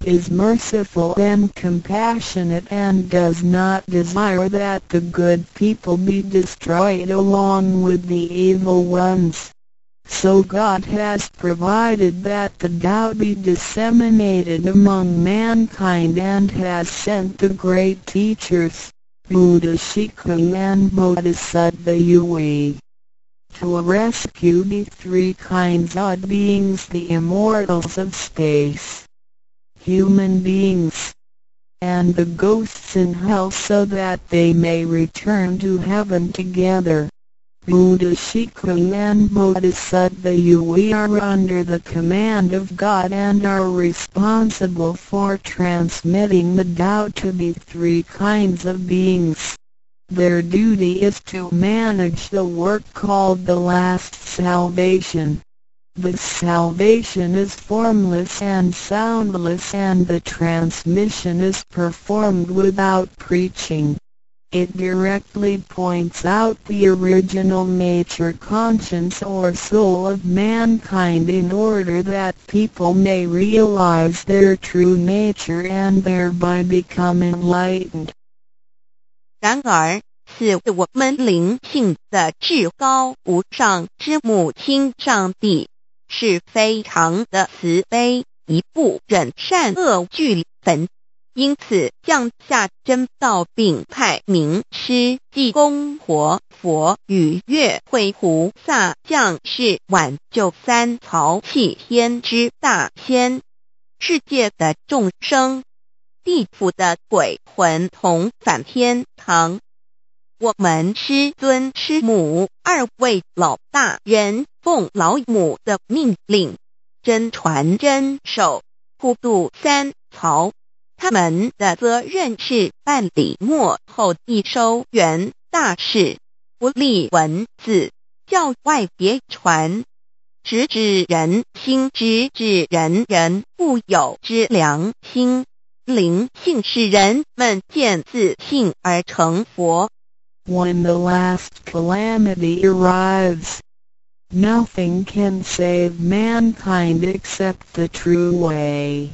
is merciful and compassionate and does not desire that the good people be destroyed along with the evil ones. So God has provided that the Tao be disseminated among mankind and has sent the great teachers, Buddha Shikung and Bodhisattva Yui, to rescue the three kinds of beings the immortals of space human beings, and the ghosts in hell so that they may return to heaven together. Buddha Shikung and Bodhisattva we are under the command of God and are responsible for transmitting the Tao to the three kinds of beings. Their duty is to manage the work called the last salvation. The salvation is formless and soundless and the transmission is performed without preaching. It directly points out the original nature conscience or soul of mankind in order that people may realize their true nature and thereby become enlightened. 然而，是我们灵性的至高无上之母亲上帝是非常的慈悲，一不忍善恶俱焚，因此降下真道，并派名师济公活佛与月慧菩萨降世挽救三曹弃天之大仙，世界的众生，地府的鬼魂同返天堂。我们师尊师母二位老大人奉老母的命令，真传真守，普渡三曹。他们的责任是办理末后一收元大事，不立文字，教外别传，直指人心，直指人人固有之良心 灵性，使人们见自信而成佛。When the last calamity arrives, nothing can save mankind except the true way,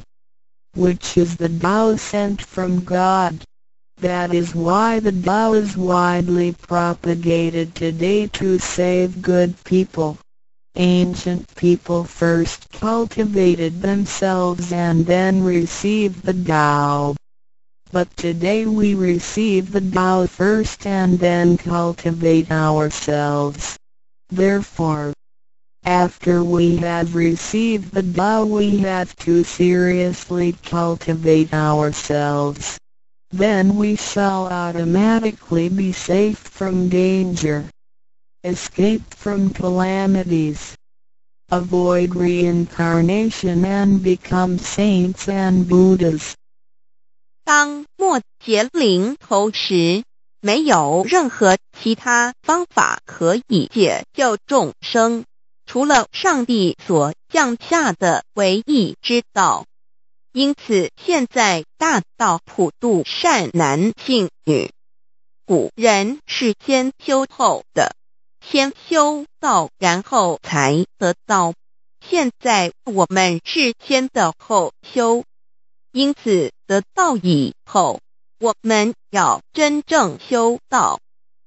which is the Tao sent from God. That is why the Tao is widely propagated today to save good people. Ancient people first cultivated themselves and then received the Tao. But today we receive the Tao first and then cultivate ourselves. Therefore, after we have received the Tao we have to seriously cultivate ourselves. Then we shall automatically be safe from danger. Escape from calamities. avoid reincarnation and become saints and Buddhas. 当末节临头时，没有任何其他方法可以解救众生，除了上帝所降下的唯一之道。因此，现在大道普渡善男信女。古人是先修后的，先修道，然后才得道。现在我们是先的后修，因此得道以后，我们要真正修道，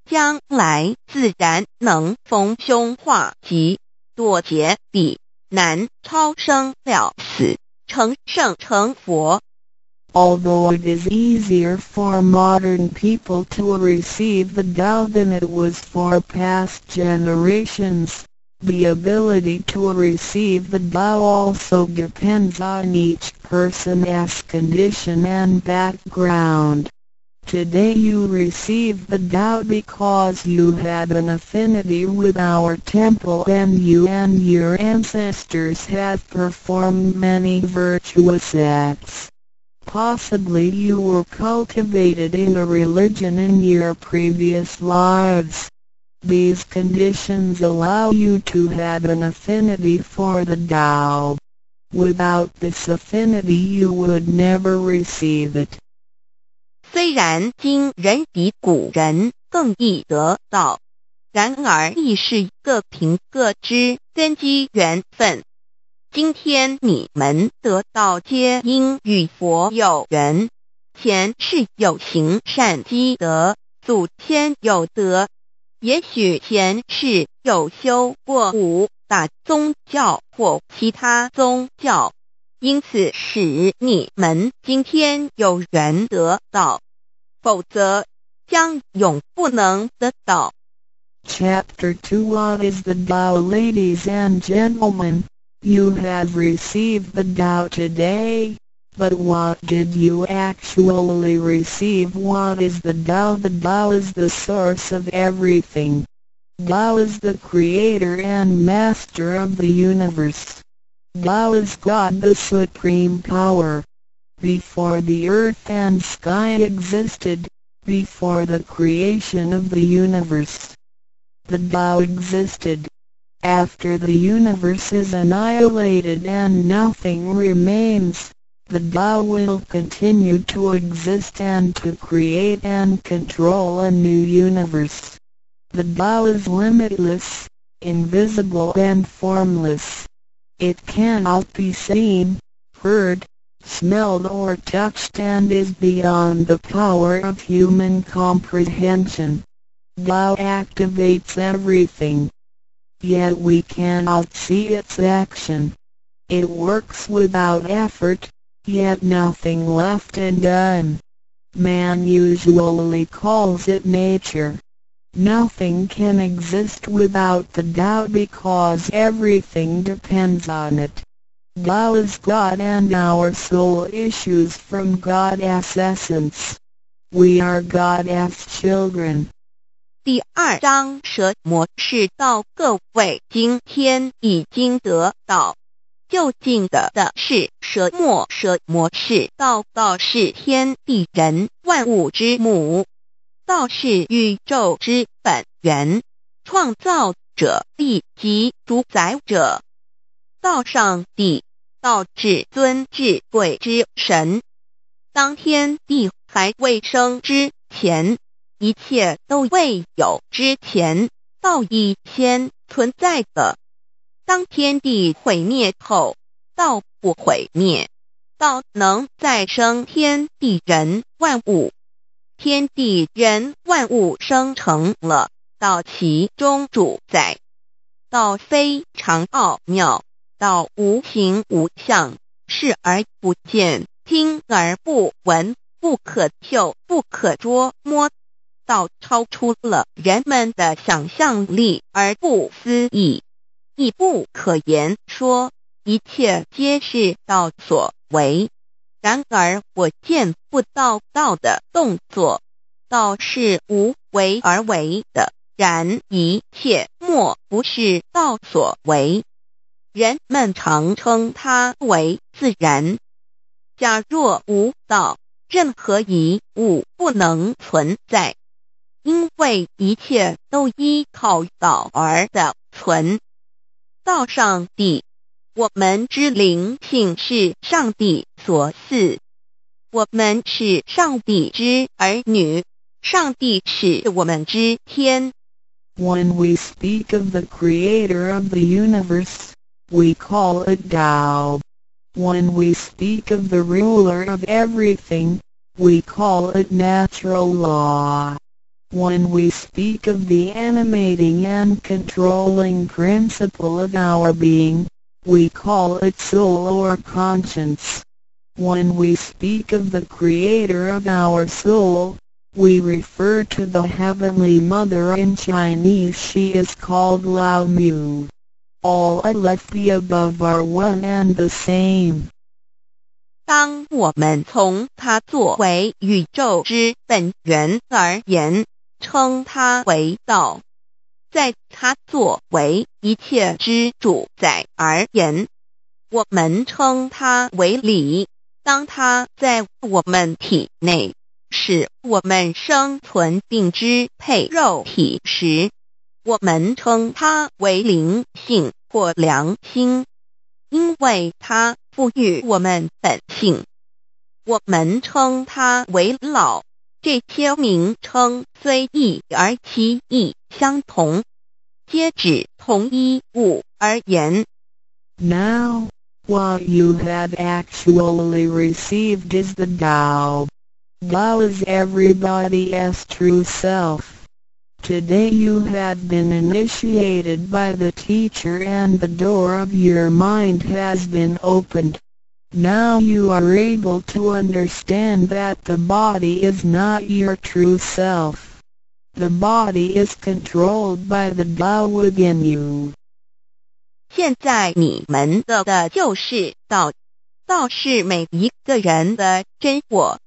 将来自然能逢凶化吉，躲劫彼难，超生了死。成圣成佛。Although it is easier for modern people to receive the Tao than it was for past generations, the ability to receive the Tao also depends on each person's condition and background. Today you receive the Tao because you had an affinity with our temple and you and your ancestors have performed many virtuous acts. Possibly you were cultivated in a religion in your previous lives. These conditions allow you to have an affinity for the Tao. Without this affinity you would never receive it. 虽然今人比古人更易得到，然而亦是各凭各之根基缘分。 今天你们得到，皆因与佛有缘，前世有行善积德，祖先有德，也许前世有修过五大宗教或其他宗教。因此使你们今天有缘得到，否则将永不能得到。Chapter Two What is the Tao Ladies and gentlemen, you have received the Tao today, but what did you actually receive? What is the Tao? The Tao is the source of everything. Tao is the creator and master of the universe. Tao is God the supreme power. Before the earth and sky existed, before the creation of the universe, the Tao existed. After the universe is annihilated and nothing remains, the Tao will continue to exist and to create and control a new universe. The Tao is limitless, invisible and formless. It cannot be seen, heard, smelled or touched and is beyond the power of human comprehension. Tao activates everything. Yet we cannot see its action. It works without effort, yet nothing left undone. Man usually calls it nature. Nothing can exist without the Tao because everything depends on it. Tao is God and our soul issues from God's essence. We are God's children. 第二章蛇魔是道，各位今天已经得到。究竟的的是蛇魔，蛇魔是道，道是天地人万物之母。道是宇宙之本源，创造者亦即主宰者。道上帝，道至尊至贵之神。当天地还未生之前，一切都未有之前，道已先存在的。当天地毁灭后，道不毁灭，道能再生天地人万物。天地人万物生成了，道其中主宰，道非常奥妙，道无形无相，视而不见，听而不闻，不可嗅，不可捉摸，道超出了人们的想象力而不思议，亦不可言说，一切皆是道所为。然而我见不到道的动作，道是无为而为的，然一切莫不是道所为。人们常称它为自然。假若无道，任何一物不能存在，因为一切都依靠道而的存。道上帝，我们之灵性是上帝所赐，我们是上帝之儿女，上帝是我们之天。When we speak of the creator of the universe, we call it Tao. When we speak of the ruler of everything, we call it natural law. When we speak of the animating and controlling principle of our being, we call it soul or conscience. When we speak of the creator of our soul, we refer to the Heavenly Mother in Chinese she is called Lao Mu. All I left the above are one and the same. 当我们从它作为宇宙之本源而言， 称它为道；在它作为一切之主宰而言，我们称它为理。当它在我们体内。使我们生存并支配肉体时，我们称它为灵性或良心，因为它赋予我们本性。我们称它为老。这些名称虽异而其意相同，皆指同一物而言。Now, what you have actually received is the Tao. Tao is everybody's true self. Today you have been initiated by the teacher and the door of your mind has been opened. Now you are able to understand that the body is not your true self. The body is controlled by the Tao within you. 现在你们的的就是道，道是每一个人的真我。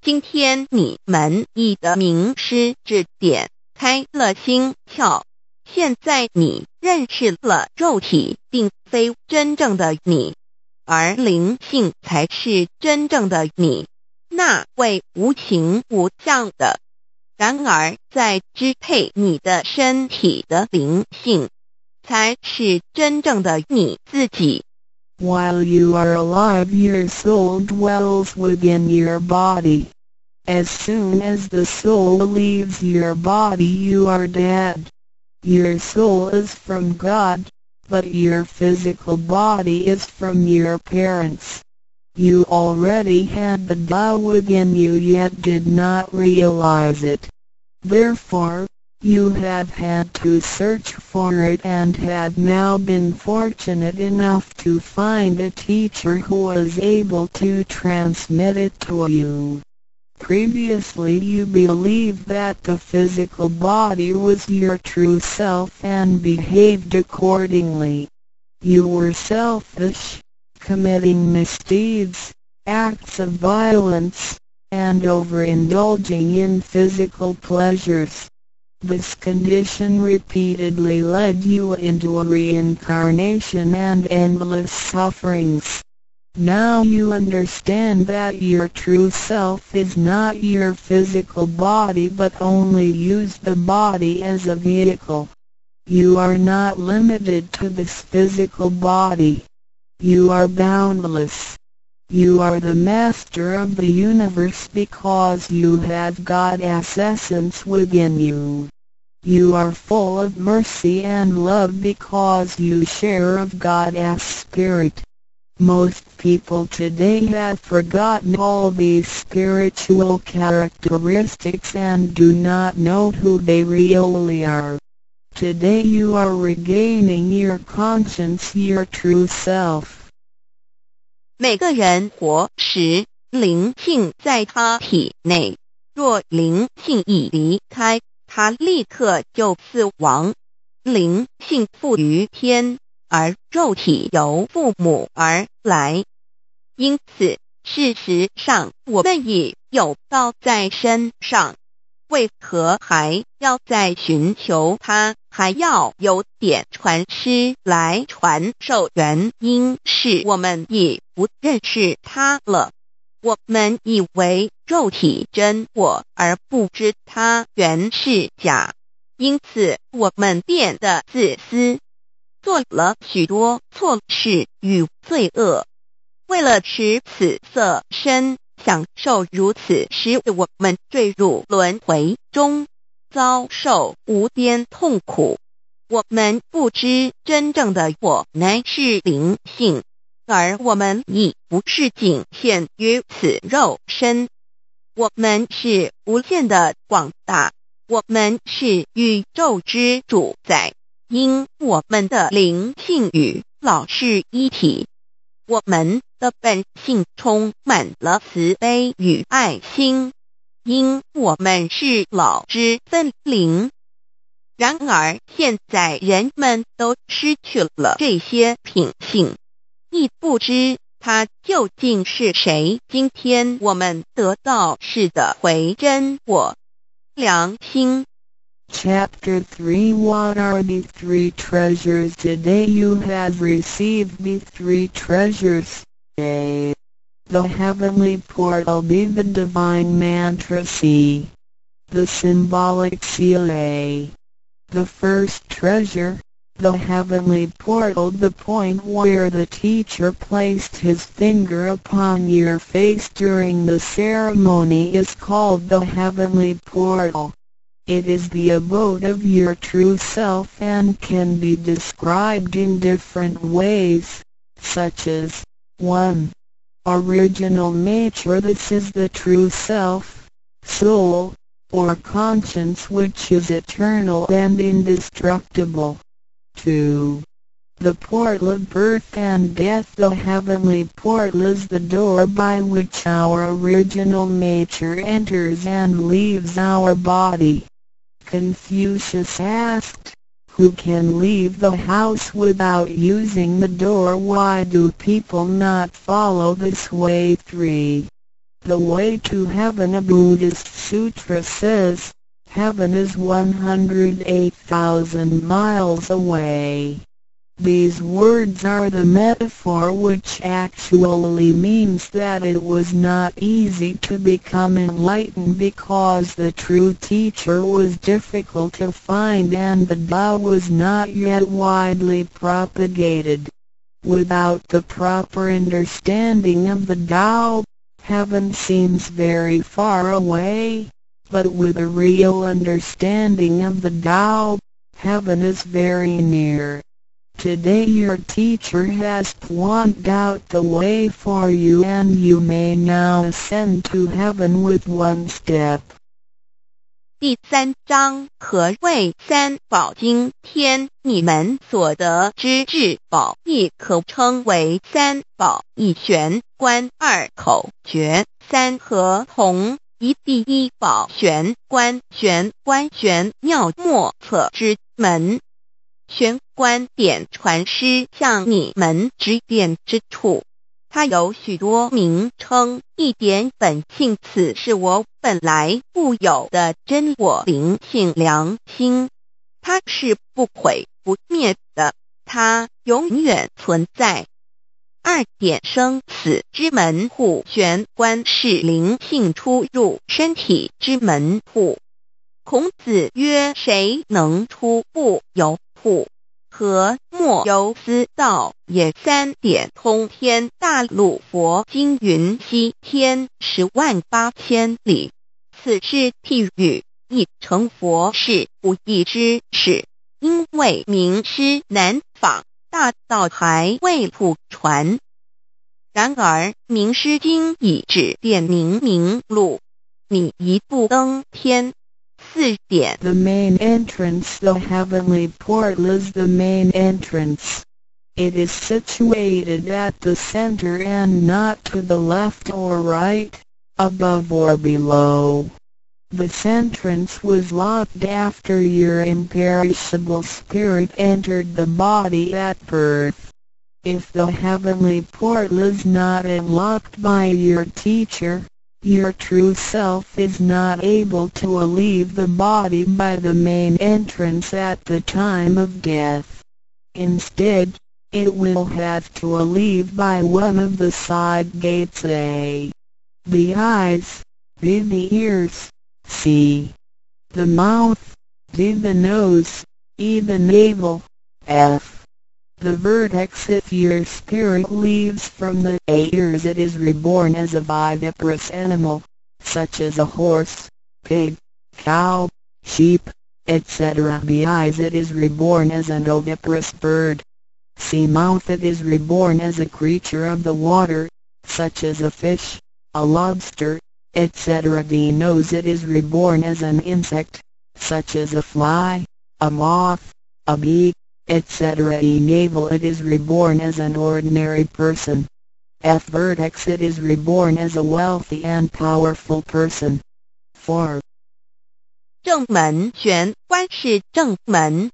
今天你们已的名师指点开了心窍，现在你认识了肉体并非真正的你，而灵性才是真正的你，那位无情无相的，然而在支配你的身体的灵性，才是真正的你自己。While you are alive, your soul dwells within your body. As soon as the soul leaves your body you are dead. Your soul is from God, but your physical body is from your parents. You already had the Tao within you yet did not realize it. Therefore, you have had to search for it and had now been fortunate enough to find a teacher who was able to transmit it to you. Previously you believed that the physical body was your true self and behaved accordingly. You were selfish, committing misdeeds, acts of violence, and overindulging in physical pleasures. This condition repeatedly led you into a reincarnation and endless sufferings. Now you understand that your true self is not your physical body but only use the body as a vehicle. You are not limited to this physical body. You are boundless. You are the master of the universe because you have God's essence within you. You are full of mercy and love because you share of God's spirit. Most people today have forgotten all these spiritual characteristics and do not know who they really are. Today you are regaining your conscience, your true self. 每个人活时，灵性在他体内；若灵性已离开，他立刻就死亡。灵性赋于天。 而肉体由父母而来，因此事实上我们已有道在身上，为何还要再寻求它还要有点传师来传授，原因是我们已不认识他了。我们以为肉体真我，而不知它原是假，因此我们变得自私，做了许多错事与罪恶。为了使此色身享受如此，使我们坠入轮回中，遭受无边痛苦。我们不知真正的我乃是灵性。而我们已不是仅限于此肉身，我们是无限的广大，我们是宇宙之主宰，因我们的灵性与老是一体，我们的本性充满了慈悲与爱心，因我们是老之分灵。然而现在人们都失去了这些品性。亦不知他究竟是谁。今天我们得到是的回真我良心。Chapter 3 What are the three treasures today you have received the three treasures? A. The heavenly portal B. The divine mantra C. The symbolic seal A. The first treasure, the heavenly portal the point where the teacher placed his finger upon your face during the ceremony is called the heavenly portal. It is the abode of your true self and can be described in different ways, such as 1. Original nature This is the true self, soul, or conscience which is eternal and indestructible. 2. The portal of birth and death The heavenly portal is the door by which our original nature enters and leaves our body. Confucius asked, Who can leave the house without using the door? Why do people not follow this way? 3. The way to heaven A Buddhist sutra says, Heaven is 108,000 miles away. These words are the metaphor which actually means that it was not easy to become enlightened because the true teacher was difficult to find and the Tao was not yet widely propagated. Without the proper understanding of the Tao, heaven seems very far away but with a real understanding of the Tao, heaven is very near. Today your teacher has pointed out the way for you and you may now ascend to heaven with one step. 第三章何谓三宝经天？你们所得之至宝，亦可称为三宝。一玄关，二口诀，三合同。一第一宝玄关，玄关玄妙莫测之门，玄关点传师向你们指点之处。它有许多名称，一点本性，此是我本来固有的真我灵性良心，它是不毁不灭的，它永远存在。二点生死之门户玄关是灵性出入身体之门户。孔子曰：“谁能出不由户？何莫由思道也？”三点通天大陆佛经云：“西天十万八千里。”此是譬喻，亦成佛是不义之事，因为名师难访。大道还未普传，然而《名师经》已指点明明路，你一步登天。四点。The main entrance, the heavenly portal, is the main entrance. It is situated at the center and not to the left or right, above or below. This entrance was locked after your imperishable spirit entered the body at birth. If the heavenly portal is not unlocked by your teacher, Your true self is not able to leave the body by the main entrance at the time of death. Instead, it will have to leave by one of the side gates A. The eyes, B the ears, C. The mouth, D the nose, E the navel, F. The vertex if your spirit leaves from the ears it is reborn as a viviparous animal, such as a horse, pig, cow, sheep, etc. Besides it is reborn as an oviparous bird. Sea mouth it is reborn as a creature of the water, such as a fish, a lobster, etc. The nose it is reborn as an insect, such as a fly, a moth, a bee, etc. E navel it is reborn as an ordinary person. F vertex it is reborn as a wealthy and powerful person. 4. 正门玄关是正门，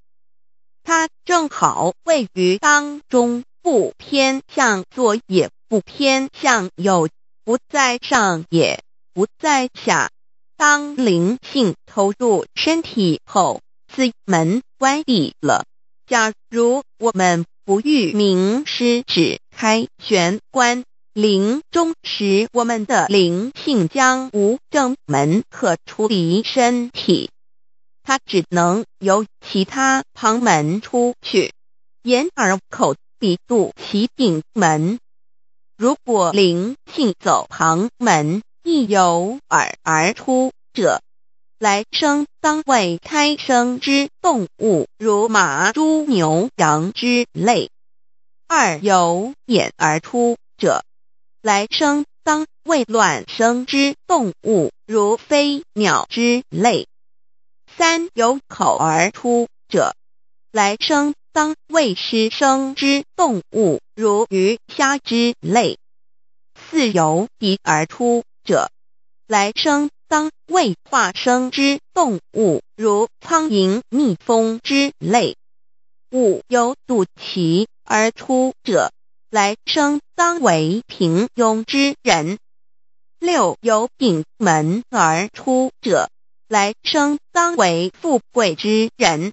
它正好位于当中，不偏向左，也不偏向右，不在上，也不在下。当灵性投入身体后，此门关闭了。假如我们不欲名师指开玄关，临终时我们的灵性将无正门可出离身体，它只能由其他旁门出去，眼耳口鼻肚其顶门。如果灵性走旁门，亦由耳而出者。来生当为胎生之动物，如马、猪、牛、羊之类；二由眼而出者，来生当为卵生之动物，如飞鸟之类；三由口而出者，来生当为湿生之动物，如鱼虾之类；四由鼻而出者，来生。当为化生之动物，如苍蝇、蜜蜂之类；五有肚脐而出者，来生当为平庸之人；六有顶门而出者，来生当为富贵之人。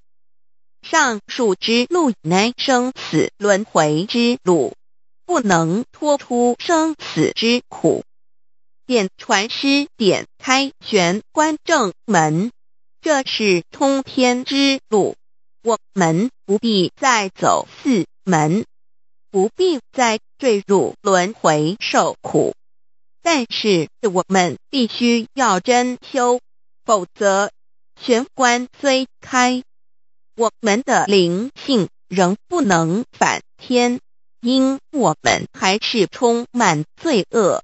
上述之路乃生死轮回之路，不能脱出生死之苦。点传师点开玄关正门，这是通天之路。我们不必再走四门，不必再坠入轮回受苦。但是我们必须要真修，否则玄关虽开，我们的灵性仍不能返天，因我们还是充满罪恶。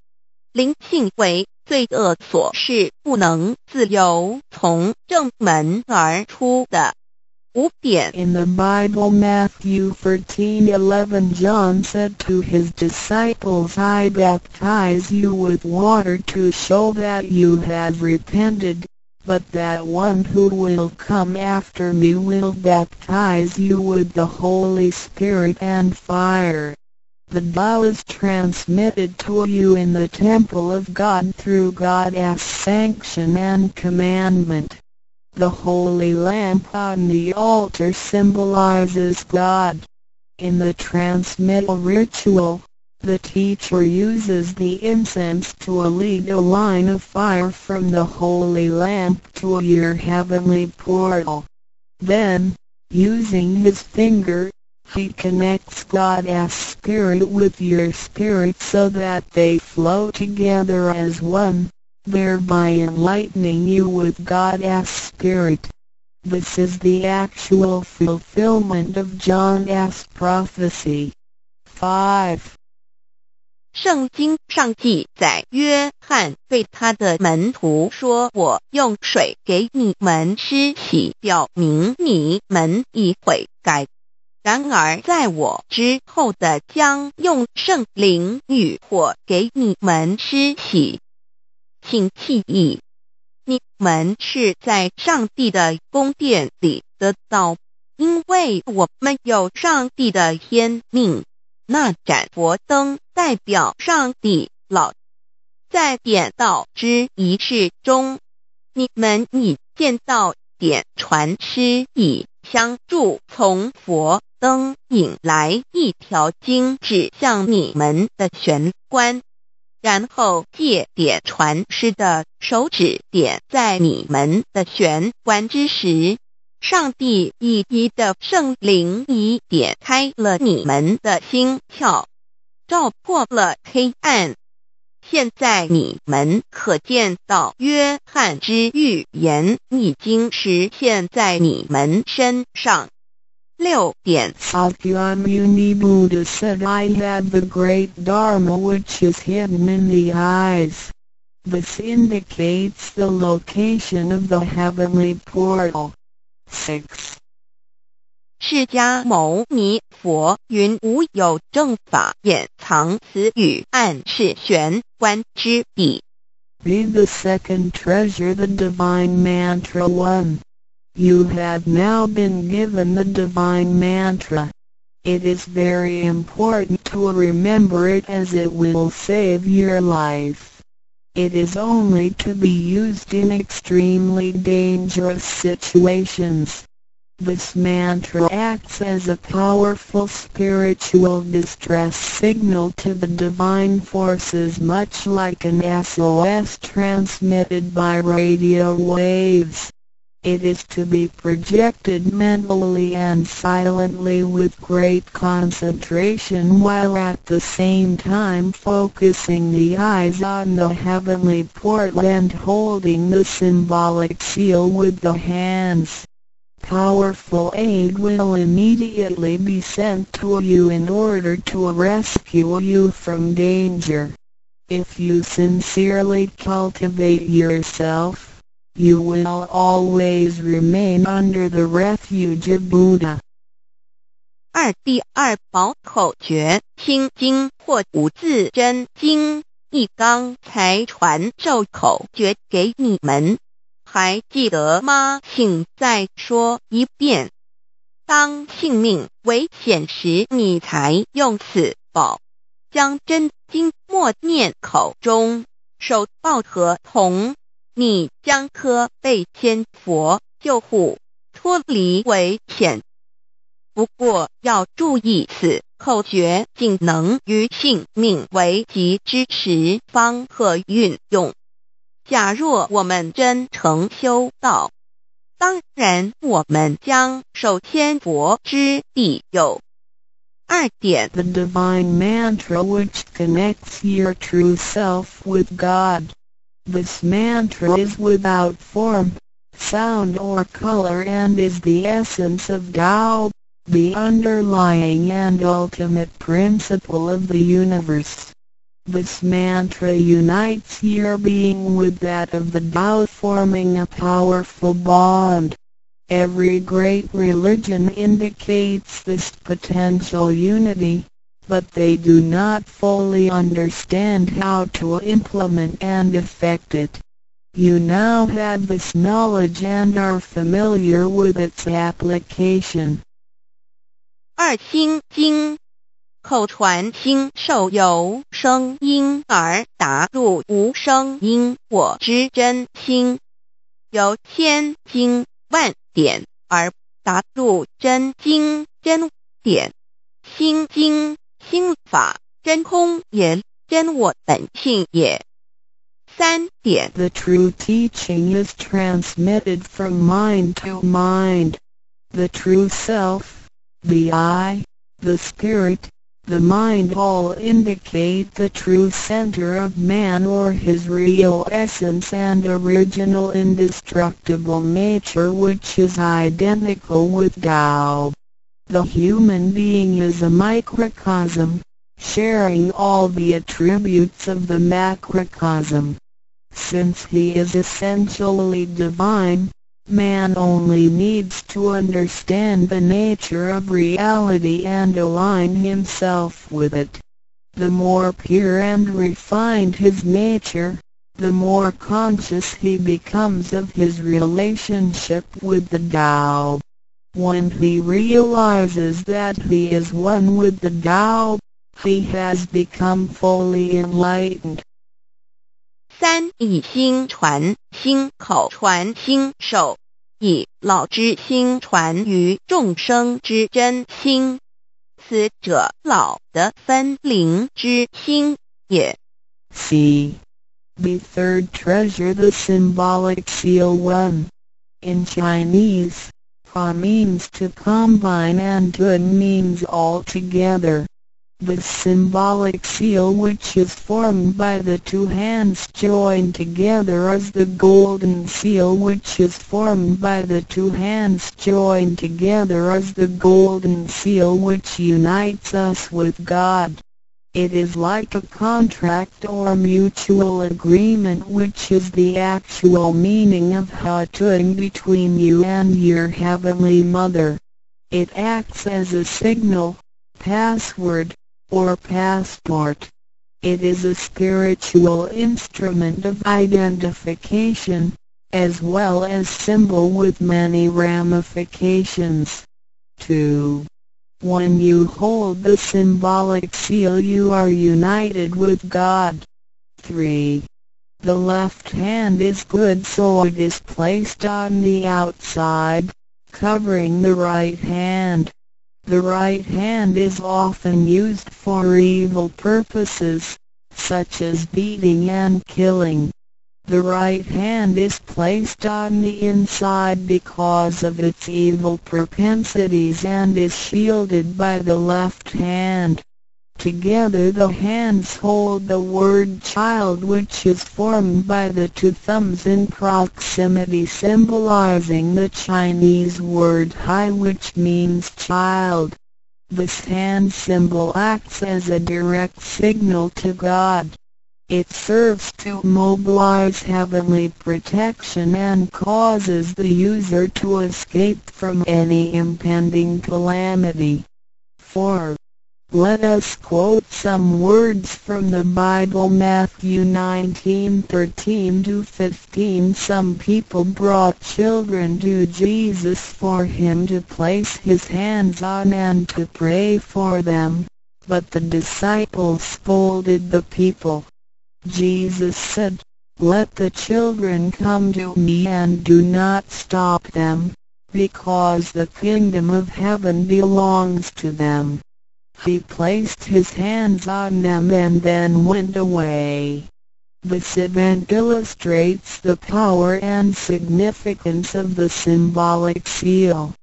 灵性为罪恶所是不能自由从正门而出的。五点。In the Bible Matthew 13:11 John said to his disciples I baptize you with water to show that you have repented, but that one who will come after me will baptize you with the Holy Spirit and fire. The Tao is transmitted to you in the temple of God through God's sanction and commandment. The holy lamp on the altar symbolizes God. In the transmittal ritual, the teacher uses the incense to lead a line of fire from the holy lamp to your heavenly portal. Then, using his finger, he connects God as spirit with your spirit so that they flow together as one, thereby enlightening you with God as spirit. This is the actual fulfillment of John's prophecy. 5. 圣经上记载，约翰对他的门徒说：“我用水给你们施洗，表明你们已悔改。” ”然而，在我之后的将用圣灵与火给你们施洗。请记忆，你们是在上帝的宫殿里得到，因为我们有上帝的天命。那盏佛灯代表上帝老在点道之仪式中，你们已见到点传师以相助从佛灯引来一条经指向你们的玄关，然后借点传师的手指点在你们的玄关之时。上帝一一的圣灵已点开了你们的心窍，照破了黑暗。现在你们可见到约翰之预言已经实现在你们身上。六点三。Shakyamuni Buddha said I have the great Dharma which is hidden in the eyes. This indicates the location of the heavenly portal. 6. 释迦牟尼佛云：“无有正法，掩藏此语，暗示玄关之理。” Be the second treasure, the divine mantra one. You have now been given the divine mantra. It is very important to remember it as it will save your life. It is only to be used in extremely dangerous situations. This mantra acts as a powerful spiritual distress signal to the divine forces much like an SOS transmitted by radio waves. It is to be projected mentally and silently with great concentration while at the same time focusing the eyes on the heavenly portal and holding the symbolic seal with the hands. Powerful aid will immediately be sent to you in order to rescue you from danger. If you sincerely cultivate yourself, you will always remain under the refuge of Buddha. 二第二宝口诀心经或五字真经，一刚才传授口诀给你们，还记得吗？请再说一遍。当性命危险时，你才用此宝，将真经默念口中，手抱合同。你将可被天佛救护，脱离危险。不过要注意，此口诀仅能于性命危急之时方可运用。假若我们真诚修道，当然我们将受天佛之庇佑。二点。The divine mantra which connects your true self with God. This mantra is without form, sound or color and is the essence of Tao, the underlying and ultimate principle of the universe. This mantra unites your being with that of the Tao forming a powerful bond. Every great religion indicates this potential unity but they do not fully understand how to implement and effect it. You now have this knowledge and are familiar with its application. 二心经口传心受由声音而达入无声因果之真心，由千经万典而达入真经真典心经。 心法真空也，真我本性也。三点。The true teaching is transmitted from mind to mind. The true self, the I, the spirit, the mind all indicate the true center of man or his real essence and original indestructible nature which is identical with Tao. The human being is a microcosm, sharing all the attributes of the macrocosm. Since he is essentially divine, man only needs to understand the nature of reality and align himself with it. The more pure and refined his nature, the more conscious he becomes of his relationship with the Tao. When he realizes that he is one with the Tao, he has become fully enlightened. 三以心传心，口传心，手以老之心传于众生之真心。此者老的分灵之心也。C. The third treasure the symbolic seal 1. In Chinese, Pa means to combine and Tung means all together. The symbolic seal which is formed by the two hands joined together is the golden seal which is formed by the two hands joined together is the golden seal which unites us with God. It is like a contract or mutual agreement which is the actual meaning of Hatun between you and your Heavenly Mother. It acts as a signal, password, or passport. It is a spiritual instrument of identification, as well as symbol with many ramifications. 2. When you hold the symbolic seal you are united with God. 3. The left hand is good so it is placed on the outside, covering the right hand. The right hand is often used for evil purposes, such as beating and killing. The right hand is placed on the inside because of its evil propensities and is shielded by the left hand. Together the hands hold the word child which is formed by the two thumbs in proximity symbolizing the Chinese word hai which means child. This hand symbol acts as a direct signal to God. It serves to mobilize heavenly protection and causes the user to escape from any impending calamity. 4. Let us quote some words from the Bible Matthew 19:13-15 Some people brought children to Jesus for him to place his hands on and to pray for them, but the disciples scolded the people. Jesus said, Let the children come to me and do not stop them, because the kingdom of heaven belongs to them. He placed his hands on them and then went away. This event illustrates the power and significance of the symbolic seal.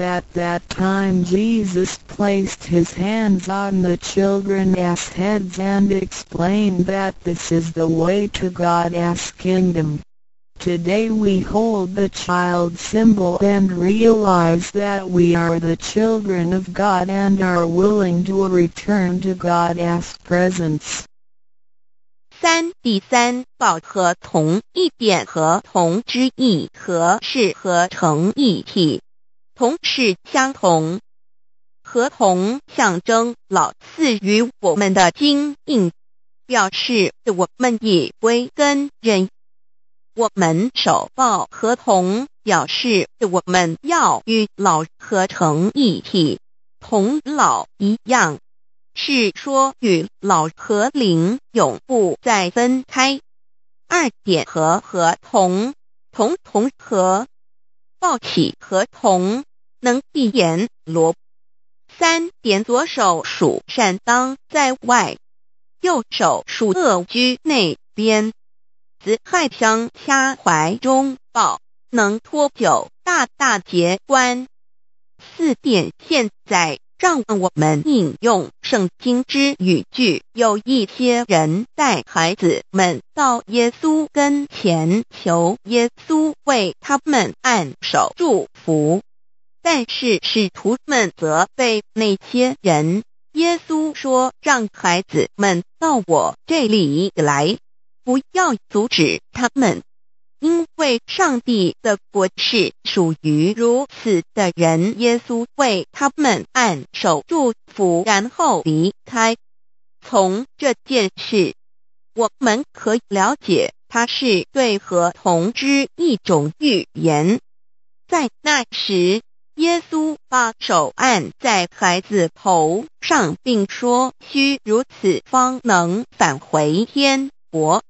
At that time Jesus placed his hands on the children's heads and explained that this is the way to God's kingdom. Today we hold the child symbol and realize that we are the children of God and are willing to return to God's presence. 三第三报合同一点合同之意和是合成一体。同是相同，合同象征老赐予我们的金印，表示我们以归根人。我们手抱合同，表示我们要与老合成一体，同老一样，是说与老和灵永不再分开。二点和合同，同同和。抱起合同，能闭眼罗。三点左手数善当在外，右手数恶居内边。子亥相掐怀中抱，能托九大大节关。四点现在让我们引用圣经之语句，有一些人带孩子们到耶稣跟前，求耶稣为他们按手祝福，但是使徒们责备那些人。耶稣说：“让孩子们到我这里来，不要阻止他们。”因为上帝的国是属于如此的人，耶稣为他们按手祝福，然后离开。从这件事，我们可以了解，他是对和同之一种预言。在那时，耶稣把手按在孩子头上，并说：“需如此，方能返回天国。”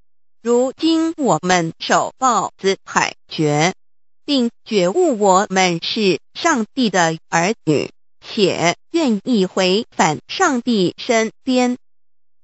如今我们手抱子亥诀，并觉悟我们是上帝的儿女，且愿意回返上帝身边。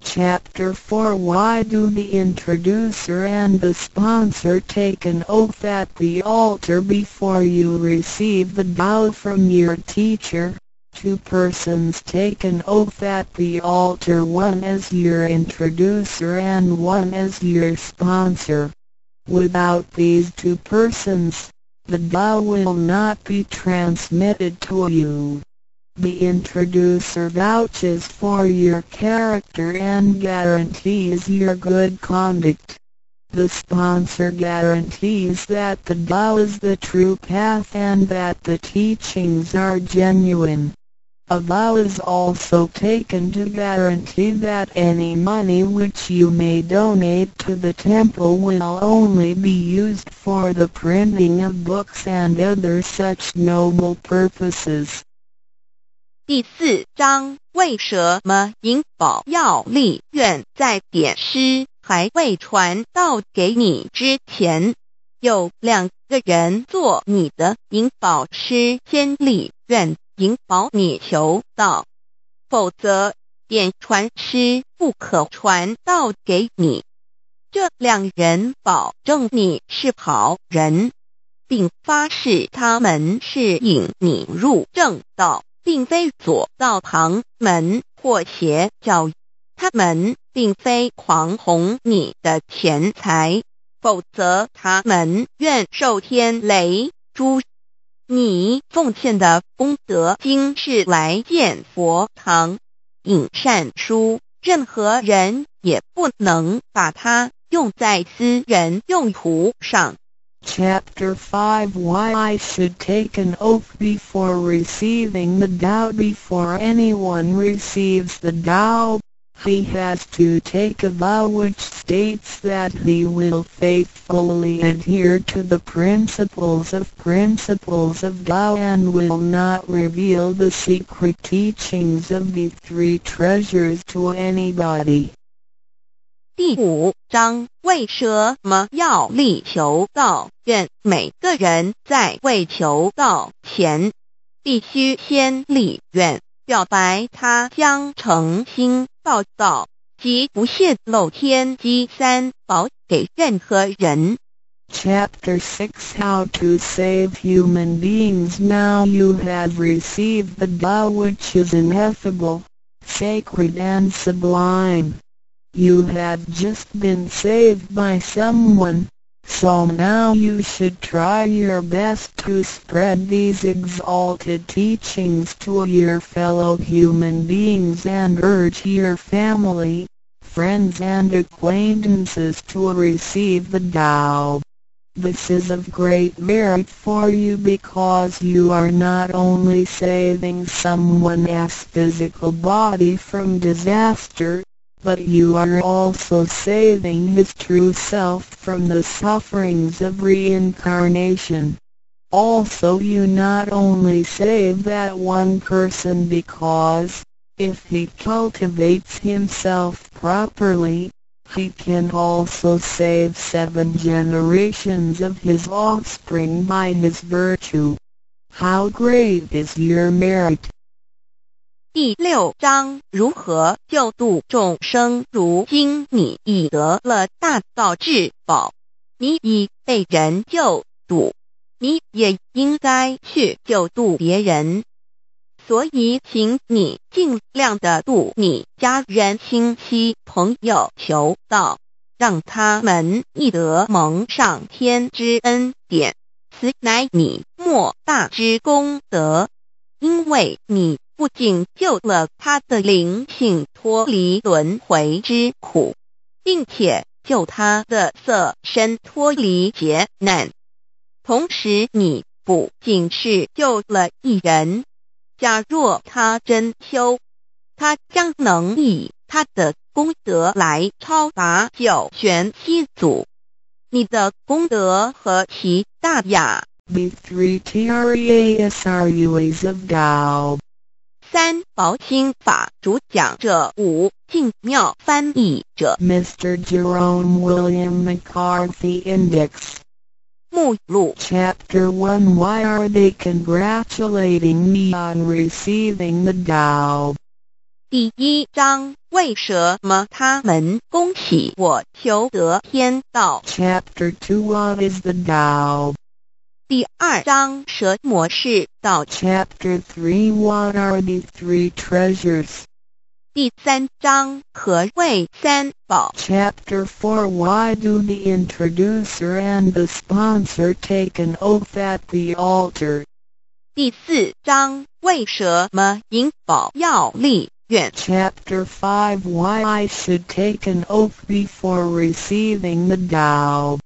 Chapter 4 Why do the introducer and the sponsor take an oath at the altar before you receive the bow from your teacher? Two persons take an oath at the altar one as your introducer and one as your sponsor. Without these two persons, the Tao will not be transmitted to you. The introducer vouches for your character and guarantees your good conduct. The sponsor guarantees that the Tao is the true path and that the teachings are genuine. A vow is also taken to guarantee that any money which you may donate to the temple will only be used for the printing of books and other such noble purposes. 第四章为什么银宝要立愿在点诗还未传到给你之前，有两个人做你的银宝师先立愿 引保你求道，否则点传师不可传道给你。这两人保证你是好人，并发誓他们是引你入正道。并非左道旁门或邪教，他们并非狂哄你的钱财，否则他们愿受天雷诛。你奉献的功德经是来建佛堂、引善书，任何人也不能把它用在私人用途上。Chapter 5 Why I should take an oath before receiving the Tao Before anyone receives the Tao, he has to take a vow which states that he will faithfully adhere to the principles of principles of Tao and will not reveal the secret teachings of the three treasures to anybody. 第五章为什么要力求道？愿每个人在为求道前，必须先立愿，表白他将诚心 报道及不泄露天机三宝给任何人。Chapter 6 How to Save Human Beings Now you have received the Tao which is ineffable, sacred and sublime. You have just been saved by someone, so now you should try your best to spread these exalted teachings to your fellow human beings and urge your family, friends and acquaintances to receive the Tao. This is of great merit for you because you are not only saving someone's physical body from disaster, but you are also saving his true self from the sufferings of reincarnation. Also you not only save that one person because, if he cultivates himself properly, he can also save seven generations of his offspring by his virtue. How great is your merit! 第六章如何救度众生？如今你已得了大道至宝，你已被人救度，你也应该去救度别人。所以，请你尽量的度你家人、亲戚、朋友求道，让他们亦得蒙上天之恩典，此乃你莫大之功德，因为你。不仅救了他的灵性脱离轮回之苦，并且救他的色身脱离劫难，同时你不仅是救了一人，假若他真修，他将能以他的功德来超拔九玄七祖。你的功德何其大呀！The three TREASRUAs of Tao. 三宝心法主讲者五静妙翻译者 Mr. Jerome William McCarthy Index 目录 Chapter One Why are they congratulating me on receiving the Tao？第一章为什么他们恭喜我求得天道？Chapter Two What is the Tao？第二章蛇模式到 Chapter Three What are the three treasures？第三章何谓三宝？Chapter Four Why do the introducer and the sponsor take an oath at the altar？第四章为什么引保要立愿？Chapter Five Why I should take an oath before receiving the Dao?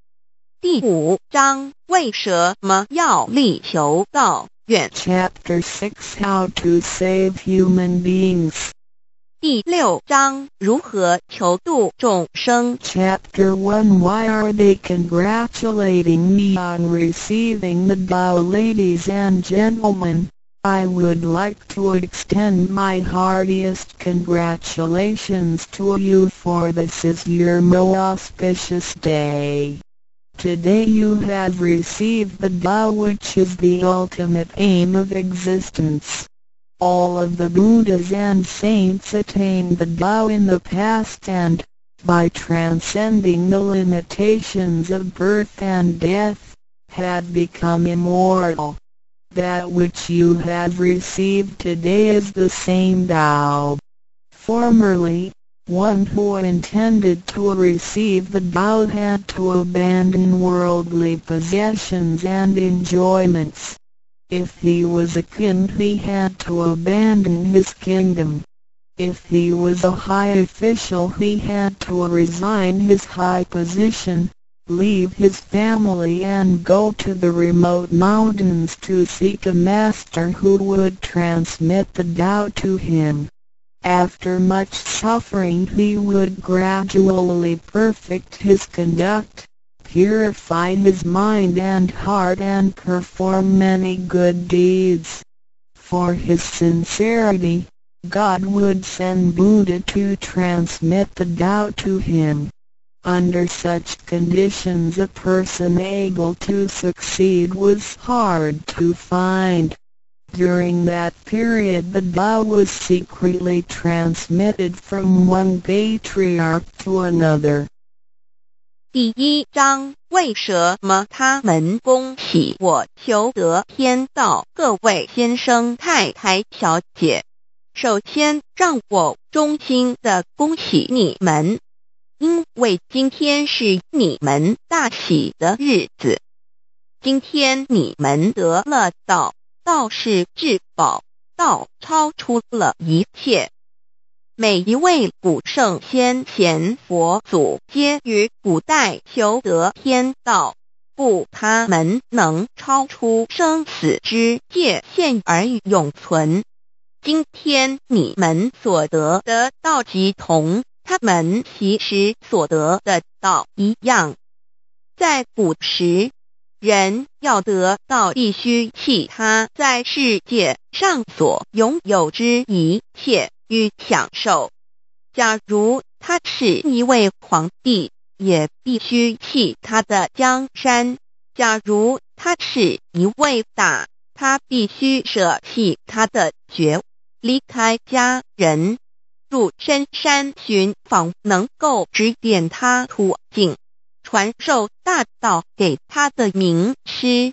第五章为什么要立求道愿？ Chapter 6 How to save human beings. 第六章如何求度众生？ Chapter 1 Why are they congratulating me on receiving the Tao ladies and gentlemen? I would like to extend my heartiest congratulations to you for this is your most auspicious day. Today you have received the Tao which is the ultimate aim of existence. All of the Buddhas and saints attained the Tao in the past and, by transcending the limitations of birth and death, had become immortal. That which you have received today is the same Tao. Formerly, one who intended to receive the Tao had to abandon worldly possessions and enjoyments. If he was a king he had to abandon his kingdom. If he was a high official he had to resign his high position, leave his family and go to the remote mountains to seek a master who would transmit the Tao to him. After much suffering he would gradually perfect his conduct, purify his mind and heart and perform many good deeds. For his sincerity, God would send Buddha to transmit the Tao to him. Under such conditions a person able to succeed was hard to find. During that period the Tao was secretly transmitted from one patriarch to another. 第一章为什么他们恭喜我求得天道？各位先生、太太、小姐，首先让我衷心的恭喜你们，因为今天是你们大喜的日子。今天你们得了道，道是至宝，道超出了一切。每一位古圣先贤佛祖皆于古代求得天道，故他们能超出生死之界限而永存。今天你们所得的道即同他们其实所得的道一样。在古时，人要得到必须弃他在世界上所拥有之一切。与享受。假如他是一位皇帝，也必须弃他的江山；假如他是一位大，他必须舍弃他的爵，离开家人，入深山寻访能够指点他途径、传授大道给他的名师。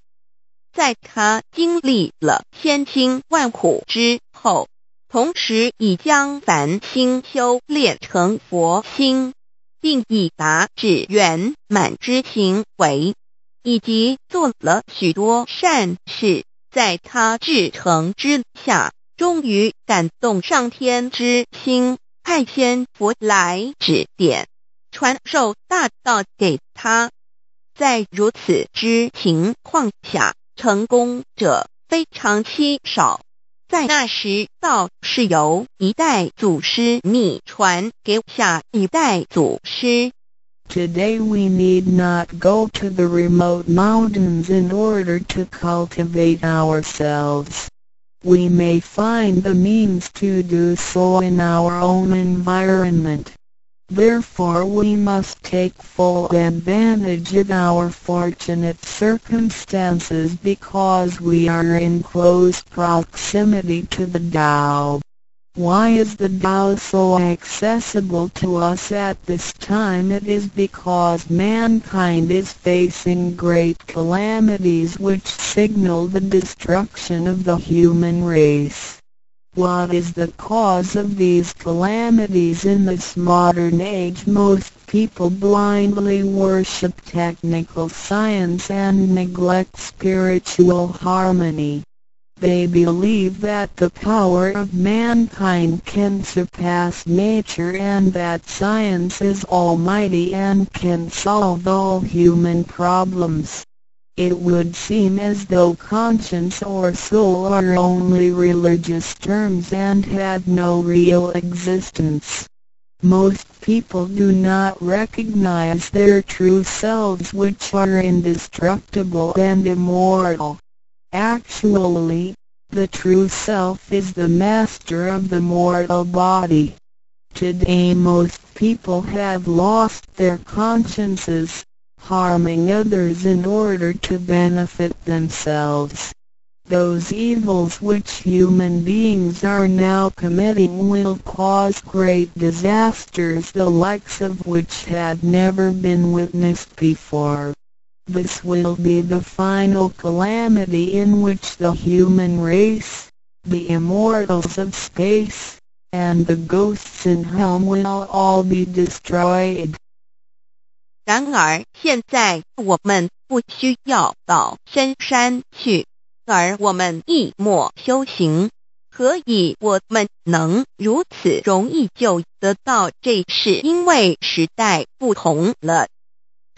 在他经历了千辛万苦之后。同时已将凡心修炼成佛心，并已达至圆满之行为，以及做了许多善事，在他至诚之下，终于感动上天之心，派仙佛来指点、传授大道给他。在如此之情况下，成功者非常稀少。在那时，道是由一代祖师秘传给下一代祖师。 Today we need not go to the remote mountains in order to cultivate ourselves. we may find the means to do so in our own environment. Therefore we must take full advantage of our fortunate circumstances because we are in close proximity to the Tao. Why is the Tao so accessible to us at this time? It is because mankind is facing great calamities which signal the destruction of the human race. What is the cause of these calamities in this modern age? Most people blindly worship technical science and neglect spiritual harmony. They believe that the power of mankind can surpass nature and that science is almighty and can solve all human problems. It would seem as though conscience or soul are only religious terms and had no real existence. Most people do not recognize their true selves which are indestructible and immortal. Actually, the true self is the master of the mortal body. Today most people have lost their consciences, harming others in order to benefit themselves. Those evils which human beings are now committing will cause great disasters the likes of which had never been witnessed before. This will be the final calamity in which the human race, the immortals of space, and the ghosts in hell will all be destroyed. 然而，现在我们不需要到深山去，而我们一默修行。何以我们能如此容易就得到这？是因为时代不同了。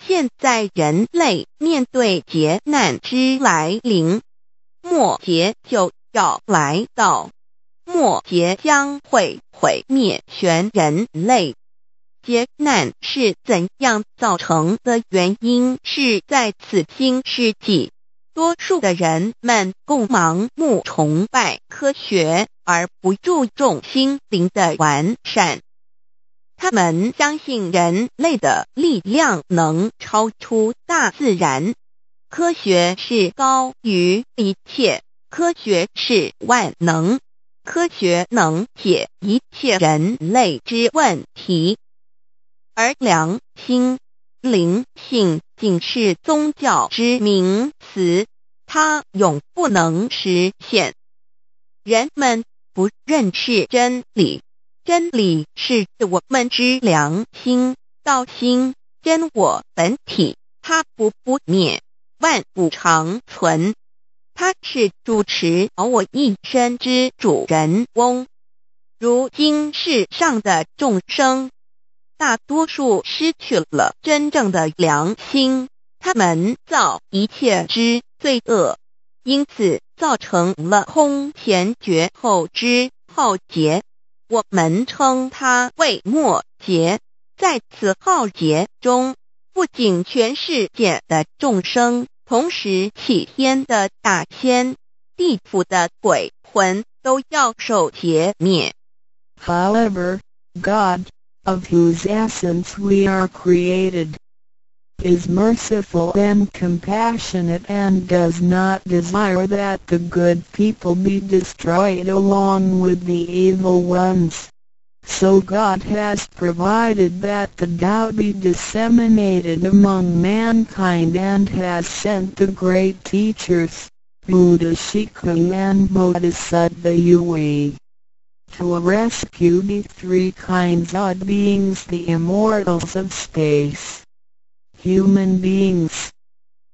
现在人类面对劫难之来临，末劫就要来到，末劫将会毁灭全人类。劫难是怎样造成的？原因是在此新世纪，多数的人们共盲目崇拜科学，而不注重心灵的完善。他们相信人类的力量能超出大自然，科学是高于一切，科学是万能，科学能解一切人类之问题。而良心、灵性仅是宗教之名词，它永不能实现。人们不认识真理，真理是我们之良心、道心、真我本体，它不不灭，万物长存。它是主持我一生之主人翁。如今世上的众生。大多数失去了真正的良心，他们造一切之罪恶，因此造成了空前绝后之浩劫。我们称它为末劫。在此浩劫中，不仅全世界的众生，同时起天的大仙、地府的鬼魂都要受劫灭。However, God of whose essence we are created, is merciful and compassionate and does not desire that the good people be destroyed along with the evil ones. So God has provided that the Tao be disseminated among mankind and has sent the great teachers, Buddha Shikung and Bodhisattva Yui to rescue the three kinds of beings the immortals of space, human beings,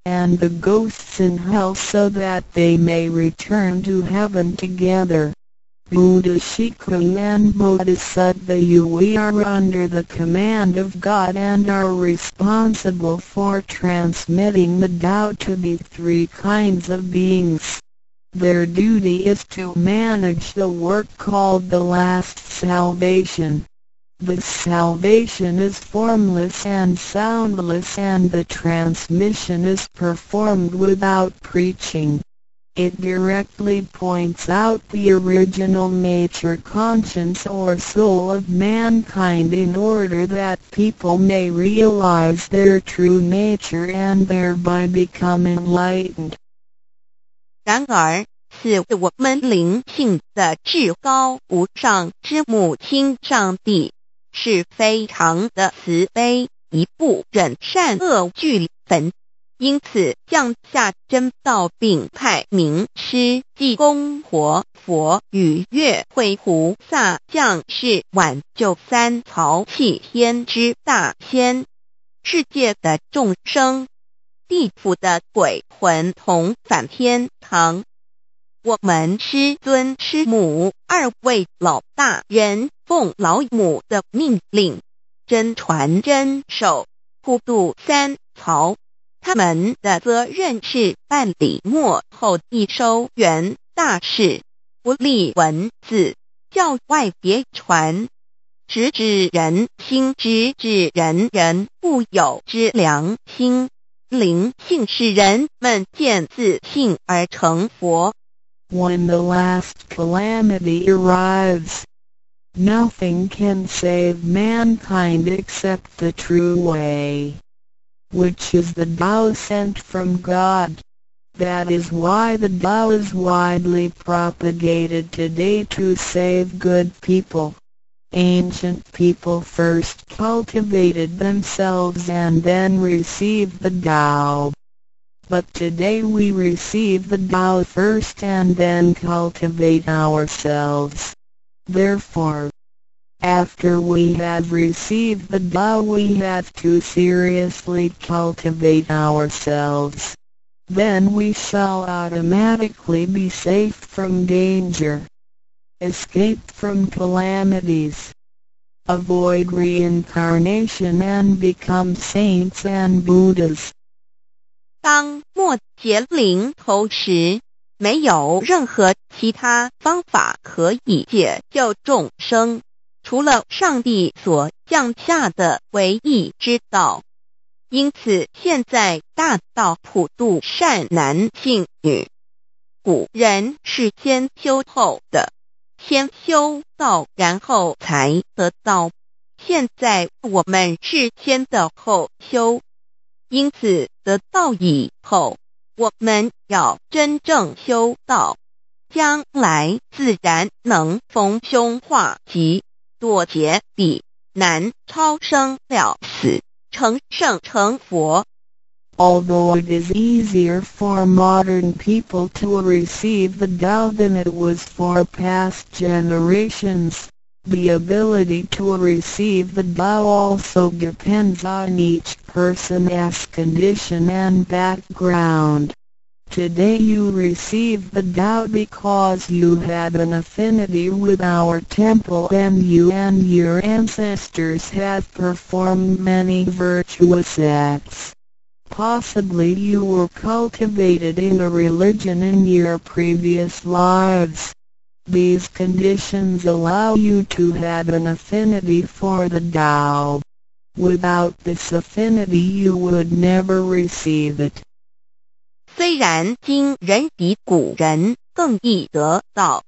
and the ghosts in hell so that they may return to heaven together. Buddha Shikung and Bodhisattva you we are under the command of God and are responsible for transmitting the Tao to the three kinds of beings. Their duty is to manage the work called the last salvation. The salvation is formless and soundless and the transmission is performed without preaching. It directly points out the original nature conscience or soul of mankind in order that people may realize their true nature and thereby become enlightened. 然而，是我们灵性的至高无上之母亲上帝，是非常的慈悲，一不忍善恶俱焚。因此降下真道，并派名师济公活佛与月慧菩萨降世挽救三曹弃天之大仙，世界的众生，地府的鬼魂同返天堂。我们师尊师母二位老大人奉老母的命令，真传真守，普渡三曹。他们的责任是办理末后一收元大事，不立文字，教外别传，直指人心，直指人人不有之良心。灵性使人们见自信而成佛。When the last calamity arrives, nothing can save mankind except the true way. which is the Tao sent from God. That is why the Tao is widely propagated today to save good people. Ancient people first cultivated themselves and then received the Tao. But today we receive the Tao first and then cultivate ourselves. Therefore, after we have received the Tao we have to seriously cultivate ourselves. Then we shall automatically be safe from danger. Escape from calamities. Avoid reincarnation and become saints and Buddhas. 当末节临头时，没有任何其他方法可以解救众生。除了上帝所降下的唯一之道，因此现在大道普渡善男信女。古人是先修后的，先修道然后才得道。现在我们是先的后修，因此得道以后，我们要真正修道，将来自然能逢凶化吉。躲劫比难超生了死，成圣成佛。Although it is easier for modern people to receive the Tao than it was for past generations, the ability to receive the Tao also depends on each person's condition and background. Today you receive the Tao because you had an affinity with our temple and you and your ancestors have performed many virtuous acts. Possibly you were cultivated in a religion in your previous lives. These conditions allow you to have an affinity for the Tao. Without this affinity you would never receive it. 虽然今人比古人更易得到，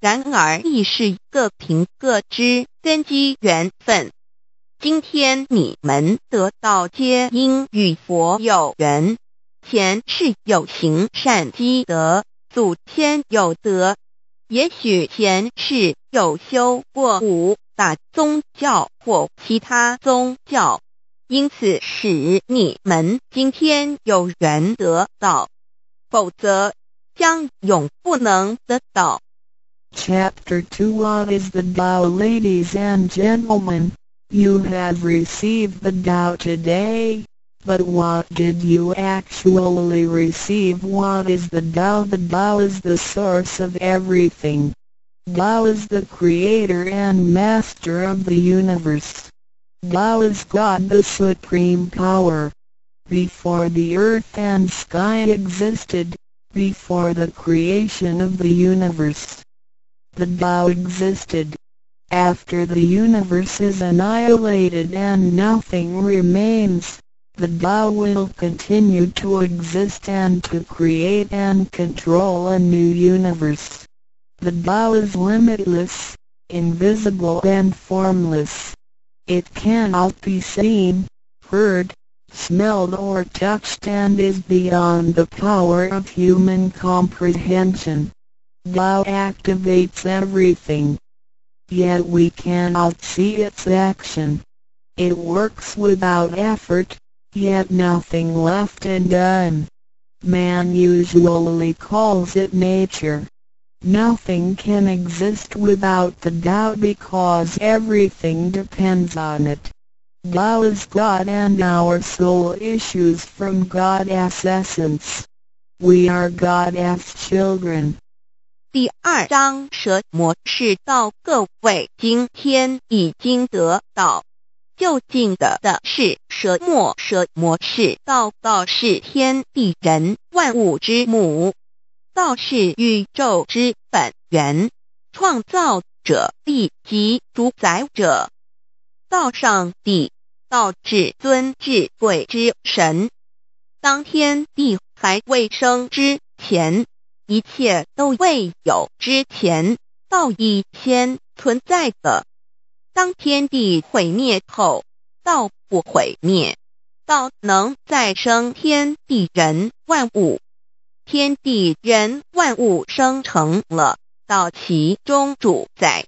然而亦是各凭各之根基缘分。 今天你们得到，皆因与佛有缘，前世有行善积德，祖先有德，也许前世有修过五大宗教或其他宗教，因此使你们今天有缘得到。否则将永不能得到。Chapter 2 What is the Tao ladies and gentlemen? You have received the Tao today, but what did you actually receive? What is the Tao? The Tao is the source of everything. Tao is the creator and master of the universe. Tao is God the supreme power before the earth and sky existed, before the creation of the universe. The Tao existed. After the universe is annihilated and nothing remains, the Tao will continue to exist and to create and control a new universe. The Tao is limitless, invisible and formless. It cannot be seen, heard, smelled or touched and is beyond the power of human comprehension. Tao activates everything. Yet we cannot see its action. It works without effort, yet nothing left undone. Man usually calls it nature. Nothing can exist without the Tao because everything depends on it. Tao is God and our soul issues from God's essence. We are God's children. 第二章蛇魔是道，各位今天已经得到就近的的是蛇魔，蛇魔是道，道是天地人万物之母，道是宇宙之本源，创造者立及主宰者，道上帝。道至尊至贵之神，当天地还未生之前，一切都未有之前，道已先存在的。当天地毁灭后，道不毁灭，道能再生天地人万物，天地人万物生成了，道其中主宰，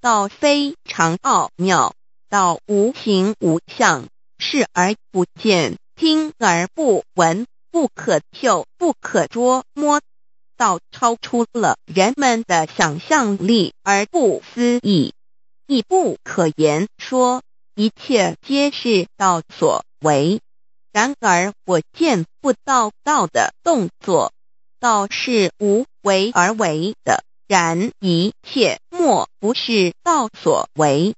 道非常奥妙。道无形无相，视而不见，听而不闻，不可嗅，不可捉摸。道超出了人们的想象力而不思议，亦不可言说。一切皆是道所为。然而我见不到道的动作，道是无为而为的。然一切莫不是道所为。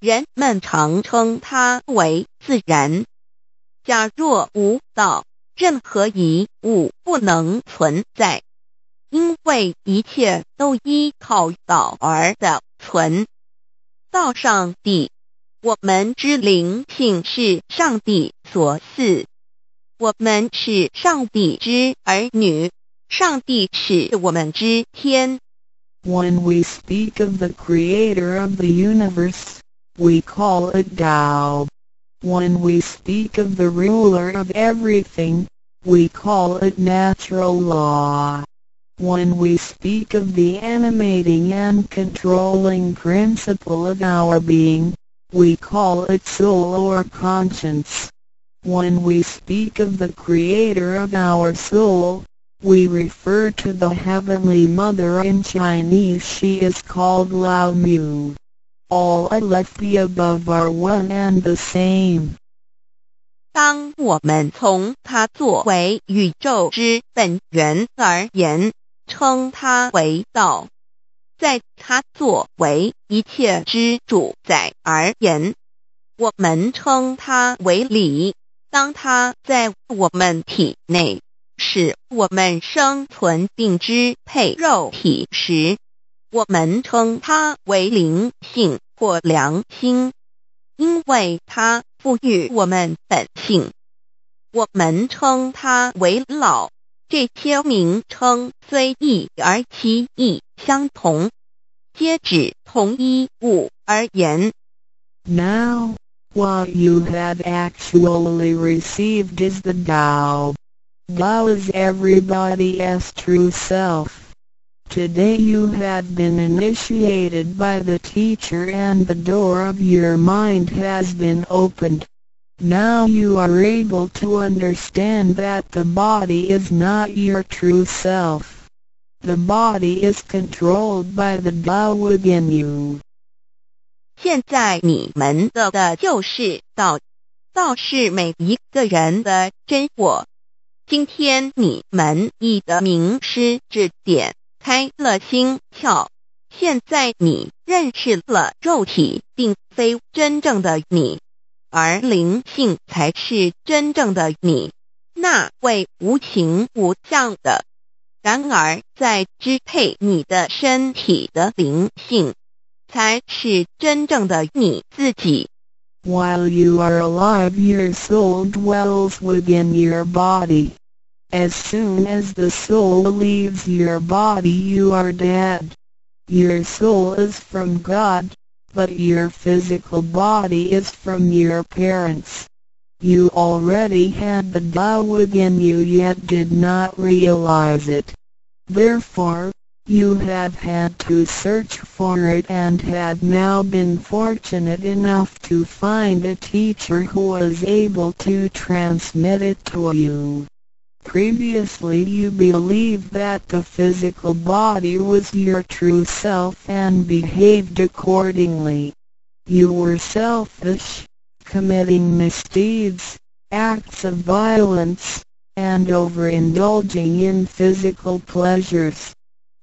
人们常称它为自然。假若无道，任何一物不能存在，因为一切都依靠道而的存。道上帝，我们之灵性是上帝所赐，我们是上帝之儿女，上帝是我们之天。When we speak of the Creator of the universe. we call it Tao. When we speak of the ruler of everything, we call it natural law. When we speak of the animating and controlling principle of our being, we call it soul or conscience. When we speak of the creator of our soul, we refer to the Heavenly Mother in Chinese she is called Lao Mu all I left the above are one and the same. 当我们从它作为宇宙之本源而言， 称它为道；在它作为一切之主宰而言，我们称它为理。当它在我们体内，使我们生存并支配肉体时，我们称它为灵性或良心，因为它赋予我们本性。我们称它为老。这些名称虽异而其义相同，皆指同一物而言。Now, what you have actually received is the Tao. Tao is everybody's true self. Today you have been initiated by the teacher and the door of your mind has been opened. Now you are able to understand that the body is not your true self. The body is controlled by the Tao within you. 现在你们的的就是道，道是每一个人的真我。今天你们已的名师指点。开了心窍，现在你认识了肉体，并非真正的你， 而灵性才是真正的你，那位无形无相的。然而，在支配你的身体的灵性，才是真正的你自己。 While you are alive your soul dwells within your body. As soon as the soul leaves your body you are dead. Your soul is from God, but your physical body is from your parents. You already had the Tao within you yet did not realize it. Therefore, you have had to search for it and had now been fortunate enough to find a teacher who was able to transmit it to you. Previously you believed that the physical body was your true self and behaved accordingly. You were selfish, committing misdeeds, acts of violence, and overindulging in physical pleasures.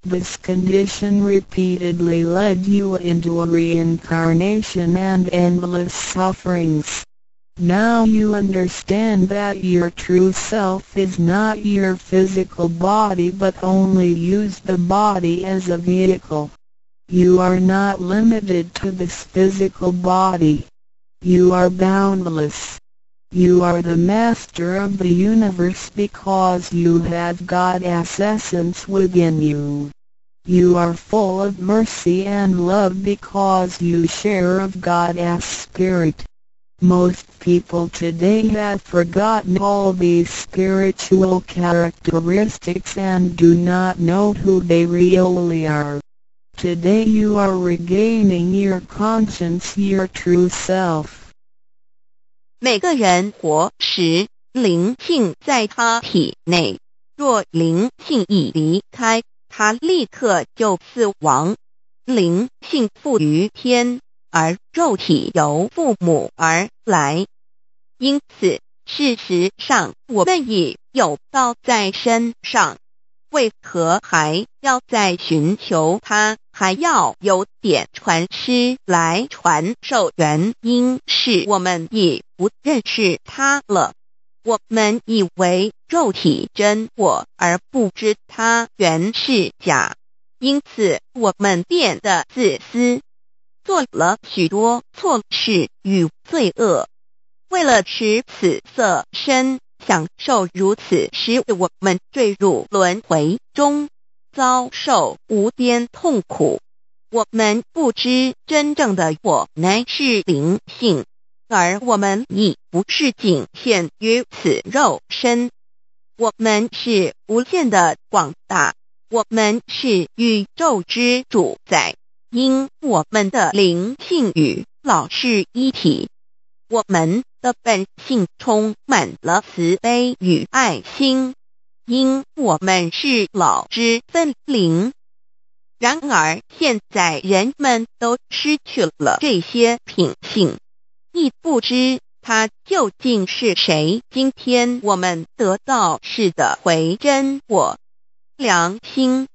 This condition repeatedly led you into a reincarnation and endless sufferings. Now you understand that your true self is not your physical body but only use the body as a vehicle. You are not limited to this physical body. You are boundless. You are the master of the universe because you have God's essence within you. You are full of mercy and love because you share of God's spirit. Most people today have forgotten all these spiritual characteristics and do not know who they really are. Today you are regaining your conscience, your true self. 每个人活时，灵性在他体内，若灵性已离开，他立刻就死亡。灵性赋于天。 而肉体由父母而来，因此事实上我们已有道在身上，为何还要再寻求它？还要有点传师来传授？原因是我们已不认识它了。我们以为肉体真我，而不知它原是假，因此我们变得自私。做了许多错事与罪恶，为了使此色身享受如此，使我们坠入轮回中，遭受无边痛苦。我们不知真正的我乃是灵性，而我们已不是仅限于此肉身。我们是无限的广大，我们是宇宙之主宰。因我们的灵性与老是一体，我们的本性充满了慈悲与爱心。因我们是老之分灵，然而现在人们都失去了这些品性，亦不知他究竟是谁。今天我们得到是的回真我良心。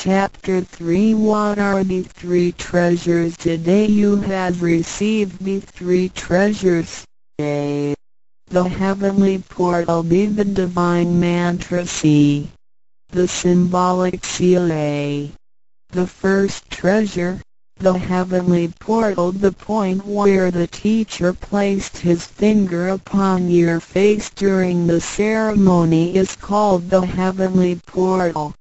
Chapter 3 What are the three treasures today you have received the three treasures? A. The heavenly portal B. The divine mantra C. The symbolic seal A. The first treasure, the heavenly portal the point where the teacher placed his finger upon your face during the ceremony is called the heavenly portal.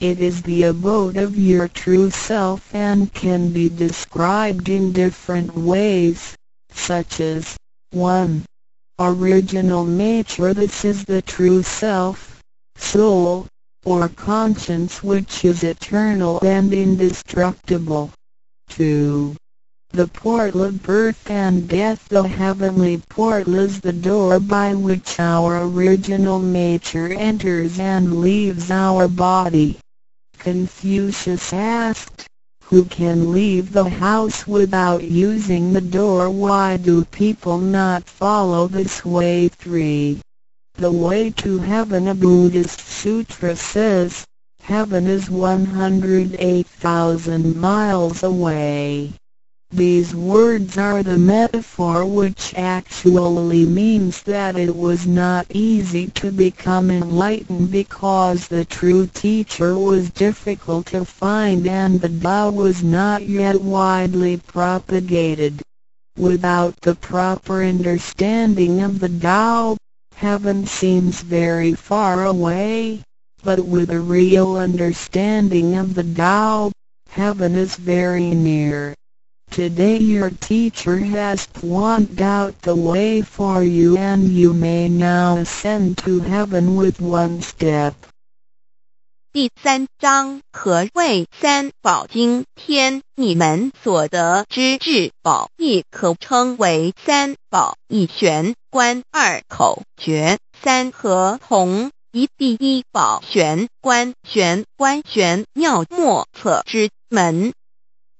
It is the abode of your true self and can be described in different ways, such as 1. Original nature This is the true self, soul, or conscience which is eternal and indestructible. 2. The portal of birth and death The heavenly portal is the door by which our original nature enters and leaves our body. Confucius asked, Who can leave the house without using the door? Why do people not follow this way? 3. The way to heaven a Buddhist sutra says, Heaven is 108,000 miles away. These words are the metaphor which actually means that it was not easy to become enlightened because the true teacher was difficult to find and the Tao was not yet widely propagated. Without the proper understanding of the Tao, heaven seems very far away, but with a real understanding of the Tao, heaven is very near. Today your teacher has pointed out the way for you and you may now ascend to heaven with one step. 第三章何谓三宝经天？你们所得之至宝，亦可称为三宝。一玄关，二口诀，三合同。一第一宝玄关，玄关玄妙莫测之门。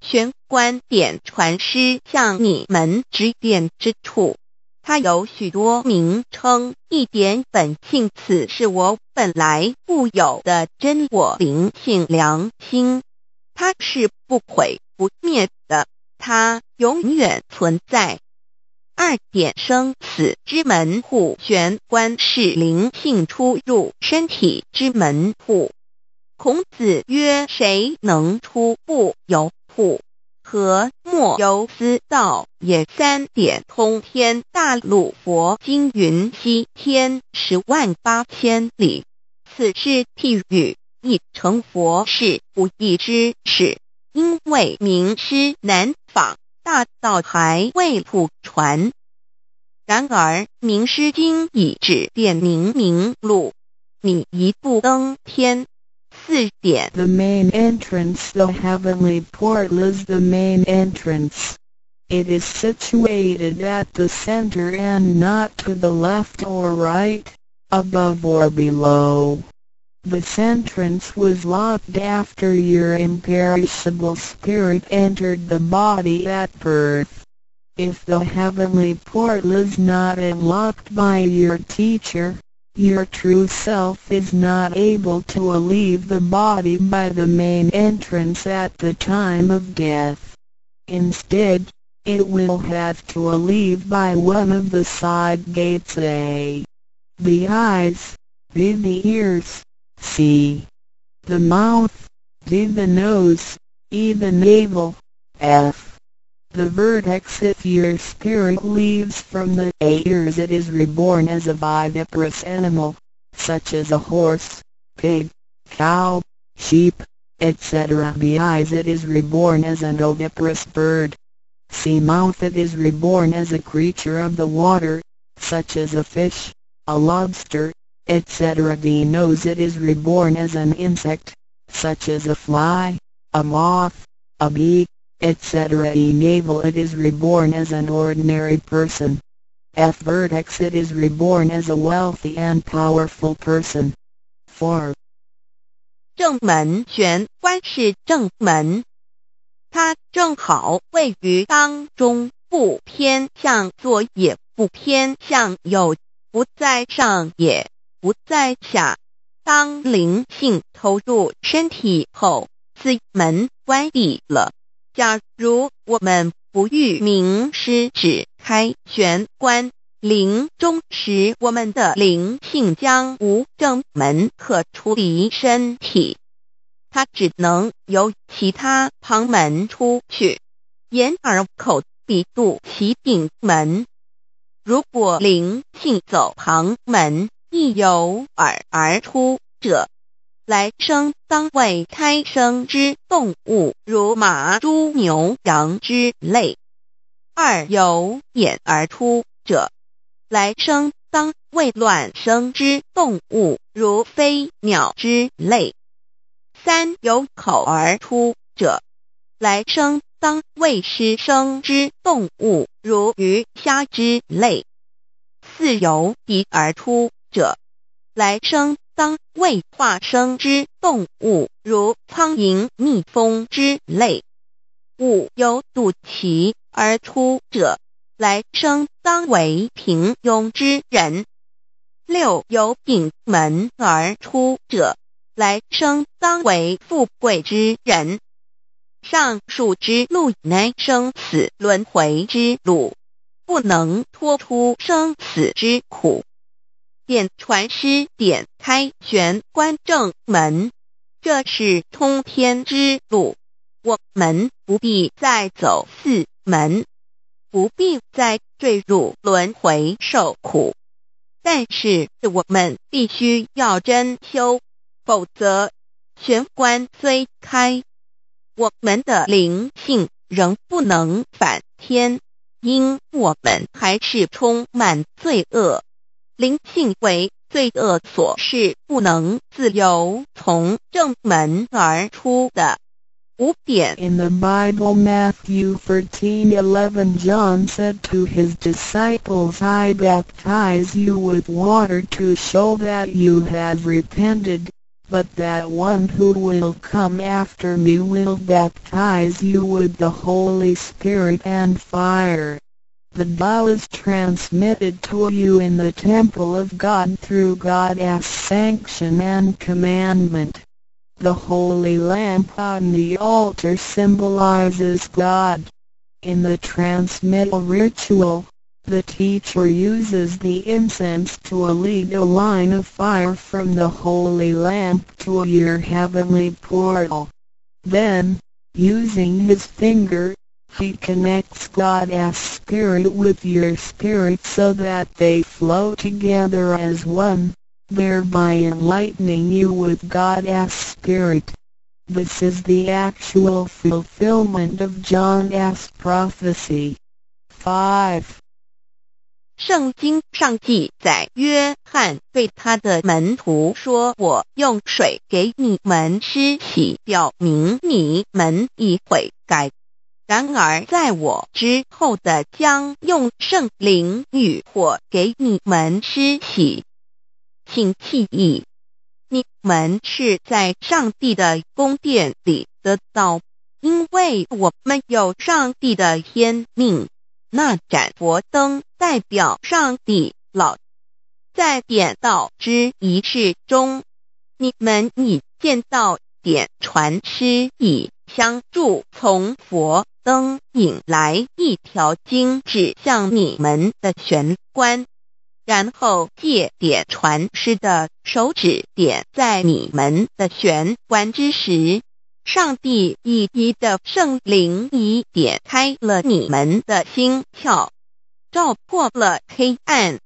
玄关点传师向你们指点之处。它有许多名称，一点本性，此是我本来固有的真我灵性良心，它是不毁不灭的，它永远存在。二点生死之门户，玄关是灵性出入身体之门户。孔子曰：“谁能出不由户？”和莫由思道也。三点通天大陆佛经云：西天十万八千里，此是譬喻，亦成佛是不易之事。因为名师难访，大道还未普传。然而名师经已指点明明路，你一步登天。The main entrance The heavenly portal is the main entrance. It is situated at the center and not to the left or right, above or below. This entrance was locked after your imperishable spirit entered the body at birth. If the heavenly portal is not unlocked by your teacher, your true self is not able to leave the body by the main entrance at the time of death. Instead, it will have to leave by one of the side gates A. The eyes, B the ears, C. The mouth, D the nose, E the navel, F. The vertex if your spirit leaves from the ears it is reborn as a viviparous animal, such as a horse, pig, cow, sheep, etc. Eyes it is reborn as an oviparous bird. Sea mouth it is reborn as a creature of the water, such as a fish, a lobster, etc. The nose it is reborn as an insect, such as a fly, a moth, a bee, etc. E navel it is reborn as an ordinary person. F vertex it is reborn as a wealthy and powerful person. Four 正门玄关是正门，它正好位于当中，不偏向左也不偏向右，不在上也不在下。当灵性投入身体后，此门关闭了。假如我们不欲名师指开玄关，灵终时我们的灵性将无正门可出离身体，它只能由其他旁门出去，眼耳口鼻肚脐顶门。如果灵性走旁门，亦由耳而出者。来生当为胎生之动物，如马、猪、牛、羊之类；二由眼而出者，来生当为卵生之动物，如飞鸟之类；三由口而出者，来生当为湿生之动物，如鱼虾之类；四由鼻而出者，来生。当为化生之动物，如苍蝇、蜜蜂之类；五有肚脐而出者，来生当为平庸之人；六有顶门而出者，来生当为富贵之人。上述之路乃生死轮回之路，不能脱出生死之苦。点传师点开玄关正门，这是通天之路，我们不必再走四门。不必再坠入轮回受苦。但是我们必须要真修，否则玄关虽开，我们的灵性仍不能返天，因我们还是充满罪恶，灵性为罪恶所是不能自由从正门而出的。In the Bible Matthew 13:11 John said to his disciples I baptize you with water to show that you have repented, but that one who will come after me will baptize you with the Holy Spirit and fire. The Tao is transmitted to you in the temple of God through God's sanction and commandment. The holy lamp on the altar symbolizes God. In the transmittal ritual, the teacher uses the incense to lead a line of fire from the holy lamp to your heavenly portal. Then, using his finger, he connects God's spirit with your spirit so that they flow together as one thereby enlightening you with God's Spirit. This is the actual fulfillment of John's prophecy. 5. 圣经上记载，约翰对他的门徒说：“我用水给你们施洗，表明你们已悔改。 ”然而在我之后的将用圣灵与火给你们施洗。”请记忆，你们是在上帝的宫殿里得到，因为我们有上帝的天命。那盏佛灯代表上帝老，在点道之仪式中，你们已见到点传师以相助，从佛灯引来一条经指向你们的玄关。然后借点传师的手指点在你们的玄关之时，上帝以一的圣灵已点开了你们的心窍，照破了黑暗。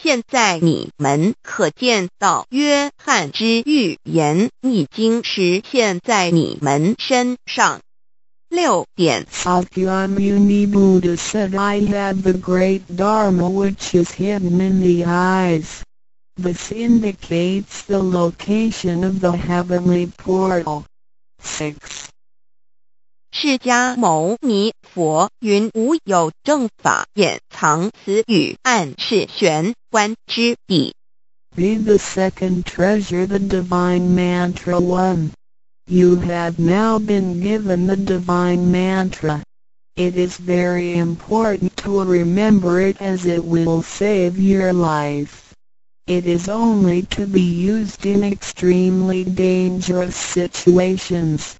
现在你们可见到约翰之预言已经实现在你们身上。六点。Sakyamuni Buddha said I had the great Dharma which is hidden in the eyes. This indicates the location of the heavenly portal. 6. 释迦牟尼佛云无有正法掩藏此语，暗示玄关之地。Read the second treasure, the divine mantra one. You have now been given the divine mantra. It is very important to remember it as it will save your life. It is only to be used in extremely dangerous situations.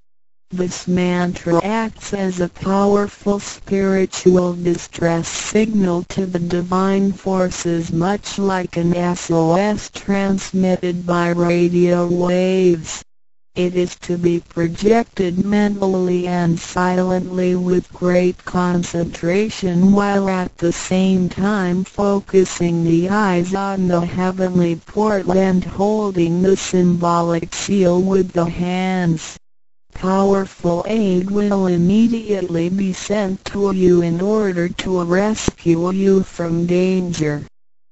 This mantra acts as a powerful spiritual distress signal to the divine forces much like an SOS transmitted by radio waves. It is to be projected mentally and silently with great concentration while at the same time focusing the eyes on the heavenly portal and holding the symbolic seal with the hands. Powerful aid will immediately be sent to you in order to rescue you from danger.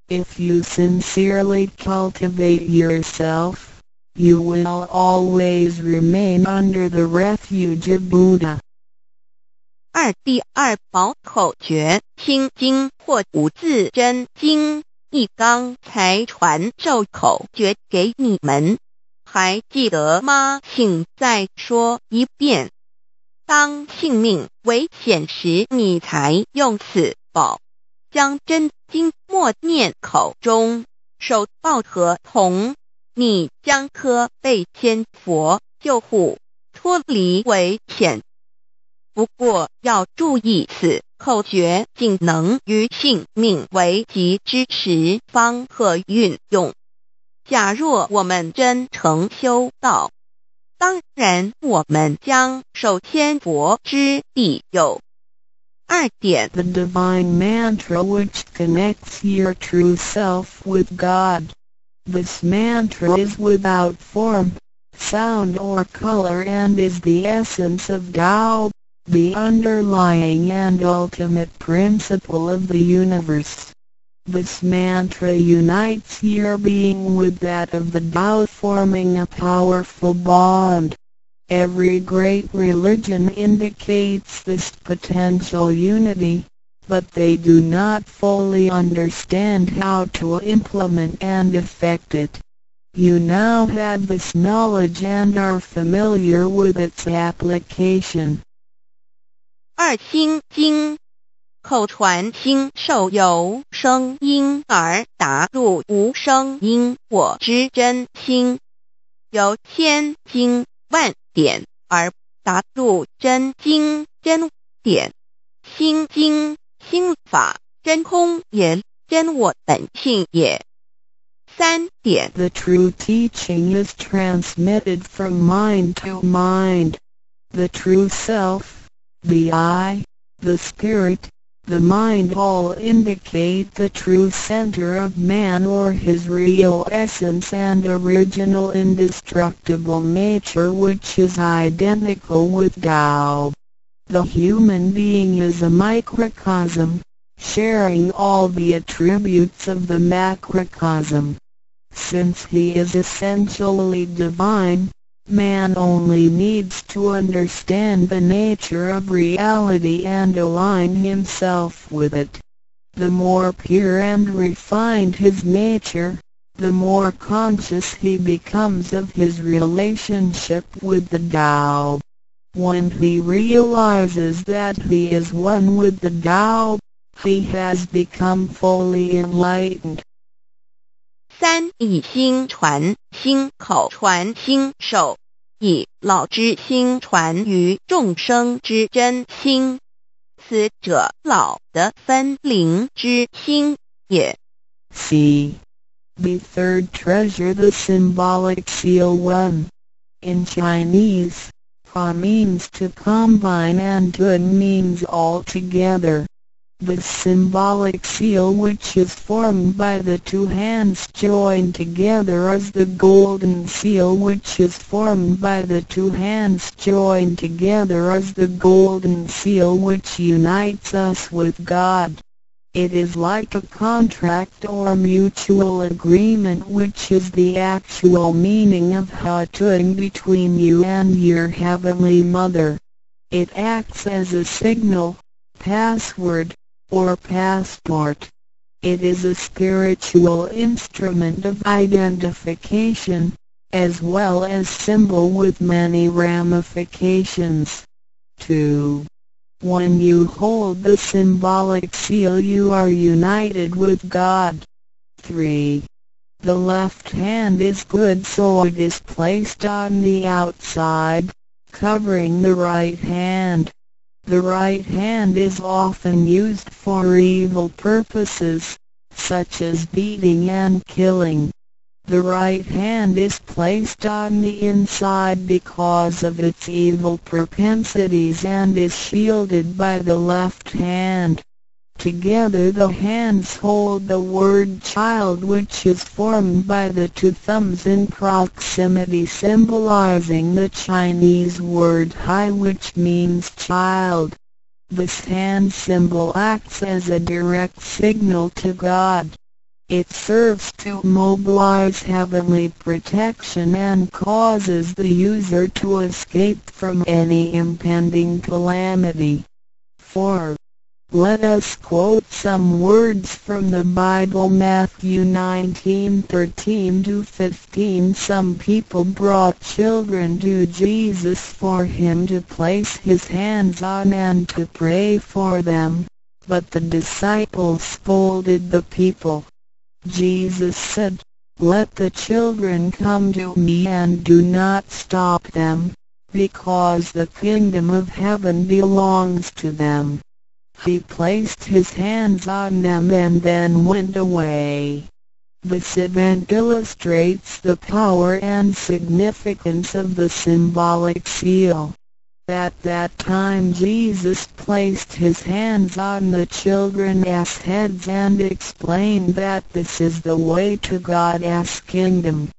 If you sincerely cultivate yourself, you will always remain under the refuge of Buddha. 二第二宝口诀心经或五字真经，一刚才传授口诀给你们，还记得吗？请再说一遍。当性命危险时，你才用此宝，将真经默念口中，手抱合同。你将可被天佛救护，脱离危险。不过要注意，此口诀仅能于性命危急之时方可运用。假若我们真诚修道，当然我们将受天佛之庇佑。二点 the divine mantra which connects your true self with God. This mantra is without form, sound or color and is the essence of Tao, the underlying and ultimate principle of the universe. This mantra unites your being with that of the Tao forming a powerful bond. Every great religion indicates this potential unity, but they do not fully understand how to implement and effect it. You now have this knowledge and are familiar with its application. 二心经口传心受有声音而达入无声因果之真心，由千经万典而达入真经真点。心经 心法真空也，真我本性也。三点 The true teaching is transmitted from mind to mind. The true self, the I, the spirit, the mind all indicate the true center of man or his real essence and original indestructible nature which is identical with Tao. The human being is a microcosm, sharing all the attributes of the macrocosm. Since he is essentially divine, Man only needs to understand the nature of reality and align himself with it. The more pure and refined his nature, the more conscious he becomes of his relationship with the Tao. When he realizes that he is one with the Tao, he has become fully enlightened. 三以心传心口传心手，以老之心传于众生之真心，此者老的分灵之心也。C. The third treasure the symbolic seal 1. In Chinese, Ha means to combine and Tung means all together. The symbolic seal which is formed by the two hands joined together is the golden seal which is formed by the two hands joined together is the golden seal which unites us with God. It is like a contract or mutual agreement which is the actual meaning of Hatung between you and your Heavenly Mother. It acts as a signal, password, or passport. It is a spiritual instrument of identification, as well as symbol with many ramifications. 2. When you hold the symbolic seal you are united with God. 3. The left hand is good so it is placed on the outside, covering the right hand. The right hand is often used for evil purposes, such as beating and killing. The right hand is placed on the inside because of its evil propensities and is shielded by the left hand. Together the hands hold the word child which is formed by the two thumbs in proximity symbolizing the Chinese word hai which means child. This hand symbol acts as a direct signal to God. It serves to mobilize heavenly protection and causes the user to escape from any impending calamity. 4. Let us quote some words from the Bible Matthew 19:13-15 Some people brought children to Jesus for him to place his hands on and to pray for them, but the disciples scolded the people. Jesus said, Let the children come to me and do not stop them, because the kingdom of heaven belongs to them. He placed his hands on them and then went away. This event illustrates the power and significance of the symbolic seal. At that time Jesus placed his hands on the children's heads and explained that this is the way to God's kingdom.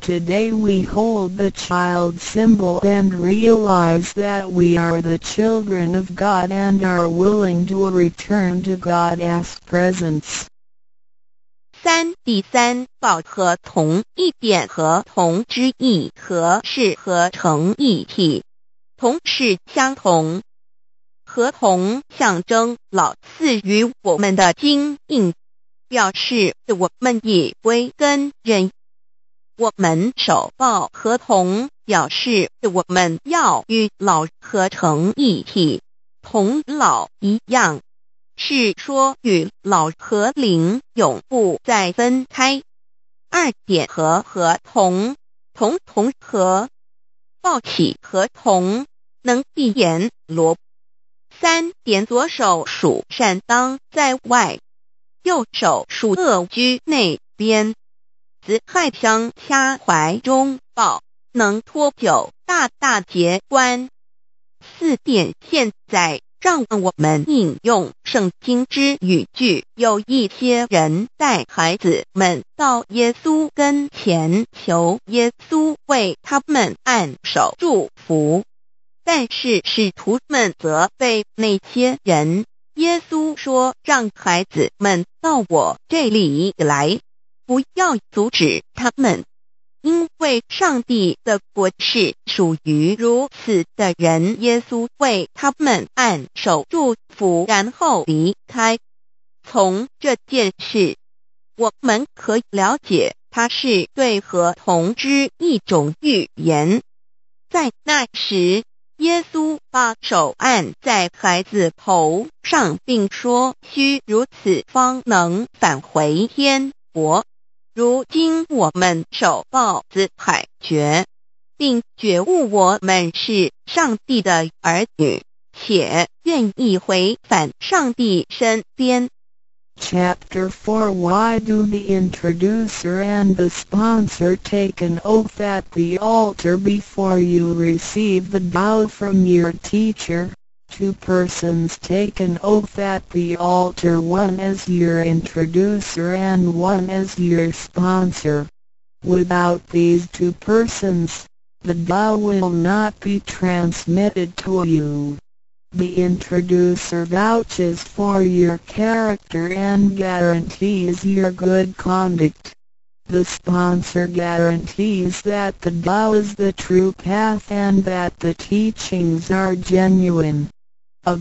Today we hold the child symbol and realize that we are the children of God and are willing to return to God's presence. 三第三报合同一点合同之意和是合成一体。 同是相同，合同象征老赐予我们的经印，表示我们已归根认。我们手抱合同，表示我们要与老合成一体，同老一样，是说与老和灵永不再分开。二点和合同，同同和。抱起合同，能闭眼罗。三点左手属善当在外，右手属恶居内边。子亥相掐怀中抱，能托九大大节关。四点现在让我们引用圣经之语句，有一些人带孩子们到耶稣跟前，求耶稣为他们按手祝福，但是使徒们责备那些人。耶稣说：“让孩子们到我这里来，不要阻止他们。”因为上帝的国是属于如此的人，耶稣为他们按手祝福，然后离开。从这件事，我们可以了解，他是对和同之一种预言。在那时，耶稣把手按在孩子头上，并说：“需如此，方能返回天国。”如今我们手抱子海觉，并觉悟我们是上帝的儿女，且愿意回返上帝身边。Chapter 4 Why do the introducer and the sponsor take an oath at the altar before you receive the vow from your teacher? Two persons take an oath at the altar one as your introducer and one as your sponsor. Without these two persons, the vow will not be transmitted to you. The introducer vouches for your character and guarantees your good conduct. The sponsor guarantees that the Tao is the true path and that the teachings are genuine. A